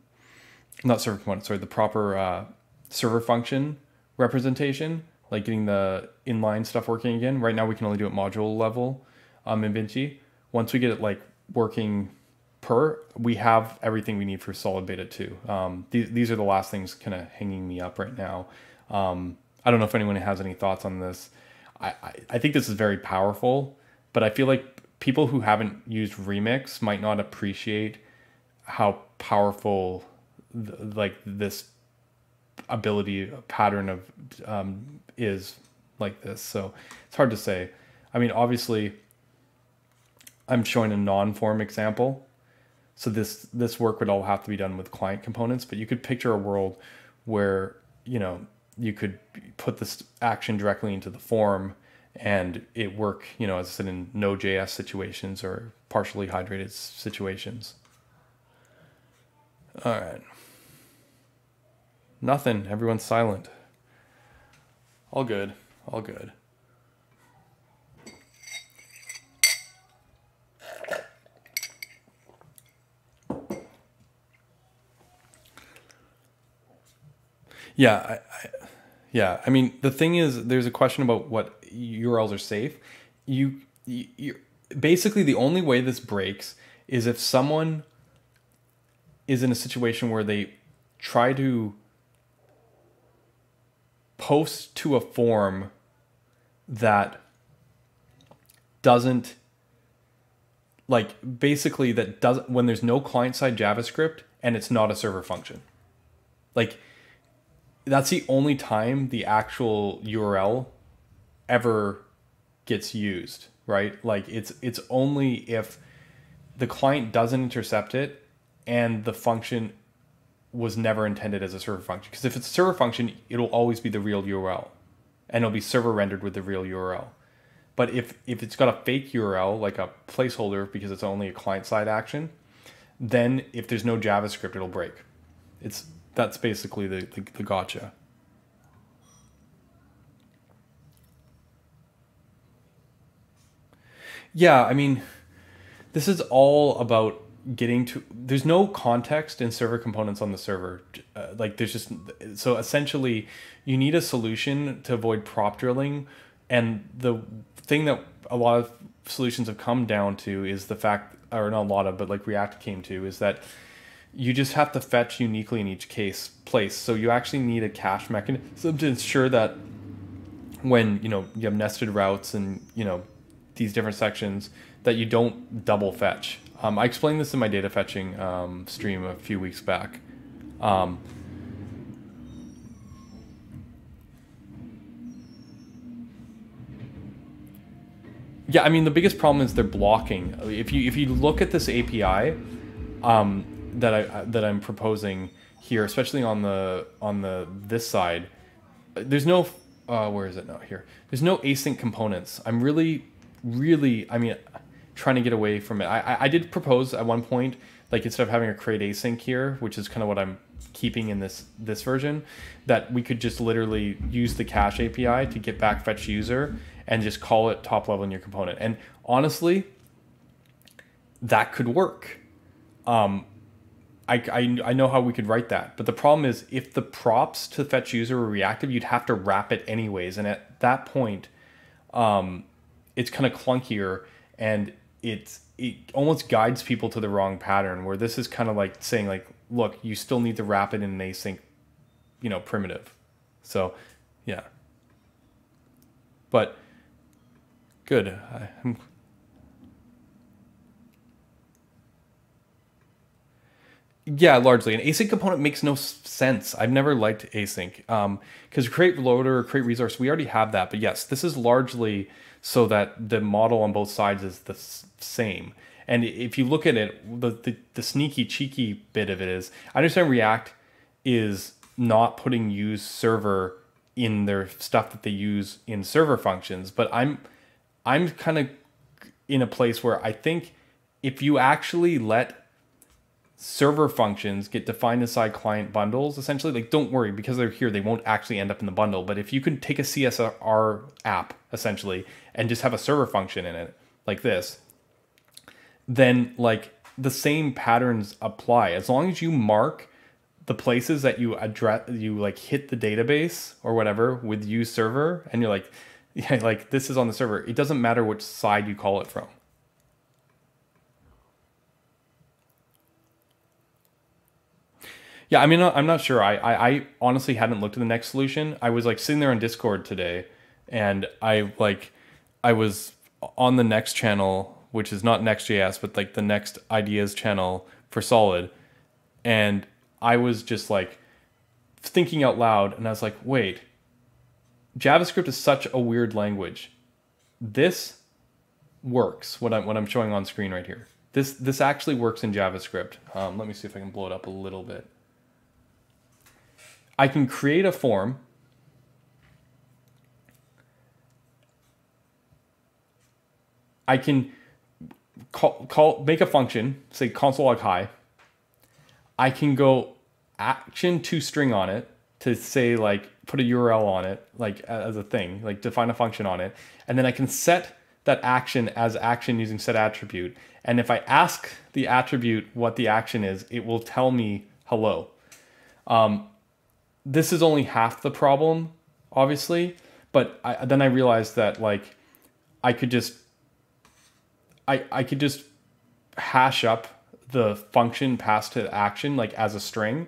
A: not server component, sorry, the proper uh, server function representation, like getting the inline stuff working again. Right now we can only do it module level um, in Vinxi. Once we get it like working per, we have everything we need for solid beta 2. Um, these, these are the last things kind of hanging me up right now. Um, I don't know if anyone has any thoughts on this. I, I, I think this is very powerful, but I feel like people who haven't used Remix might not appreciate how powerful th- like this ability pattern of um, is like this. So it's hard to say. I mean, obviously, I'm showing a non-form example. So this this work would all have to be done with client components, but you could picture a world where you know you could put this action directly into the form and it work, you know, as I said, in no-JS situations or partially hydrated situations. All right. Nothing. Everyone's silent. All good. All good. Yeah, I, I, yeah. I mean, the thing is, there's a question about what URLs are safe. You, you, basically the only way this breaks is if someone is in a situation where they try to post to a form that doesn't like basically that doesn't when there's no client side javascript and it's not a server function. Like that's the only time the actual url ever gets used right? Like it's it's only if the client doesn't intercept it and the function was never intended as a server function. Because if it's a server function, it'll always be the real URL, and it'll be server rendered with the real URL. But if if it's got a fake URL like a placeholder because it's only a client side action, then if there's no JavaScript, it'll break. It's that's basically the, the, the gotcha. Yeah, I mean, this is all about getting to there's no context in server components on the server. Uh, like there's just so essentially you need a solution to avoid prop drilling. And the thing that a lot of solutions have come down to is the fact or not a lot of but like react came to is that you just have to fetch uniquely in each case place. So you actually need a cache mechanism. To ensure that when you know you have nested routes and you know these different sections that you don't double fetch um, I explained this in my data fetching um, stream a few weeks back. Um, yeah, I mean the biggest problem is they're blocking. If you if you look at this API um, that I that I'm proposing here, especially on the on the this side, there's no uh, where is it now here? There's no async components. I'm really really I mean trying to get away from it. I, I did propose at one point, like instead of having a create async here, which is kind of what I'm keeping in this this version, that we could just literally use the cache API to get back fetch user and just call it top level in your component. And honestly, that could work. Um, I, I, I know how we could write that, but the problem is if the props to fetch user were reactive, you'd have to wrap it anyways. And at that point, um, it's kind of clunkier and it's it almost guides people to the wrong pattern where this is kind of like saying like look you still need to wrap it in an async you know primitive. So yeah. But good. I, am yeah largely. An async component makes no sense. I've never liked async. Because um, create loader create resource we already have that but yes this is largely so that the model on both sides is the same. And if you look at it, the, the, the sneaky, cheeky bit of it is I understand React is not putting use server in their stuff that they use in server functions, but I'm I'm kind of in a place where I think if you actually let server functions get defined inside client bundles essentially like don't worry because they're here they won't actually end up in the bundle but if you can take a csr app essentially and just have a server function in it like this then like the same patterns apply. As long as you mark the places that you address you like hit the database or whatever with use server and you're like yeah like this is on the server it doesn't matter which side you call it from Yeah, I mean, I'm not sure. I, I, I honestly hadn't looked at the next solution. I was like sitting there on Discord today, and I like, I was on the next channel, which is not Next.js, but like the next ideas channel for Solid, and I was just like thinking out loud, and I was like, wait, JavaScript is such a weird language. This works. What I'm what I'm showing on screen right here. This this actually works in JavaScript. Um, let me see if I can blow it up a little bit. I can create a form. I can call, call make a function, say console log hi. I can go action to string on it to say like put a URL on it, like as a thing, like define a function on it, and then I can set that action as action using set attribute. And if I ask the attribute what the action is, it will tell me hello. Um, this is only half the problem, obviously, but I, then I realized that like I could just I I could just hash up the function passed to action like as a string,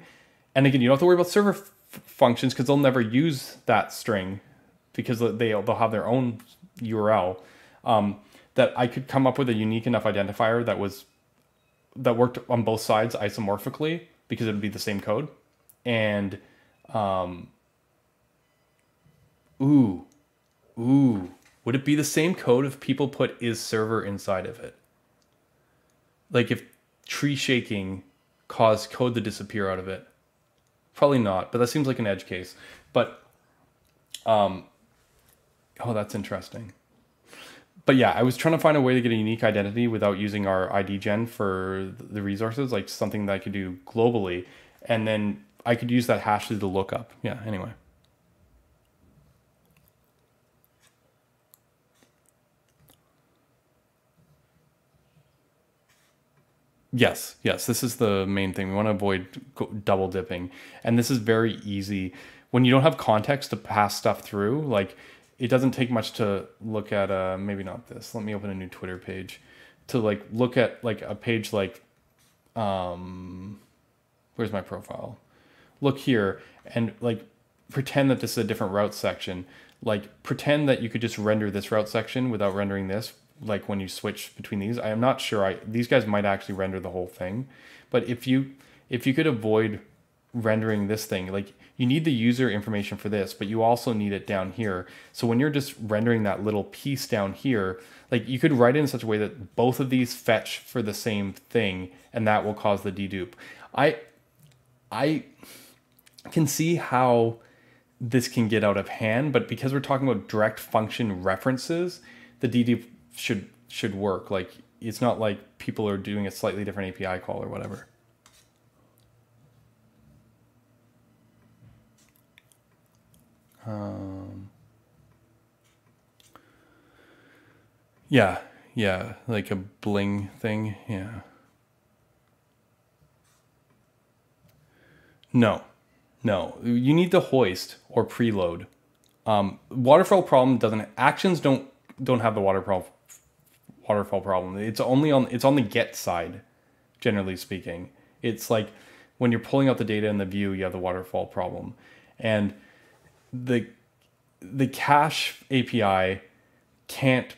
A: and again you don't have to worry about server functions because they'll never use that string because they they'll have their own URL. Um, that I could come up with a unique enough identifier that was that worked on both sides isomorphically because it would be the same code and um, ooh, ooh, would it be the same code if people put isServer inside of it? Like if tree shaking caused code to disappear out of it? Probably not, but that seems like an edge case. But um, oh, that's interesting. But yeah, I was trying to find a way to get a unique identity without using our ID gen for the resources, like something that I could do globally, and then I could use that hash to look up. Yeah, anyway. Yes, yes, this is the main thing. We want to avoid double dipping. And this is very easy. When you don't have context to pass stuff through, like it doesn't take much to look at uh maybe not this. Let me open a new Twitter page to like look at like a page like um where's my profile? Look here and like pretend that this is a different route section. Like pretend that you could just render this route section without rendering this. Like when you switch between these, I am not sure. I these guys might actually render the whole thing, but if you if you could avoid rendering this thing, like you need the user information for this, but you also need it down here. So when you're just rendering that little piece down here, like you could write it in such a way that both of these fetch for the same thing, and that will cause the dedupe. I I can see how this can get out of hand, but because we're talking about direct function references, the DD should should work. Like it's not like people are doing a slightly different API call or whatever. Um, yeah, yeah, like a bling thing. Yeah. No. No, you need to hoist or preload. Um, waterfall problem doesn't actions don't don't have the waterfall waterfall problem. It's only on it's on the get side, generally speaking. It's like when you're pulling out the data in the view, you have the waterfall problem, and the the cache API can't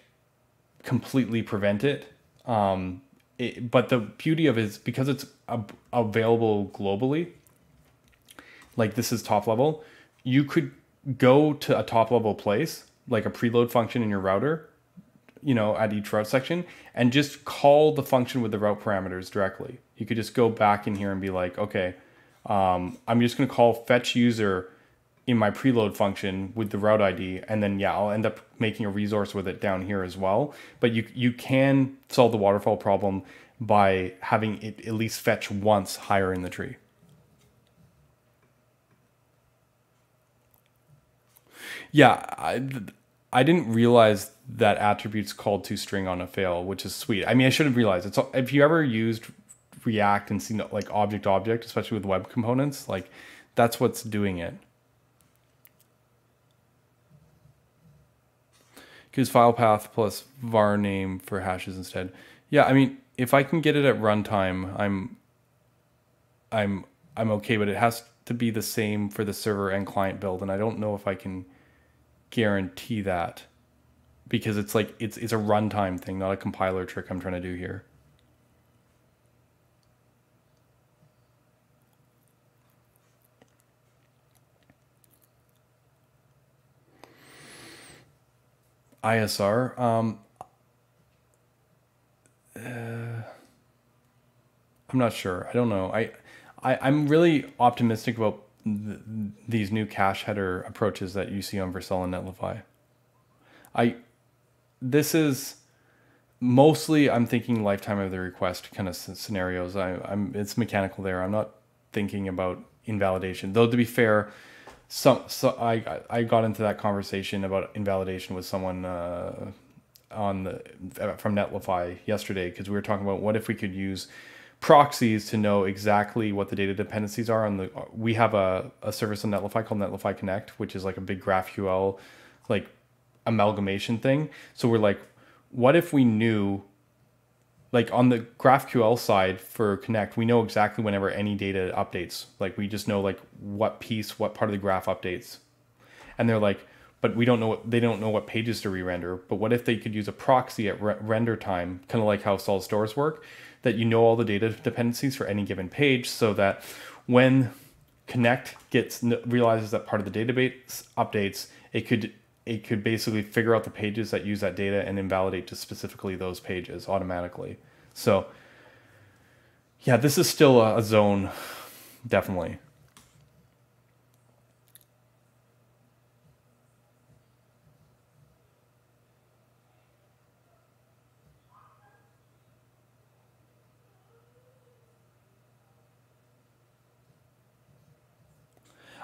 A: completely prevent it. Um, it, but the beauty of it is because it's ab- available globally like this is top level, you could go to a top level place, like a preload function in your router, you know, at each route section, and just call the function with the route parameters directly. You could just go back in here and be like, okay, um, I'm just going to call fetch user in my preload function with the route ID, and then yeah, I'll end up making a resource with it down here as well. But you you can solve the waterfall problem by having it at least fetch once higher in the tree. Yeah, I, I didn't realize that attributes called to string on a fail, which is sweet. I mean, I should have realized it's if you ever used React and seen like object object, especially with web components, like that's what's doing it. Use file path plus var name for hashes instead. Yeah, I mean, if I can get it at runtime, I'm I'm I'm okay, but it has to be the same for the server and client build, and I don't know if I can guarantee that because it's like it's it's a runtime thing, not a compiler trick I'm trying to do here. ISR. Um, uh, I'm not sure. I don't know. I, I I'm really optimistic about th- these new cache header approaches that you see on Vercel and Netlify. I this is mostly I'm thinking lifetime of the request kind of scenarios. I, I'm it's mechanical there. I'm not thinking about invalidation. Though to be fair, some so I I got into that conversation about invalidation with someone uh, on the from Netlify yesterday because we were talking about what if we could use proxies to know exactly what the data dependencies are on the we have a, a service on Netlify called Netlify Connect which is like a big GraphQL like amalgamation thing so we're like what if we knew like on the GraphQL side for Connect, we know exactly whenever any data updates. Like we just know like what piece, what part of the graph updates. And they're like, but we don't know what they don't know what pages to re-render. But what if they could use a proxy at re- render time, kind of like how solid stores work, that you know all the data dependencies for any given page, so that when Connect gets realizes that part of the database updates, it could it could basically figure out the pages that use that data and invalidate to specifically those pages automatically. So, yeah, this is still a, a zone, definitely.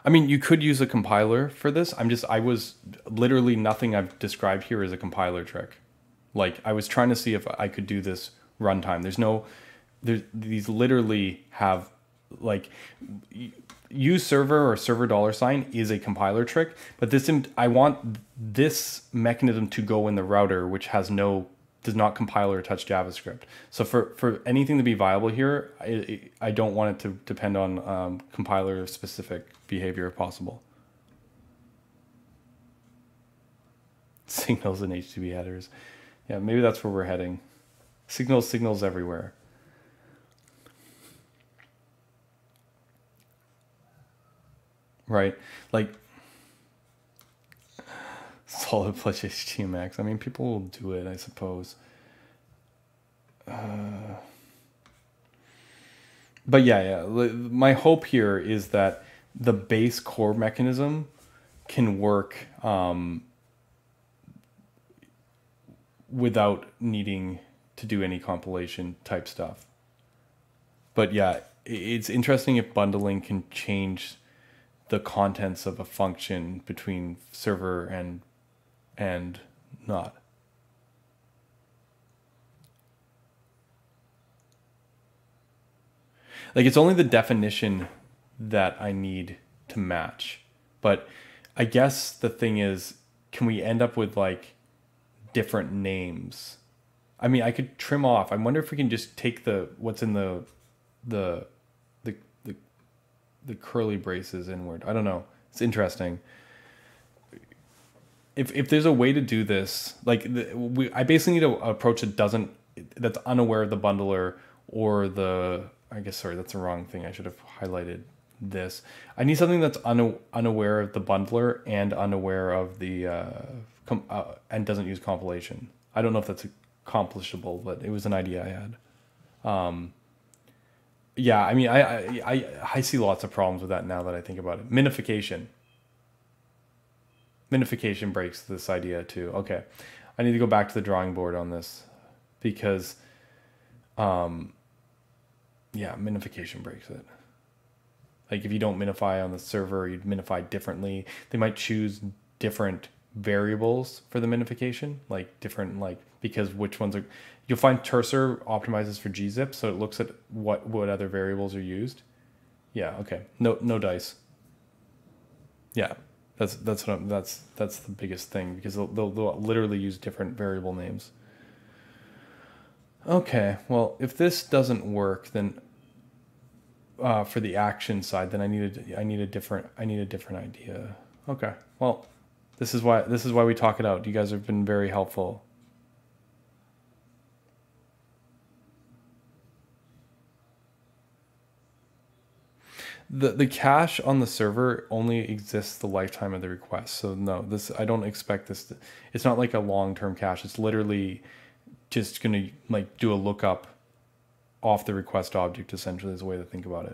A: I mean, you could use a compiler for this. I'm just, I was literally nothing I've described here is a compiler trick. Like, I was trying to see if I could do this runtime. There's no, there's, these literally have, like, use server or server dollar sign is a compiler trick, but this, I want this mechanism to go in the router, which has no does not compile or touch JavaScript. So for, for anything to be viable here, I, I don't want it to depend on um, compiler specific behavior if possible. Signals and HTTP headers. Yeah, maybe that's where we're heading. Signals, signals everywhere. Right? Like solid plus HTMX. I mean, people will do it, I suppose. Uh, but yeah, yeah. My hope here is that the base core mechanism can work um, without needing to do any compilation type stuff. But yeah, it's interesting if bundling can change the contents of a function between server and and not. Like it's only the definition that I need to match. But I guess the thing is, can we end up with like different names? I mean, I could trim off. I wonder if we can just take the what's in the the the the, the curly braces inward. I don't know. It's interesting if if there's a way to do this, like we, I basically need an approach that doesn't that's unaware of the bundler or the I guess sorry that's the wrong thing. I should have highlighted this. I need something that's una, unaware of the bundler and unaware of the uh, com, uh, and doesn't use compilation. I don't know if that's accomplishable, but it was an idea I had. Um, yeah, I mean, I, I I I see lots of problems with that now that I think about it. Minification minification breaks this idea too. Okay, I need to go back to the drawing board on this because, um, yeah, minification breaks it. Like if you don't minify on the server, you'd minify differently. They might choose different variables for the minification, like different like because which ones are. You'll find Terser optimizes for gzip, so it looks at what what other variables are used. Yeah. Okay. No no dice. Yeah. That's that's what I'm, that's that's the biggest thing because they'll, they'll, they'll literally use different variable names. Okay, well, if this doesn't work, then uh, for the action side, then I need a, I need a different I need a different idea. Okay, well, this is why this is why we talk it out. You guys have been very helpful. The the cache on the server only exists the lifetime of the request. So no, this I don't expect this. To, it's not like a long term cache. It's literally just gonna like do a lookup off the request object. Essentially, is a way to think about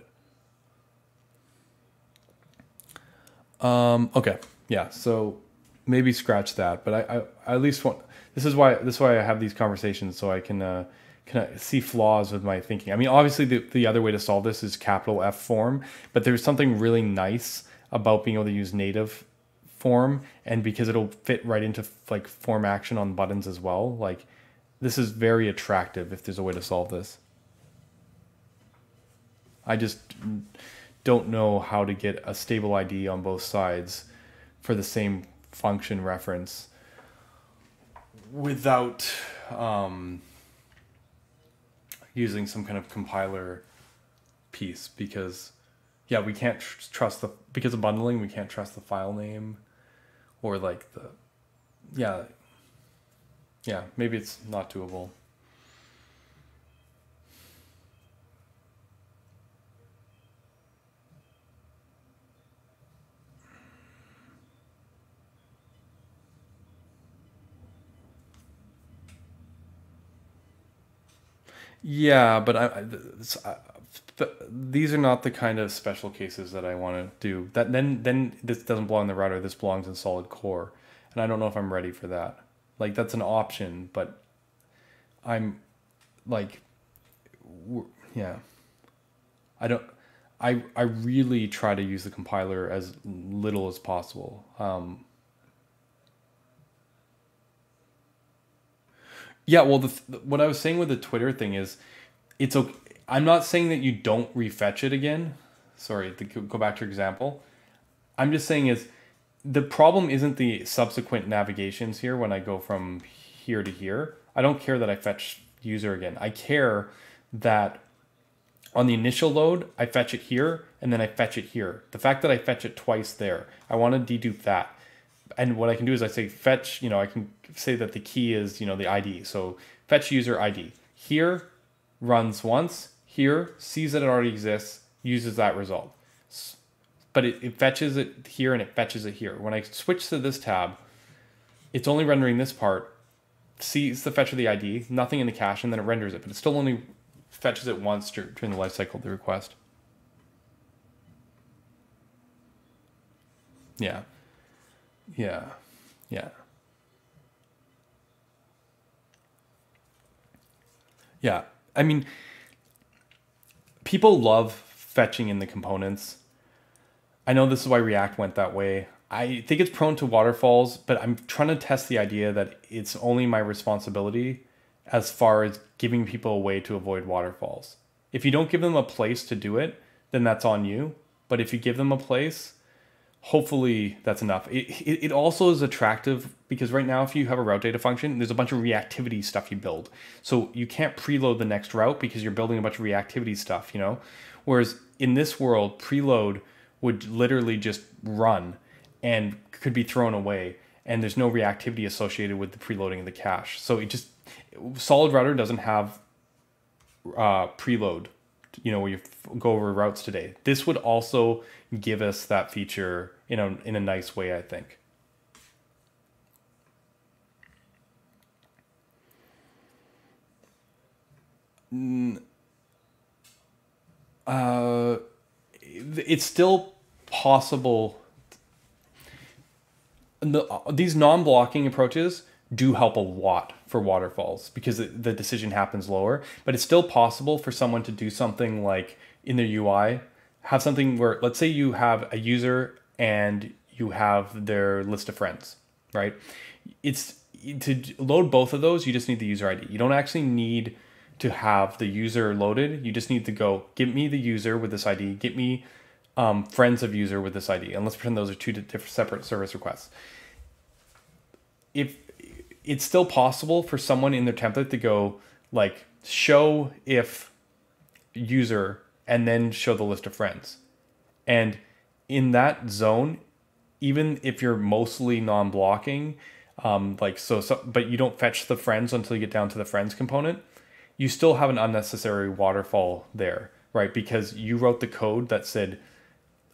A: it. Um, okay, yeah. So maybe scratch that, but I, I, I at least want. This is why this is why I have these conversations so I can. Uh, can I see flaws with my thinking. I mean, obviously, the, the other way to solve this is capital F form, but there's something really nice about being able to use native form and because it'll fit right into like form action on buttons as well like this is very attractive if there's a way to solve this i just don't know how to get a stable id on both sides for the same function reference without um, using some kind of compiler piece because yeah we can't tr- trust the because of bundling we can't trust the file name or like the yeah. Yeah maybe it's not doable yeah but i, I, these are not the kind of special cases that I want to do. That then then this doesn't belong in the router. This belongs in solid core, and I don't know if I'm ready for that. Like that's an option, but I'm like, yeah. I don't. I I really try to use the compiler as little as possible. Um, yeah, well, the, what I was saying with the Twitter thing is, it's okay I'm not saying that you don't refetch it again. Sorry, to go back to your example. I'm just saying is the problem isn't the subsequent navigations here when I go from here to here. I don't care that I fetch user again. I care that on the initial load, I fetch it here and then I fetch it here. The fact that I fetch it twice there, I want to dedupe that. And what I can do is I say fetch, you know, I can say that the key is, you know, the ID. So fetch user ID. Here runs once, here, sees that it already exists, uses that result. But it, it fetches it here and it fetches it here. When I switch to this tab, it's only rendering this part, sees the fetch of the ID, nothing in the cache, and then it renders it. But it still only fetches it once during the lifecycle of the request. Yeah. Yeah. Yeah. Yeah. I mean, people love fetching in the components. I know this is why React went that way. I think it's prone to waterfalls, but I'm trying to test the idea that it's only my responsibility as far as giving people a way to avoid waterfalls. If you don't give them a place to do it, then that's on you. But if you give them a place, hopefully that's enough. It, it, it, also is attractive because right now, if you have a route data function, there's a bunch of reactivity stuff you build. So you can't preload the next route because you're building a bunch of reactivity stuff, you know? Whereas in this world, preload would literally just run and could be thrown away. And there's no reactivity associated with the preloading of the cache. So it just, solid router doesn't have uh, preload you know, where you go over routes today. This would also give us that feature in a in a nice way, I think. Uh, it's still possible. The, these non-blocking approaches do help a lot for waterfalls because the decision happens lower. But it's still possible for someone to do something like in their UI, have something where, let's say you have a user and you have their list of friends, right? It's to load both of those, you just need the user ID. You don't actually need to have the user loaded. You just need to go, get me the user with this ID, get me um, friends of user with this ID. And let's pretend those are two different separate service requests. If it's still possible for someone in their template to go like show if user and then show the list of friends. And in that zone, even if you're mostly non-blocking, um, like so, so, but you don't fetch the friends until you get down to the friends component, you still have an unnecessary waterfall there, right? Because you wrote the code that said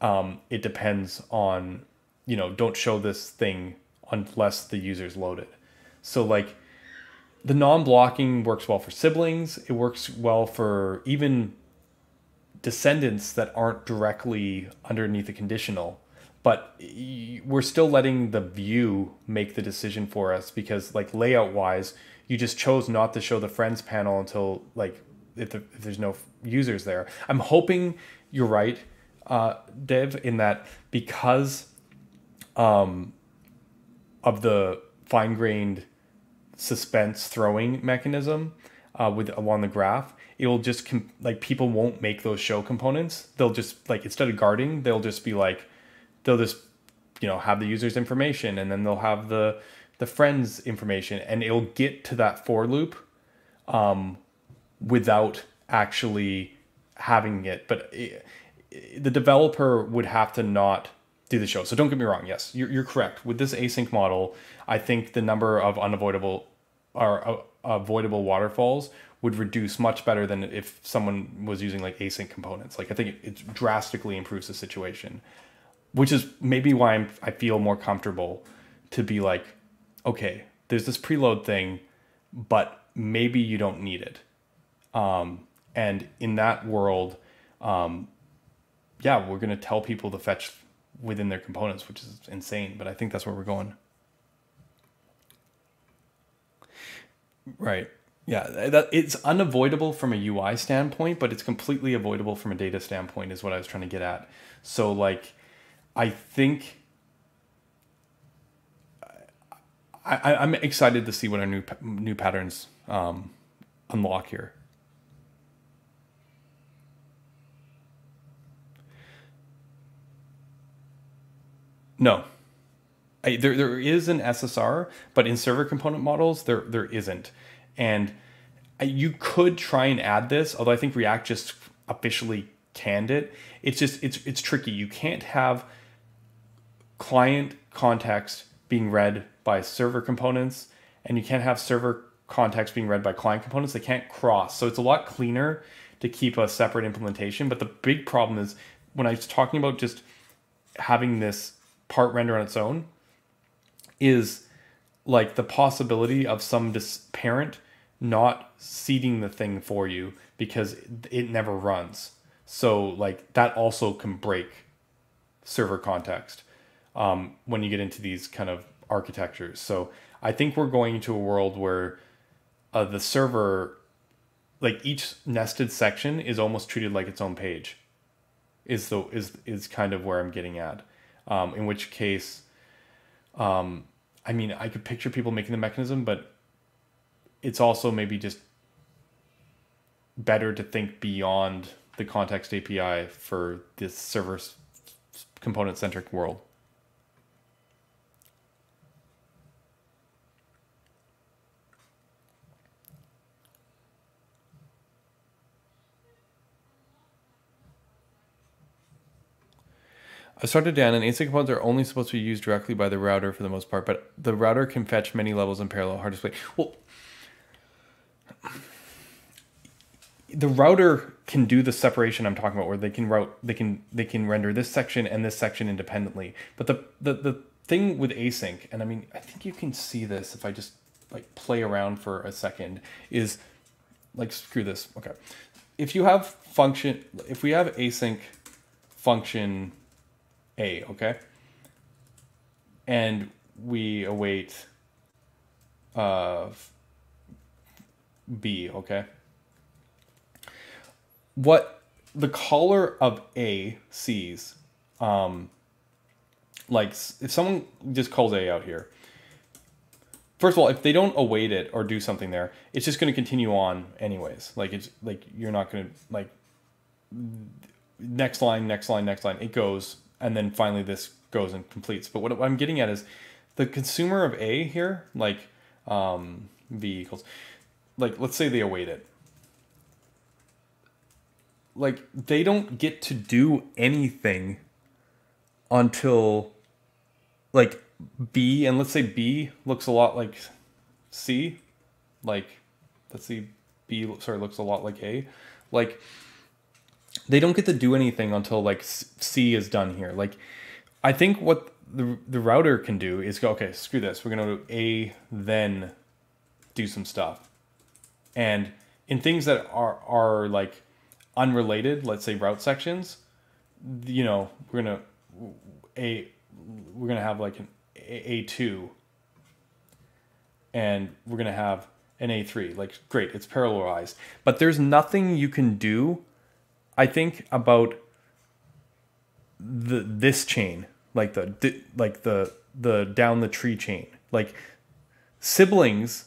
A: um, it depends on, you know, don't show this thing unless the user's loaded. So like the non-blocking works well for siblings. It works well for even descendants that aren't directly underneath the conditional. But we're still letting the view make the decision for us because like layout wise, you just chose not to show the friends panel until like if, the, if there's no users there. I'm hoping you're right. uh, Dev, in that because um, of the fine grained suspense throwing mechanism uh, with along the graph, it will just com- like people won't make those show components. They'll just like instead of guarding, they'll just be like they'll just you know have the user's information and then they'll have the the friend's information and it'll get to that for loop um, without actually having it. But it, the developer would have to not do the show. So don't get me wrong. Yes, you're, you're correct. With this async model, I think the number of unavoidable or uh, avoidable waterfalls would reduce much better than if someone was using like async components. Like I think it, it drastically improves the situation, which is maybe why I'm, I feel more comfortable to be like, okay, there's this preload thing, but maybe you don't need it. Um, and in that world, um, yeah, we're going to tell people to fetch within their components, which is insane. But I think that's where we're going. Right. Yeah, that it's unavoidable from a UI standpoint, but it's completely avoidable from a data standpoint, is what I was trying to get at. So, like, I think I, I'm excited to see what our new new patterns um, unlock here. No. I, there, there is an SSR, but in server component models, there, there isn't. And you could try and add this, although I think React just officially canned it. It's just, it's, it's tricky. You can't have client context being read by server components, and you can't have server context being read by client components. They can't cross. So it's a lot cleaner to keep a separate implementation. But the big problem is when I was talking about just having this part render on its own is like the possibility of some dis- parent not seeding the thing for you because it never runs. So like that also can break server context um, when you get into these kind of architectures. So I think we're going to a world where uh, the server, like each nested section, is almost treated like its own page. Is the is is kind of where I'm getting at um, in which case, um, I mean, I could picture people making the mechanism, but it's also maybe just better to think beyond the context API for this server component centric world. I started down, and async components are only supposed to be used directly by the router for the most part, but the router can fetch many levels in parallel. Hard explain. Well, the router can do the separation I'm talking about, where they can route, they can they can render this section and this section independently. But the the the thing with async, and I mean, I think you can see this if I just like play around for a second, is like screw this. Okay, if you have function, if we have async function a, okay? And we await uh, B, okay? What the caller of A sees, um, like if someone just calls A out here, first of all, if they don't await it or do something there, it's just going to continue on anyways. Like it's like you're not going to like next line, next line, next line. It goes and then finally this goes and completes. But what I'm getting at is the consumer of A here, like um, V equals, like let's say they await it. Like they don't get to do anything until like B, and let's say B looks a lot like C, like let's see, B sorry looks a lot like A, like they don't get to do anything until like C is done here. Like, I think what the the router can do is go, okay, screw this. We're gonna do A, then do some stuff, and in things that are are like unrelated, let's say route sections, you know, we're gonna a we're gonna have like an A two, and we're gonna have an A three. Like, great, it's parallelized, but there's nothing you can do I think about the this chain, like the like the the down the tree chain. Like siblings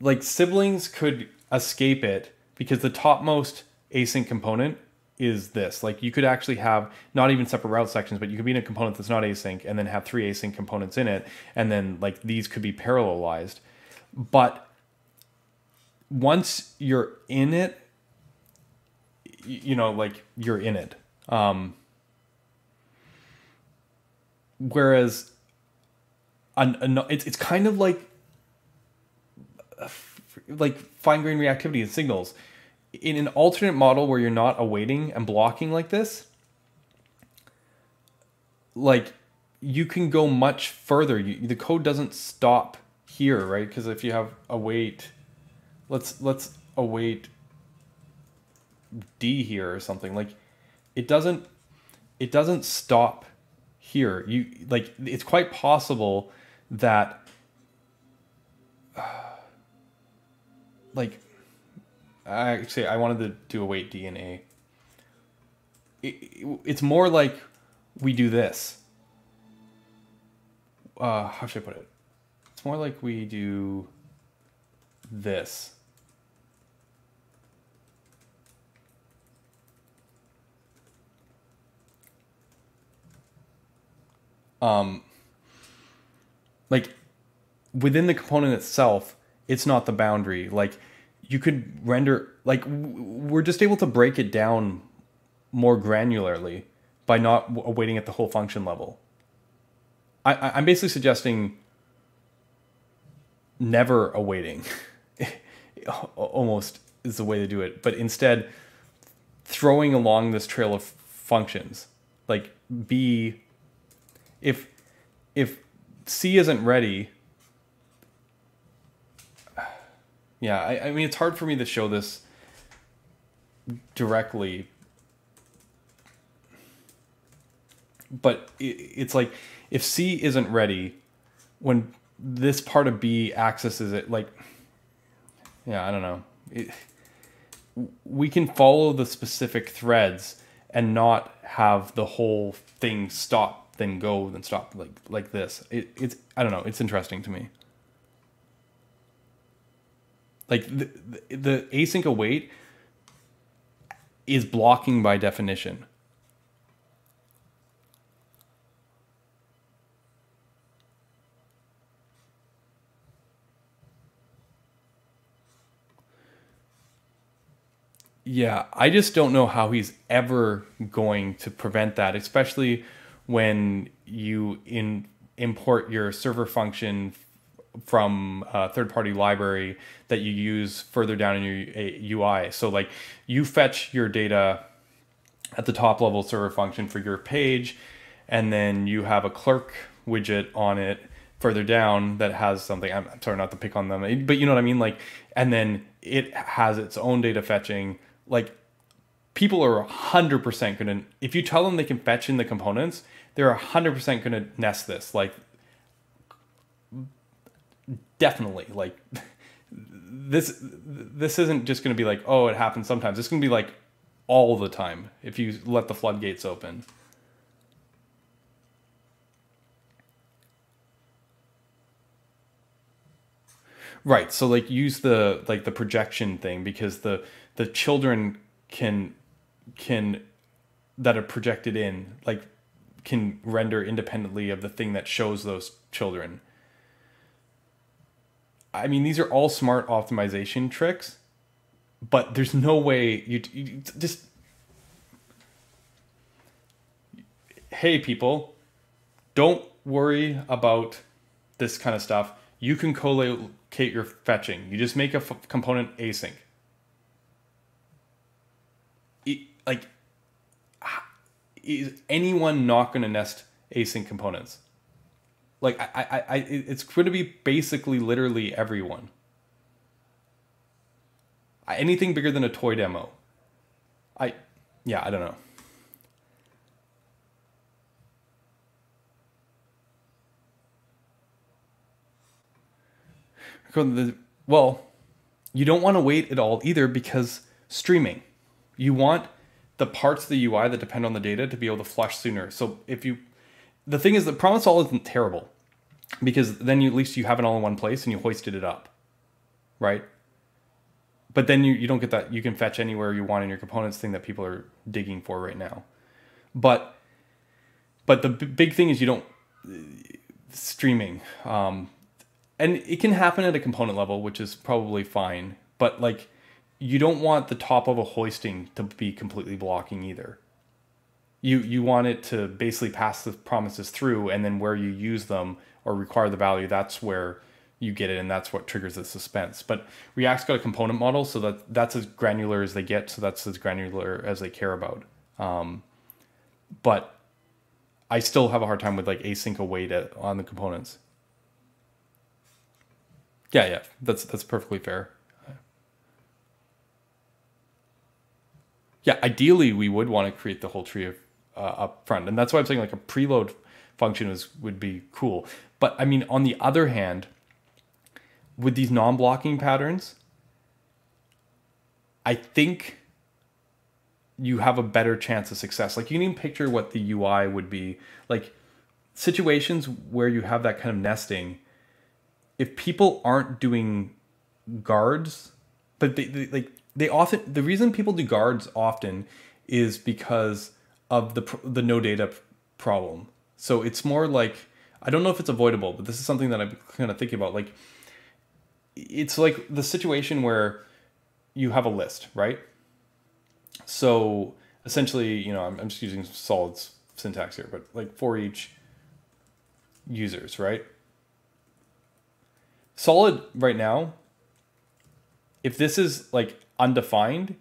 A: like siblings could escape it because the topmost async component is this. Like you could actually have not even separate route sections, but you could be in a component that's not async and then have three async components in it. And then like these could be parallelized. But once you're in it, you know, like you're in it. Um, whereas an, an, it's, it's kind of like like fine grained reactivity and signals in an alternate model where you're not awaiting and blocking like this, like you can go much further. You, the code doesn't stop here, right? Because if you have await, let's let's await D here or something like it doesn't it doesn't stop here. You like it's quite possible that like actually I wanted to do await DNA. It, it, it's more like we do this. Uh, how should I put it? It's more like we do this. Um, like within the component itself, it's not the boundary. Like you could render like we're just able to break it down more granularly by not awaiting at the whole function level. I, I'm basically suggesting never awaiting, almost is the way to do it, but instead throwing along this trail of functions. Like B, if if C isn't ready, yeah, I, I mean, it's hard for me to show this directly, but it, it's like if C isn't ready, when this part of B accesses it, like, yeah, I don't know. It, we can follow the specific threads and not have the whole thing stop, then go, then stop like like this. It, it's I don't know. It's interesting to me like the, the, the async await is blocking by definition. Yeah, I just don't know how he's ever going to prevent that, especially when you in import your server function from a third party library that you use further down in your UI. So like you fetch your data at the top level server function for your page, and then you have a clerk widget on it further down that has something. I'm, sorry not to pick on them, but you know what I mean. Like, and then it has its own data fetching. Like, people are hundred percent gonna. If you tell them they can fetch in the components, they're hundred percent gonna nest this. Like, definitely like this this isn't just going to be like oh it happens sometimes it's going to be like all the time if you let the floodgates open right so like use the like the projection thing because the the children can can that are projected in like can render independently of the thing that shows those children I mean, these are all smart optimization tricks, but there's no way you, you just. Hey, people, don't worry about this kind of stuff. You can co-locate your fetching. You just make a component async. It, like, is anyone not going to nest async components? Like I, I, I it's going to be basically literally everyone. Anything bigger than a toy demo. I, yeah, I don't know. Well, you don't want to wait at all either because streaming. You want the parts of the UI that depend on the data to be able to flush sooner. So if you, the thing is, the promise all isn't terrible because then you, at least you have it all in one place and you hoisted it up, right? But then you, you don't get that. You can fetch anywhere you want in your components thing that people are digging for right now. But but the big thing is you don't streaming um, and it can happen at a component level which is probably fine but like you don't want the top of a hoisting to be completely blocking either you you want it to basically pass the promises through and then where you use them or require the value that's where you get it and that's what triggers the suspense but react's got a component model so that that's as granular as they get so that's as granular as they care about um, but I still have a hard time with like async await on the components. Yeah, yeah, that's that's perfectly fair. Yeah, ideally we would want to create the whole tree of, uh, up front, and that's why I'm saying like a preload function is would be cool. But I mean, on the other hand, with these non-blocking patterns, I think you have a better chance of success. Like you can even picture what the UI would be like situations where you have that kind of nesting. If people aren't doing guards, but they, they like they often the reason people do guards often is because of the the no data problem. So it's more like I don't know if it's avoidable, but this is something that I'm kind of thinking about. Like it's like the situation where you have a list, right? So essentially, you know, I'm, I'm just using solids syntax here, but like for each users, right? Solid right now, if this is like undefined,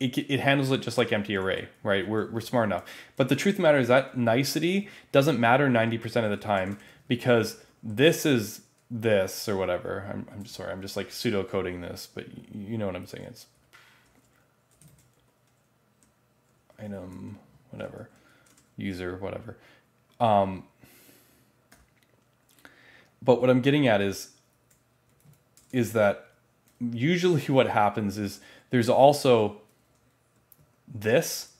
A: it, it handles it just like empty array, right? We're, we're smart enough. But the truth of the matter is that nicety doesn't matter 90% of the time because this is this or whatever. I'm, I'm sorry, I'm just like pseudo coding this, but you know what I'm saying. It's item, whatever, user, whatever. Um, but what I'm getting at is, is that usually what happens is there's also this,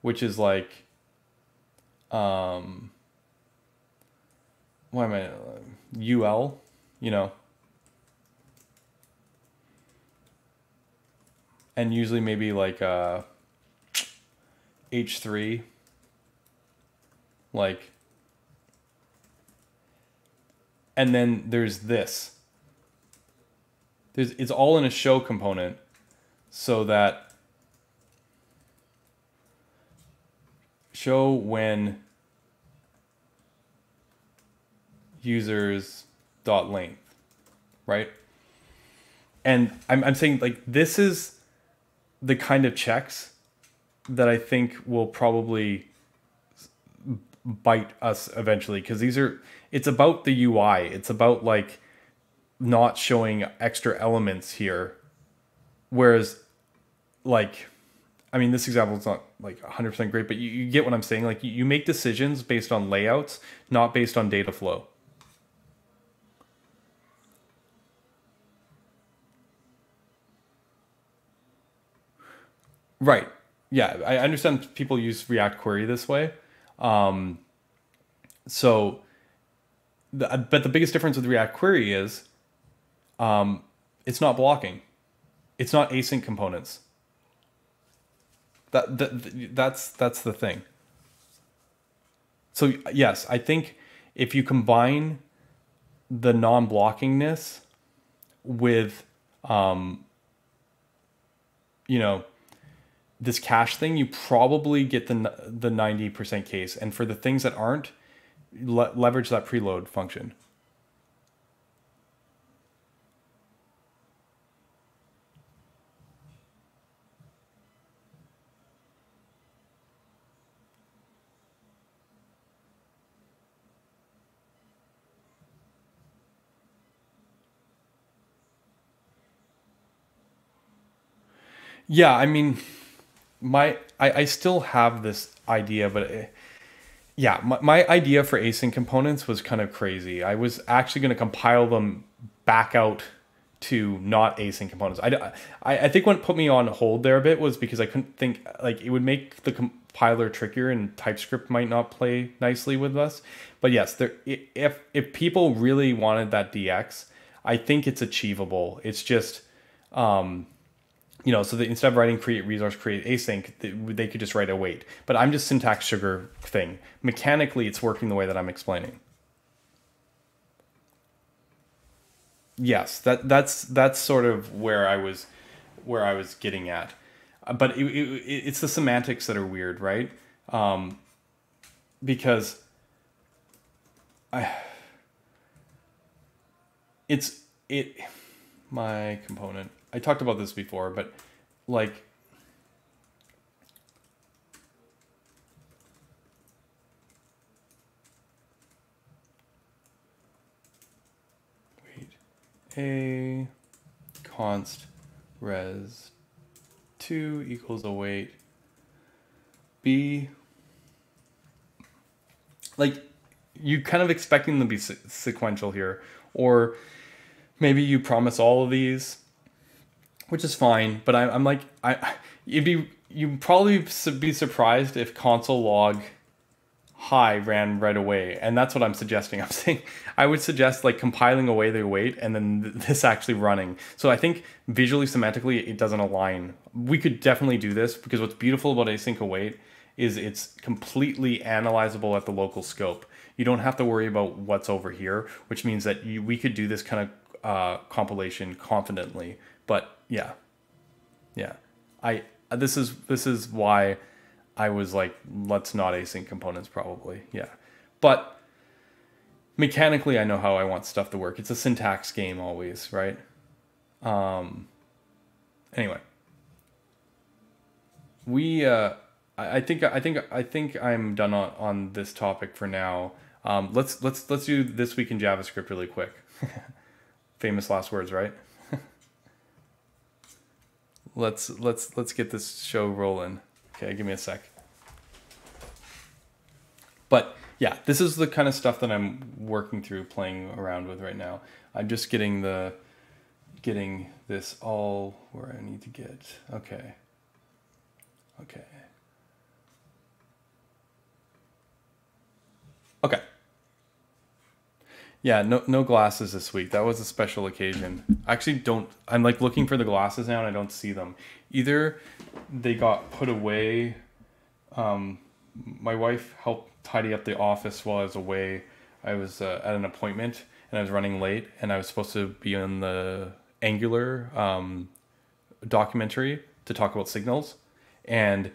A: which is like, um, why am I, uh, UL, you know, and usually maybe like, uh, H3 like and then there's this there's it's all in a show component so that show when users dot length right and I'm, I'm saying like this is the kind of checks that I think will probably bite us eventually because these are it's about the UI. It's about like not showing extra elements here. Whereas like I mean this example is not like 100% great, but you, you get what I'm saying. Like you, you make decisions based on layouts, not based on data flow. Right yeah, I understand people use React Query this way. Um, so, the, but the biggest difference with React Query is um, it's not blocking. It's not async components. That, that that's that's the thing. So yes, I think if you combine the non-blockingness with um, you know this cache thing, you probably get the the 90% case. And for the things that aren't, le- leverage that preload function. Yeah, I mean, my I, I still have this idea, but it, yeah, my, my idea for async components was kind of crazy. I was actually going to compile them back out to not async components. I, I, I think what put me on hold there a bit was because I couldn't think like it would make the compiler trickier and TypeScript might not play nicely with us. But yes, there if if people really wanted that DX, I think it's achievable. It's just um, you know, so that instead of writing create resource create async, they could just write await. But I'm just syntax sugar thing. Mechanically, it's working the way that I'm explaining. yes, that that's that's sort of where I was where I was getting at. Uh, but it, it, it's the semantics that are weird, right? Um, because I it's it my component. I talked about this before, but like wait a const res 2 equals await b like you kind of expecting them to be se- sequential here or maybe you promise all of these which is fine but I, i'm like i you'd be you'd probably be surprised if console log high ran right away and that's what i'm suggesting. I'm saying i would suggest like compiling away the await and then this actually running. So i think visually semantically it doesn't align. We could definitely do this because what's beautiful about async await is it's completely analyzable at the local scope. You don't have to worry about what's over here which means that you, we could do this kind of uh, compilation confidently but yeah yeah i this is this is why I was like, let's not async components probably. Yeah. But mechanically, I know how I want stuff to work. It's a syntax game always, right? Um, anyway, we, uh, I, I think, I think, I think I'm done on, on this topic for now. Um, let's, let's, let's do this week in JavaScript really quick. Famous last words, right? Let's, let's, let's get this show rolling. Okay, give me a sec. But yeah, this is the kind of stuff that I'm working through, playing around with right now. I'm just getting the getting this all where I need to get. Okay. Okay. Okay. Yeah, no no glasses this week. That was a special occasion. I actually don't I'm like looking for the glasses now and I don't see them either they got put away. Um, my wife helped tidy up the office while I was away. I was uh, at an appointment and I was running late, and I was supposed to be in the Angular um, documentary to talk about signals, and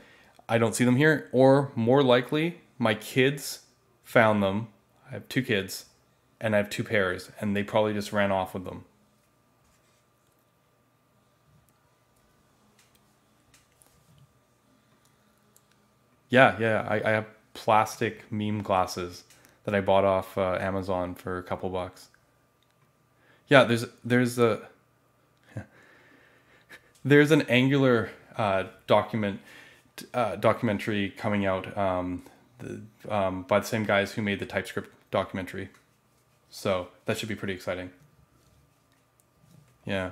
A: I don't see them here. Or more likely, my kids found them. I have two kids, and I have two pairs, and they probably just ran off with them. Yeah, yeah. I, I have plastic meme glasses that I bought off uh, Amazon for a couple bucks. Yeah, there's there's a there's an Angular uh, document uh, documentary coming out um, the, um, by the same guys who made the TypeScript documentary, so that should be pretty exciting. Yeah.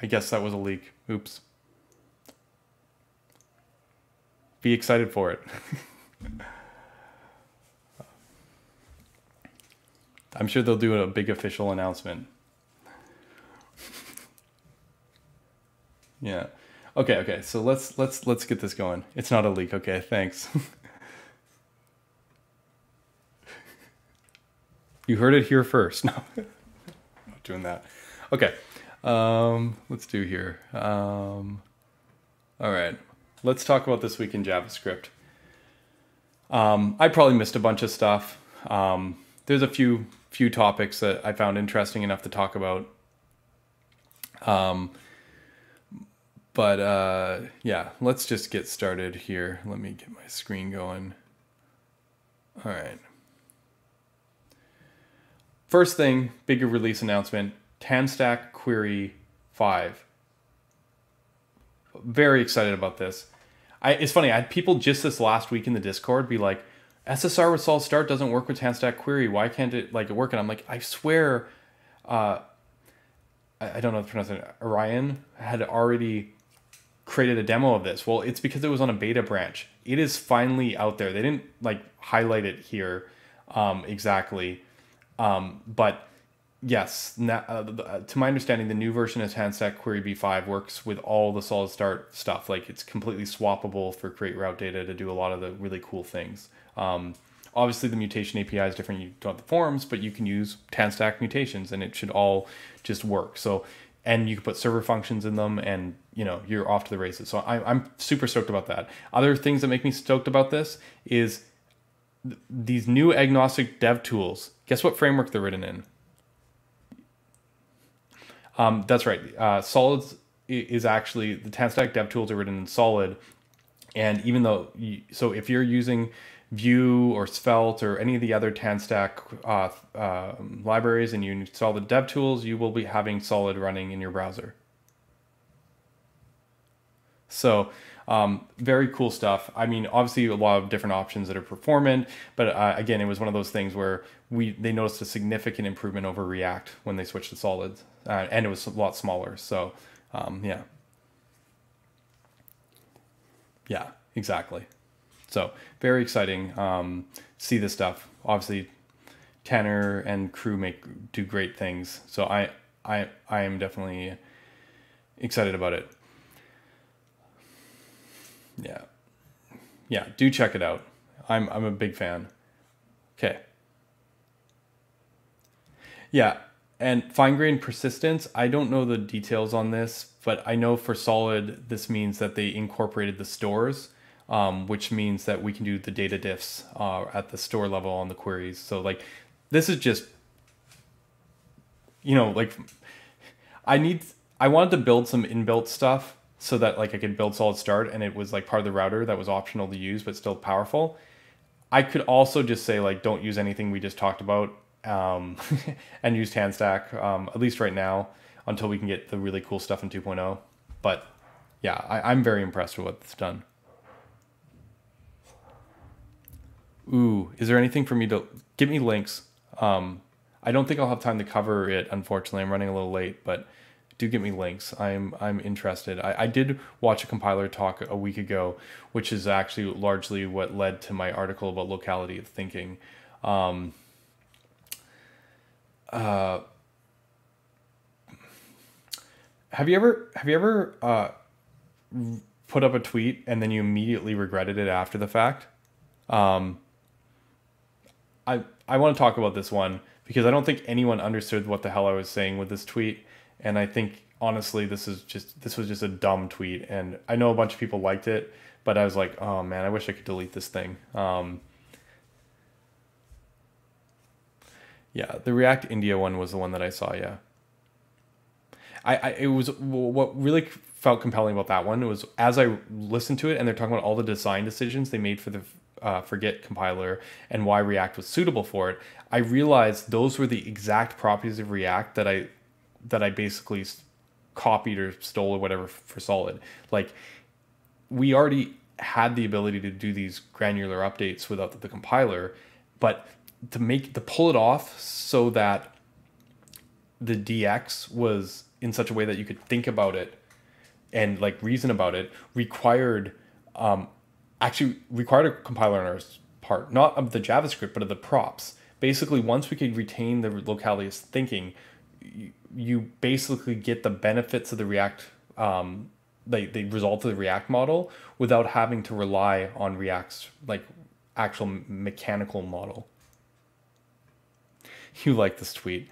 A: I guess that was a leak. Oops. be excited for it. I'm sure they'll do a big official announcement. yeah. Okay, okay. So let's let's let's get this going. It's not a leak. Okay, thanks. you heard it here first. No. not doing that. Okay. Um, let's do here. Um, all right let's talk about this week in JavaScript. Um, I probably missed a bunch of stuff. Um, there's a few few topics that I found interesting enough to talk about. Um, but uh, yeah, let's just get started here. Let me get my screen going. All right. First thing, bigger release announcement: TanStack Query Five. Very excited about this. I, it's funny. I had people just this last week in the Discord be like, "SSR with solid start doesn't work with TanStack query. Why can't it like work?" And I'm like, I swear, uh, I, I don't know the pronunciation. Orion had already created a demo of this. Well, it's because it was on a beta branch. It is finally out there. They didn't like highlight it here um, exactly, um, but yes, na- uh, to my understanding, the new version of TanStack Query v5 works with all the solid start stuff. Like it's completely swappable for create route data to do a lot of the really cool things. Um, obviously, the mutation API is different. You don't have the forms, but you can use TanStack mutations, and it should all just work. So, and you can put server functions in them, and you know you're off to the races. So I, I'm super stoked about that. Other things that make me stoked about this is th- these new agnostic dev tools. Guess what framework they're written in? Um, that's right. Uh, Solids is actually the TanStack dev tools are written in Solid, and even though you, so if you're using Vue or Svelte or any of the other TanStack uh, uh, libraries and you install the dev tools, you will be having Solid running in your browser. So um, very cool stuff. I mean, obviously a lot of different options that are performant, but uh, again, it was one of those things where we they noticed a significant improvement over React when they switched to Solid, uh, and it was a lot smaller. So um, yeah, yeah, exactly. So very exciting. Um, see this stuff. Obviously, Tanner and crew make do great things. So I I I am definitely excited about it. Yeah. Yeah, do check it out. I'm I'm a big fan. Okay. Yeah, and fine grained persistence, I don't know the details on this, but I know for solid this means that they incorporated the stores, um, which means that we can do the data diffs uh, at the store level on the queries. So like this is just you know, like I need I wanted to build some inbuilt stuff so that like I could build solid start and it was like part of the router that was optional to use but still powerful. I could also just say like don't use anything we just talked about um, and use TanStack um, at least right now until we can get the really cool stuff in 2.0. But yeah, I, I'm very impressed with what's done. Ooh, is there anything for me to give me links? Um, I don't think I'll have time to cover it. Unfortunately, I'm running a little late, but do get me links. I'm I'm interested. I, I did watch a compiler talk a week ago, which is actually largely what led to my article about locality of thinking. Um, uh, have you ever have you ever uh, put up a tweet and then you immediately regretted it after the fact? Um, I I want to talk about this one because I don't think anyone understood what the hell I was saying with this tweet, and I think honestly this is just this was just a dumb tweet, and I know a bunch of people liked it, but I was like, oh man, I wish I could delete this thing. Um, yeah, the React India one was the one that I saw. Yeah, I, I it was what really felt compelling about that one was as I listened to it, and they're talking about all the design decisions they made for the uh, Forget compiler and why React was suitable for it, I realized those were the exact properties of React that I that I basically copied or stole or whatever for Solid. Like we already had the ability to do these granular updates without the, the compiler, but to make to pull it off so that the DX was in such a way that you could think about it and like reason about it required um, actually required a compiler on our part, not of the JavaScript, but of the props. Basically, once we could retain the locality of thinking, you, you basically get the benefits of the React, um, the, the result of the React model without having to rely on React's like actual mechanical model. You like this tweet.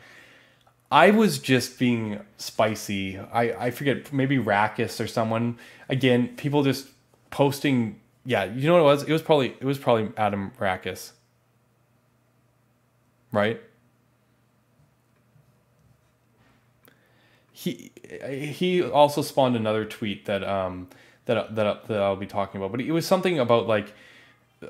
A: I was just being spicy. I, I forget, maybe Rackis or someone. Again, people just posting yeah, you know what it was? It was probably it was probably Adam Rackis. Right? He he also spawned another tweet that um that that that I'll be talking about, but it was something about like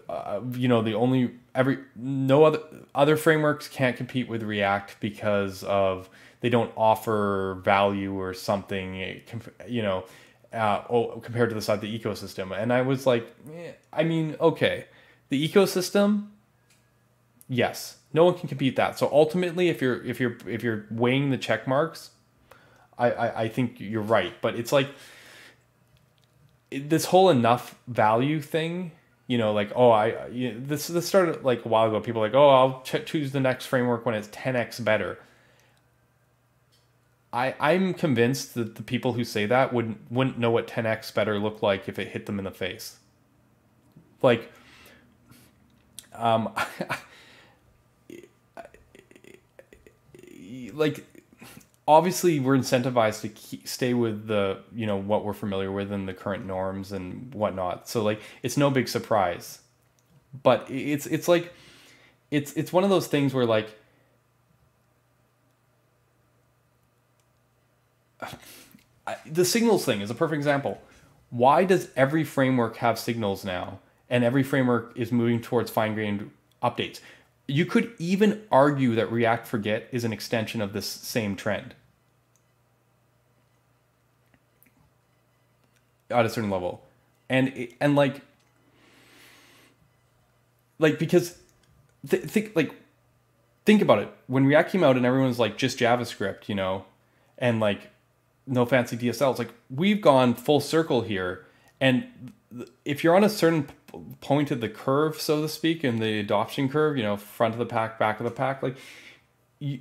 A: uh, you know the only every no other other frameworks can't compete with React because of they don't offer value or something you know uh, oh, compared to the side of the ecosystem. And I was like, eh, I mean, okay, the ecosystem, yes, no one can compete that. So ultimately, if you're if you're if you're weighing the check marks, I I, I think you're right. But it's like this whole enough value thing you know like oh i you know, this this started like a while ago. People like oh i'll ch- choose the next framework when it's 10x better. I i'm convinced that the people who say that wouldn't wouldn't know what 10x better looked like if it hit them in the face. Like um like obviously we're incentivized to keep, stay with the you know what we're familiar with and the current norms and whatnot. So like it's no big surprise. But it's it's like it's it's one of those things where like the signals thing is a perfect example. Why does every framework have signals now and every framework is moving towards fine-grained updates you could even argue that React Forget is an extension of this same trend. At a certain level, and and like like because th- think like think about it. When React came out and everyone's like just JavaScript, you know, and like no fancy DSL. It's like we've gone full circle here, and if you're on a certain point of the curve, so to speak, in the adoption curve, you know, front of the pack, back of the pack, like you,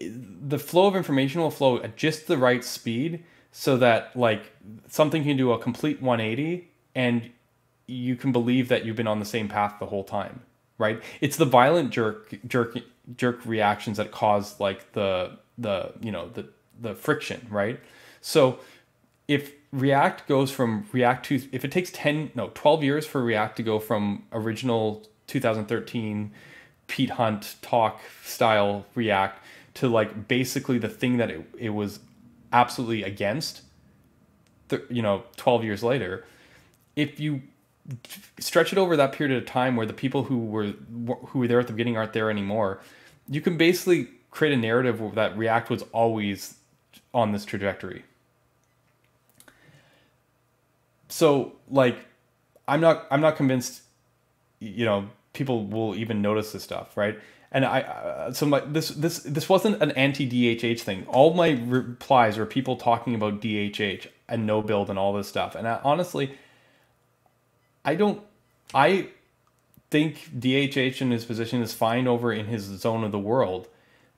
A: the flow of information will flow at just the right speed so that like something can do a complete 180 and you can believe that you've been on the same path the whole time, right? It's the violent jerk jerk jerk reactions that cause like the the you know the the friction, right? So if React goes from React to if it takes 10 no 12 years for React to go from original 2013 Pete Hunt talk style React to like basically the thing that it, it was absolutely against th- you know 12 years later. If you stretch it over that period of time where the people who were who were there at the beginning aren't there anymore you can basically create a narrative that React was always on this trajectory so like i'm not i'm not convinced you know people will even notice this stuff right? And i uh, so my this this this wasn't an anti dhh thing. All my replies were people talking about dhh and no build and all this stuff. And I, honestly i don't i think dhh in his position is fine over in his zone of the world.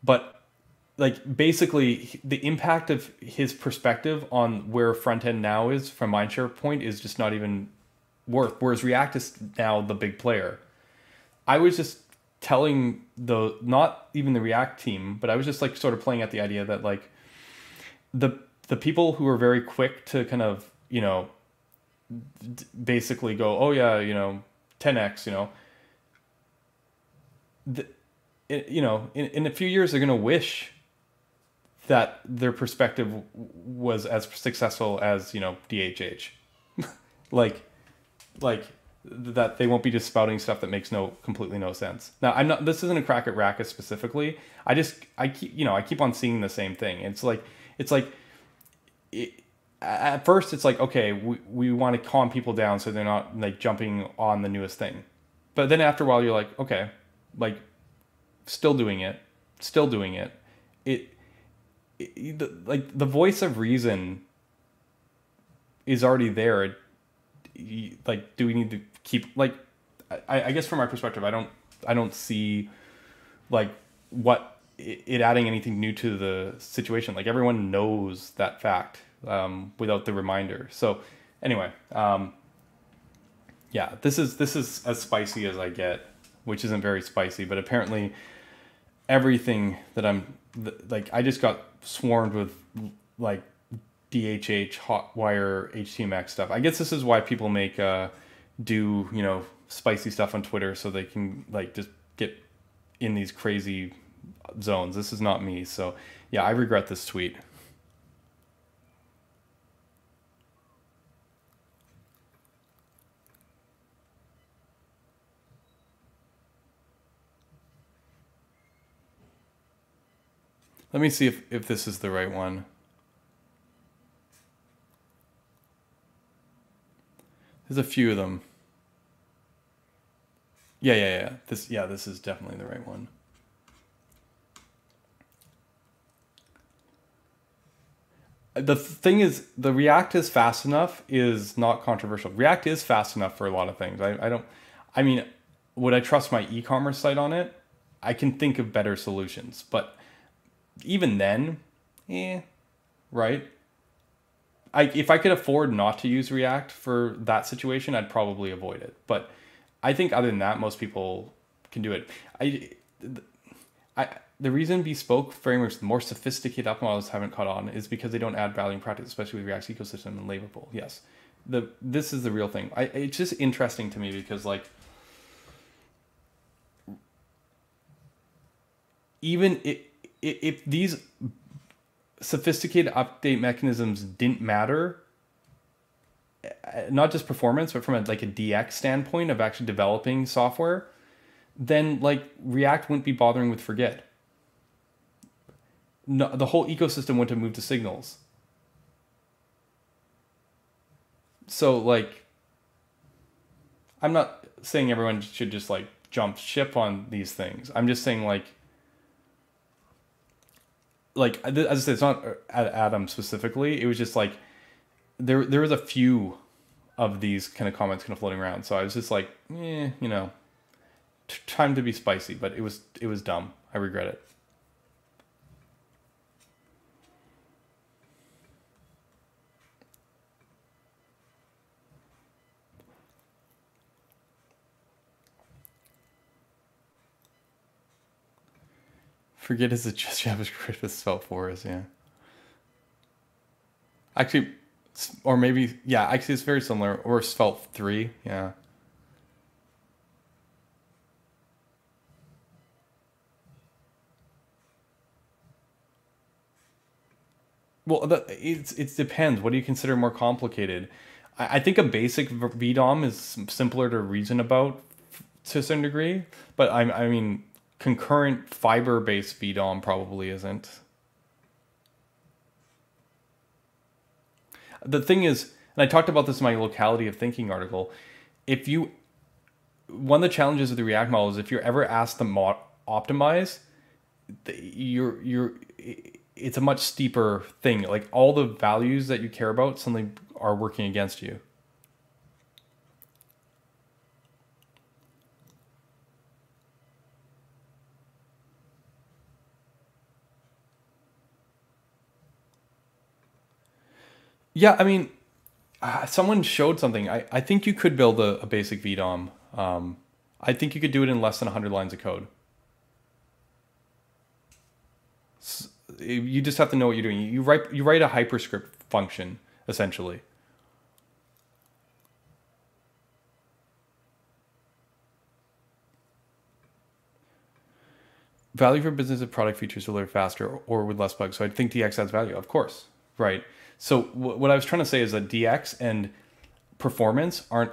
A: But like basically the impact of his perspective on where front end now is from mindshare point is just not even worth whereas react is now the big player. I was just telling the not even the react team but i was just like sort of playing at the idea that like the the people who are very quick to kind of you know basically go oh yeah you know 10x you know. The, you know in, in a few years they're going to wish that their perspective was as successful as you know DHH, like, like that they won't be just spouting stuff that makes no completely no sense. Now I'm not. This isn't a crack at Rackis specifically. I just I keep you know I keep on seeing the same thing. It's like it's like. It, at first it's like okay we, we want to calm people down so they're not like jumping on the newest thing but then after a while you're like okay like still doing it still doing it it like the voice of reason is already there. Like do we need to keep like I, I guess from my perspective i don't i don't see like what it adding anything new to the situation. Like everyone knows that fact um, without the reminder. So anyway um, yeah this is this is as spicy as i get which isn't very spicy but apparently everything that i'm like i just got swarmed with like DHH hotwire HTMX stuff. I guess this is why people make uh, do you know spicy stuff on Twitter so they can like just get in these crazy zones. This is not me. So yeah, I regret this tweet. Let me see if, if this is the right one. There's a few of them. Yeah, yeah, yeah. This, yeah, this is definitely the right one. The thing is, the React is fast enough is not controversial. React is fast enough for a lot of things. I, I don't, I mean, would I trust my e-commerce site on it? I can think of better solutions, but even then, eh, right? I, if I could afford not to use React for that situation, I'd probably avoid it. But I think other than that, most people can do it. I, I the reason bespoke frameworks, the more sophisticated app models haven't caught on, is because they don't add value in practice, especially with React's ecosystem and Labelful. Yes, the this is the real thing. I it's just interesting to me because like even if, if these sophisticated update mechanisms didn't matter eh, not just performance but from a, like a dx standpoint of actually developing software then like react wouldn't be bothering with forget. No, the whole ecosystem wouldn't have moved to signals. So like i'm not saying everyone should just like jump ship on these things. I'm just saying like like as I said, it's not Adam specifically. It was just like there there was a few of these kind of comments kind of floating around. So I was just like, eh, you know, time to be spicy. But it was it was dumb. I regret it. Forget is it just JavaScript with Svelte 4 is, yeah. Actually, or maybe, yeah, actually it's very similar. Or Svelte 3, yeah. Well, the, it's it depends. What do you consider more complicated? I, I think a basic VDOM is simpler to reason about to certain degree, but I, I mean, concurrent fiber based VDOM probably isn't. The thing is, and I talked about this in my locality of thinking article, if you one of the challenges of the React model is if you're ever asked to mod, optimize, you're you're it's a much steeper thing. Like all the values that you care about suddenly are working against you. Yeah, I mean, uh, someone showed something. I, I think you could build a, a basic VDOM. Um, I think you could do it in less than 100 lines of code. So you just have to know what you're doing. You write you write a hyperscript function essentially. Value for business if product features deliver faster or with less bugs. So I think DX adds value, of course, right? So w- what I was trying to say is that DX and performance aren't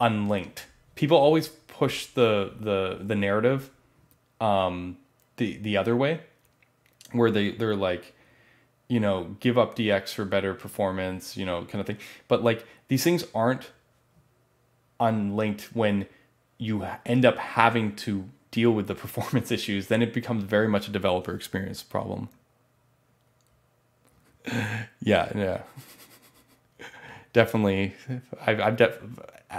A: unlinked. People always push the the the narrative um, the the other way, where they they're like, you know, give up DX for better performance, you know, kind of thing. But like these things aren't unlinked when you end up having to deal with the performance issues. Then it becomes very much a developer experience problem yeah, yeah. Definitely. I've, I've def-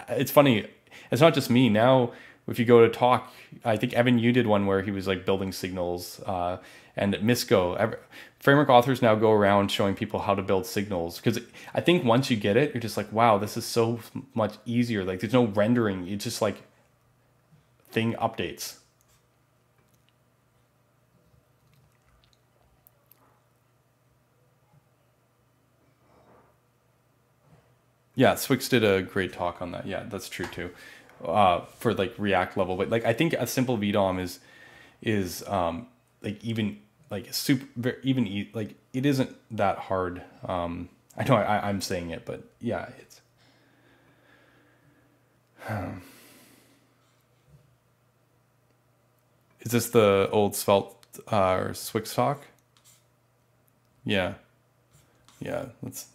A: it's funny. It's not just me. Now, if you go to talk, I think Evan, you did one where he was like building signals, uh, and Misko. Every, framework authors now go around showing people how to build signals because I think once you get it, you're just like, wow, this is so much easier. Like, there's no rendering. It's just like thing updates. Yeah, swyx did a great talk on that. Yeah, that's true too. Uh, for like React level, but like I think a simple VDOM is is um, like even like super even e- like it isn't that hard. Um, I know I, I'm saying it, but yeah, it's. Um, is this the old Svelte uh, or swyx talk? Yeah, yeah. Let's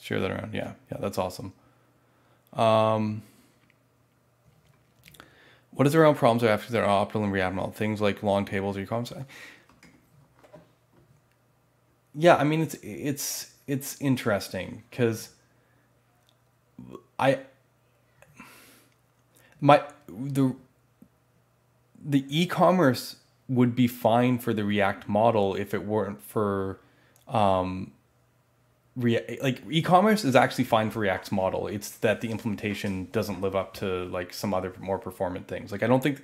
A: share that around. Yeah, yeah, that's awesome. Um, What is real problems after their optimal and model? Things like long tables or e-commerce. Yeah, I mean it's it's it's interesting because I my the the e-commerce would be fine for the React model if it weren't for um, Like e-commerce is actually fine for React's model. It's that the implementation doesn't live up to like some other more performant things. Like I don't think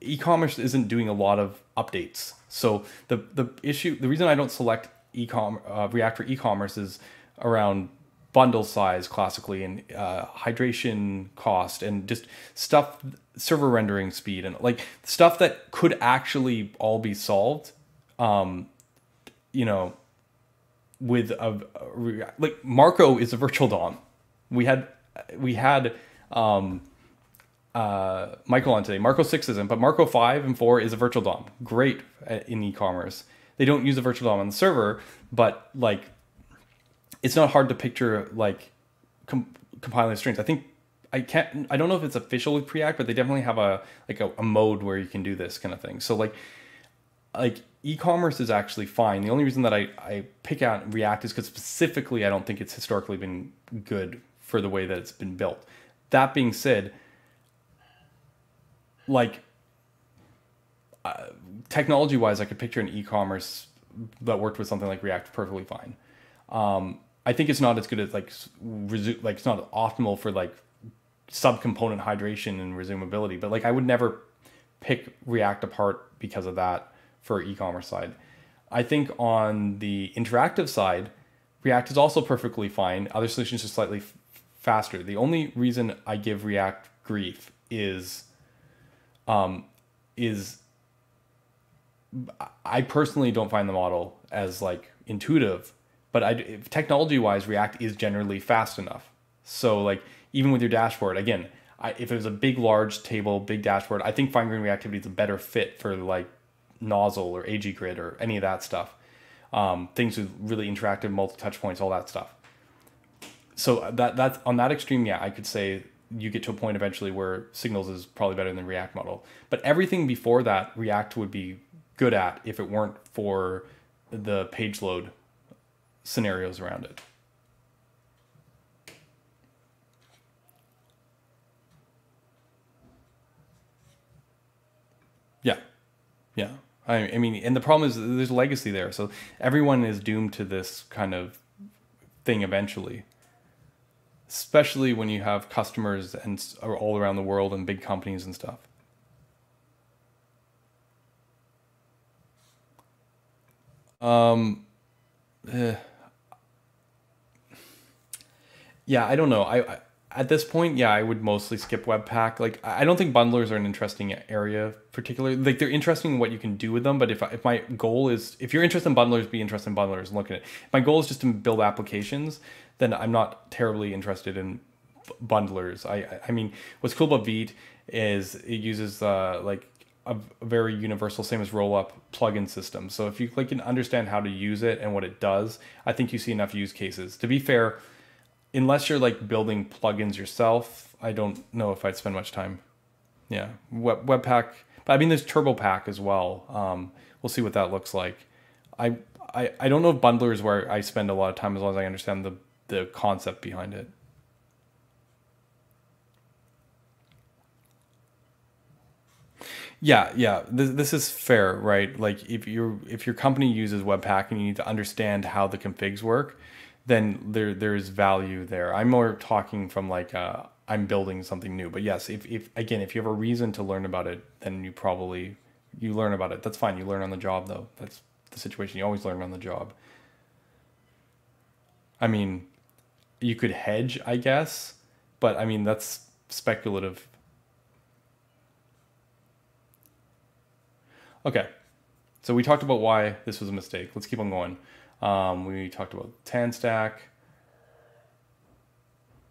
A: e-commerce isn't doing a lot of updates. So the the issue, the reason I don't select e-com uh, React for e-commerce is around bundle size classically and uh, hydration cost and just stuff server rendering speed and like stuff that could actually all be solved um you know with a, a like marko is a virtual dom we had we had um uh michael on today marko 6 isn't but marko 5 and 4 is a virtual dom great in e-commerce they don't use a virtual dom on the server but like it's not hard to picture like com- compiling strings. I think I can't. I don't know if it's official with Preact, but they definitely have a like a, a mode where you can do this kind of thing. So like like e-commerce is actually fine. The only reason that I I pick out React is because specifically I don't think it's historically been good for the way that it's been built. That being said, like uh, technology wise, I could picture an e-commerce that worked with something like React perfectly fine. Um, I think it's not as good as like resu- like it's not optimal for like subcomponent hydration and resumability, but like I would never pick React apart because of that for e-commerce side. I think on the interactive side, React is also perfectly fine. Other solutions are slightly faster. The only reason I give React grief is um, is I personally don't find the model as like intuitive but I, technology wise, React is generally fast enough. So like even with your dashboard, again, I, if it was a big, large table, big dashboard, I think fine grained reactivity is a better fit for like Nozzle or AG Grid or any of that stuff. Um, things with really interactive multi touch points, all that stuff. So that that's on that extreme, yeah, I could say you get to a point eventually where Signals is probably better than React model. But everything before that, React would be good at if it weren't for the page load scenarios around it. Yeah. Yeah. I, I mean, and the problem is there's legacy there. So everyone is doomed to this kind of thing eventually. Especially when you have customers and all around the world and big companies and stuff. Um, eh yeah, I don't know. I, I, at this point, yeah, I would mostly skip Webpack. Like, I don't think bundlers are an interesting area, particularly. Like, they're interesting in what you can do with them. But if if my goal is, if you're interested in bundlers, be interested in bundlers and look at it. If my goal is just to build applications, then I'm not terribly interested in bundlers. I I mean, what's cool about Vite is it uses uh, like a, a very universal, same as rollup plugin system. So if you like can understand how to use it and what it does, I think you see enough use cases. To be fair unless you're like building plugins yourself, I don't know if I'd spend much time. Yeah, Web, Webpack, but I mean there's TurboPack as well. Um, we'll see what that looks like. I, I I don't know if bundler is where I spend a lot of time as long as I understand the the concept behind it. Yeah, yeah. This, this is fair, right? Like if you if your company uses Webpack and you need to understand how the configs work, then there there's value there. I'm more talking from like uh, I'm building something new. But yes, if, if again if you have a reason to learn about it, then you probably you learn about it. That's fine. You learn on the job though. That's the situation. You always learn on the job. I mean, you could hedge, I guess, but I mean that's speculative. Okay. So we talked about why this was a mistake. Let's keep on going. Um, we talked about TanStack.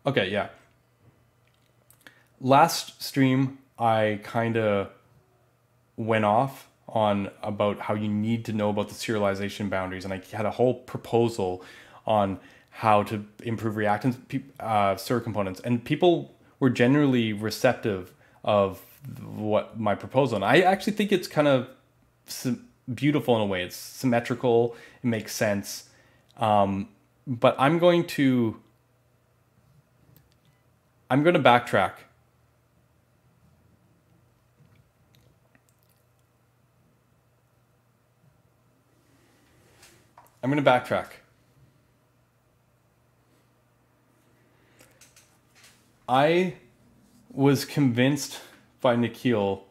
A: Okay, yeah. Last stream, I kind of went off on about how you need to know about the serialization boundaries, and I had a whole proposal on how to improve React and uh, server components, and people were generally receptive of what my proposal. And I actually think it's kind of beautiful in a way. It's symmetrical. It makes sense. Um, but I'm going to I'm going to backtrack. I'm going to backtrack. I was convinced by Nikhil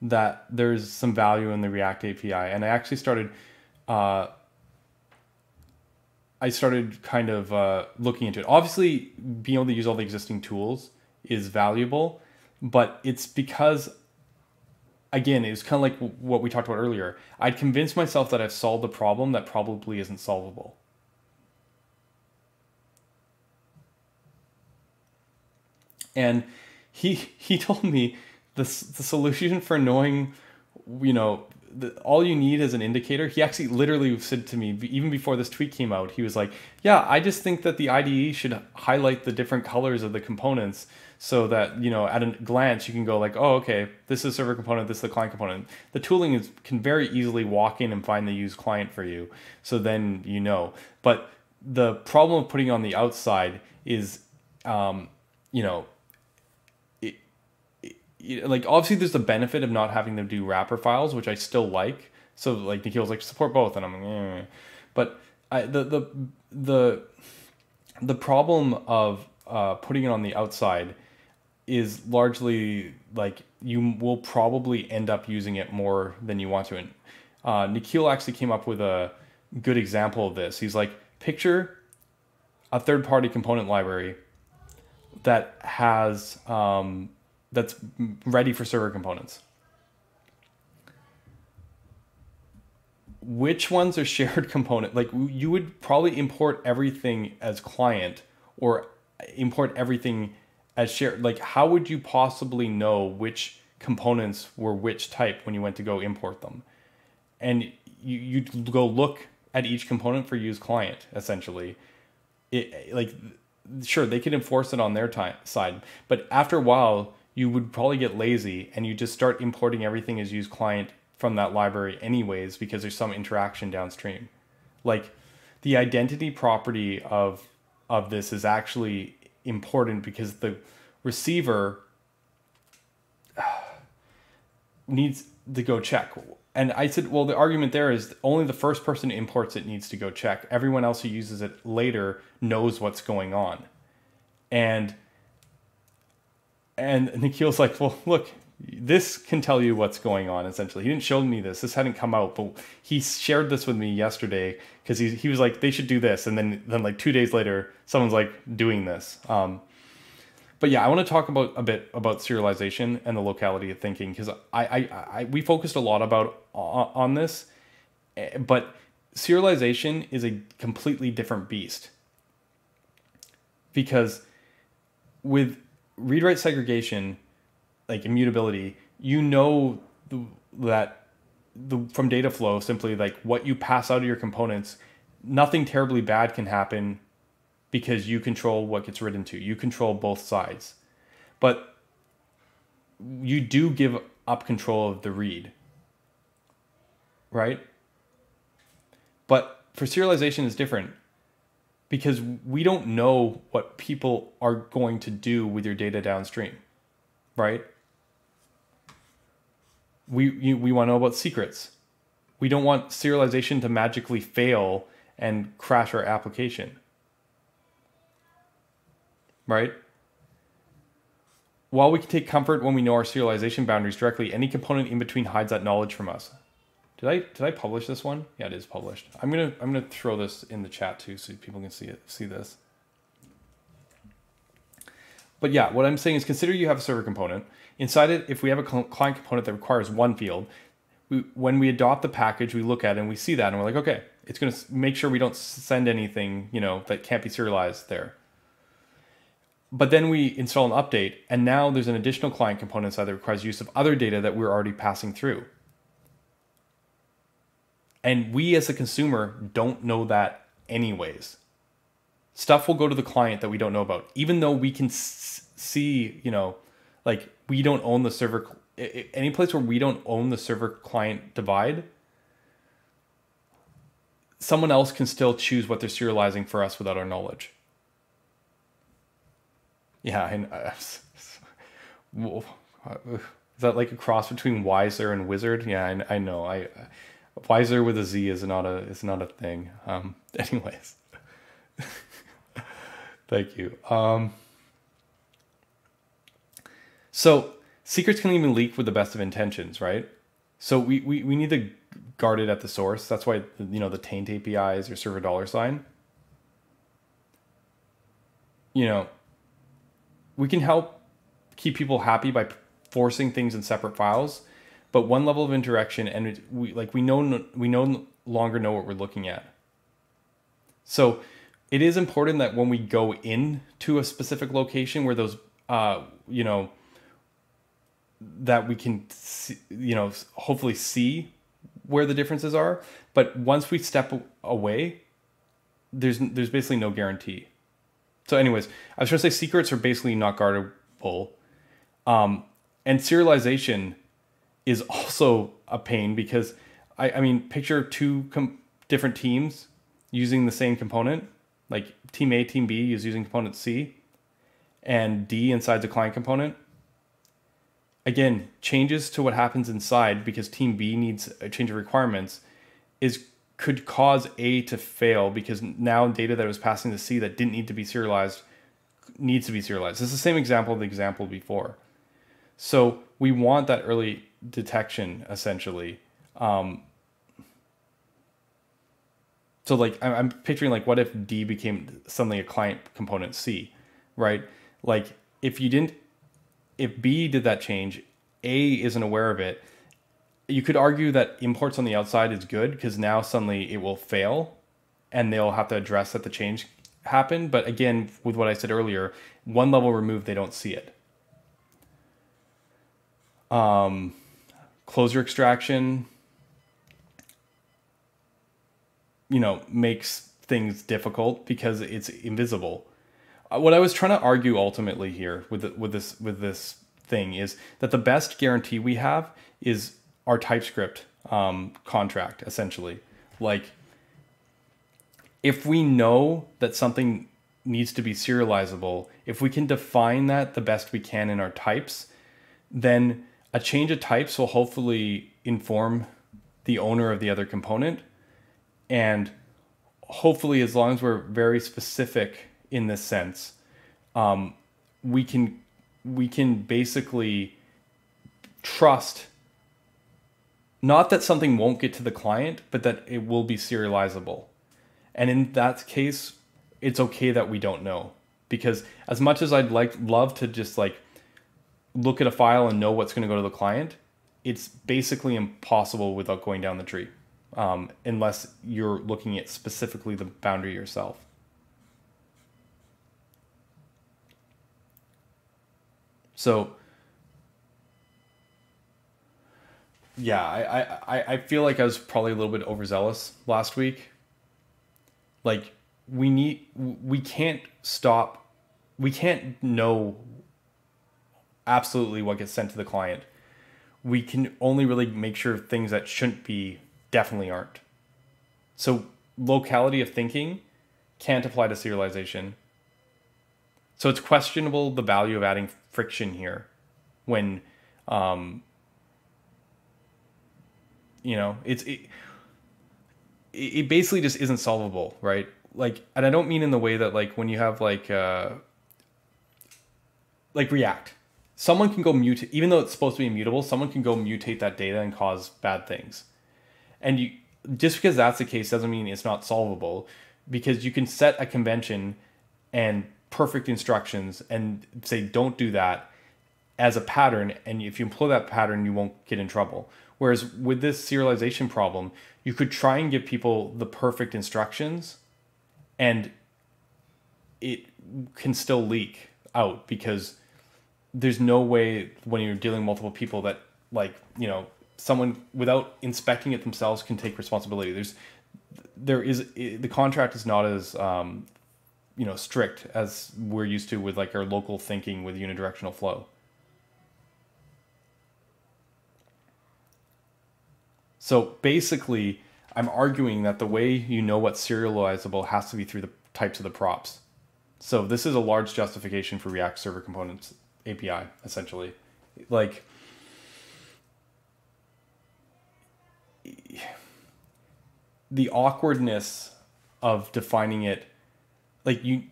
A: that there's some value in the React API, and I actually started. Uh, I started kind of uh, looking into it. Obviously, being able to use all the existing tools is valuable, but it's because, again, it was kind of like what we talked about earlier. I'd convinced myself that I've solved a problem that probably isn't solvable. And he he told me the the solution for knowing, you know, the, all you need is an indicator. He actually literally said to me even before this tweet came out, he was like, "Yeah, I just think that the IDE should highlight the different colors of the components." so that you know at a glance you can go like oh okay this is server component this is the client component the tooling is can very easily walk in and find the used client for you so then you know but the problem of putting on the outside is um, you know like obviously there's the benefit of not having them do wrapper files, which I still like. So like Nikhil's like support both, and I'm like, eh. but I, the the the the problem of uh, putting it on the outside is largely like you will probably end up using it more than you want to. And uh, Nikhil actually came up with a good example of this. He's like, picture a third party component library that has um, that's ready for server components. Which ones are shared component? Like you would probably import everything as client or import everything as shared. Like how would you possibly know which components were which type when you went to go import them? And you you'd go look at each component for use client essentially. It like sure they could enforce it on their time side, but after a while you would probably get lazy and you just start importing everything as use client from that library anyways because there's some interaction downstream. Like the identity property of of this is actually important because the receiver needs to go check. And I said, well, the argument there is only the first person imports it needs to go check. Everyone else who uses it later knows what's going on. And and Nikhil's like, well, look, this can tell you what's going on essentially. He didn't show me this. This hadn't come out, but he shared this with me yesterday because he, he was like, they should do this. And then, then like two days later, someone's like doing this. Um, but yeah, I want to talk about a bit about serialization and the locality of thinking because I, I, I, we focused a lot about on this, eh, but serialization is a completely different beast because with read write segregation, like immutability, you know the, that the from data flow simply like what you pass out of your components, nothing terribly bad can happen because you control what gets written to. You control both sides. But you do give up control of the read. Right? But for serialization is different because we don't know what people are going to do with your data downstream, right? We you, we want to know about secrets. We don't want serialization to magically fail and crash our application. Right? While we can take comfort when we know our serialization boundaries directly, any component in between hides that knowledge from us. Did I did I publish this one? Yeah, it is published. I'm gonna I'm gonna throw this in the chat too, so people can see it see this. But yeah, what I'm saying is consider you have a server component. Inside it, if we have a client component that requires one field, we, when we adopt the package, we look at it and we see that and we're like, okay, it's going to make sure we don't send anything, you know, that can't be serialized there. But then we install an update and now there's an additional client component inside that requires use of other data that we're already passing through. And we as a consumer don't know that anyways. Stuff will go to the client that we don't know about, even though we can see, you know, like we don't own the server any place where we don't own the server client divide someone else can still choose what they're serializing for us without our knowledge. Yeah I, is that like a cross between wiser and wizard? Yeah i, I know. I wiser with a z is not a is not a thing um anyways thank you um so secrets can even leak with the best of intentions, right? So we, we, we need to guard it at the source. That's why you know the taint APIs or server dollar sign. You know, we can help keep people happy by forcing things in separate files, but one level of interaction and we like we know we no longer know what we're looking at. So it is important that when we go in to a specific location where those uh, you know that we can see, you know hopefully see where the differences are. But once we step away there's there's basically no guarantee. So anyways i was trying to say secrets are basically not guardable. Um, and serialization is also a pain because i, I mean picture two different teams using the same component like team a team b is using component c and d inside the client component again, changes to what happens inside because team B needs a change of requirements is could cause A to fail because now data that was passing to C that didn't need to be serialized needs to be serialized. It's the same example of the example before. So we want that early detection essentially. Um, so like I'm picturing like what if D became suddenly a client component C, right? Like if you didn't if B did that change, A isn't aware of it. You could argue that imports on the outside is good because now suddenly it will fail and they'll have to address that the change happened. But again, with what I said earlier, one level removed, they don't see it. Um, closure extraction, you know, makes things difficult because it's invisible. Uh, what I was trying to argue ultimately here with the, with this with this thing is that the best guarantee we have is our TypeScript um, contract essentially. Like if we know that something needs to be serializable, if we can define that the best we can in our types, then a change of types will hopefully inform the owner of the other component and hopefully as long as we're very specific in this sense. Um, we can we can basically trust not that something won't get to the client, but that it will be serializable. And in that case, it's okay that we don't know because as much as I'd like love to just like look at a file and know what's going to go to the client, it's basically impossible without going down the tree, um, unless you're looking at specifically the boundary yourself. So yeah, I, I, I feel like I was probably a little bit overzealous last week. Like we need we can't stop we can't know absolutely what gets sent to the client. We can only really make sure things that shouldn't be definitely aren't. So locality of thinking can't apply to serialization. So it's questionable the value of adding friction here when um, you know it's it, it basically just isn't solvable right like and i don't mean in the way that like when you have like uh like react someone can go mutate even though it's supposed to be immutable someone can go mutate that data and cause bad things. And you just because that's the case doesn't mean it's not solvable because you can set a convention and perfect instructions and say don't do that as a pattern and if you employ that pattern you won't get in trouble. Whereas with this serialization problem you could try and give people the perfect instructions and it can still leak out because there's no way when you're dealing multiple people that like you know someone without inspecting it themselves can take responsibility. There's there is the contract is not as um, you know strict as we're used to with like our local thinking with unidirectional flow. So basically, I'm arguing that the way you know what's serializable has to be through the types of the props. So this is a large justification for React server components API, essentially. Like, the awkwardness of defining it, like you,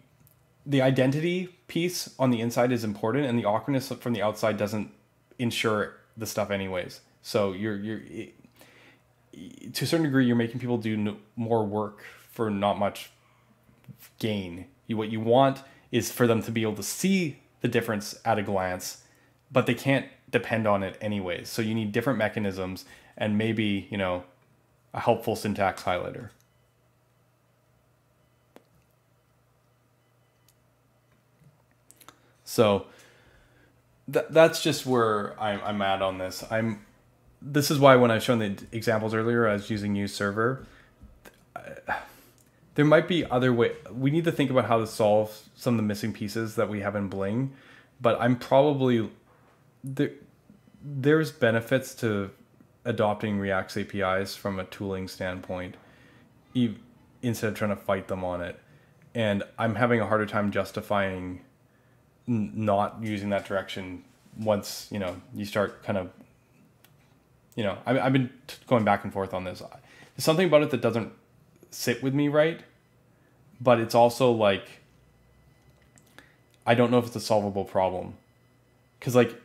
A: the identity piece on the inside is important, and the awkwardness from the outside doesn't ensure the stuff anyways. So you're you're to a certain degree you're making people do more work for not much gain. You, what you want is for them to be able to see the difference at a glance, but they can't depend on it anyways. So you need different mechanisms and maybe, you know, a helpful syntax highlighter. So th- that's just where I'm, I'm at on this. I'm this is why when I've shown the examples earlier, I was using use server. There might be other way. We need to think about how to solve some of the missing pieces that we have in Bling, but I'm probably there. There's benefits to adopting React's APIs from a tooling standpoint, instead of trying to fight them on it. And I'm having a harder time justifying not using that direction once you know you start kind of you know I, i've been going back and forth on this there's something about it that doesn't sit with me right but it's also like i don't know if it's a solvable problem because like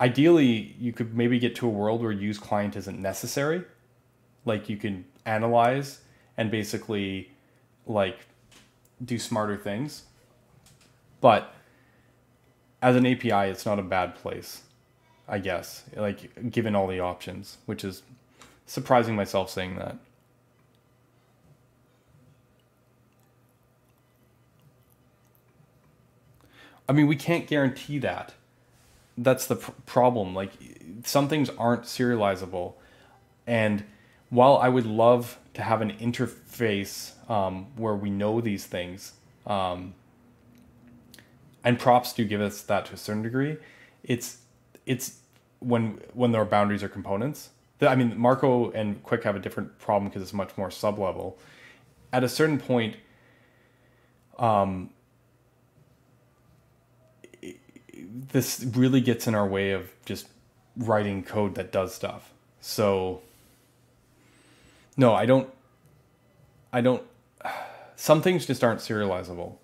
A: ideally you could maybe get to a world where use client isn't necessary like you can analyze and basically like do smarter things but as an API, it's not a bad place, I guess. Like given all the options, which is surprising myself saying that. I mean, we can't guarantee that. That's the pr- problem. Like some things aren't serializable, and while I would love to have an interface um, where we know these things, um, and props do give us that to a certain degree. It's it's when when there are boundaries or components. I mean, Marko and Qwik have a different problem because it's much more sub level. At a certain point, um, this really gets in our way of just writing code that does stuff. So, no, I don't. I don't. Some things just aren't serializable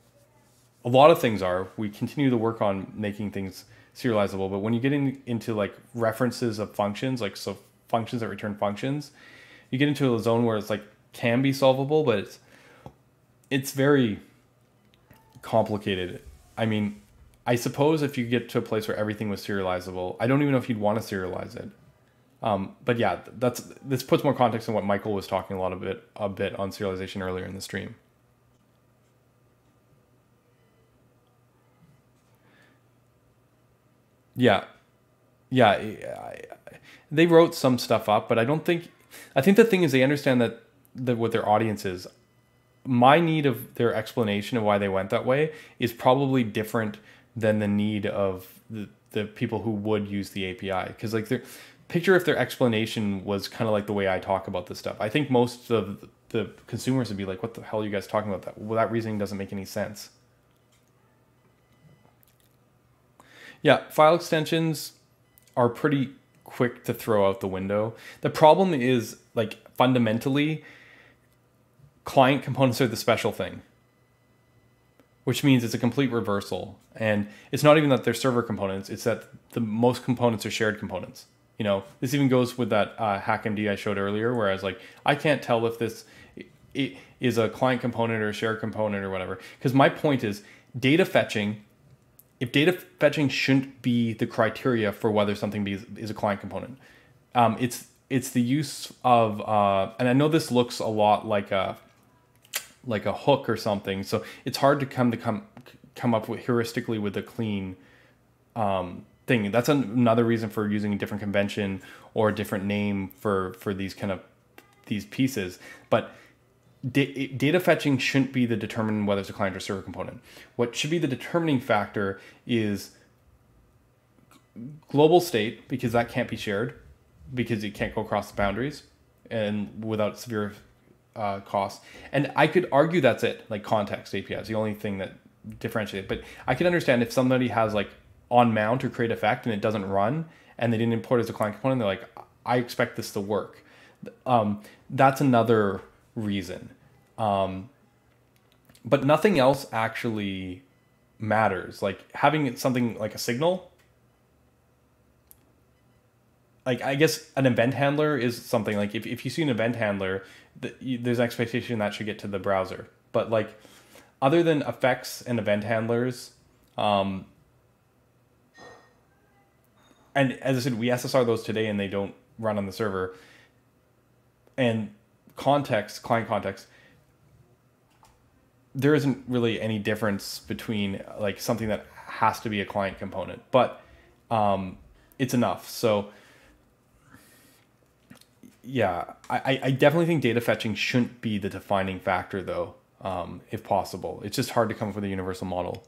A: a lot of things are. We continue to work on making things serializable, but when you get in, into like references of functions, like so functions that return functions, you get into a zone where it's like can be solvable, but it's it's very complicated. I mean, I suppose if you get to a place where everything was serializable, I don't even know if you'd want to serialize it. Um, but yeah, that's this puts more context on what Michael was talking a lot of bit a bit on serialization earlier in the stream. Yeah, yeah. They wrote some stuff up, but I don't think. I think the thing is they understand that that what their audience is. My need of their explanation of why they went that way is probably different than the need of the, the people who would use the API. Because like their picture if their explanation was kind of like the way I talk about this stuff. I think most of the consumers would be like, "What the hell are you guys talking about? That well, that reasoning doesn't make any sense." Yeah, file extensions are pretty quick to throw out the window. The problem is like fundamentally client components are the special thing. Which means it's a complete reversal. And it's not even that they're server components, it's that the most components are shared components. You know, this even goes with that uh, HackMD I showed earlier, where I was like, I can't tell if this is a client component or a shared component or whatever. Because my point is data fetching if data fetching shouldn't be the criteria for whether something be, is a client component, um, it's it's the use of uh, and I know this looks a lot like a like a hook or something, so it's hard to come to come come up with heuristically with a clean um, thing. That's another reason for using a different convention or a different name for for these kind of these pieces, but data fetching shouldn't be the determining whether it's a client or server component. What should be the determining factor is global state because that can't be shared because it can't go across the boundaries and without severe uh, costs. And I could argue that's it, like context API is the only thing that differentiates. But I can understand if somebody has like on mount or create effect and it doesn't run and they didn't import as a client component, they're like, I expect this to work. Um, that's another reason. Um, but nothing else actually matters. Like having something like a signal like I guess an event handler is something like if, if you see an event handler, the, you, there's an expectation that should get to the browser. But like other than effects and event handlers, um, and as I said, we SSR those today and they don't run on the server. And context, client context, there isn't really any difference between like something that has to be a client component, but um, it's enough. So yeah, I, I definitely think data fetching shouldn't be the defining factor though, um, if possible. It's just hard to come up with a universal model.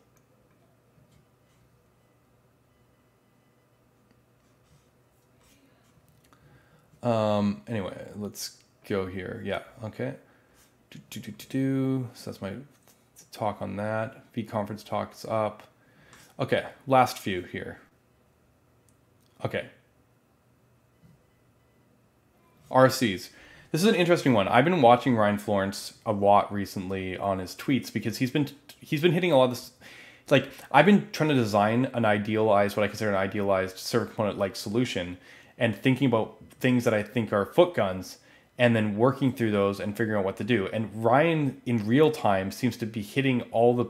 A: Um, anyway, let's go here. Yeah, okay. Do, do, do, do, do. So that's my talk on that. V conference talks up. Okay, last few here. Okay, RCs. This is an interesting one. I've been watching Ryan Florence a lot recently on his tweets because he's been he's been hitting a lot of this. Like I've been trying to design an idealized, what I consider an idealized server component like solution, and thinking about things that I think are foot guns, and then working through those and figuring out what to do. And Ryan in real time seems to be hitting all the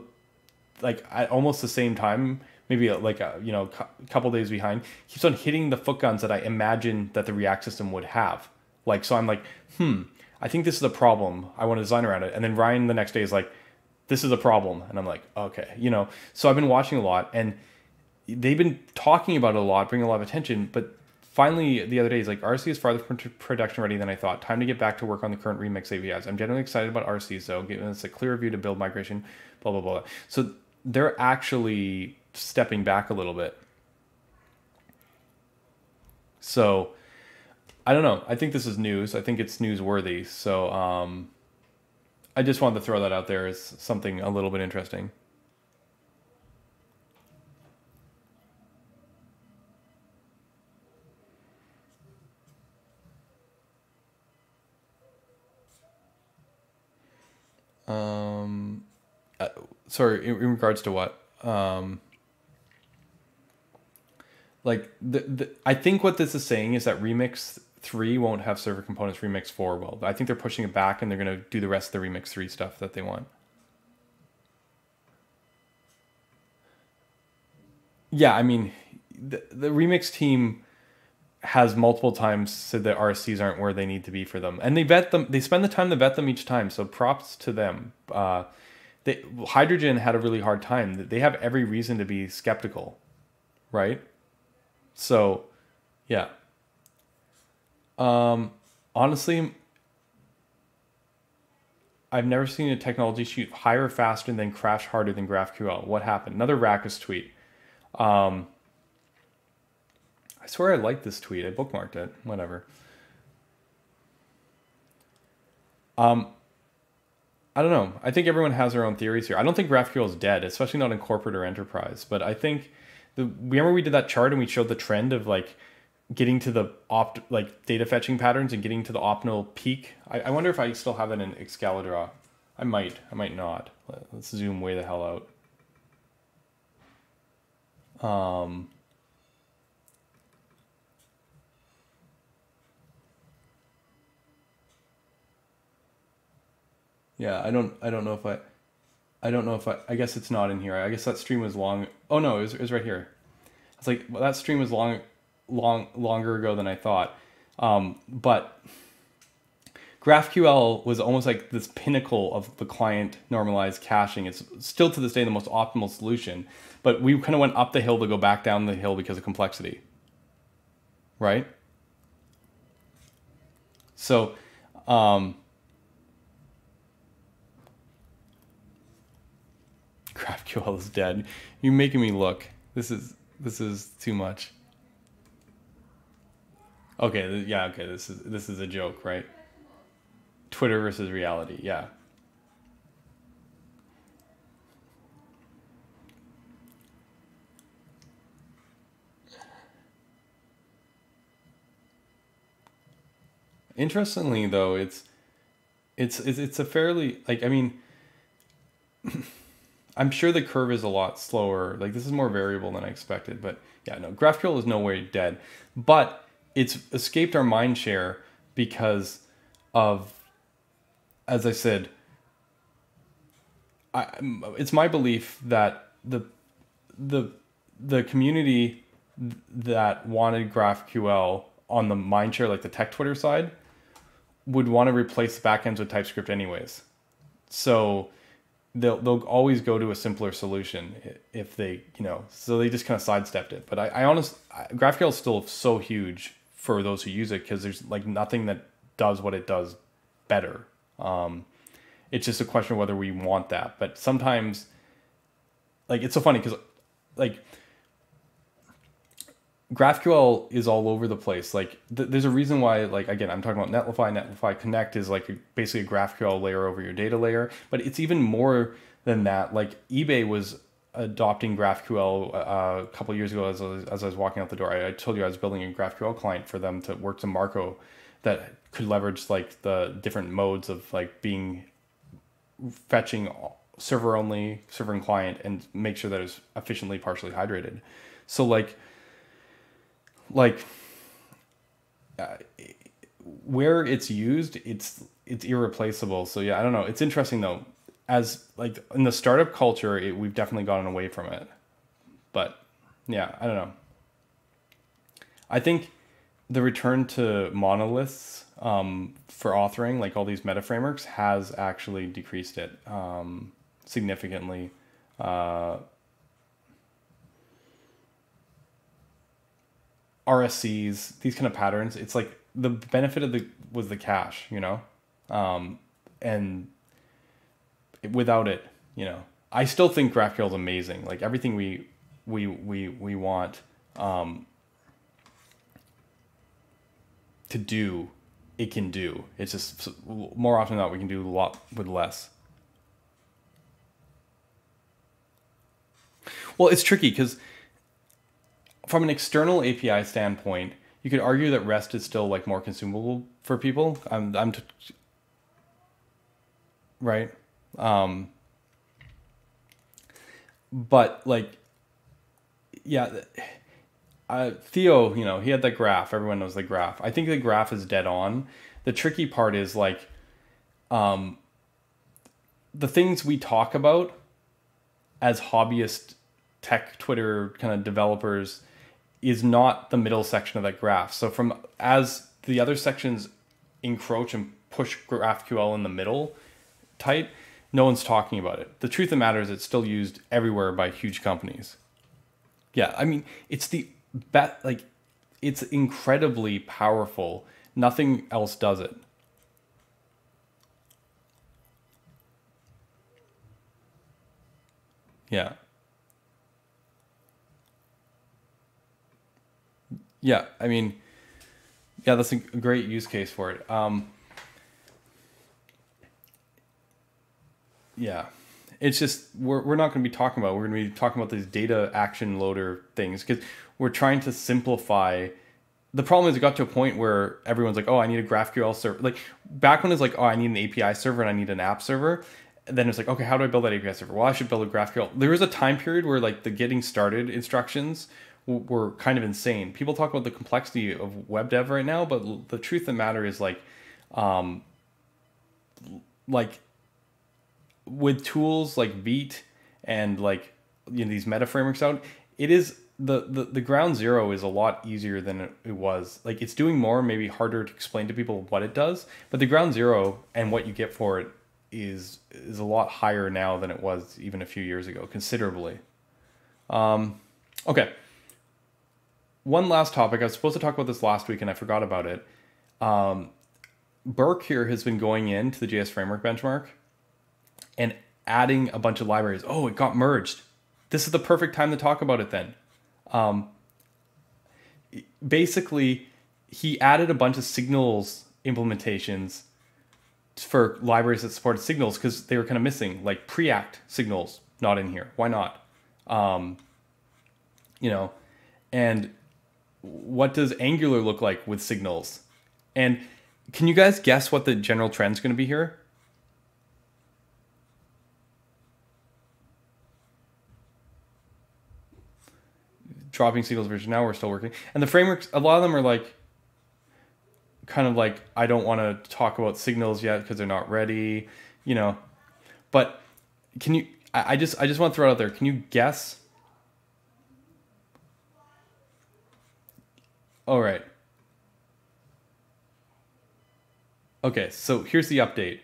A: like at almost the same time maybe like a you know a couple days behind keeps on hitting the foot guns that i imagine that the react system would have like, so I'm like, hmm, I think this is a problem. I want to design around it. And then Ryan the next day is like, this is a problem. And I'm like, okay, you know. So I've been watching a lot and they've been talking about it a lot, bringing a lot of attention. But finally, the other day, he's like, RC is farther from production ready than I thought. Time to get back to work on the current remix APIs. I'm generally excited about RCs though, giving us a clear view to build migration, blah, blah, blah. So they're actually stepping back a little bit. So I don't know. I think this is news. I think it's newsworthy. So um, I just wanted to throw that out there as something a little bit interesting. Um, uh, sorry, in, in, regards to what? Um, like the, the I think what this is saying is that Remix 3 won't have server components remix 4 will. But I think they're pushing it back and they're going to do the rest of the remix 3 stuff that they want. Yeah, I mean, the, the remix team has multiple times said that RCs aren't where they need to be for them, and they vet them. They spend the time to vet them each time. So props to them. Uh, they, Hydrogen had a really hard time. They have every reason to be skeptical, right? So, yeah. Um, honestly, I've never seen a technology shoot higher, faster, than crash harder than GraphQL. What happened? Another Rackis tweet. Um, I swear I liked this tweet. I bookmarked it. Whatever. Um, I don't know. I think everyone has their own theories here. I don't think GraphQL is dead, especially not in corporate or enterprise. But I think the remember we did that chart and we showed the trend of like getting to the opt like data fetching patterns and getting to the optimal peak. I, I wonder if I still have that in Excalidraw. I might. I might not. Let's zoom way the hell out. Um, yeah, I don't. I don't know if I. I don't know if I. I guess it's not in here. I guess that stream was long. Oh no, it was, it was right here. It's like well, that stream was long long longer ago than I thought. Um, but GraphQL was almost like this pinnacle of the client normalized caching. It's still to this day the most optimal solution, but we kind of went up the hill to go back down the hill because of complexity. Right? So, um, GraphQL is dead. You're making me look. This is this is too much. Okay, yeah, okay. This is this is a joke, right? Twitter versus reality. Yeah. Interestingly, though, it's it's it's, it's a fairly like I mean, I'm sure the curve is a lot slower. Like this is more variable than I expected, but yeah, no, GraphQL is no way dead, but it's escaped our mind share because of, as I said, I, it's my belief that the the the community that wanted GraphQL on the mindshare, like the tech Twitter side, would want to replace backends with TypeScript anyways. So they'll they'll always go to a simpler solution if they you know so they just kind of sidestepped it. But I, I honestly GraphQL is still so huge for those who use it because there's like nothing that does what it does better. Um, it's just a question of whether we want that. But sometimes, like it's so funny because like GraphQL is all over the place. Like th- there's a reason why, like again, I'm talking about Netlify. Netlify Connect is like basically a GraphQL layer over your data layer, but it's even more than that. Like eBay was adopting GraphQL uh, a couple years ago as, as I was walking out the door. I, I, told you I was building a GraphQL client for them to work to Marko that could leverage like the different modes of like being fetching server only, server and client, and make sure that it's efficiently partially hydrated. So like like uh, where it's used, it's it's irreplaceable. So yeah, I don't know. It's interesting though. As like in the startup culture, it, we've definitely gotten away from it. But yeah, I don't know. I think the return to monoliths um, for authoring, like all these meta frameworks, has actually decreased it um, significantly. Uh, RSCs, these kind of patterns, it's like the benefit of the was the cache, you know, um, and without it, you know, I still think GraphQL is amazing. Like everything we we we we want um, to do, it can do. It's just more often than not we can do a lot with less. Well, it's tricky because from an external API standpoint, you could argue that REST is still like more consumable for people. I'm, I'm right. Um, but like, yeah, uh, Theo, you know, he had that graph. Everyone knows the graph. I think the graph is dead on. The tricky part is like, um, the things we talk about as hobbyist tech Twitter kind of developers is not the middle section of that graph. So from as the other sections encroach and push GraphQL in the middle tight, no one's talking about it. The truth of the matter is it's still used everywhere by huge companies. Yeah, I mean, it's the bet like it's incredibly powerful. Nothing else does it. Yeah. Yeah, I mean, yeah, that's a great use case for it. Um, yeah, it's just we're we're not going to be talking about. We're going to be talking about these data action loader things because we're trying to simplify. The problem is it got to a point where everyone's like, "Oh, I need a GraphQL server." Like back when it's like, "Oh, I need an API server and I need an app server." And then it's like, okay, how do I build that API server? Well, I should build a GraphQL. There was a time period where like the getting started instructions were kind of insane. People talk about the complexity of web dev right now, but the truth of the matter is like, um, like with tools like Vite and like you know these meta frameworks out, it is the, the the ground zero is a lot easier than it was. Like it's doing more, maybe harder to explain to people what it does, but the ground zero and what you get for it is is a lot higher now than it was even a few years ago, considerably. Um, okay one last topic. I was supposed to talk about this last week and I forgot about it. Um, Burke here has been going into the JS Framework benchmark and adding a bunch of libraries. Oh, it got merged. This is the perfect time to talk about it then. Um, basically, he added a bunch of signals implementations for libraries that supported signals because they were kind of missing, like Preact signals not in here. Why not? Um, you know, and what does Angular look like with signals? And can you guys guess what the general trend is going to be here? Dropping signals version now, we're still working. And the frameworks, a lot of them are like, kind of like, I don't want to talk about signals yet because they're not ready, you know. But can you, I, I just, I just want to throw it out there. Can you guess? All right. Okay, so here's the update.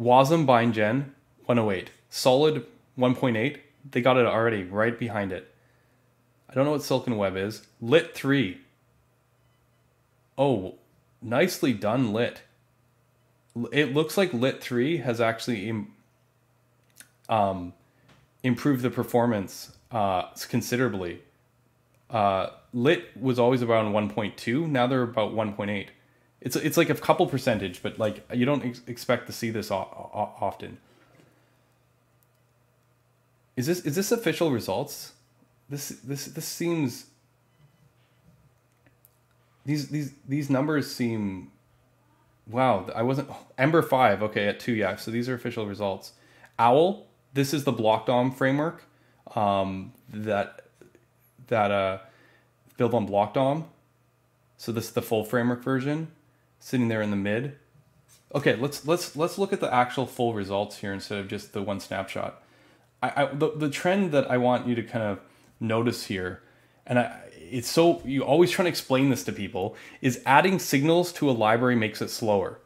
A: Wasm BindGen 108. Solid 1.8. They got it already right behind it. I don't know what Silicon Web is. Lit 3. Oh, nicely done, Lit. It looks like Lit 3 has actually Im- um, improved the performance uh, considerably. Uh, Lit was always around 1.2. Now they're about 1.8 it's it's like a couple percentage, but like you don't ex- expect to see this often. Is this is this official results? This this this seems these these these numbers seem wow i wasn't ember 5 okay at 2 yeah so these are official results owl this is the block dom framework um, that that uh built on block dom so this is the full framework version sitting there in the mid. Okay, let's let's let's look at the actual full results here instead of just the one snapshot. I, I the, the trend that I want you to kind of notice here, and I, it's so you always trying to explain this to people is adding signals to a library makes it slower.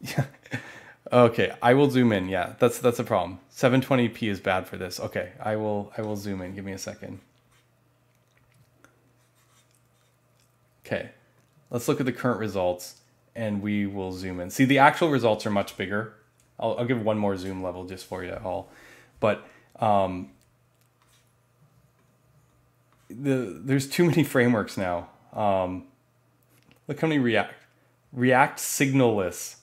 A: Yeah. okay, I will zoom in. Yeah, that's that's a problem. 720p is bad for this. Okay, I will I will zoom in. Give me a second. Okay, let's look at the current results and we will zoom in. See, the actual results are much bigger. I'll, I'll give one more zoom level just for you at all. But um, the there's too many frameworks now. Um, look how many React. React Signalless.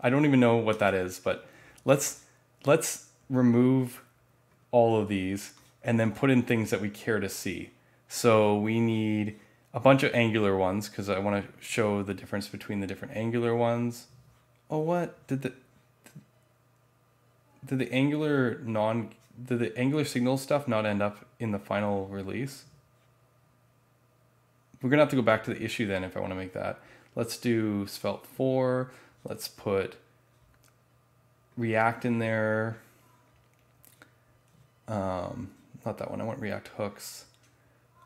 A: I don't even know what that is, but let's let's remove all of these and then put in things that we care to see. So we need a bunch of angular ones because I want to show the difference between the different angular ones. Oh, what did the did the angular non did the angular signal stuff not end up in the final release? We're gonna have to go back to the issue then if I want to make that. Let's do Svelte four. Let's put React in there. Um, not that one. I want React hooks.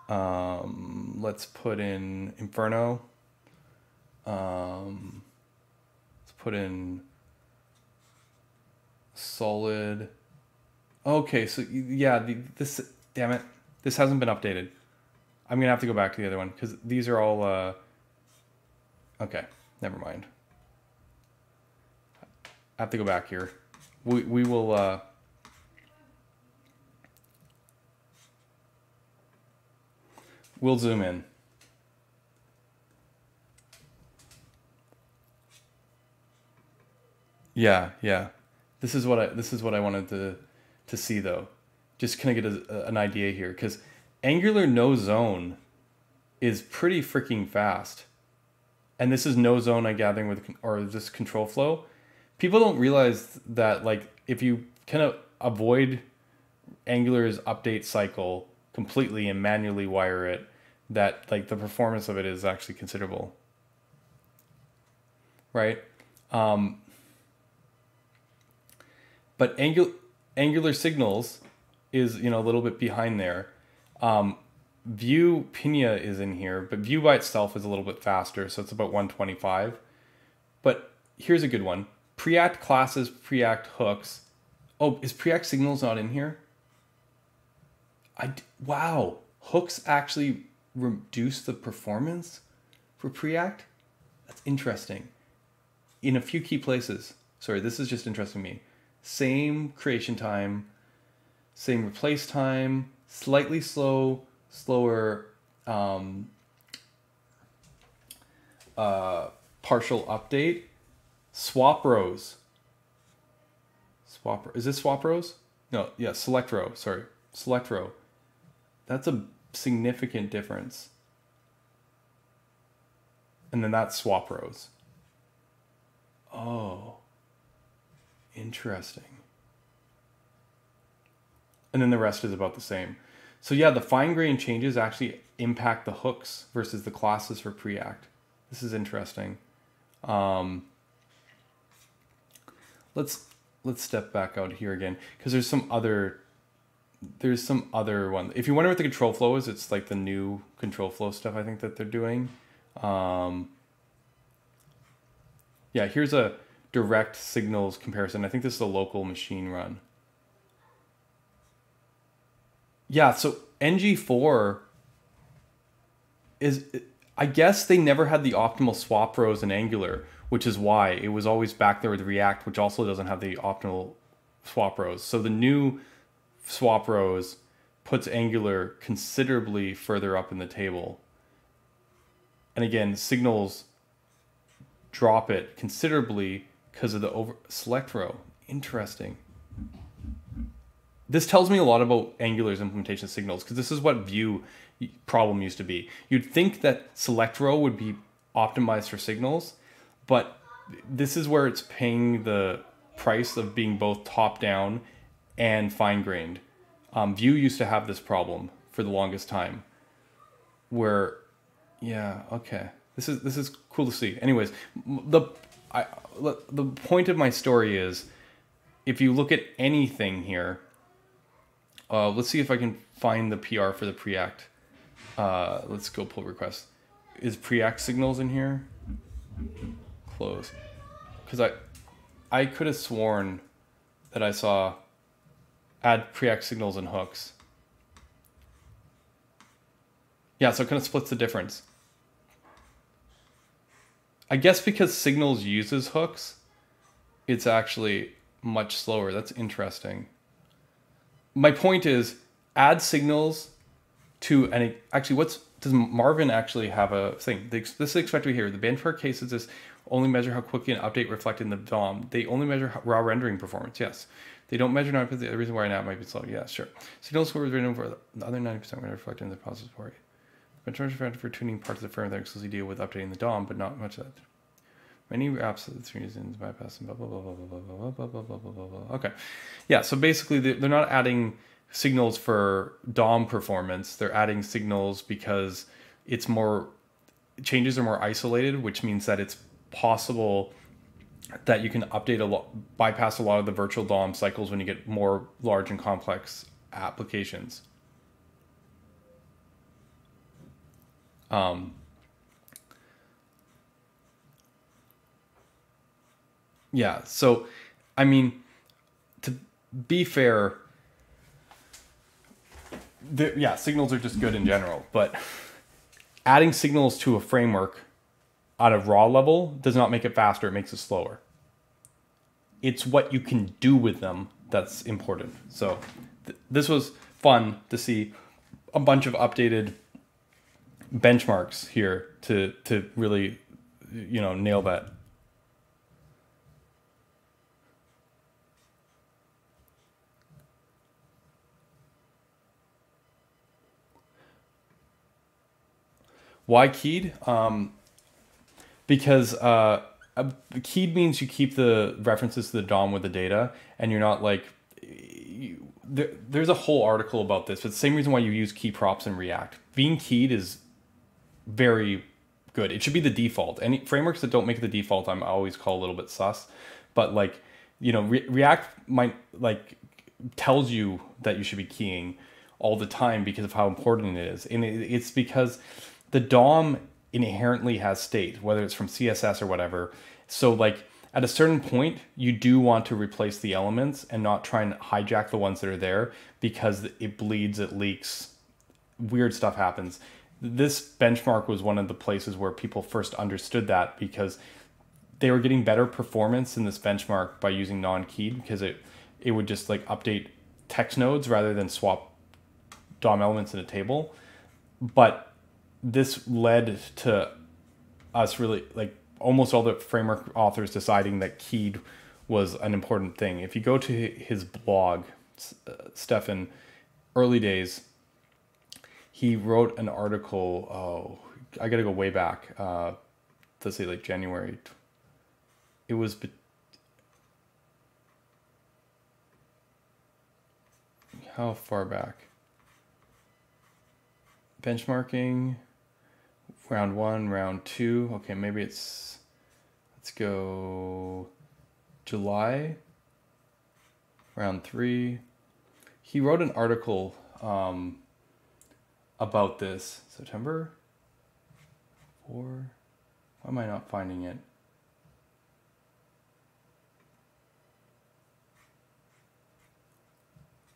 A: Um, let's put in Inferno. Um, let's put in solid. Okay, so yeah, the, this damn it, this hasn't been updated. I'm gonna have to go back to the other one because these are all. Uh, okay, never mind. I have to go back here. We we will. Uh, We'll zoom in. Yeah, yeah. This is what I this is what I wanted to to see though. Just kind of get a, an idea here because Angular no zone is pretty freaking fast. And this is no zone I gathering with or this control flow. People don't realize that like if you kind of avoid Angular's update cycle completely and manually wire it, that like the performance of it is actually considerable. Right? Um, but Angular, Angular Signals is you know a little bit behind there. Um, Vue Pinia is in here, but Vue by itself is a little bit faster, so it's about 125. But here's a good one: Preact classes, Preact hooks. Oh, is Preact Signals not in here? I wow, hooks actually reduce the performance for Preact? That's interesting. In a few key places. Sorry, this is just interesting to me. Same creation time, same replace time, slightly slow, slower um, uh, partial update. Swap rows. Swap is this swap rows? No, yeah, select row. Sorry, select row. That's a significant difference. And then that's swap rows. Oh, interesting. And then the rest is about the same. So yeah, the fine grain changes actually impact the hooks versus the classes for Preact. This is interesting. Um, let's let's step back out here again because there's some other there's some other one. If you wonder what the control flow is, it's like the new control flow stuff I think that they're doing. Um, yeah, here's a direct signals comparison. I think this is a local machine run. Yeah, so NG4 is I guess they never had the optimal swap rows in Angular, which is why it was always back there with React, which also doesn't have the optimal swap rows. So the new swap rows puts Angular considerably further up in the table. And again, signals drop it considerably because of the over select row. Interesting. This tells me a lot about Angular's implementation signals because this is what Vue problem used to be. You'd think that select row would be optimized for signals, but this is where it's paying the price of being both top down and fine grained. Um, Vue used to have this problem for the longest time, where, yeah, okay, this is this is cool to see. Anyways, the I, the point of my story is, if you look at anything here, uh, let's see if I can find the PR for the Preact. Uh, let's go pull request. Is Preact signals in here? Close. Because I, I could have sworn that I saw add Preact signals and hooks. Yeah, so it kind of splits the difference. I guess because signals uses hooks, it's actually much slower. That's interesting my point is add signals to any. actually what's does Marvin actually have a thing? This is expected here. The benchmark cases is only measure how quickly an update reflected in the DOM. They only measure raw rendering performance. Yes. They don't measure 90%. The reason why now might be slow. Yeah, sure. Signal score is written for the other 90% when reflected in the process for you. Benchmark for tuning parts of the firmware that exclusively deal with updating the DOM, but not much of that. Many apps for this reasons bypass blah blah blah blah blah blah blah blah blah blah blah blah. Okay, yeah. So basically, they're not adding signals for DOM performance. They're adding signals because it's more changes are more isolated, which means that it's possible that you can update a lot, bypass a lot of the virtual DOM cycles when you get more large and complex applications. Um, yeah, so I mean, to be fair, the, yeah, signals are just good in general, but adding signals to a framework at a raw level does not make it faster, it makes it slower. It's what you can do with them that's important. So th- this was fun to see a bunch of updated benchmarks here to to really you know nail that Why keyed? Um, because uh, keyed means you keep the references to the DOM with the data, and you're not like. You, there, there's a whole article about this, but the same reason why you use key props in React. Being keyed is very good. It should be the default. Any frameworks that don't make it the default, I'm always call a little bit sus. But like, you know, Re- React might like tells you that you should be keying all the time because of how important it is, and it, it's because the DOM inherently has state, whether it's from CSS or whatever. So like at a certain point, you do want to replace the elements and not try and hijack the ones that are there because it bleeds, it leaks, weird stuff happens. This benchmark was one of the places where people first understood that because they were getting better performance in this benchmark by using non-keyed because it it would just like update text nodes rather than swap DOM elements in a table. But this led to us really like almost all the framework authors deciding that keyed was an important thing. If you go to his blog, uh, Stefan, early days, he wrote an article. Oh, I got to go way back. Uh, let's say like January. It was. How far back? Benchmarking. Round one, round two. Okay, maybe it's. Let's go. July. Round three. He wrote an article um, about this. September? Four? Why am I not finding it?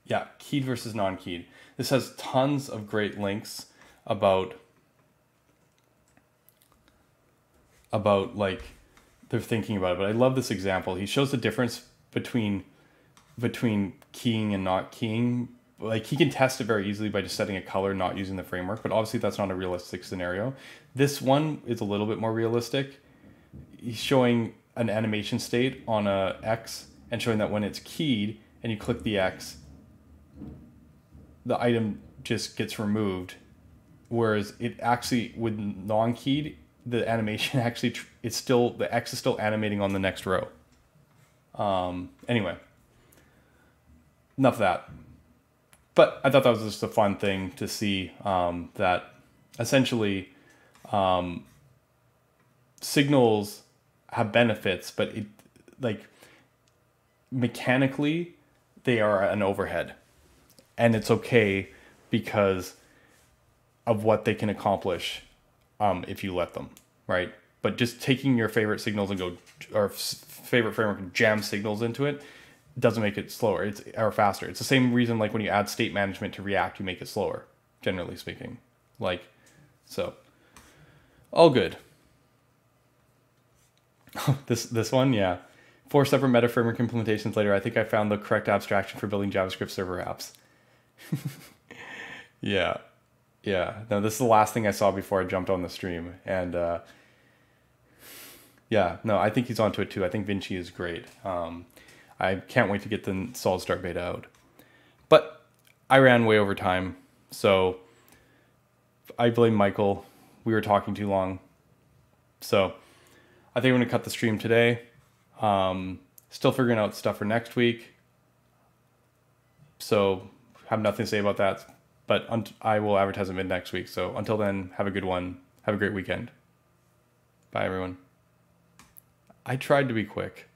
A: Yeah, keyed versus non keyed. This has tons of great links about about like they're thinking about it. But I love this example. He shows the difference between between keying and not keying. Like he can test it very easily by just setting a color, not using the framework. But obviously that's not a realistic scenario. This one is a little bit more realistic. He's showing an animation state on a X and showing that when it's keyed and you click the X, the item just gets removed. Whereas it actually with non-keyed, the animation actually it's still the X is still animating on the next row. Um, anyway, enough of that. But I thought that was just a fun thing to see um, that essentially um, signals have benefits, but it like mechanically they are an overhead, and it's okay because of what they can accomplish um, if you let them, right? But just taking your favorite signals and go or favorite framework and jam signals into it doesn't make it slower. It's or faster. It's the same reason like when you add state management to React, you make it slower. Generally speaking, like so. All good. this this one, yeah. Four separate meta framework implementations later, I think I found the correct abstraction for building JavaScript server apps. yeah. Yeah, no, this is the last thing I saw before I jumped on the stream, and uh, yeah, no, I think he's onto it too. I think Vinxi is great. Um, I can't wait to get the solid start beta out. But I ran way over time, so I blame Michael. We were talking too long, so I think I'm gonna cut the stream today. Um, still figuring out stuff for next week, so have nothing to say about that but I will advertise them mid next week. So until then, have a good one. Have a great weekend. Bye, everyone. I tried to be quick.